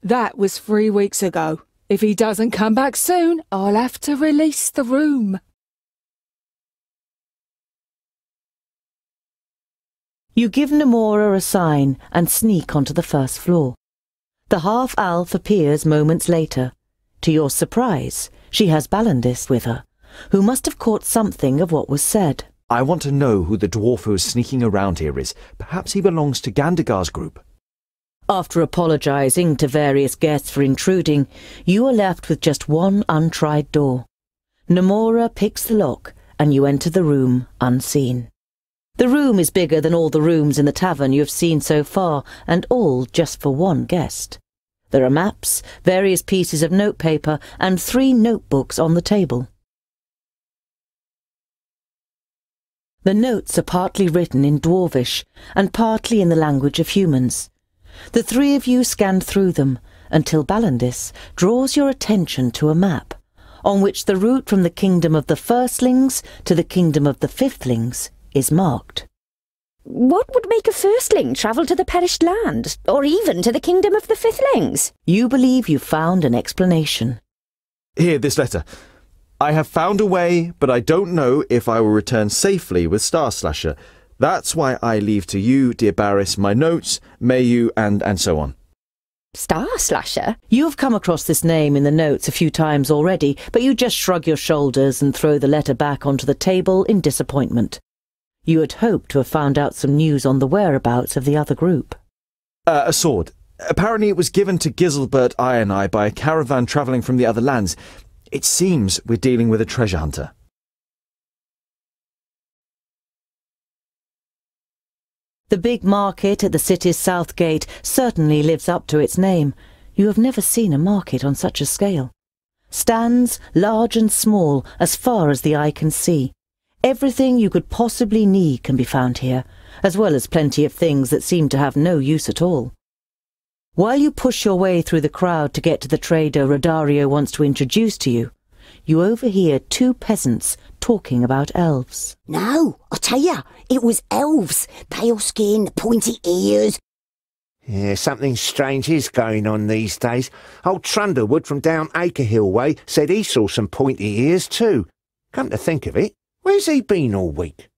That was three weeks ago. If he doesn't come back soon, I'll have to release the room. You give Narmora a sign and sneak onto the first floor. The half-elf appears moments later. To your surprise, she has Balyndis with her, who must have caught something of what was said. I want to know who the dwarf who is sneaking around here is. Perhaps he belongs to Gandogar's group. After apologizing to various guests for intruding, you are left with just one untried door. Narmora picks the lock, and you enter the room unseen. The room is bigger than all the rooms in the tavern you have seen so far, and all just for one guest. There are maps, various pieces of notepaper, and three notebooks on the table. The notes are partly written in Dwarvish and partly in the language of humans. The three of you scan through them until Balyndis draws your attention to a map on which the route from the kingdom of the firstlings to the kingdom of the fifthlings is marked. What would make a firstling travel to the perished land, or even to the kingdom of the fifthlings? You believe you've found an explanation. Here, this letter. I have found a way, but I don't know if I will return safely with Star Slasher. That's why I leave to you, dear Barris, my notes, may you, and, and so on. Star Slasher? You have come across this name in the notes a few times already, but you just shrug your shoulders and throw the letter back onto the table in disappointment. You had hoped to have found out some news on the whereabouts of the other group. Uh, a sword. Apparently it was given to Giselbert Ironeye by a caravan travelling from the other lands. It seems we're dealing with a treasure hunter. The big market at the city's south gate certainly lives up to its name. You have never seen a market on such a scale. Stands, large and small, as far as the eye can see. Everything you could possibly need can be found here, as well as plenty of things that seem to have no use at all. While you push your way through the crowd to get to the trader Rodario wants to introduce to you, you overhear two peasants talking about elves. No, I tell you, it was elves. Pale skin, pointy ears. Yeah, something strange is going on these days. Old Trundlewood from down Acrehill way said he saw some pointy ears too. Come to think of it, where's he been all week?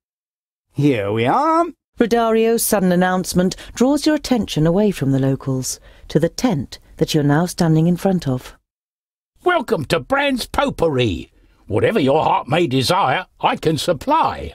Here we are. Rodario's sudden announcement draws your attention away from the locals to the tent that you're now standing in front of. Welcome to Brand's Potpourri. Whatever your heart may desire, I can supply.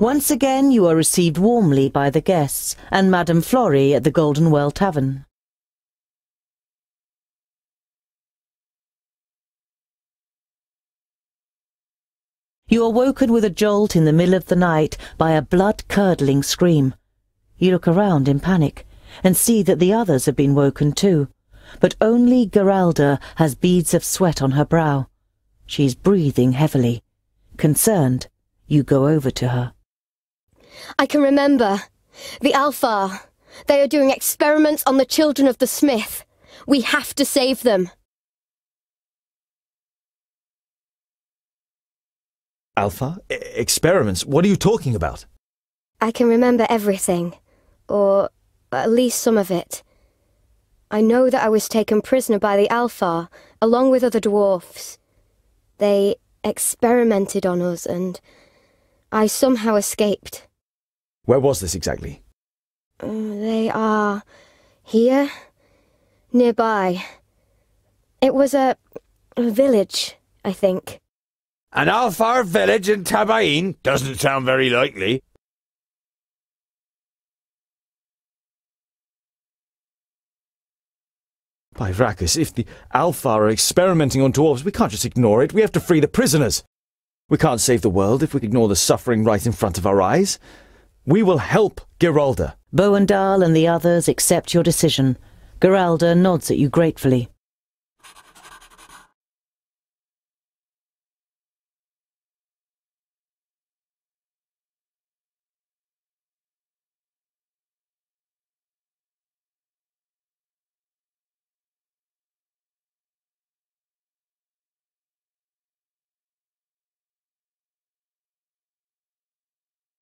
Once again you are received warmly by the guests and Madame Florrie at the Golden Well Tavern. You are woken with a jolt in the middle of the night by a blood-curdling scream. You look around in panic and see that the others have been woken too, but only Geralda has beads of sweat on her brow. She is breathing heavily. Concerned, you go over to her. I can remember. The Älfar. They are doing experiments on the children of the Smith. We have to save them. Älfar? E experiments? What are you talking about? I can remember everything. Or at least some of it. I know that I was taken prisoner by the Älfar, along with other dwarfs. They experimented on us, and I somehow escaped. Where was this exactly? Uh, they are here, nearby. It was a, a village, I think. An Älfar village in Tabaîn doesn't sound very likely. By Vraccas, if the Älfar are experimenting on dwarves, we can't just ignore it. We have to free the prisoners. We can't save the world if we ignore the suffering right in front of our eyes. We will help Geralda. Boëndal and the others accept your decision. Geralda nods at you gratefully.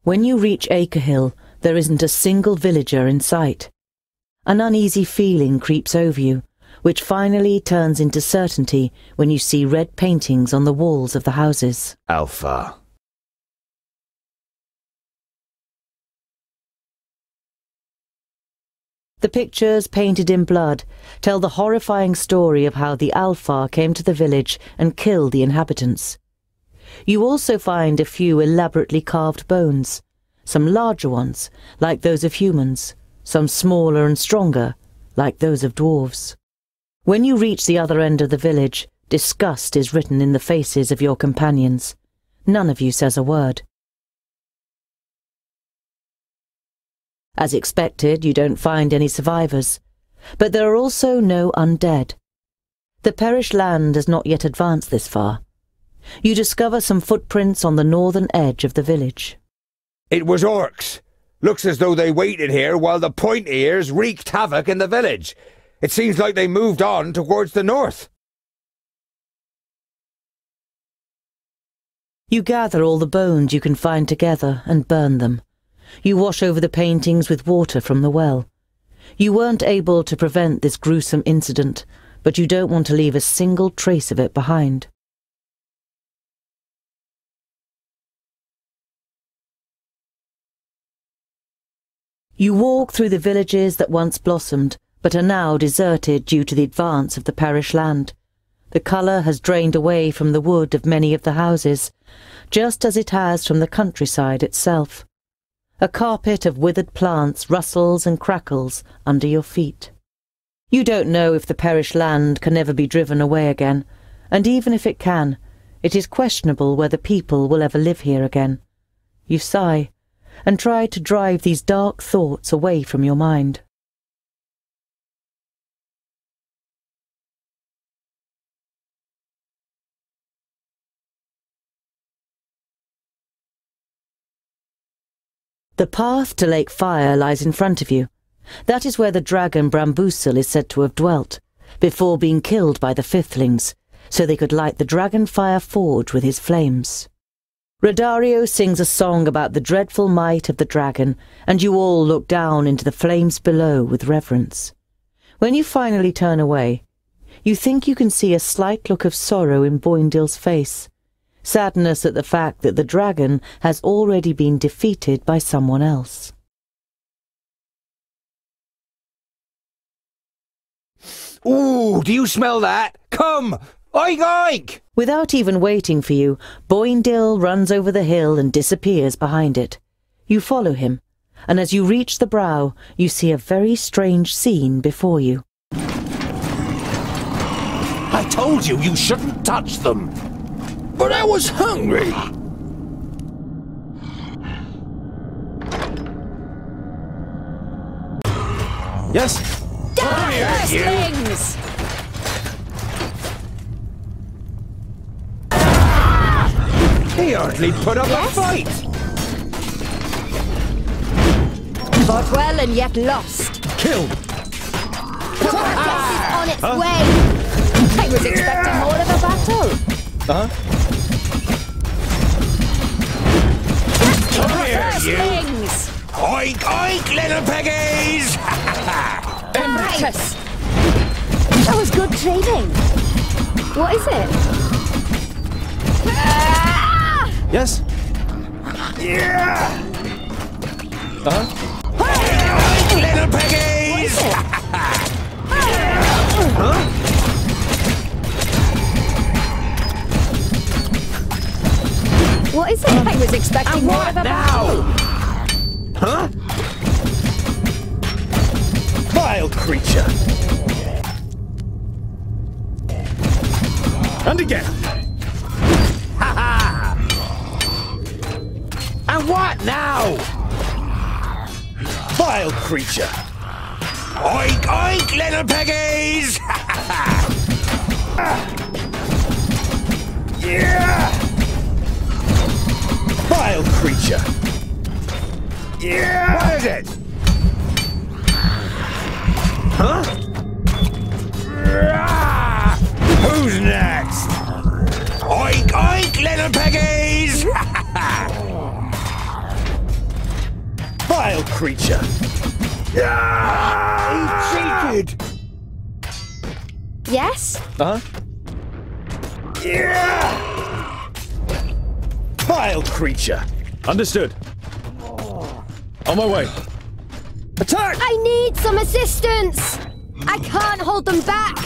When you reach Acrehill, there isn't a single villager in sight. An uneasy feeling creeps over you, which finally turns into certainty when you see red paintings on the walls of the houses. Älfar. The pictures, painted in blood, tell the horrifying story of how the Älfar came to the village and killed the inhabitants. You also find a few elaborately carved bones, some larger ones, like those of humans, some smaller and stronger, like those of dwarves. When you reach the other end of the village, disgust is written in the faces of your companions. None of you says a word. As expected, you don't find any survivors, but there are also no undead. The perished land has not yet advanced this far. You discover some footprints on the northern edge of the village. It was orcs. Looks as though they waited here while the point ears wreaked havoc in the village. It seems like they moved on towards the north. You gather all the bones you can find together and burn them. You wash over the paintings with water from the well. You weren't able to prevent this gruesome incident, but you don't want to leave a single trace of it behind. You walk through the villages that once blossomed, but are now deserted due to the advance of the perished land. The colour has drained away from the wood of many of the houses, just as it has from the countryside itself. A carpet of withered plants rustles and crackles under your feet. You don't know if the perished land can ever be driven away again, and even if it can, it is questionable whether people will ever live here again. You sigh, and try to drive these dark thoughts away from your mind. The path to Lake Fire lies in front of you. That is where the dragon Brambusil is said to have dwelt, before being killed by the Fifthlings, so they could light the Dragonfire Forge with his flames. Rodario sings a song about the dreadful might of the dragon, and you all look down into the flames below with reverence. When you finally turn away, you think you can see a slight look of sorrow in Boïndil's face, sadness at the fact that the dragon has already been defeated by someone else. Ooh, do you smell that? Come! Oink oink! Without even waiting for you, Boïndil runs over the hill and disappears behind it. You follow him, and as you reach the brow, you see a very strange scene before you. I told you you shouldn't touch them. But I was hungry. Yes? Come here, you. Earthlings! He hardly put up Yes? a fight. Fought well and yet lost. Killed. Torquus is on its Huh? way. I was expecting more of a battle. Uh-huh. Come here, you. Oink, oink, little piggies! Emeritus! That was good training. What is it? Yes? Yeah! Uh-huh. Oink, little piggies! huh? What is it? I was expecting more of a battle. Huh? Vile creature. And again. And what now? Vile creature. Oink, oink, little piggies! yeah! Vile creature. Yeah! What is it? Huh? Who's next? Oink, oink, little piggies! Vile creature. Ah! He cheated! Yes? Uh-huh. Yeah! Vile creature. Understood. On my way. Attack! I need some assistance! I can't hold them back!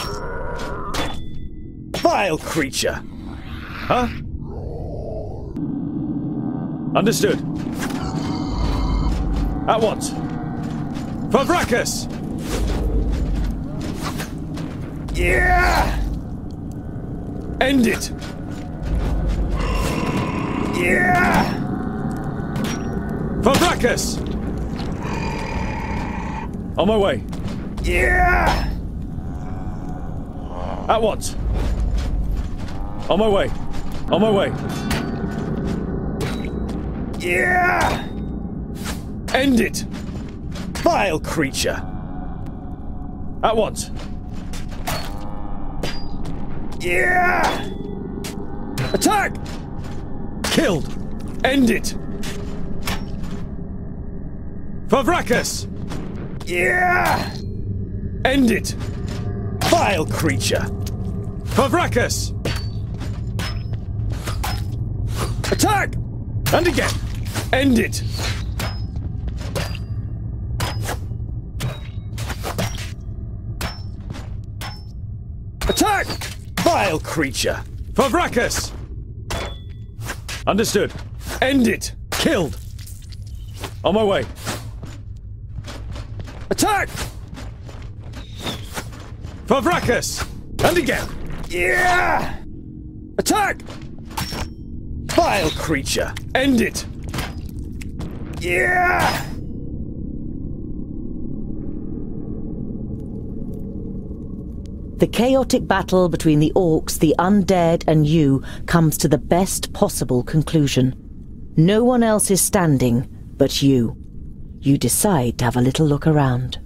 Vile creature! Huh? Understood. At once. For! Yeah! End it! Yeah! For! On my way. Yeah! At once. On my way. On my way. Yeah! End it! Vile creature! At once. Yeah! Attack! Killed! End it! For Vraccas! Yeah! End it! Vile creature! For Vraccas! Attack! And again! End it! Attack! Vile creature! For Vraccas! Understood. End it! Killed! On my way. Attack! For Vraccas! And again! Yeah! Attack! Vile creature! End it! Yeah! The chaotic battle between the orcs, the undead, and you comes to the best possible conclusion. No one else is standing but you. You decide to have a little look around.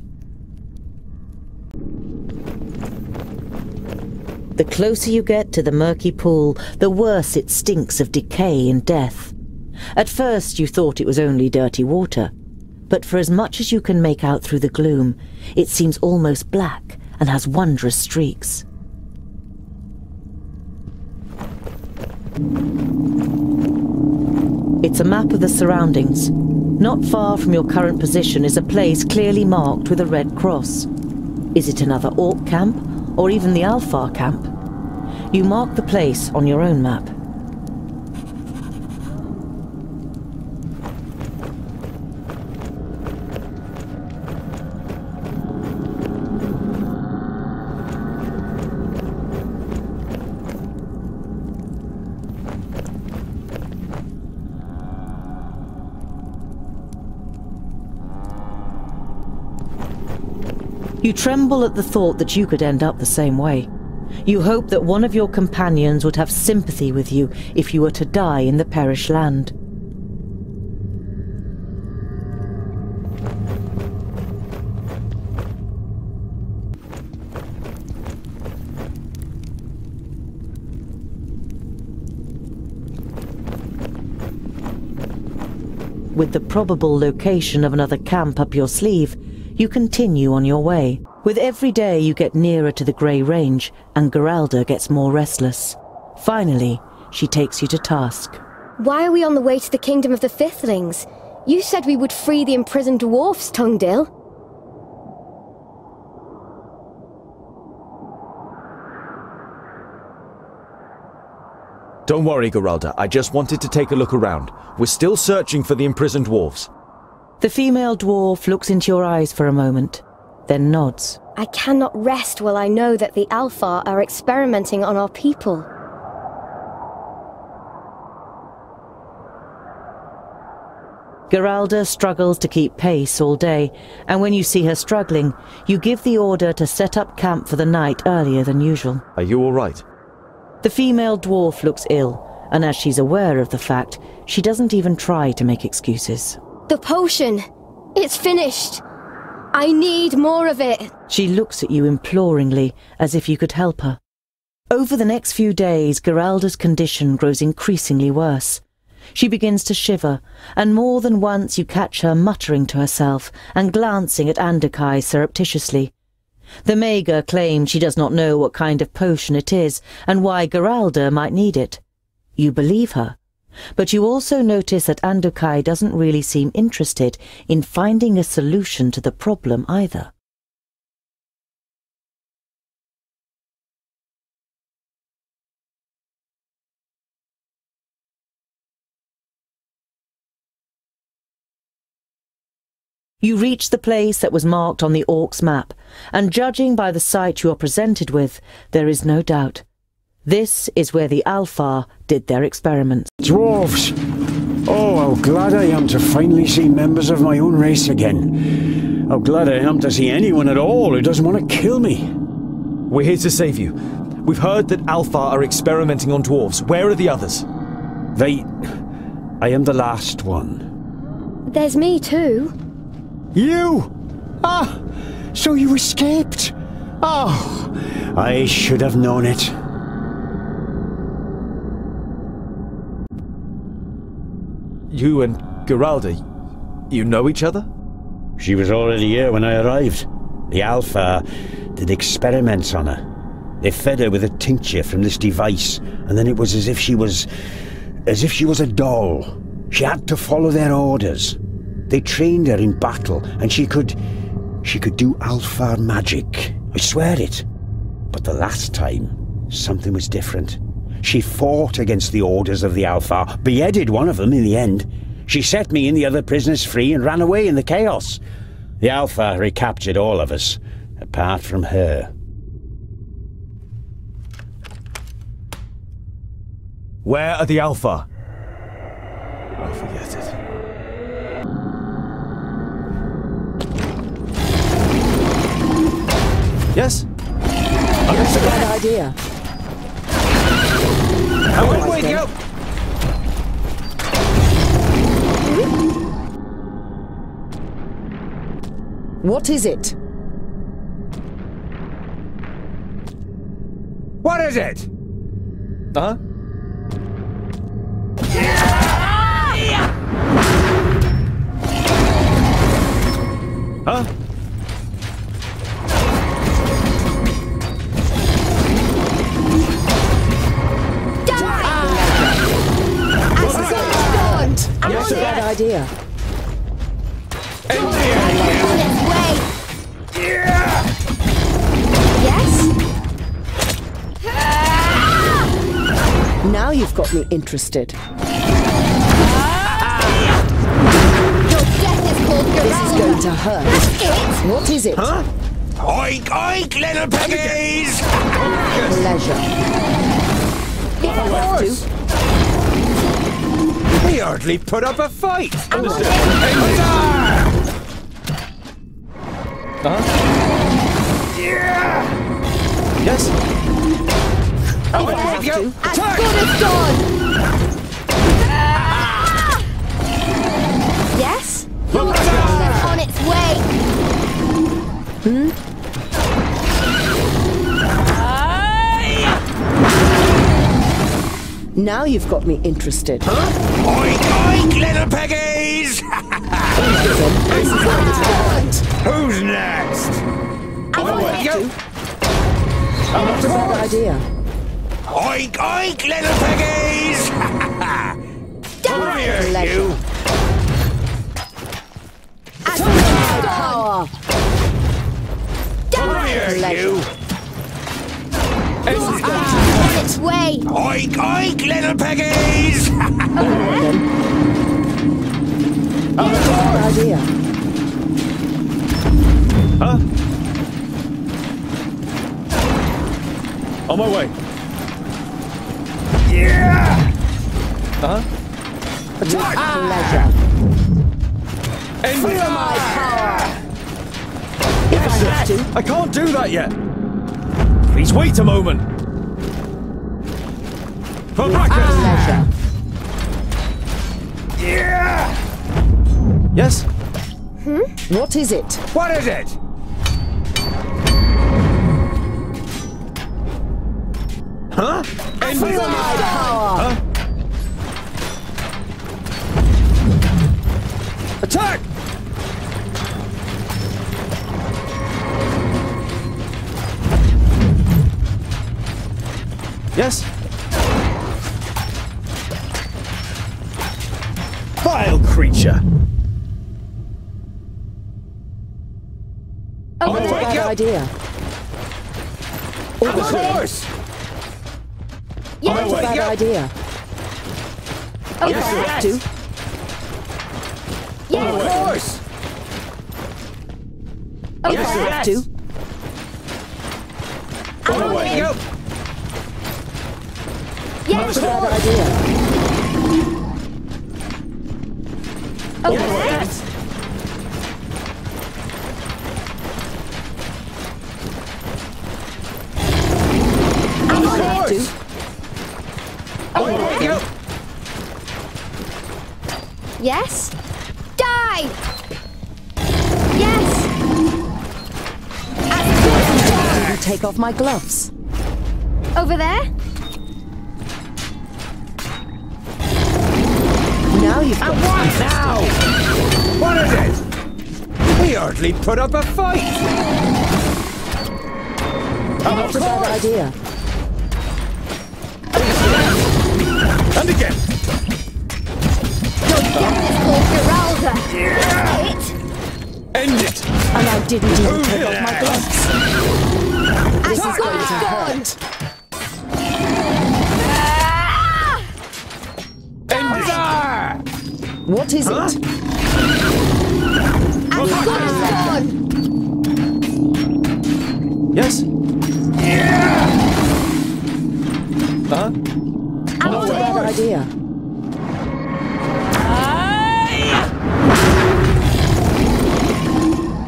The closer you get to the murky pool, the worse it stinks of decay and death. At first you thought it was only dirty water, but for as much as you can make out through the gloom, it seems almost black and has wondrous streaks. It's a map of the surroundings. Not far from your current position is a place clearly marked with a red cross. Is it another Orc camp, or even the Älfar camp? You mark the place on your own map. You tremble at the thought that you could end up the same way. You hope that one of your companions would have sympathy with you if you were to die in the Perish land. With the probable location of another camp up your sleeve, you continue on your way. With every day you get nearer to the Grey Range, and Geralda gets more restless. Finally, she takes you to task. Why are we on the way to the kingdom of the Fifthlings? You said we would free the imprisoned dwarfs, Tungdil. Don't worry, Geralda. I just wanted to take a look around. We're still searching for the imprisoned dwarves. The female dwarf looks into your eyes for a moment, then nods. I cannot rest while I know that the Älfar are experimenting on our people. Geralda struggles to keep pace all day, and when you see her struggling, you give the order to set up camp for the night earlier than usual. Are you all right? The female dwarf looks ill, and as she's aware of the fact, she doesn't even try to make excuses. The potion! It's finished! I need more of it! She looks at you imploringly, as if you could help her. Over the next few days, Geralda's condition grows increasingly worse. She begins to shiver, and more than once you catch her muttering to herself and glancing at Andôkai surreptitiously. The Maga claims she does not know what kind of potion it is and why Geralda might need it. You believe her, But you also notice that Andôkai doesn't really seem interested in finding a solution to the problem either. You reach the place that was marked on the Orc's map, and judging by the site you are presented with, there is no doubt. This is where the Älfar did their experiments. Dwarves! Oh, how glad I am to finally see members of my own race again. How glad I am to see anyone at all who doesn't want to kill me. We're here to save you. We've heard that Älfar are experimenting on dwarves. Where are the others? They. I am the last one. There's me too. You! Ah! So you escaped! Oh! I should have known it. You and Geralda, you know each other? She was already here when I arrived. The Älfar did experiments on her. They fed her with a tincture from this device, and then it was as if she was. as if she was a doll. She had to follow their orders. They trained her in battle, and she could. she could do Älfar magic. I swear it. But the last time, something was different. She fought against the orders of the Älfar, beheaded one of them in the end. She set me and the other prisoners free and ran away in the chaos. The Älfar recaptured all of us, apart from her. Where are the Älfar? I forget it. Yes? That's a bad idea. I won't wake! What is it? What is it? Huh? Huh? That's a bad idea. Yes? Now you've got me interested. Your death is called This is going to hurt. What is it? Huh? Oink, oink, little piggies! Pleasure. If I have to. We hardly put up a fight! Yes? If I have to. As good as done! Ah! Yes? On its way! Now you've got me interested. Oink, oink, little piggies! Who's next? I want you. Not a bad idea. Oink, oink, little piggies! Come here, Pleasure. you! As good as done! Come here, you! On its way! Oink, oink, little piggies! Not a bad idea. Huh? On my way. yeah! Uh huh? Pleasure. Feel my power. If I have to. I can't do that yet. Please wait a moment. For breakfast. Pleasure. Yeah! Yes? Hmm? What is it? What is it? Huh? My power. Attack! Yes? Creature. Oh, That's a bad idea. Of course! That's a bad idea. Oh, If I have to. Of course! Oh, If I have to. Wake up! That's a bad idea. Yes! If I have to. Wake up! Yes? Die! Yes! Didn't take off my gloves. Over there? Now you've got And what now? What is it? We hardly put up a fight! That's a bad idea. And again. It's called Geralda. It End it. And I didn't even take off my gloves. This is going to hurt. End What is it? Yes? Yeah! Huh? That's a bad idea.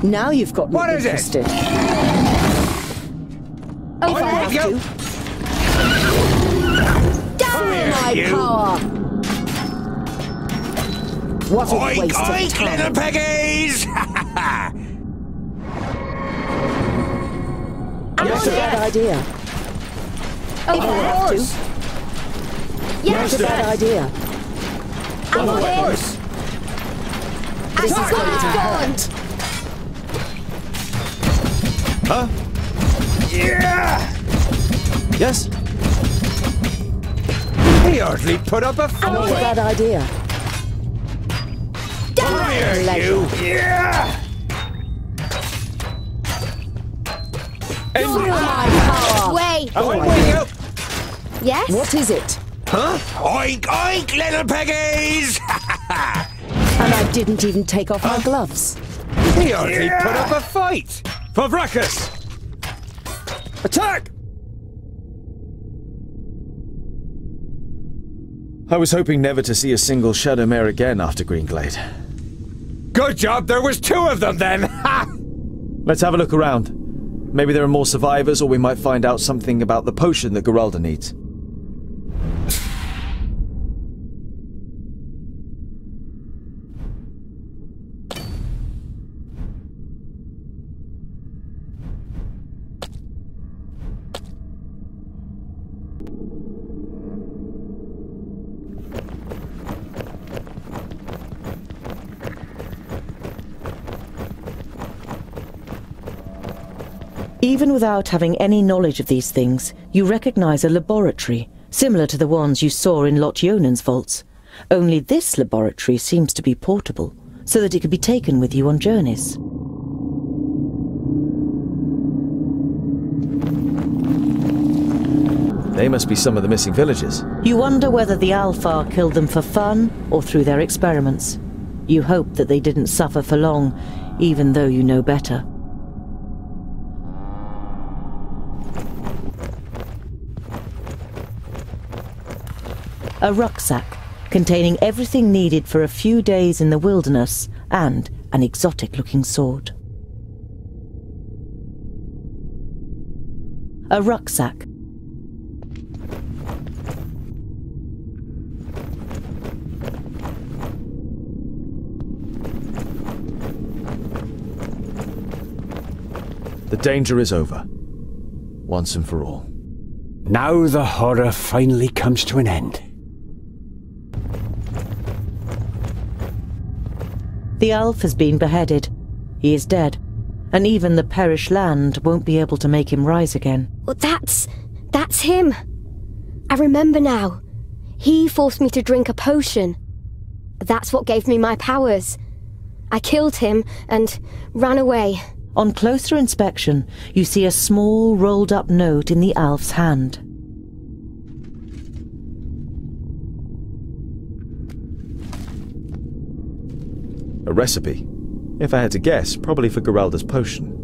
Now you've got me What is it? interested. Over If I there? have Yep. to. Die! My you. power. What a Oink, waste of time. little piggies! That's a bad idea. Over If I there? Yes! That's a bad idea. Over there? This is going to hurt. Huh? yeah! Yes? We hardly put up a fight. Not a bad idea. Fire, you! Yeah! Feel my power. Wait! Oh, I wake did. up! Yes? What is it? Huh? Oink, oink, little piggies! And I didn't even take off my gloves. we hardly put up a fight! For Vraccas. Attack! I was hoping never to see a single Shadow Mare again after Greenglade. Good job, there was two of them then! Let's have a look around. Maybe there are more survivors, or we might find out something about the potion that Geralda needs. Even without having any knowledge of these things, you recognize a laboratory, similar to the ones you saw in Lot vaults. Only this laboratory seems to be portable, so that it could be taken with you on journeys. They must be some of the missing villagers. You wonder whether the älfar killed them for fun or through their experiments. You hope that they didn't suffer for long, even though you know better. A rucksack containing everything needed for a few days in the wilderness and an exotic looking sword. A rucksack The danger is over. Once and for all. Now the horror finally comes to an end. The elf has been beheaded. He is dead. And even the perished land won't be able to make him rise again. Well, that's. that's him. I remember now. He forced me to drink a potion. That's what gave me my powers. I killed him and ran away. On closer inspection, you see a small rolled up note in the elf's hand. A recipe. If I had to guess, probably for Geralda's potion.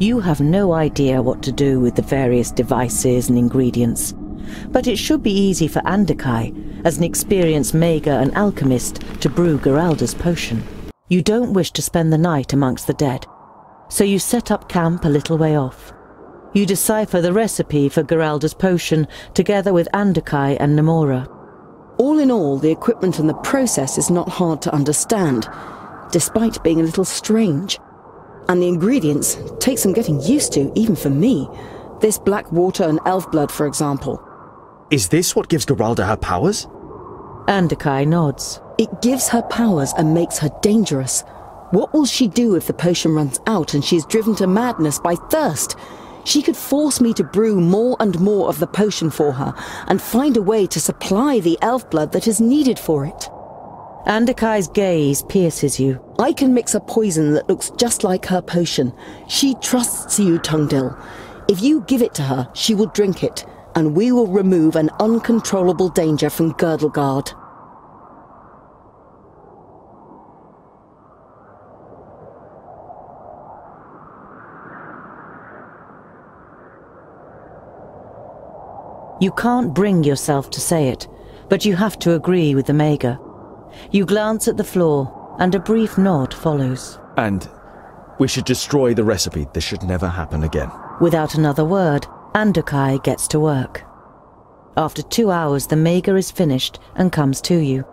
You have no idea what to do with the various devices and ingredients, but it should be easy for Andôkai, as an experienced Maga and alchemist, to brew Geralda's potion. You don't wish to spend the night amongst the dead, so you set up camp a little way off. You decipher the recipe for Geralda's potion together with Andôkai and Narmora. All in all, the equipment and the process is not hard to understand, despite being a little strange. And the ingredients take some getting used to, even for me. This black water and elf blood, for example. Is this what gives Geralda her powers? Andôkai nods. It gives her powers and makes her dangerous. What will she do if the potion runs out and she is driven to madness by thirst? She could force me to brew more and more of the potion for her and find a way to supply the elf blood that is needed for it. Andôkai's gaze pierces you. I can mix a poison that looks just like her potion. She trusts you, Tungdil. If you give it to her, she will drink it, and we will remove an uncontrollable danger from Girdlegard. You can't bring yourself to say it, but you have to agree with the Maga. You glance at the floor, and a brief nod follows. And we should destroy the recipe. This should never happen again. Without another word, Andôkai gets to work. After two hours, the Maga is finished and comes to you.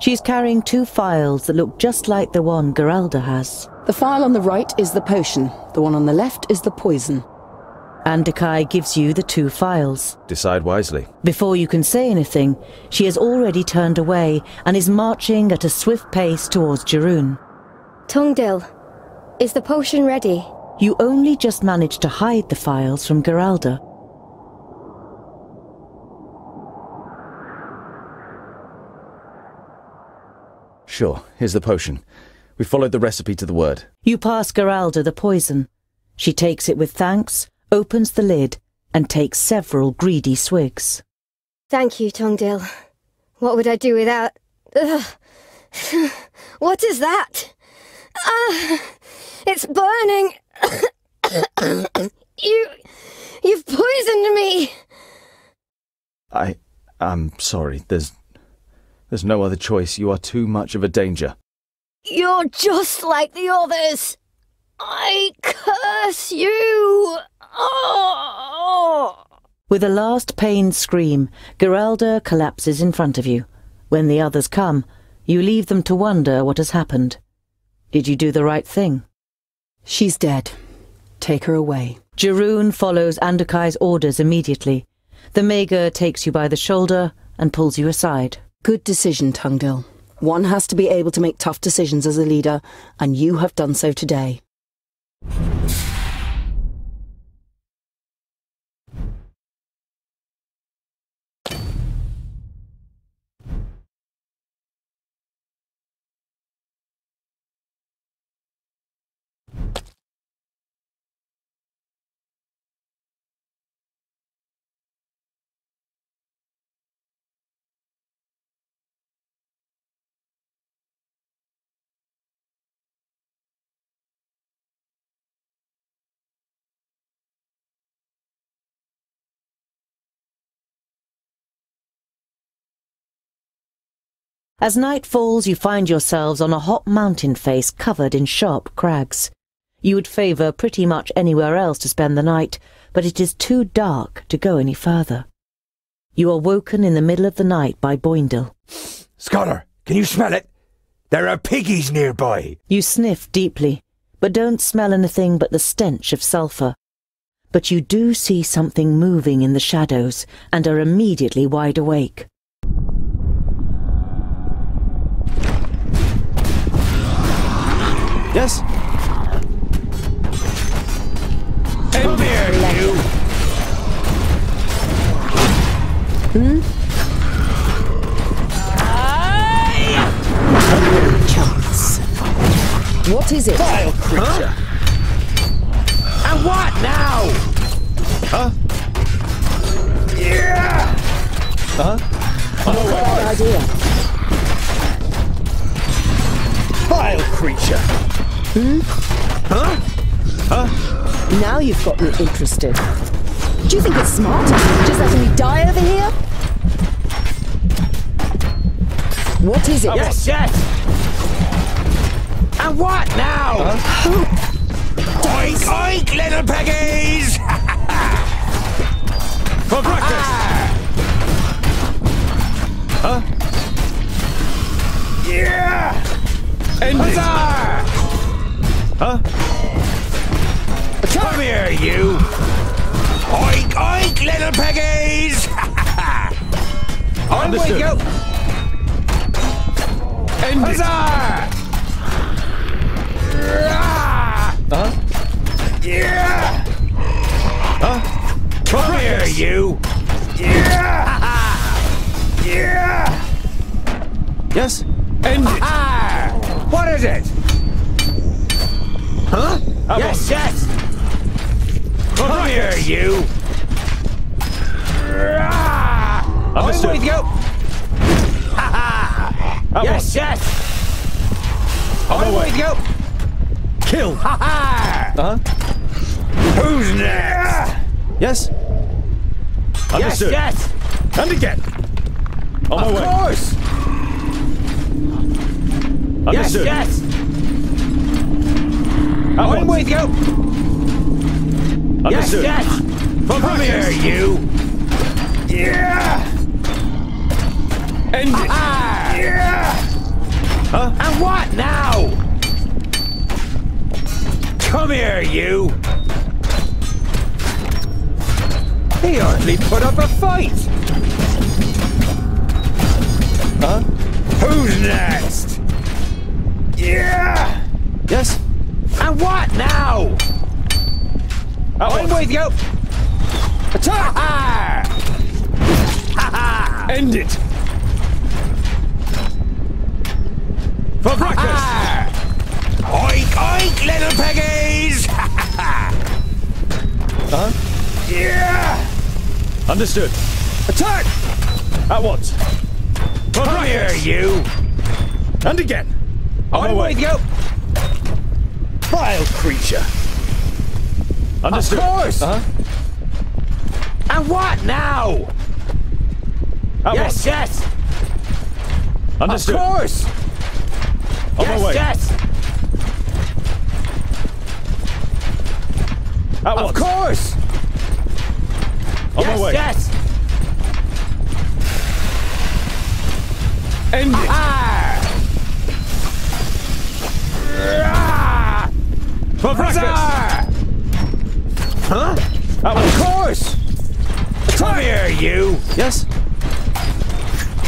She's carrying two files that look just like the one Geralda has. The file on the right is the potion, the one on the left is the poison. Andôkai gives you the two files. Decide wisely. Before you can say anything, she has already turned away and is marching at a swift pace towards Djerůn. Tungdil, is the potion ready? You only just managed to hide the files from Geralda. Sure, here's the potion. We followed the recipe to the word. You pass Geralda the poison. She takes it with thanks, opens the lid, and takes several greedy swigs. Thank you, Tungdil. What would I do without... Ugh. What is that? Ah, it's burning. you... You've poisoned me. I... I am sorry. There's there's no other choice. You are too much of a danger. You're just like the others. I curse you. Oh. With a last pained scream, Geralda collapses in front of you. When the others come, you leave them to wonder what has happened. Did you do the right thing? She's dead. Take her away. Djerůn follows Andôkai's orders immediately. The Maga takes you by the shoulder and pulls you aside. Good decision, Tungdil. One has to be able to make tough decisions as a leader, and you have done so today. As night falls, you find yourselves on a hot mountain face covered in sharp crags. You would favour pretty much anywhere else to spend the night, but it is too dark to go any further. You are woken in the middle of the night by Boïndil. Scholar, can you smell it? There are piggies nearby. You sniff deeply, but don't smell anything but the stench of sulphur. But you do see something moving in the shadows and are immediately wide awake. Yes? Come here, you! Hmm? Chance. What is it? Vile creature! Huh? And what now? Huh? Yeah! Huh? Oh, bad idea. Vile creature! Hmm? Huh? Huh? Now you've got me interested. Do you think it's smart? Just letting me die over here? What is it? Yes, yes! And what now? Huh? Oink, oink, little piggies! For breakfast! Huh? Yeah! End it! Huh? Come here, you! Oink, oink, little piggies! On we go! End it! Huzzah! Ah! Huh? Yeah! Huh? Come here, you! Yeah! yeah! Yes? End it! Ah! What is it? Huh? How yes, yes! Come here, you! Ah! I'm Understood. with you! Ha ha! Yes, yes! On I'm my way. with you! Kill! Ha ha! Uh huh? Who's next? Yes? Yes, Understood. yes! And again! On Of my way. Of course! Understood. Yes, yes! I'm with you! Yes, Understood. yes! For Come here, you! Yeah! End it! Ah! Yeah! Huh? And what now? Come here, you! He hardly put up a fight! Huh? Who's next? Yeah! Yes? And what now? I'm with you! Attack! Ha ha! End it! For breakfast! Oink, oink, little piggies! Huh? yeah! Understood. Attack! At once. For Come here, you! And again. I'm with you! Vile creature. Understood. Of course! Uh-huh. And what now? At yes, once. yes! Understood. Of course! On yes, my way. yes! At Of once. course! On yes, my way. yes! End it. Ah! Huzzah! Huh? At Of course! Come here, you! Yes?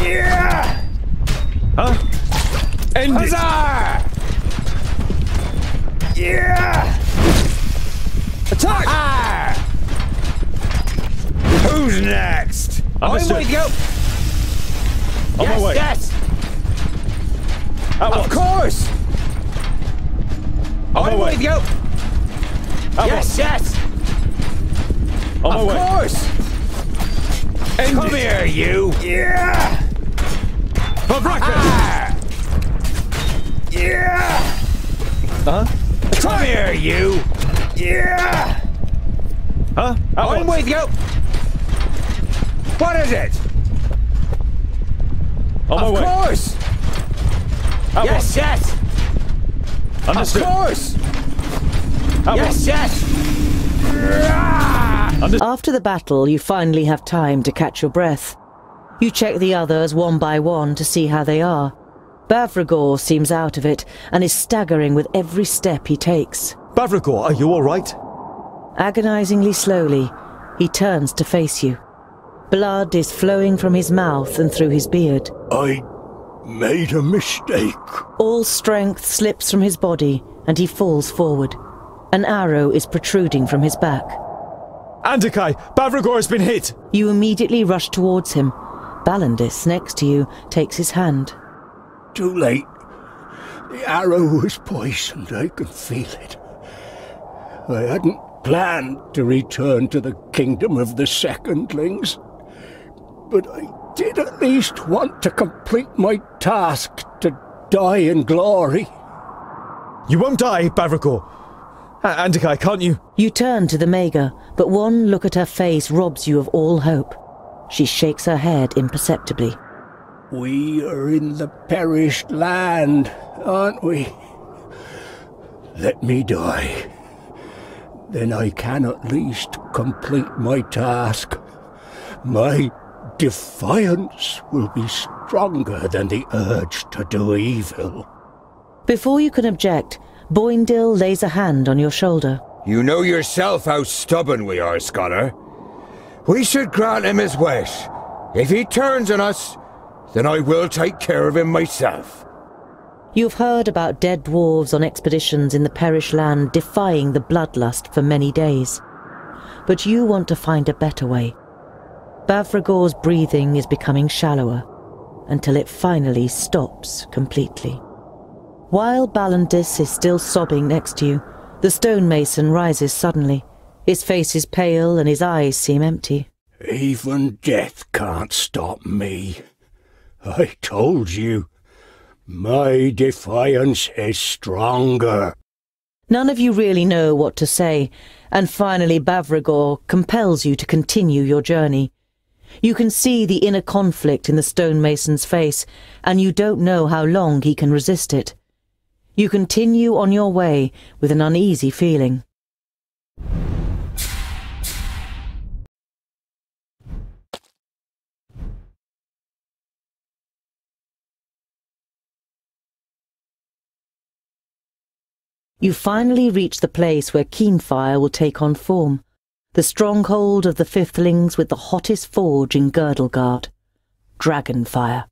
Yeah! Huh? End it. Huzzah! Yeah! Attack! Ah! Who's next? Understood. I'm with you! On yes, my way. yes! Of course! On my I'm way. with you! Yes, yes! On my of way. course! End Come it. here, you! Yeah! For breakfast. Ah! Yeah! Huh? Come here, you! Yeah! Huh? At I'm once. with you! What is it? On my of way. course! At yes, once. yes! Understood. Of course! At yes, once. yes! Under- After the battle, you finally have time to catch your breath. You check the others one by one to see how they are. Bavragor seems out of it and is staggering with every step he takes. Bavragor, are you all right? Agonizingly slowly, he turns to face you. Blood is flowing from his mouth and through his beard. I made a mistake. All strength slips from his body and he falls forward. An arrow is protruding from his back. Andôkai, Bavragor has been hit! You immediately rush towards him. Balyndis, next to you, takes his hand. Too late. The arrow was poisoned. I can feel it. I hadn't planned to return to the kingdom of the Secondlings, but I did at least want to complete my task to die in glory. You won't die, Bavragor. Andôkai, can't you? You turn to the Maga, but one look at her face robs you of all hope. She shakes her head imperceptibly. We are in the perished land, aren't we? Let me die. Then I can at least complete my task. My defiance will be stronger than the urge to do evil. Before you can object, Boïndil lays a hand on your shoulder. You know yourself how stubborn we are, Scholar. We should grant him his wish. If he turns on us, then I will take care of him myself. You've heard about dead dwarves on expeditions in the Perish land defying the bloodlust for many days. But you want to find a better way. Bavragor's breathing is becoming shallower, until it finally stops completely. While Balyndis is still sobbing next to you, the stonemason rises suddenly. His face is pale and his eyes seem empty. Even death can't stop me. I told you. My defiance is stronger. None of you really know what to say, and finally Bavragor compels you to continue your journey. You can see the inner conflict in the stonemason's face, and you don't know how long he can resist it. You continue on your way with an uneasy feeling. You finally reach the place where Keenfire will take on form, the stronghold of the Fifthlings with the hottest forge in Girdlegard, Dragonfire.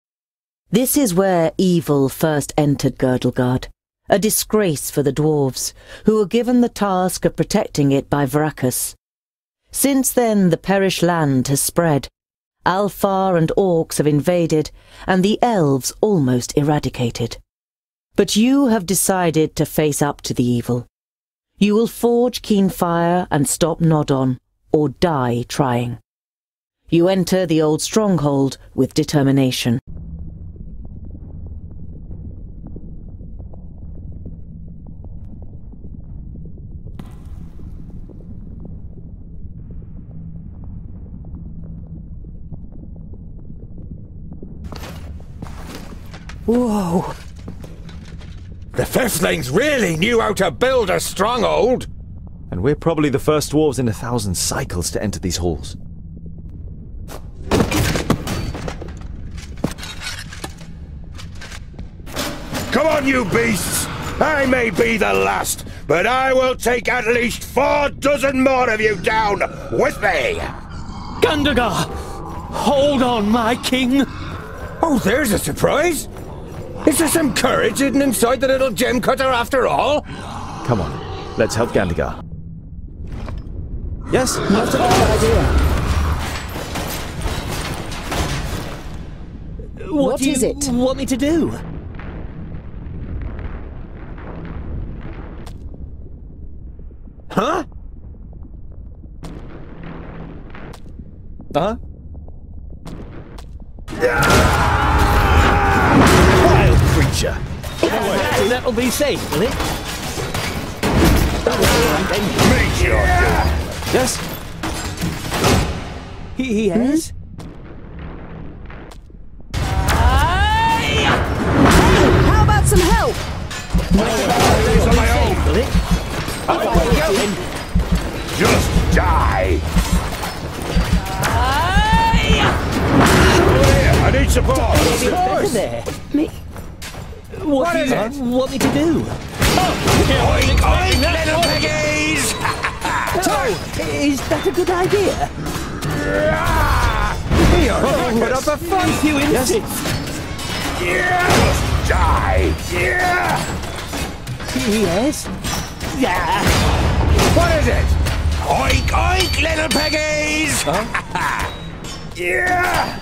This is where evil first entered Girdlegard, a disgrace for the dwarves, who were given the task of protecting it by Vraccas. Since then the Perish land has spread. Älfar and Orcs have invaded, and the Elves almost eradicated. But you have decided to face up to the evil. You will forge Keenfire and stop Nôd'onn, or die trying. You enter the old stronghold with determination. Whoa! The Fifthlings really knew how to build a stronghold! And we're probably the first dwarves in a thousand cycles to enter these halls. Come on, you beasts! I may be the last, but I will take at least four dozen more of you down with me! Gandogar! Hold on, my king! Oh, there's a surprise! Is there some courage hidden inside the little gem cutter after all? Come on, let's help Gandogar. Yes? Not a bad idea. What, What do you it? want me to do? Huh? Uh-huh. Wild creature! That'll be safe, will it? Yes? He hmm? has? How about some help? Will it? Just die! I need support! Maybe better there. Me? What, What do you it? want me to do? Oink, oink, little piggies! Oh, is that a good idea? You're put up a fight! If you insist. Just die! Yeah! Yes? Yeah. What is it? Oink, oink, little piggies! yeah!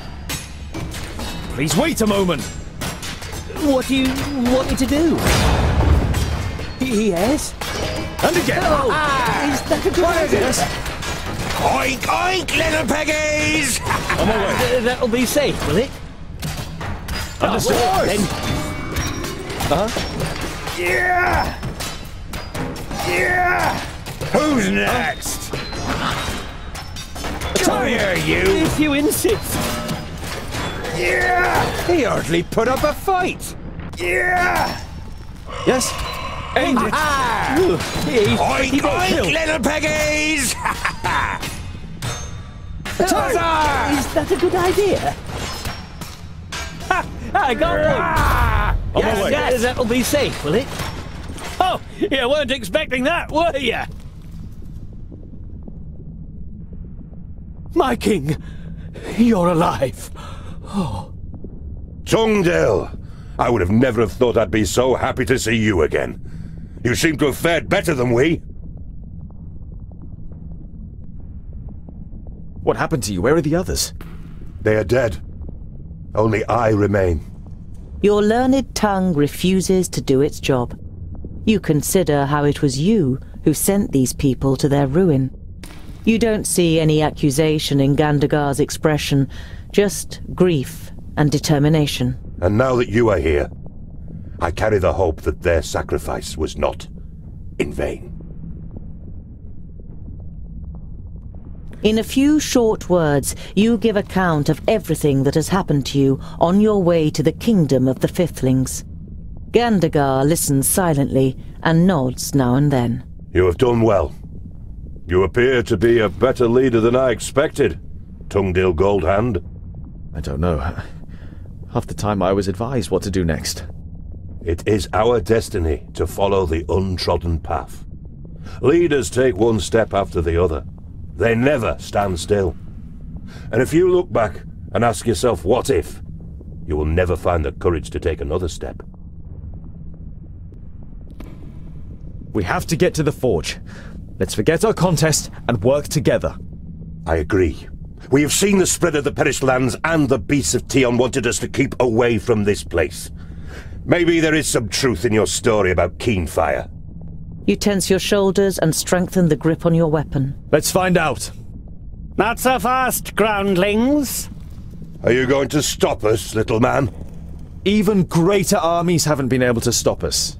Please wait a moment. What do you want me to do? Yes? And again. Oh, Ah. is that a good idea? Oink, oink, little piggies! On my way. Th- That'll be safe, will it? Understood. well, then. Uh-huh. Yeah! Yeah! Who's next? Come here, you! If you insist. Yeah! He hardly put up a fight! Yeah! Yes. Aimed it. Ah! He, Oink, he got oink, killed. little piggies! Oh, is that a good idea? Ha! I got one! Ah! My Yes, yes, that'll be safe, will it? Oh, you weren't expecting that, were you? My king, you're alive. Oh, Tungdil! I would have never have thought I'd be so happy to see you again. You seem to have fared better than we. What happened to you? Where are the others? They are dead. Only I remain. Your learned tongue refuses to do its job. You consider how it was you who sent these people to their ruin. You don't see any accusation in Gandogar's expression, just grief and determination. And now that you are here, I carry the hope that their sacrifice was not in vain. In a few short words, you give account of everything that has happened to you on your way to the kingdom of the Fifthlings. Gandogar listens silently and nods now and then. You have done well. You appear to be a better leader than I expected, Tungdil Goldhand. I don't know. Half the time I was advised what to do next. It is our destiny to follow the untrodden path. Leaders take one step after the other. They never stand still. And if you look back and ask yourself, what if, you will never find the courage to take another step. We have to get to the forge. Let's forget our contest and work together. I agree. We have seen the spread of the perished lands, and the beasts of Tion wanted us to keep away from this place. Maybe there is some truth in your story about Keenfire. You tense your shoulders and strengthen the grip on your weapon. Let's find out. Not so fast, groundlings. Are you going to stop us, little man? Even greater armies haven't been able to stop us.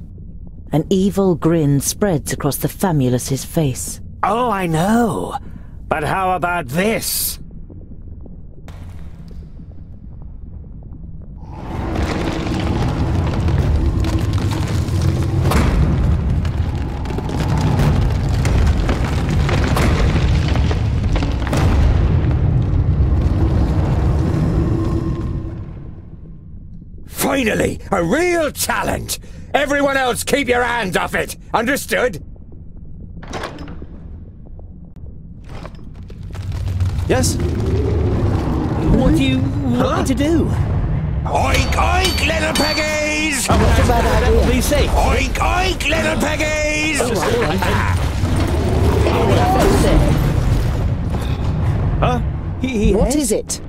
An evil grin spreads across the Famulus's face. Oh, I know. But how about this? Finally, a real talent! Everyone else keep your hands off it! Understood? Yes? What do you want me to do? Oink, oink, little piggies! Not oh, a bad idea. That'll be safe. Oink, oink, little piggies! Oh, huh? What is it?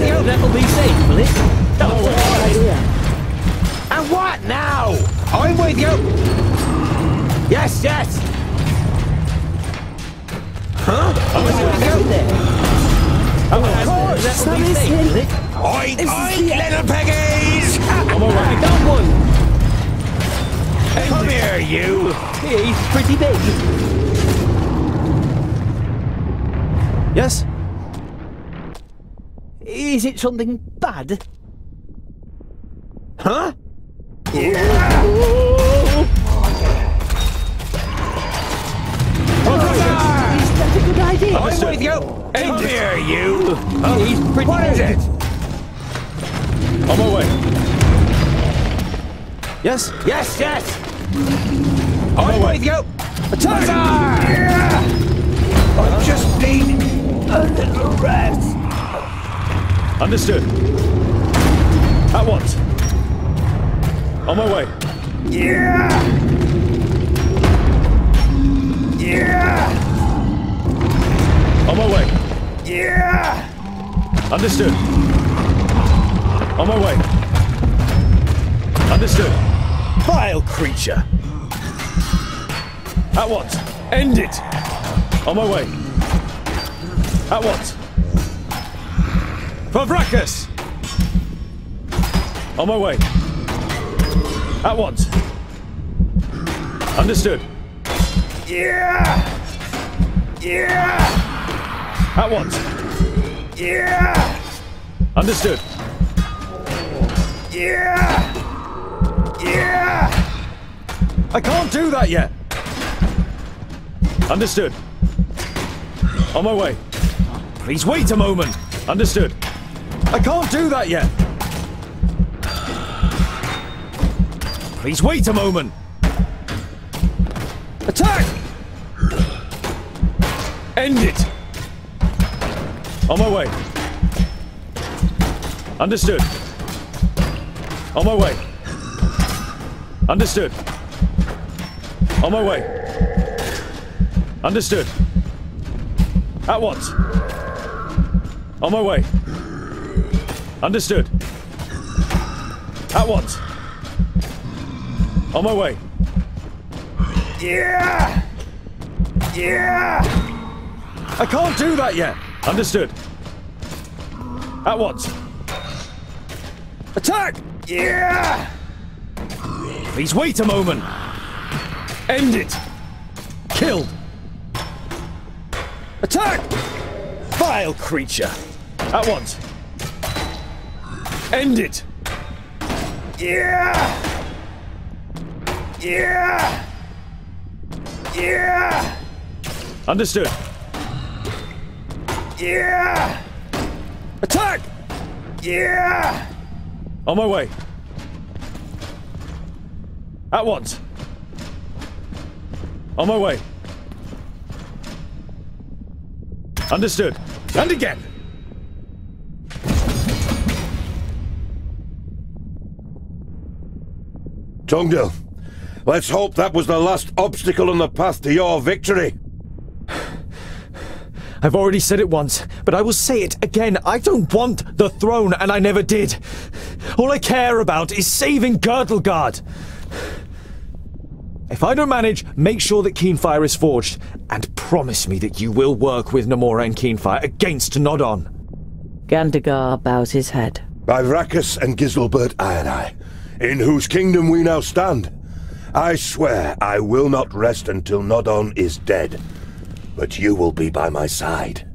That'll be safe, will it? And what now? I'm with you! Yes, yes! Huh? I'm with you! Of course! That'll be safe, will it? Oink, oink, little piggies! I got one. Come here, you! He's pretty big. Yes? Is it something bad? Huh? Is that a good idea? I'm with you! Come here, you! Oh. He's pretty What is it? On my way. Yes? Yes, yes! I'm with you! Huzzah! I just need a little rest. Understood. At once. On my way. Yeah! Yeah! On my way. Yeah! Understood. On my way. Understood. Vile creature! At once. End it! On my way. At once. For Vraccas! On my way. At once. Understood. Yeah! Yeah! At once. Yeah! Understood. Yeah! Yeah! I can't do that yet. Understood. On my way. Please wait a moment. Understood. I can't do that yet. Please wait a moment. Attack! End it. On my way. Understood. On my way. Understood. On my way. Understood. At once. On my way. Understood. At once. On my way. Yeah! Yeah! I can't do that yet. Understood. At once. Attack! Yeah! Please wait a moment. End it. Killed. Attack! Vile creature. At once. End it. Yeah! Yeah! Yeah! Understood. Yeah! Attack! Yeah! On my way. At once. On my way. Understood. And again. Tungdil, let's hope that was the last obstacle on the path to your victory. I've already said it once, but I will say it again. I don't want the throne, and I never did. All I care about is saving Girdlegard. If I don't manage, make sure that Keenfire is forged, and promise me that you will work with Narmora and Keenfire against Nôd'onn. Gandogar bows his head. By Vraccas and Giselbert Ironeye, in whose kingdom we now stand, I swear I will not rest until Nôd'onn is dead. But you will be by my side.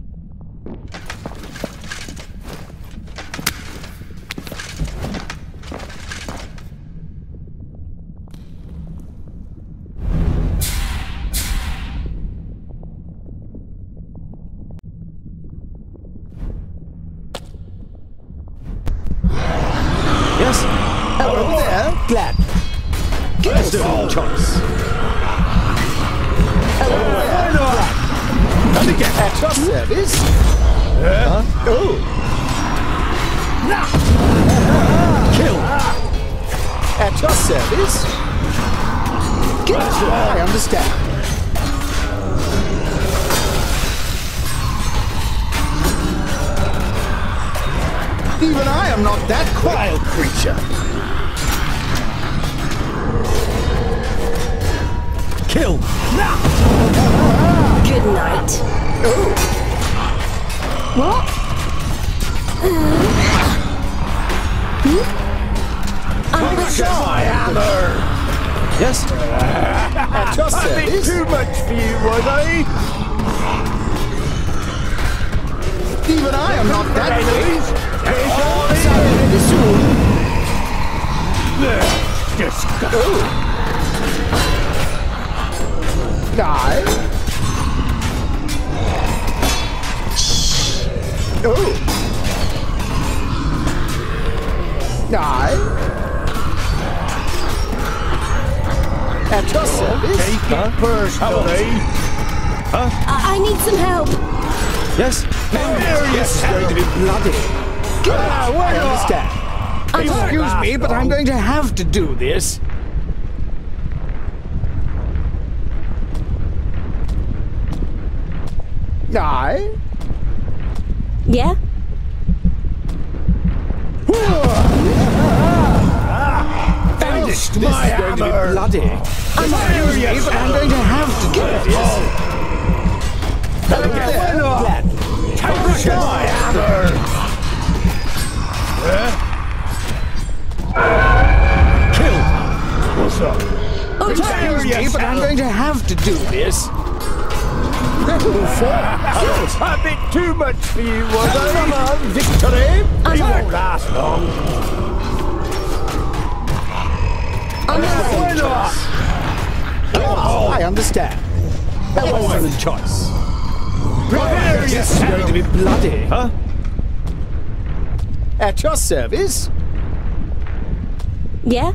Service? Yeah?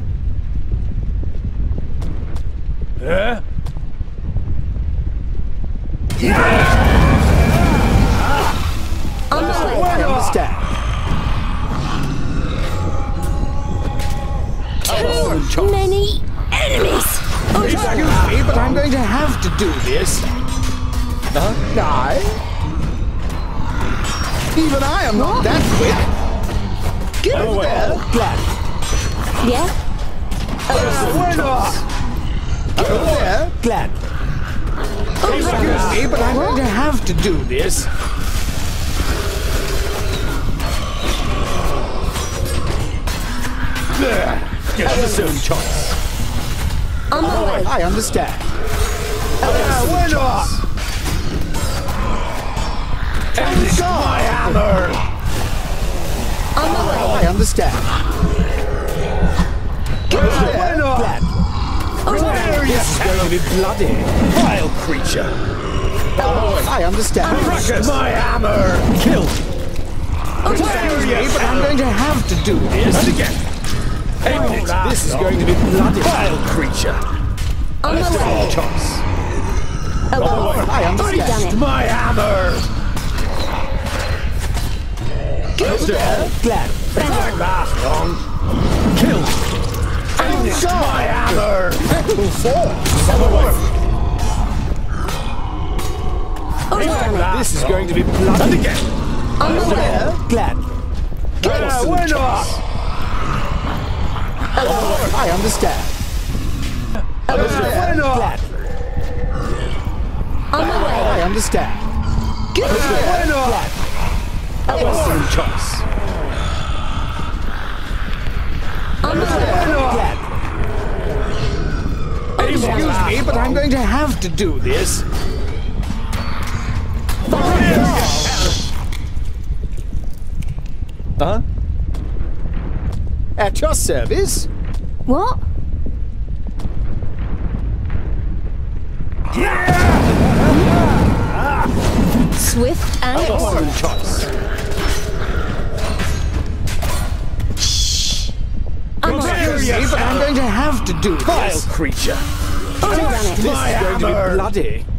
Going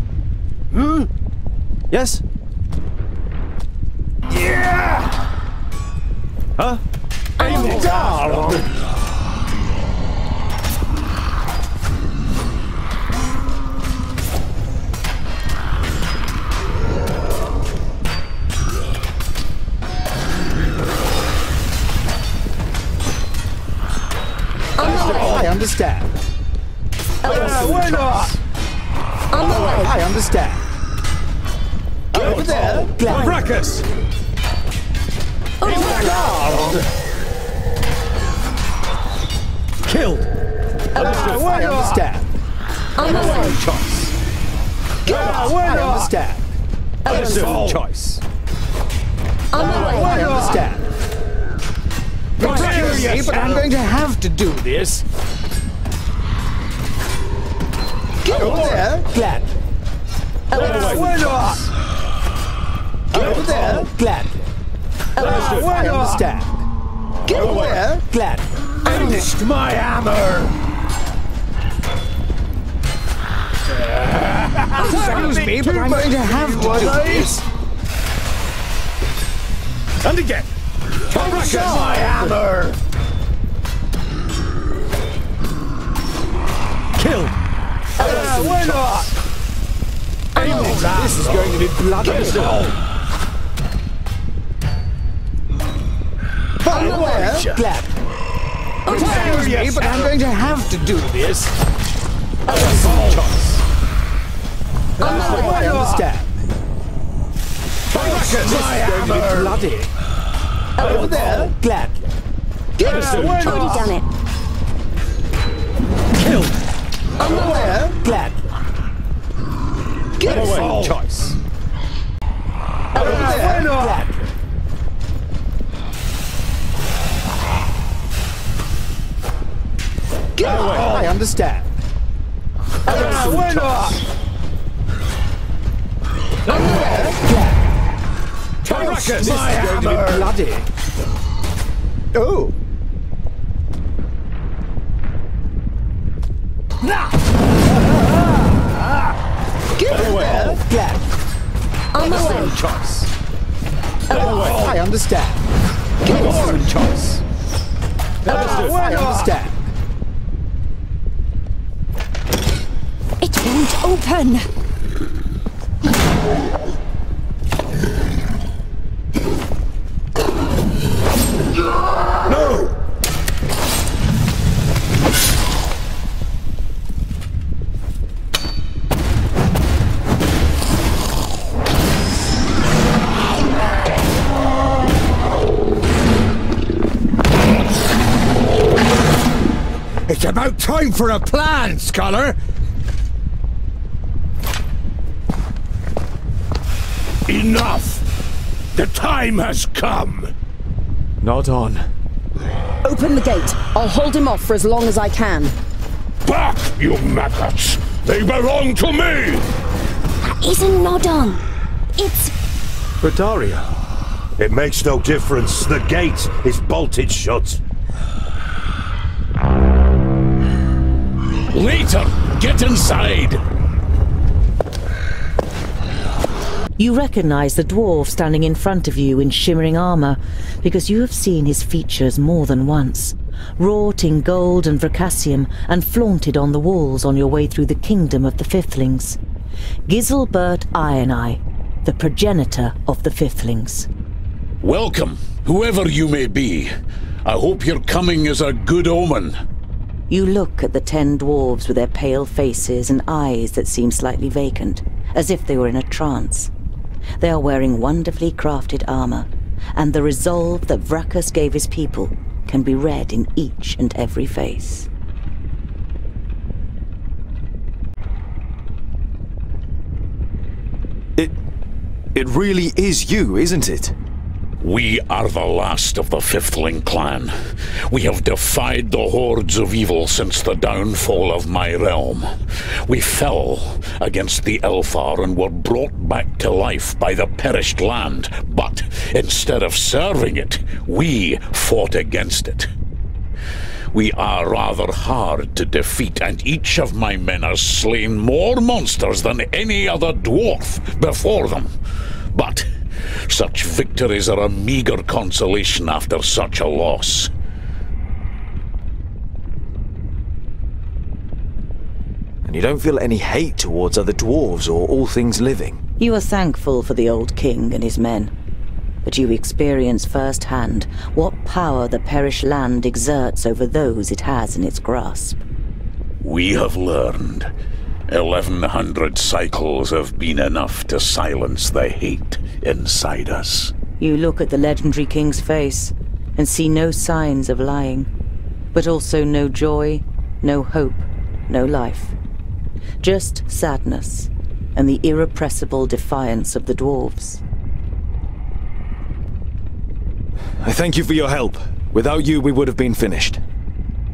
for a plan, scholar. Enough! The time has come! Not on. Open the gate. I'll hold him off for as long as I can. Back, you maggots! They belong to me! That isn't Nôd'onn. It's Rodario. It makes no difference. The gate is bolted shut. Get inside! You recognize the dwarf standing in front of you in shimmering armor, because you have seen his features more than once, wrought in gold and vraccasium and flaunted on the walls on your way through the kingdom of the Fifthlings. Giselbert Ironeye, the progenitor of the Fifthlings. Welcome, whoever you may be. I hope your coming is a good omen. You look at the ten dwarves with their pale faces and eyes that seem slightly vacant, as if they were in a trance. They are wearing wonderfully crafted armor, and the resolve that Vraccas gave his people can be read in each and every face. It. It really is you, isn't it? We are the last of the Fifthling clan. We have defied the hordes of evil since the downfall of my realm. We fell against the Älfar and were brought back to life by the perished land, but instead of serving it, we fought against it. We are rather hard to defeat, and each of my men has slain more monsters than any other dwarf before them. But such victories are a meager consolation after such a loss. And you don't feel any hate towards other dwarves or all things living? You are thankful for the old king and his men, but you experience firsthand what power the perished land exerts over those it has in its grasp. We have learned. Eleven hundred cycles have been enough to silence the hate inside us. You look at the legendary king's face and see no signs of lying, but also no joy, no hope, no life. Just sadness and the irrepressible defiance of the dwarves. I thank you for your help. Without you, we would have been finished.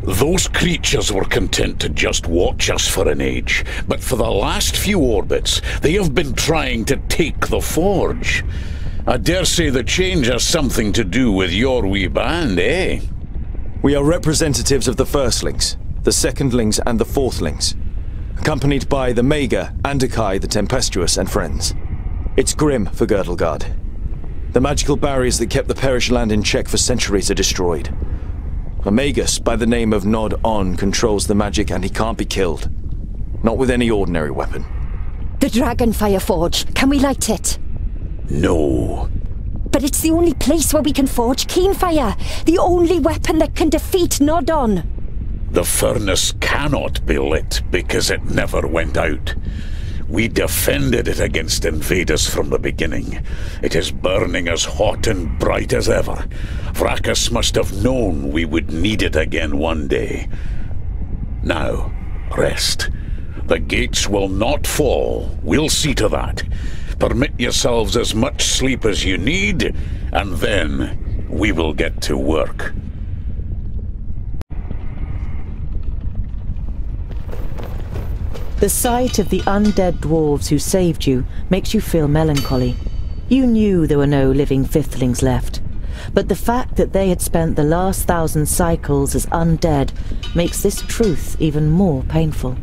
Those creatures were content to just watch us for an age, but for the last few orbits, they have been trying to take the forge. I dare say the change has something to do with your wee band, eh? We are representatives of the Firstlings, the Secondlings, and the Fourthlings, accompanied by the Maga, Andôkai the Tempestuous, and friends. It's grim for Girdlegard. The magical barriers that kept the perished land in check for centuries are destroyed. A Magus by the name of Nôd'onn controls the magic and he can't be killed. Not with any ordinary weapon. The Dragonfire Forge. Can we light it? No. But it's the only place where we can forge Keenfire. The only weapon that can defeat Nôd'onn. The furnace cannot be lit because it never went out. We defended it against invaders from the beginning. It is burning as hot and bright as ever. Vraccas must have known we would need it again one day. Now, rest. The gates will not fall. We'll see to that. Permit yourselves as much sleep as you need, and then we will get to work. The sight of the undead dwarves who saved you makes you feel melancholy. You knew there were no living fifthlings left, but the fact that they had spent the last thousand cycles as undead makes this truth even more painful.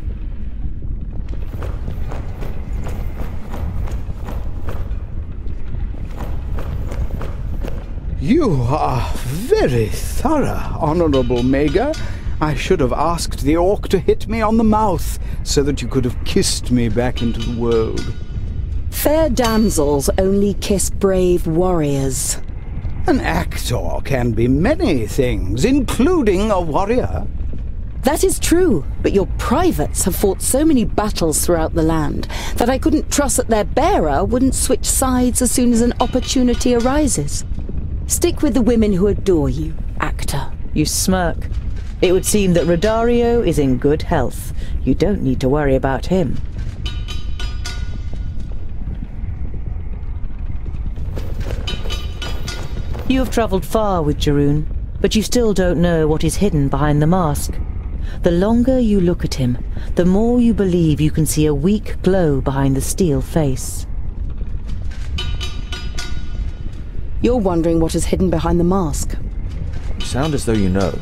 You are very thorough, Honourable Maga. I should have asked the orc to hit me on the mouth so that you could have kissed me back into the world. Fair damsels only kiss brave warriors. An actor can be many things, including a warrior. That is true, but your privates have fought so many battles throughout the land that I couldn't trust that their bearer wouldn't switch sides as soon as an opportunity arises. Stick with the women who adore you, actor. You smirk. It would seem that Rodario is in good health. You don't need to worry about him. You have travelled far with Djerůn, but you still don't know what is hidden behind the mask. The longer you look at him, the more you believe you can see a weak glow behind the steel face. You're wondering what is hidden behind the mask. You sound as though you know.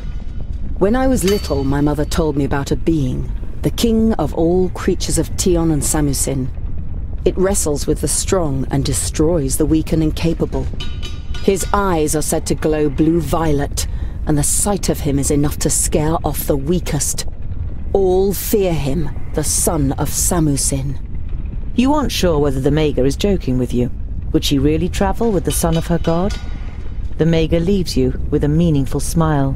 When I was little, my mother told me about a being, the king of all creatures of Tion and Samusin. It wrestles with the strong and destroys the weak and incapable. His eyes are said to glow blue-violet, and the sight of him is enough to scare off the weakest. All fear him, the son of Samusin. You aren't sure whether the Maga is joking with you. Would she really travel with the son of her god? The Maga leaves you with a meaningful smile.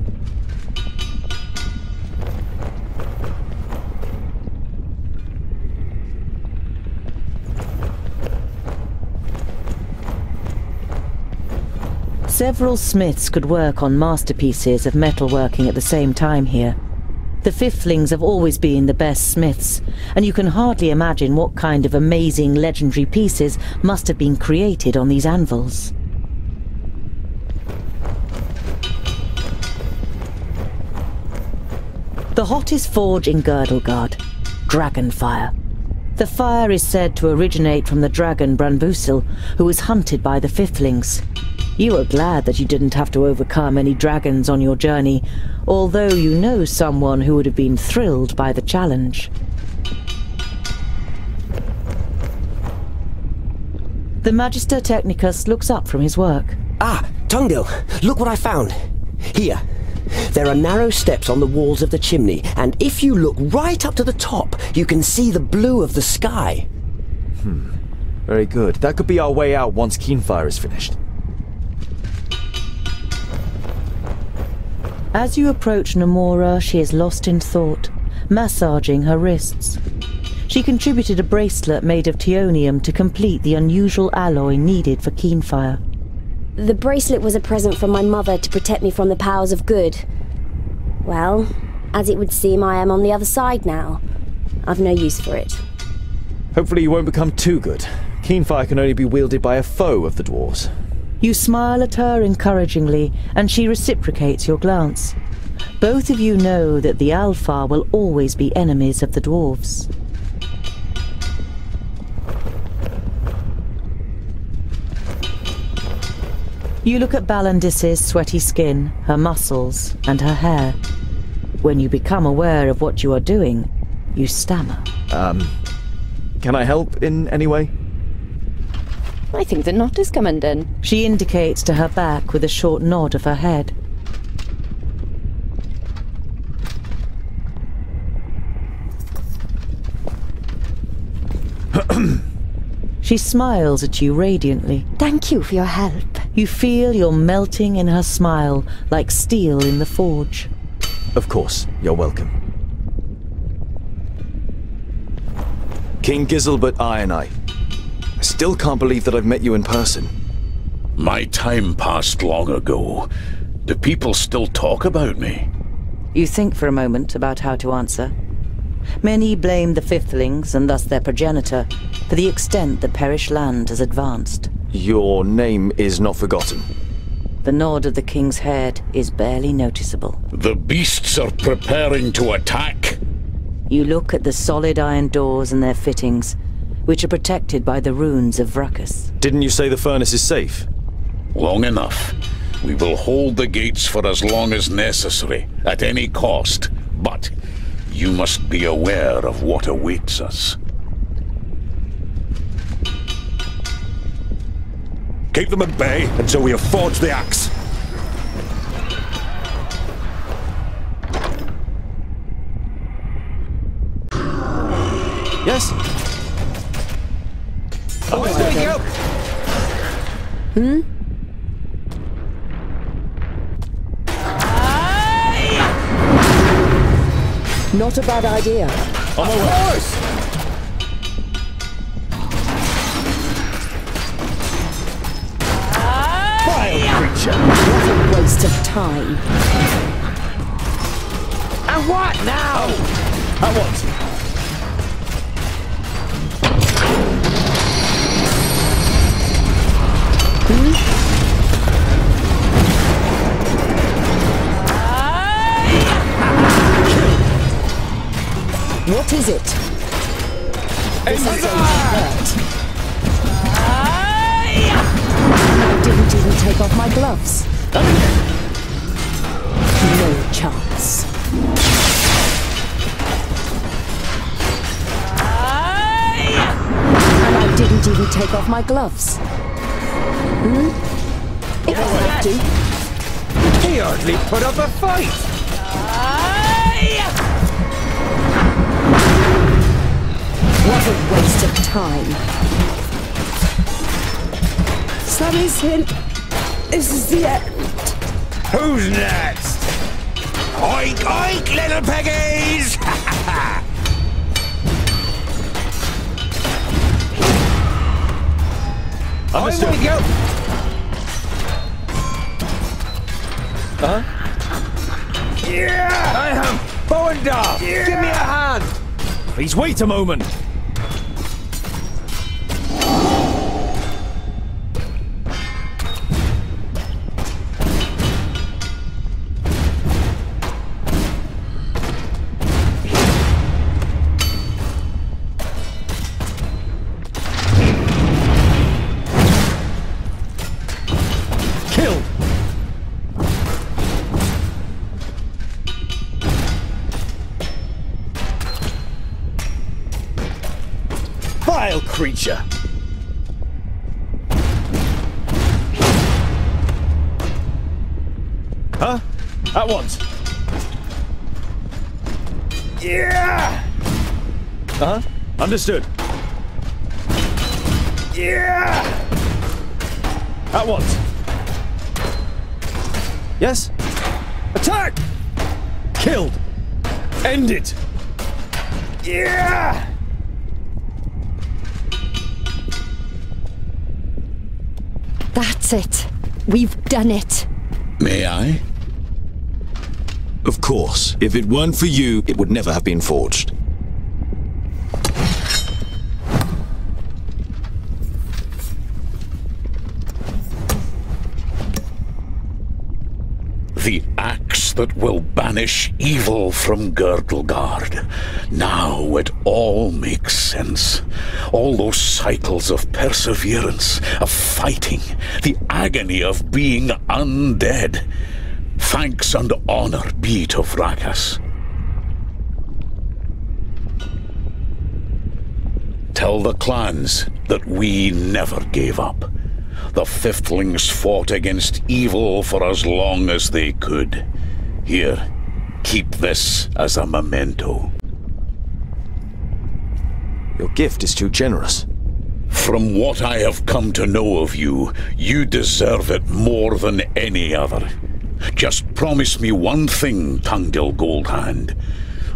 Several smiths could work on masterpieces of metalworking at the same time here. The Fifthlings have always been the best smiths, and you can hardly imagine what kind of amazing legendary pieces must have been created on these anvils. The hottest forge in Girdlegard, Dragonfire. The fire is said to originate from the dragon Branbusil, who was hunted by the Fifthlings. You are glad that you didn't have to overcome any dragons on your journey, although you know someone who would have been thrilled by the challenge. The Magister Technicus looks up from his work. Ah, Tungdil, look what I found. Here. There are narrow steps on the walls of the chimney, and if you look right up to the top, you can see the blue of the sky. Hmm. Very good. That could be our way out once Keenfire is finished. As you approach Narmora, she is lost in thought, massaging her wrists. She contributed a bracelet made of tionium to complete the unusual alloy needed for Keenfire. The bracelet was a present from my mother to protect me from the powers of good. Well, as it would seem, I am on the other side now. I've no use for it. Hopefully you won't become too good. Keenfire can only be wielded by a foe of the dwarves. You smile at her encouragingly, and she reciprocates your glance. Both of you know that the Älfar will always be enemies of the dwarves. You look at Balyndis's sweaty skin, her muscles, and her hair. When you become aware of what you are doing, you stammer. Um, can I help in any way? I think the knot is coming in. She indicates to her back with a short nod of her head. she smiles at you radiantly. Thank you for your help. You feel you're melting in her smile like steel in the forge. Of course, you're welcome. King Giselbert Ironeye. I still can't believe that I've met you in person. My time passed long ago. Do people still talk about me? You think for a moment about how to answer. Many blame the Fifthlings, and thus their progenitor, for the extent the Perish land has advanced. Your name is not forgotten. The nod of the king's head is barely noticeable. The beasts are preparing to attack. You look at the solid iron doors and their fittings, which are protected by the runes of Vraccas. Didn't you say the furnace is safe? Long enough. We will hold the gates for as long as necessary, at any cost. But you must be aware of what awaits us. Keep them at bay until we have forged the axe. Yes? Oh, there you go. Hmm? Not a bad idea. On my way. Vile creature! What a waste of time. And what now? At once. What is it? This is. I didn't even take off my gloves. No chance. And I didn't even take off my gloves. Hmm? It will have to. He hardly put up a fight. What a waste of time. Sammy's hint. This is the end. Who's next? Oink, oink, little piggies! Understood. Away we go! Uh-huh. Yeah! I am bow and dove! Give me a hand! Please wait a moment. Understood. Yeah! At once. Yes? Attack! Killed. End it. Yeah! That's it. We've done it. May I? Of course. If it weren't for you, it would never have been forged. The axe that will banish evil from Girdlegard. Now it all makes sense. All those cycles of perseverance, of fighting, the agony of being undead. Thanks and honor be to Vraccas. Tell the clans that we never gave up. The Fifthlings fought against evil for as long as they could. Here, keep this as a memento. Your gift is too generous. From what I have come to know of you, you deserve it more than any other. Just promise me one thing, Tungdil Goldhand.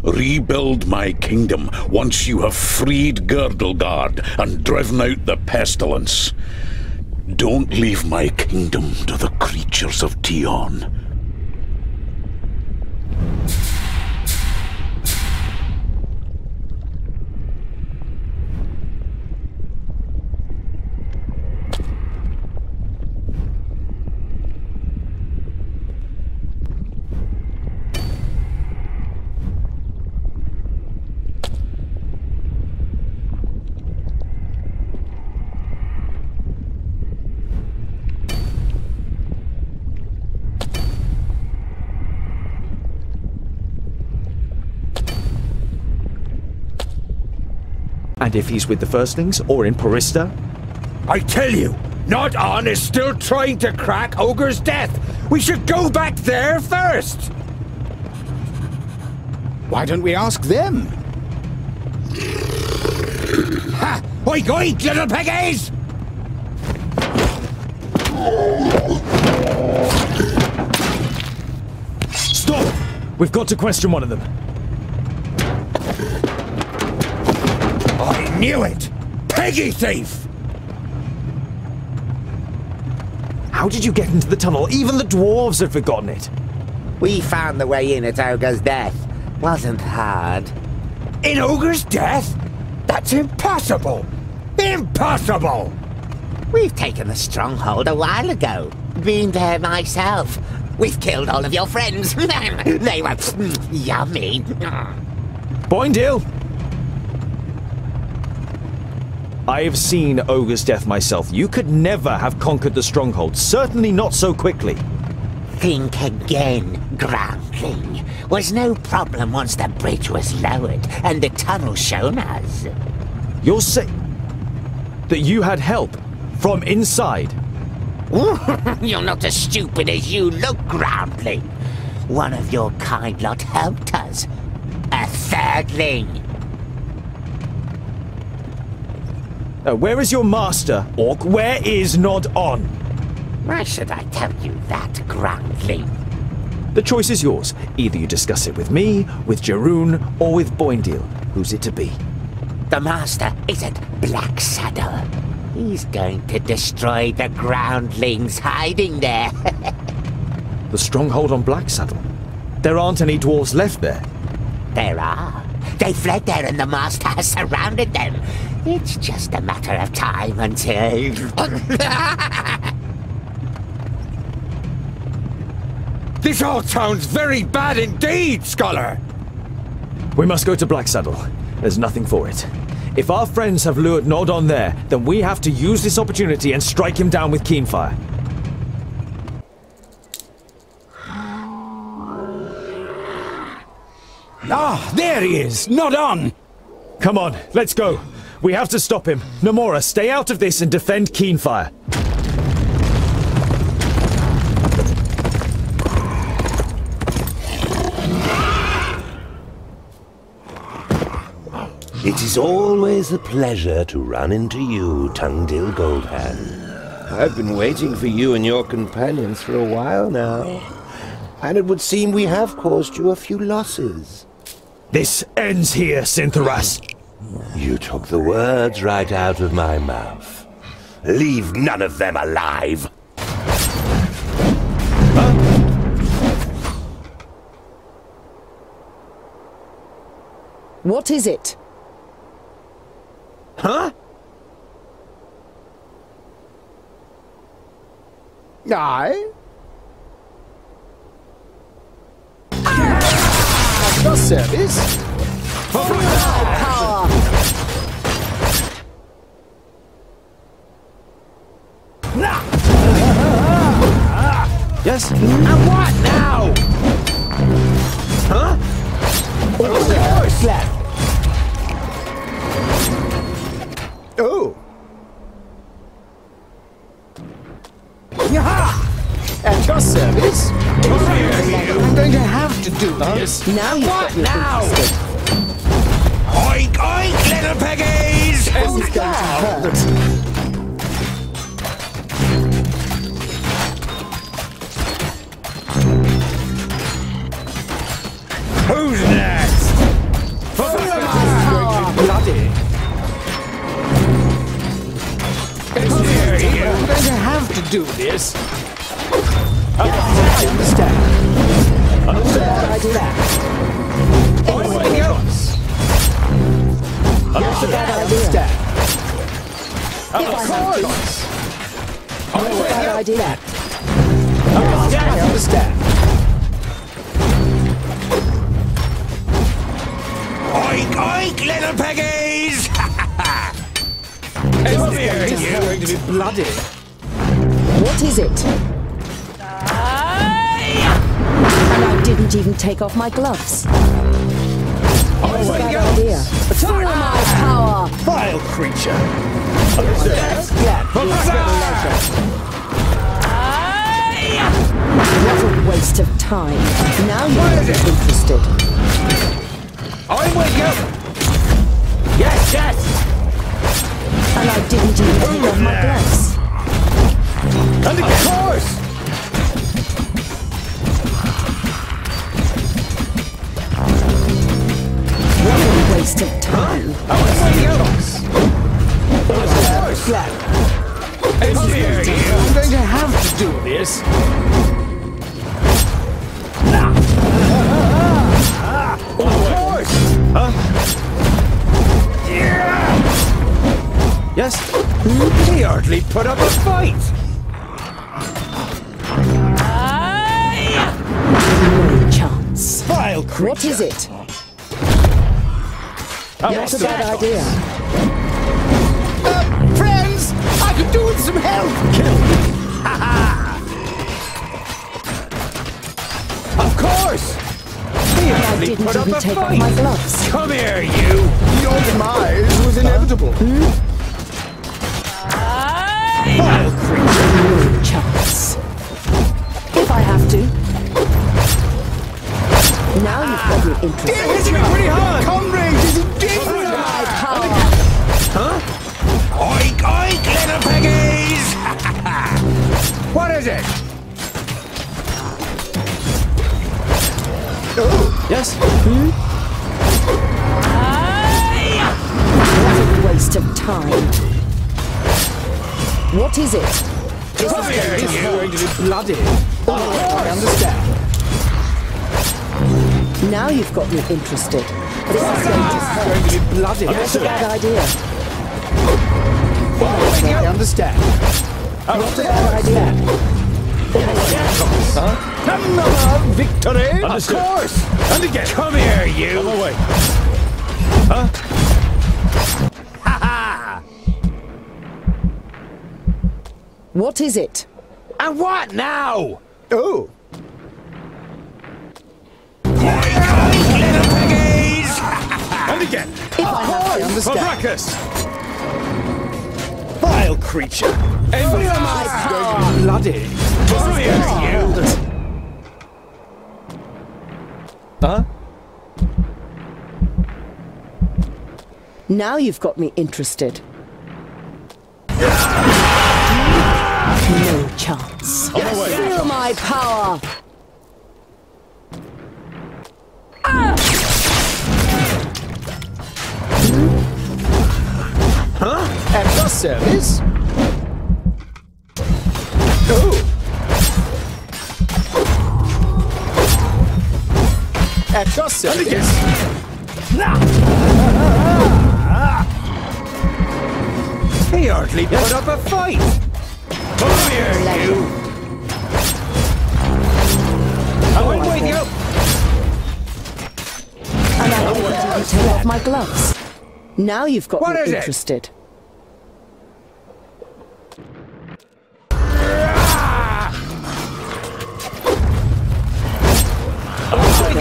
Rebuild my kingdom once you have freed Girdlegard and driven out the pestilence. Don't leave my kingdom to the creatures of Tion. And if he's with the Firstlings or in Porista? I tell you, Nôd'onn is still trying to crack Ogre's death. We should go back there first. Why don't we ask them? Ha! Oink oink, little piggies! Stop! We've got to question one of them. Knew it! Peggy thief! How did you get into the tunnel? Even the dwarves had forgotten it. We found the way in at Ogre's death. Wasn't hard. In Ogre's death? That's impossible! Impossible! We've taken the stronghold a while ago. Been there myself. We've killed all of your friends. they were mm, yummy. Boëndal! I have seen Ogre's death myself. You could never have conquered the stronghold. Certainly not so quickly. Think again, Groundling. Was no problem once the bridge was lowered and the tunnel shown us. You're saying that you had help from inside? You're not as stupid as you look, Groundling. One of your kind lot helped us. A thirdling. Uh, where is your master, Orc? Where is Nôd'onn? Why should I tell you that, Groundling? The choice is yours. Either you discuss it with me, with Djerůn, or with Boëndal. Who's it to be? The master is at Black Saddle. He's going to destroy the groundlings hiding there. the stronghold on Black Saddle? There aren't any dwarves left there. There are. They fled there and the master has surrounded them. It's just a matter of time until... this all sounds very bad indeed, Scholar! We must go to Black Saddle. There's nothing for it. If our friends have lured Nôd'onn there, then we have to use this opportunity and strike him down with Keenfire. Ah, there he is! Nôd'onn! Come on, let's go. We have to stop him. Narmora, stay out of this and defend Keenfire. It is always a pleasure to run into you, Tungdil Goldhand. I've been waiting for you and your companions for a while now. And it would seem we have caused you a few losses. This ends here, Sinthoras. You took the words right out of my mouth. Leave none of them alive. What is it? Huh? Aye? Your service. Power! Yes? And what now? Huh? Horse left? Oh. Yaha! At your service. I'm going to have to do this. Now what now? Oink, oink, little piggies! Who's going to hurt? Who's next? For bloody. Is here, here? I'm going to have to do this. I understand. Understand. I do that. My God. That's a bad idea. Of If I have to. course. That's a bad idea. I understand. Oink, oink, little piggies! This Come is here, going to- you. going to be bloody. What is it? I didn't even take off my gloves. Oh That's a bad idea. My power! Vile creature. What a waste of time. Now you're interested. I'm with you! Yes, yes! And I didn't even take off my gloves. And of course! Waste of time. I'm with you! Of course! Come here, you! I'm going to have to do this. Of course! Yes? He hardly put up a fight! No chance. Vile creature. What is it? That's That's a bad idea. Uh, friends, I could do with some help. Kill me. Ha ha. Of course! He I didn't put up even a take off fight! my gloves. Come here, you! Your demise was inevitable. Vile creature. Now you've got me interested. You're hitting me pretty hard. Comrade, this is dangerous. My power. Oink, oink, little piggies! what is it? Oh. Yes? What a waste of time. What is it? This Come is here, This is you! going to be bloody. I understand. Now you've got me interested. This is going to hurt. going to be bloody. That's a bad idea. I understand. That's a oh. bad idea. Another victory. Of course! And again! Come here, you! On my way. Ha ha! What is it? And what now? Oh. And again. If I have to. understand. Ruckus! Vile creature. Feel oh, my power. going bloody. Come you! Huh? Now you've got me interested. No chance. Feel my power. At your service. Oh. At your service. He hardly put up a fight! Come here, you! I'm with you! And I didn't even take off my gloves. Now you've got What me is it? interested.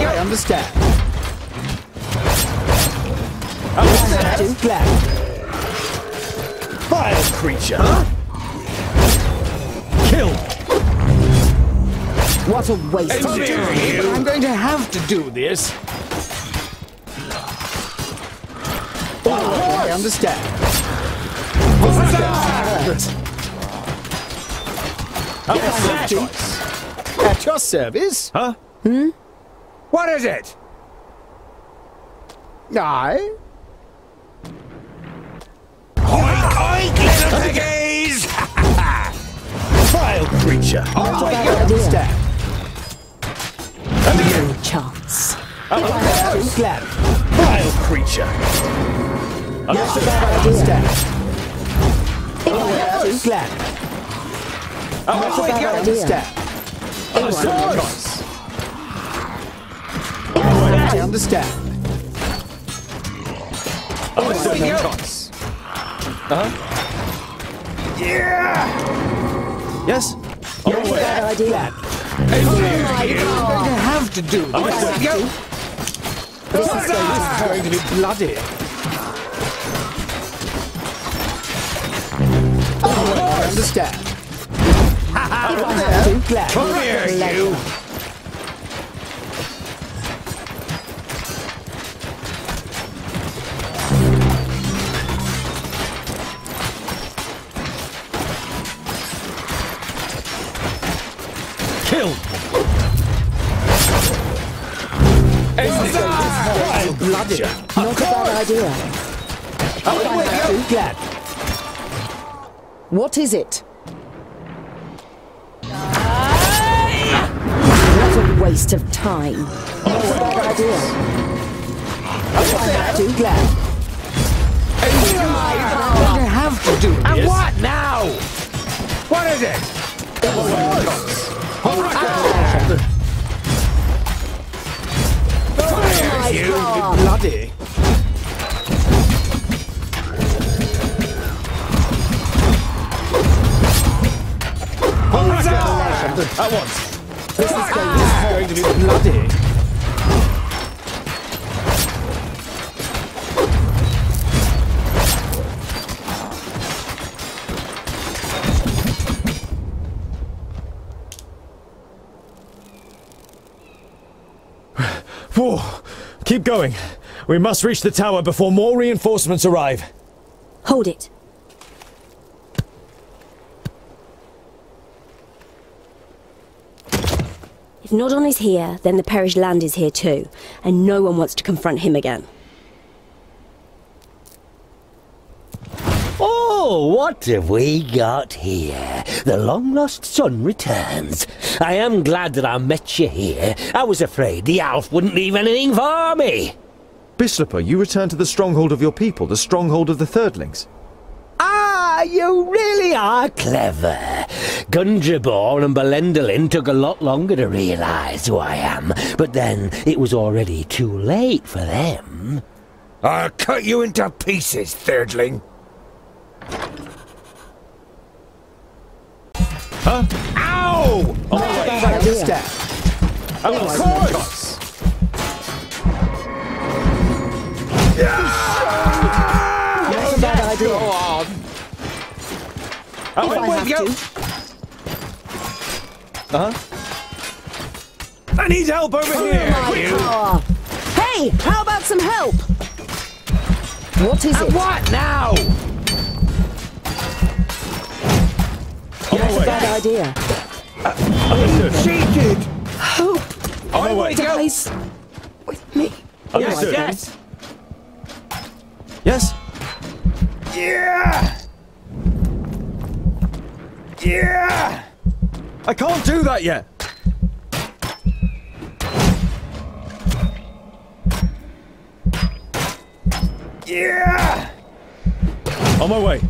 I understand. Understand. Glad. Vile creature. Huh? Kill. What a waste of time. I'm going to have to do this. I understand. At your service. Huh? Hmm? What is it? I. Oink, oink, little piggies! creature. Oh, I understand. No chance. Oh, glad. Vile creature. Yes, I understand. Oh, glad. Oh, I understand. I understand. Oh, no choice. Uh-huh. Yeah! Yes? My way. Bad idea. You're going to have to do I'm this. going Go. This is going to It's going to be bloody. I understand. Come here, you. Kill! Bloody. Not a bad idea. glad. What is it? What a waste of time. Not a bad idea. Too glad. To have to do this. And what now? What is it? Fire, you. Bloody. At once. This is going to be bloody. Keep going. We must reach the tower before more reinforcements arrive. Hold it. If Nôd'onn is here, then the perished land is here too, and no one wants to confront him again. Oh, what have we got here? The long lost son returns. I am glad that I met you here. I was afraid the älf wouldn't leave anything for me. Bislipur, you return to the stronghold of your people, the stronghold of the Thirdlings. Ah, you really are clever. Gundrabur and Balendilin took a lot longer to realise who I am, but then it was already too late for them. I'll cut you into pieces, thirdling. Huh? Ow! On my idea. Of course! Not If I have to. Uh-huh. I need help over here. My power. Hey, how about some help? What is And it? what now? My Not a bad idea. Understood. Cheated! Hope On my way. dies with me. Understood. Yes! Yes? Yeah! Yeah! I can't do that yet. Yeah! On my way.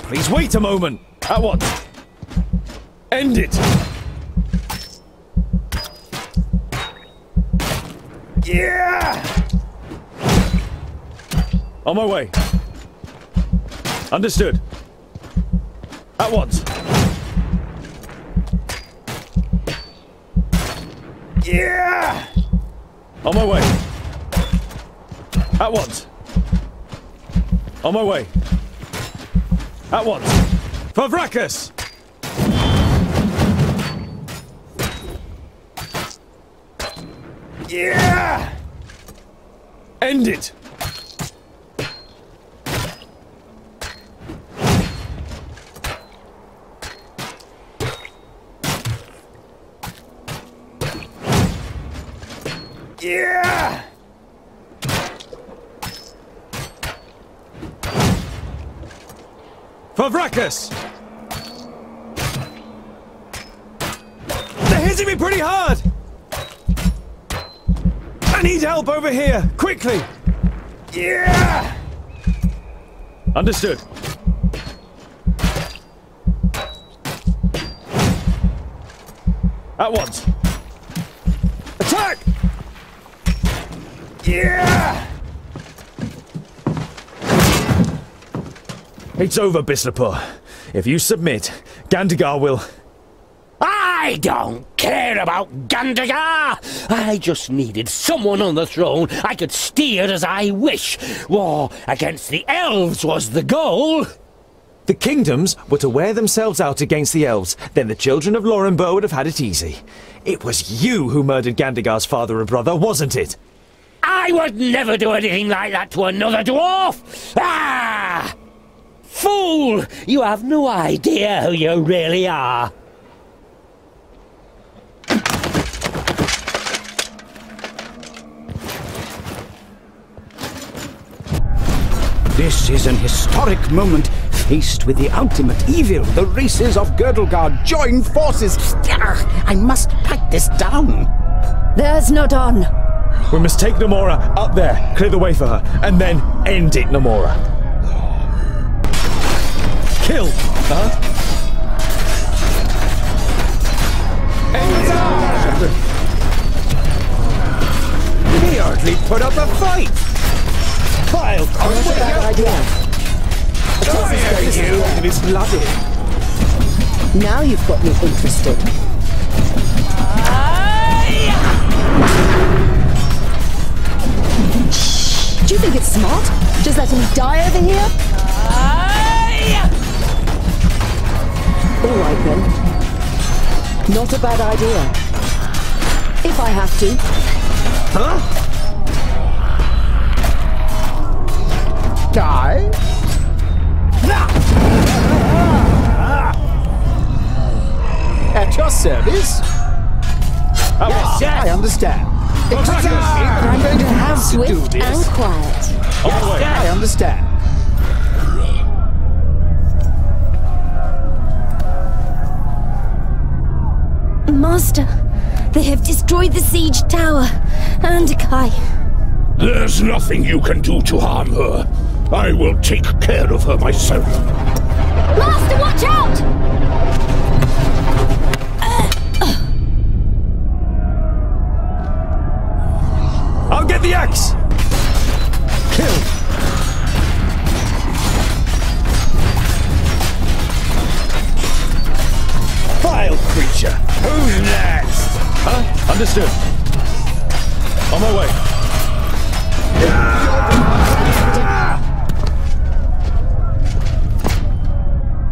Please wait a moment. At once. End it. Yeah! On my way. Understood. At once. Yeah! On my way. At once. On my way. At once. For Vraccas! Yeah! End it! Yeah! For Vraccas! They're hitting me pretty hard! I need help over here! Quickly! Yeah! Understood. At once. Yeah! It's over, Bislipur. If you submit, Gandogar will... I don't care about Gandogar! I just needed someone on the throne I could steer as I wish. War against the elves was the goal. The kingdoms were to wear themselves out against the elves, then the children of Lorimbur would have had it easy. It was you who murdered Gandogar's father and brother, wasn't it? I would never do anything like that to another dwarf! Ah! Fool! You have no idea who you really are. This is an historic moment. Faced with the ultimate evil, the races of Girdlegard join forces. I must write this down. There's Nôd'onn. We must take Narmora up there, clear the way for her, and then end it, Narmora. Kill! Huh? He hardly put up a fight! Vile Not a bad idea. you! It is bloody. Now you've got me interested. Do you think it's smart? Just letting him die over here? All right then. Not a bad idea. If I have to. Huh? Die? At your service? yes, ah, yes. I understand. Me, I'm going to have to do this. and quiet. Yes, I understand. Master, they have destroyed the siege tower. Andôkai. There's nothing you can do to harm her. I will take care of her myself. Master, watch out! I'll get the axe! Kill! Vile creature! Who's next? Huh? Understood. On my way.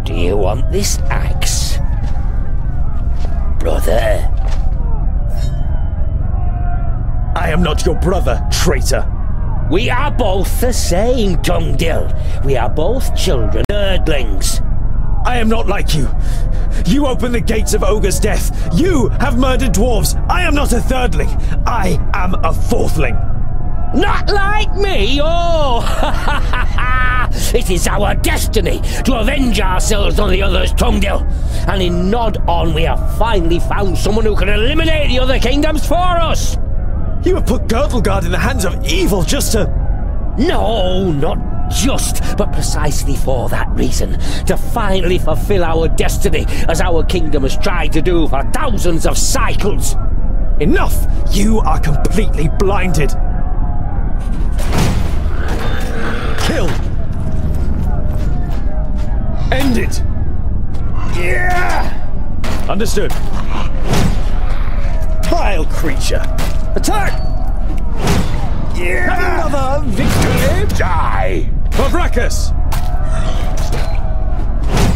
Do you want this axe? Brother? I am not your brother, traitor. We are both the same, Tungdil. We are both children, earthlings. I am not like you. You opened the gates of Ogre's death. You have murdered dwarves. I am not a thirdling. I am a fourthling. Not like me, oh! Ha ha ha ha! It is our destiny to avenge ourselves on the others, Tungdil. And in Nod On, we have finally found someone who can eliminate the other kingdoms for us. You have put Girdlegard in the hands of evil just to. No, not just, but precisely for that reason. To finally fulfill our destiny, as our kingdom has tried to do for thousands of cycles. Enough! You are completely blinded. Kill! End it! Yeah! Understood. Vile creature! Attack! Yeah! Another victory! Die! For Vraccas!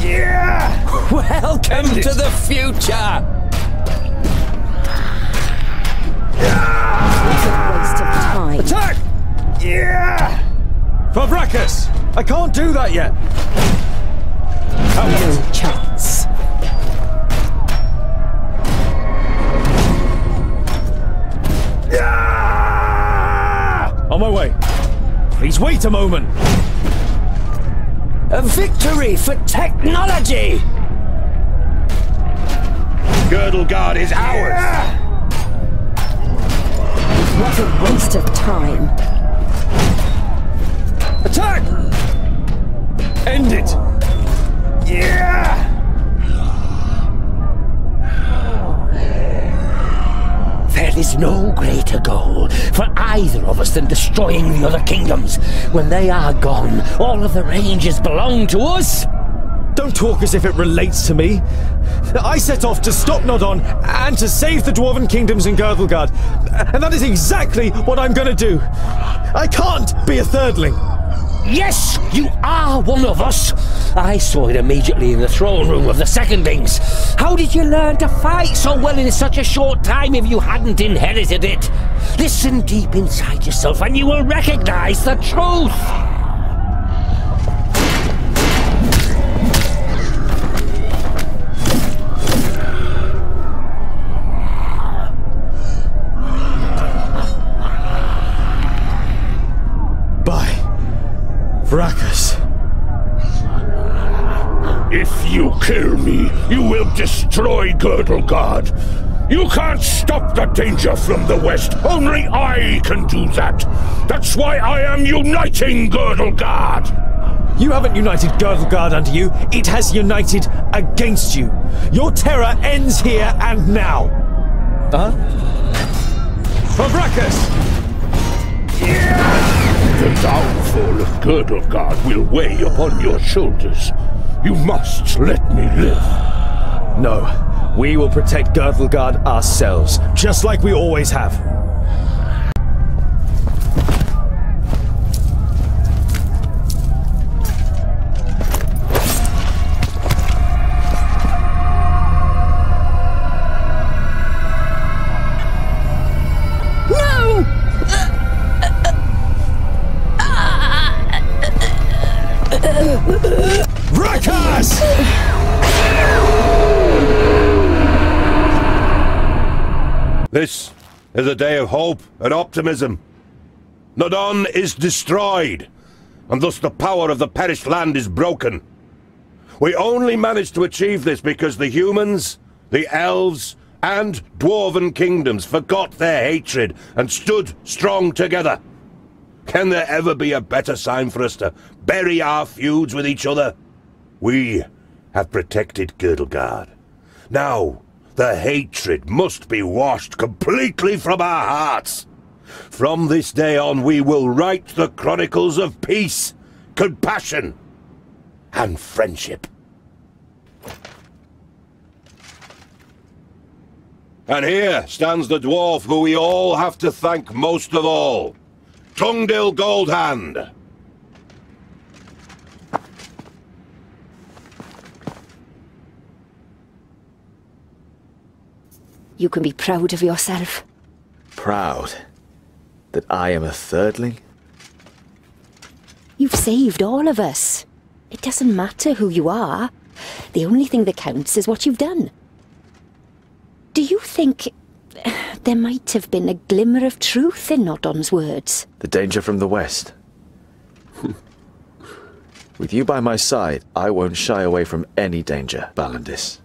Yeah! Welcome End it. to the future! Waste of time. Attack! Yeah! For Vraccas! I can't do that yet! No chance. On my way. Please wait a moment. A victory for technology! Girdlegard is ours! What a waste of time. Attack! End it! Yeah! There is no greater goal for either of us than destroying the other kingdoms. When they are gone, all of the ranges belong to us. Don't talk as if it relates to me. I set off to stop Nôd'onn and to save the Dwarven kingdoms in Girdlegard. And that is exactly what I'm gonna do. I can't be a thirdling. Yes, you are one of us. I saw it immediately in the throne room of the Secondlings. How did you learn to fight so well in such a short time if you hadn't inherited it? Listen deep inside yourself and you will recognize the truth. Vraccas. If you kill me, you will destroy Girdlegard. You can't stop the danger from the west. Only I can do that. That's why I am uniting Girdlegard. You haven't united Girdlegard under you, it has united against you. Your terror ends here and now. Huh? For Vraccas! The downfall of Girdlegard will weigh upon your shoulders. You must let me live. No, we will protect Girdlegard ourselves, just like we always have. Is a day of hope and optimism. Nôd'onn is destroyed, and thus the power of the perished land is broken. We only managed to achieve this because the humans, the elves, and dwarven kingdoms forgot their hatred and stood strong together. Can there ever be a better sign for us to bury our feuds with each other? We have protected Girdlegard. Now, the hatred must be washed completely from our hearts. From this day on, we will write the chronicles of peace, compassion, and friendship. And here stands the dwarf who we all have to thank most of all. Tungdil Goldhand. You can be proud of yourself. Proud that I am a thirdling? You've saved all of us. It doesn't matter who you are. The only thing that counts is what you've done. Do you think there might have been a glimmer of truth in Nôd'onn's words? The danger from the west. With you by my side, I won't shy away from any danger, Balyndis.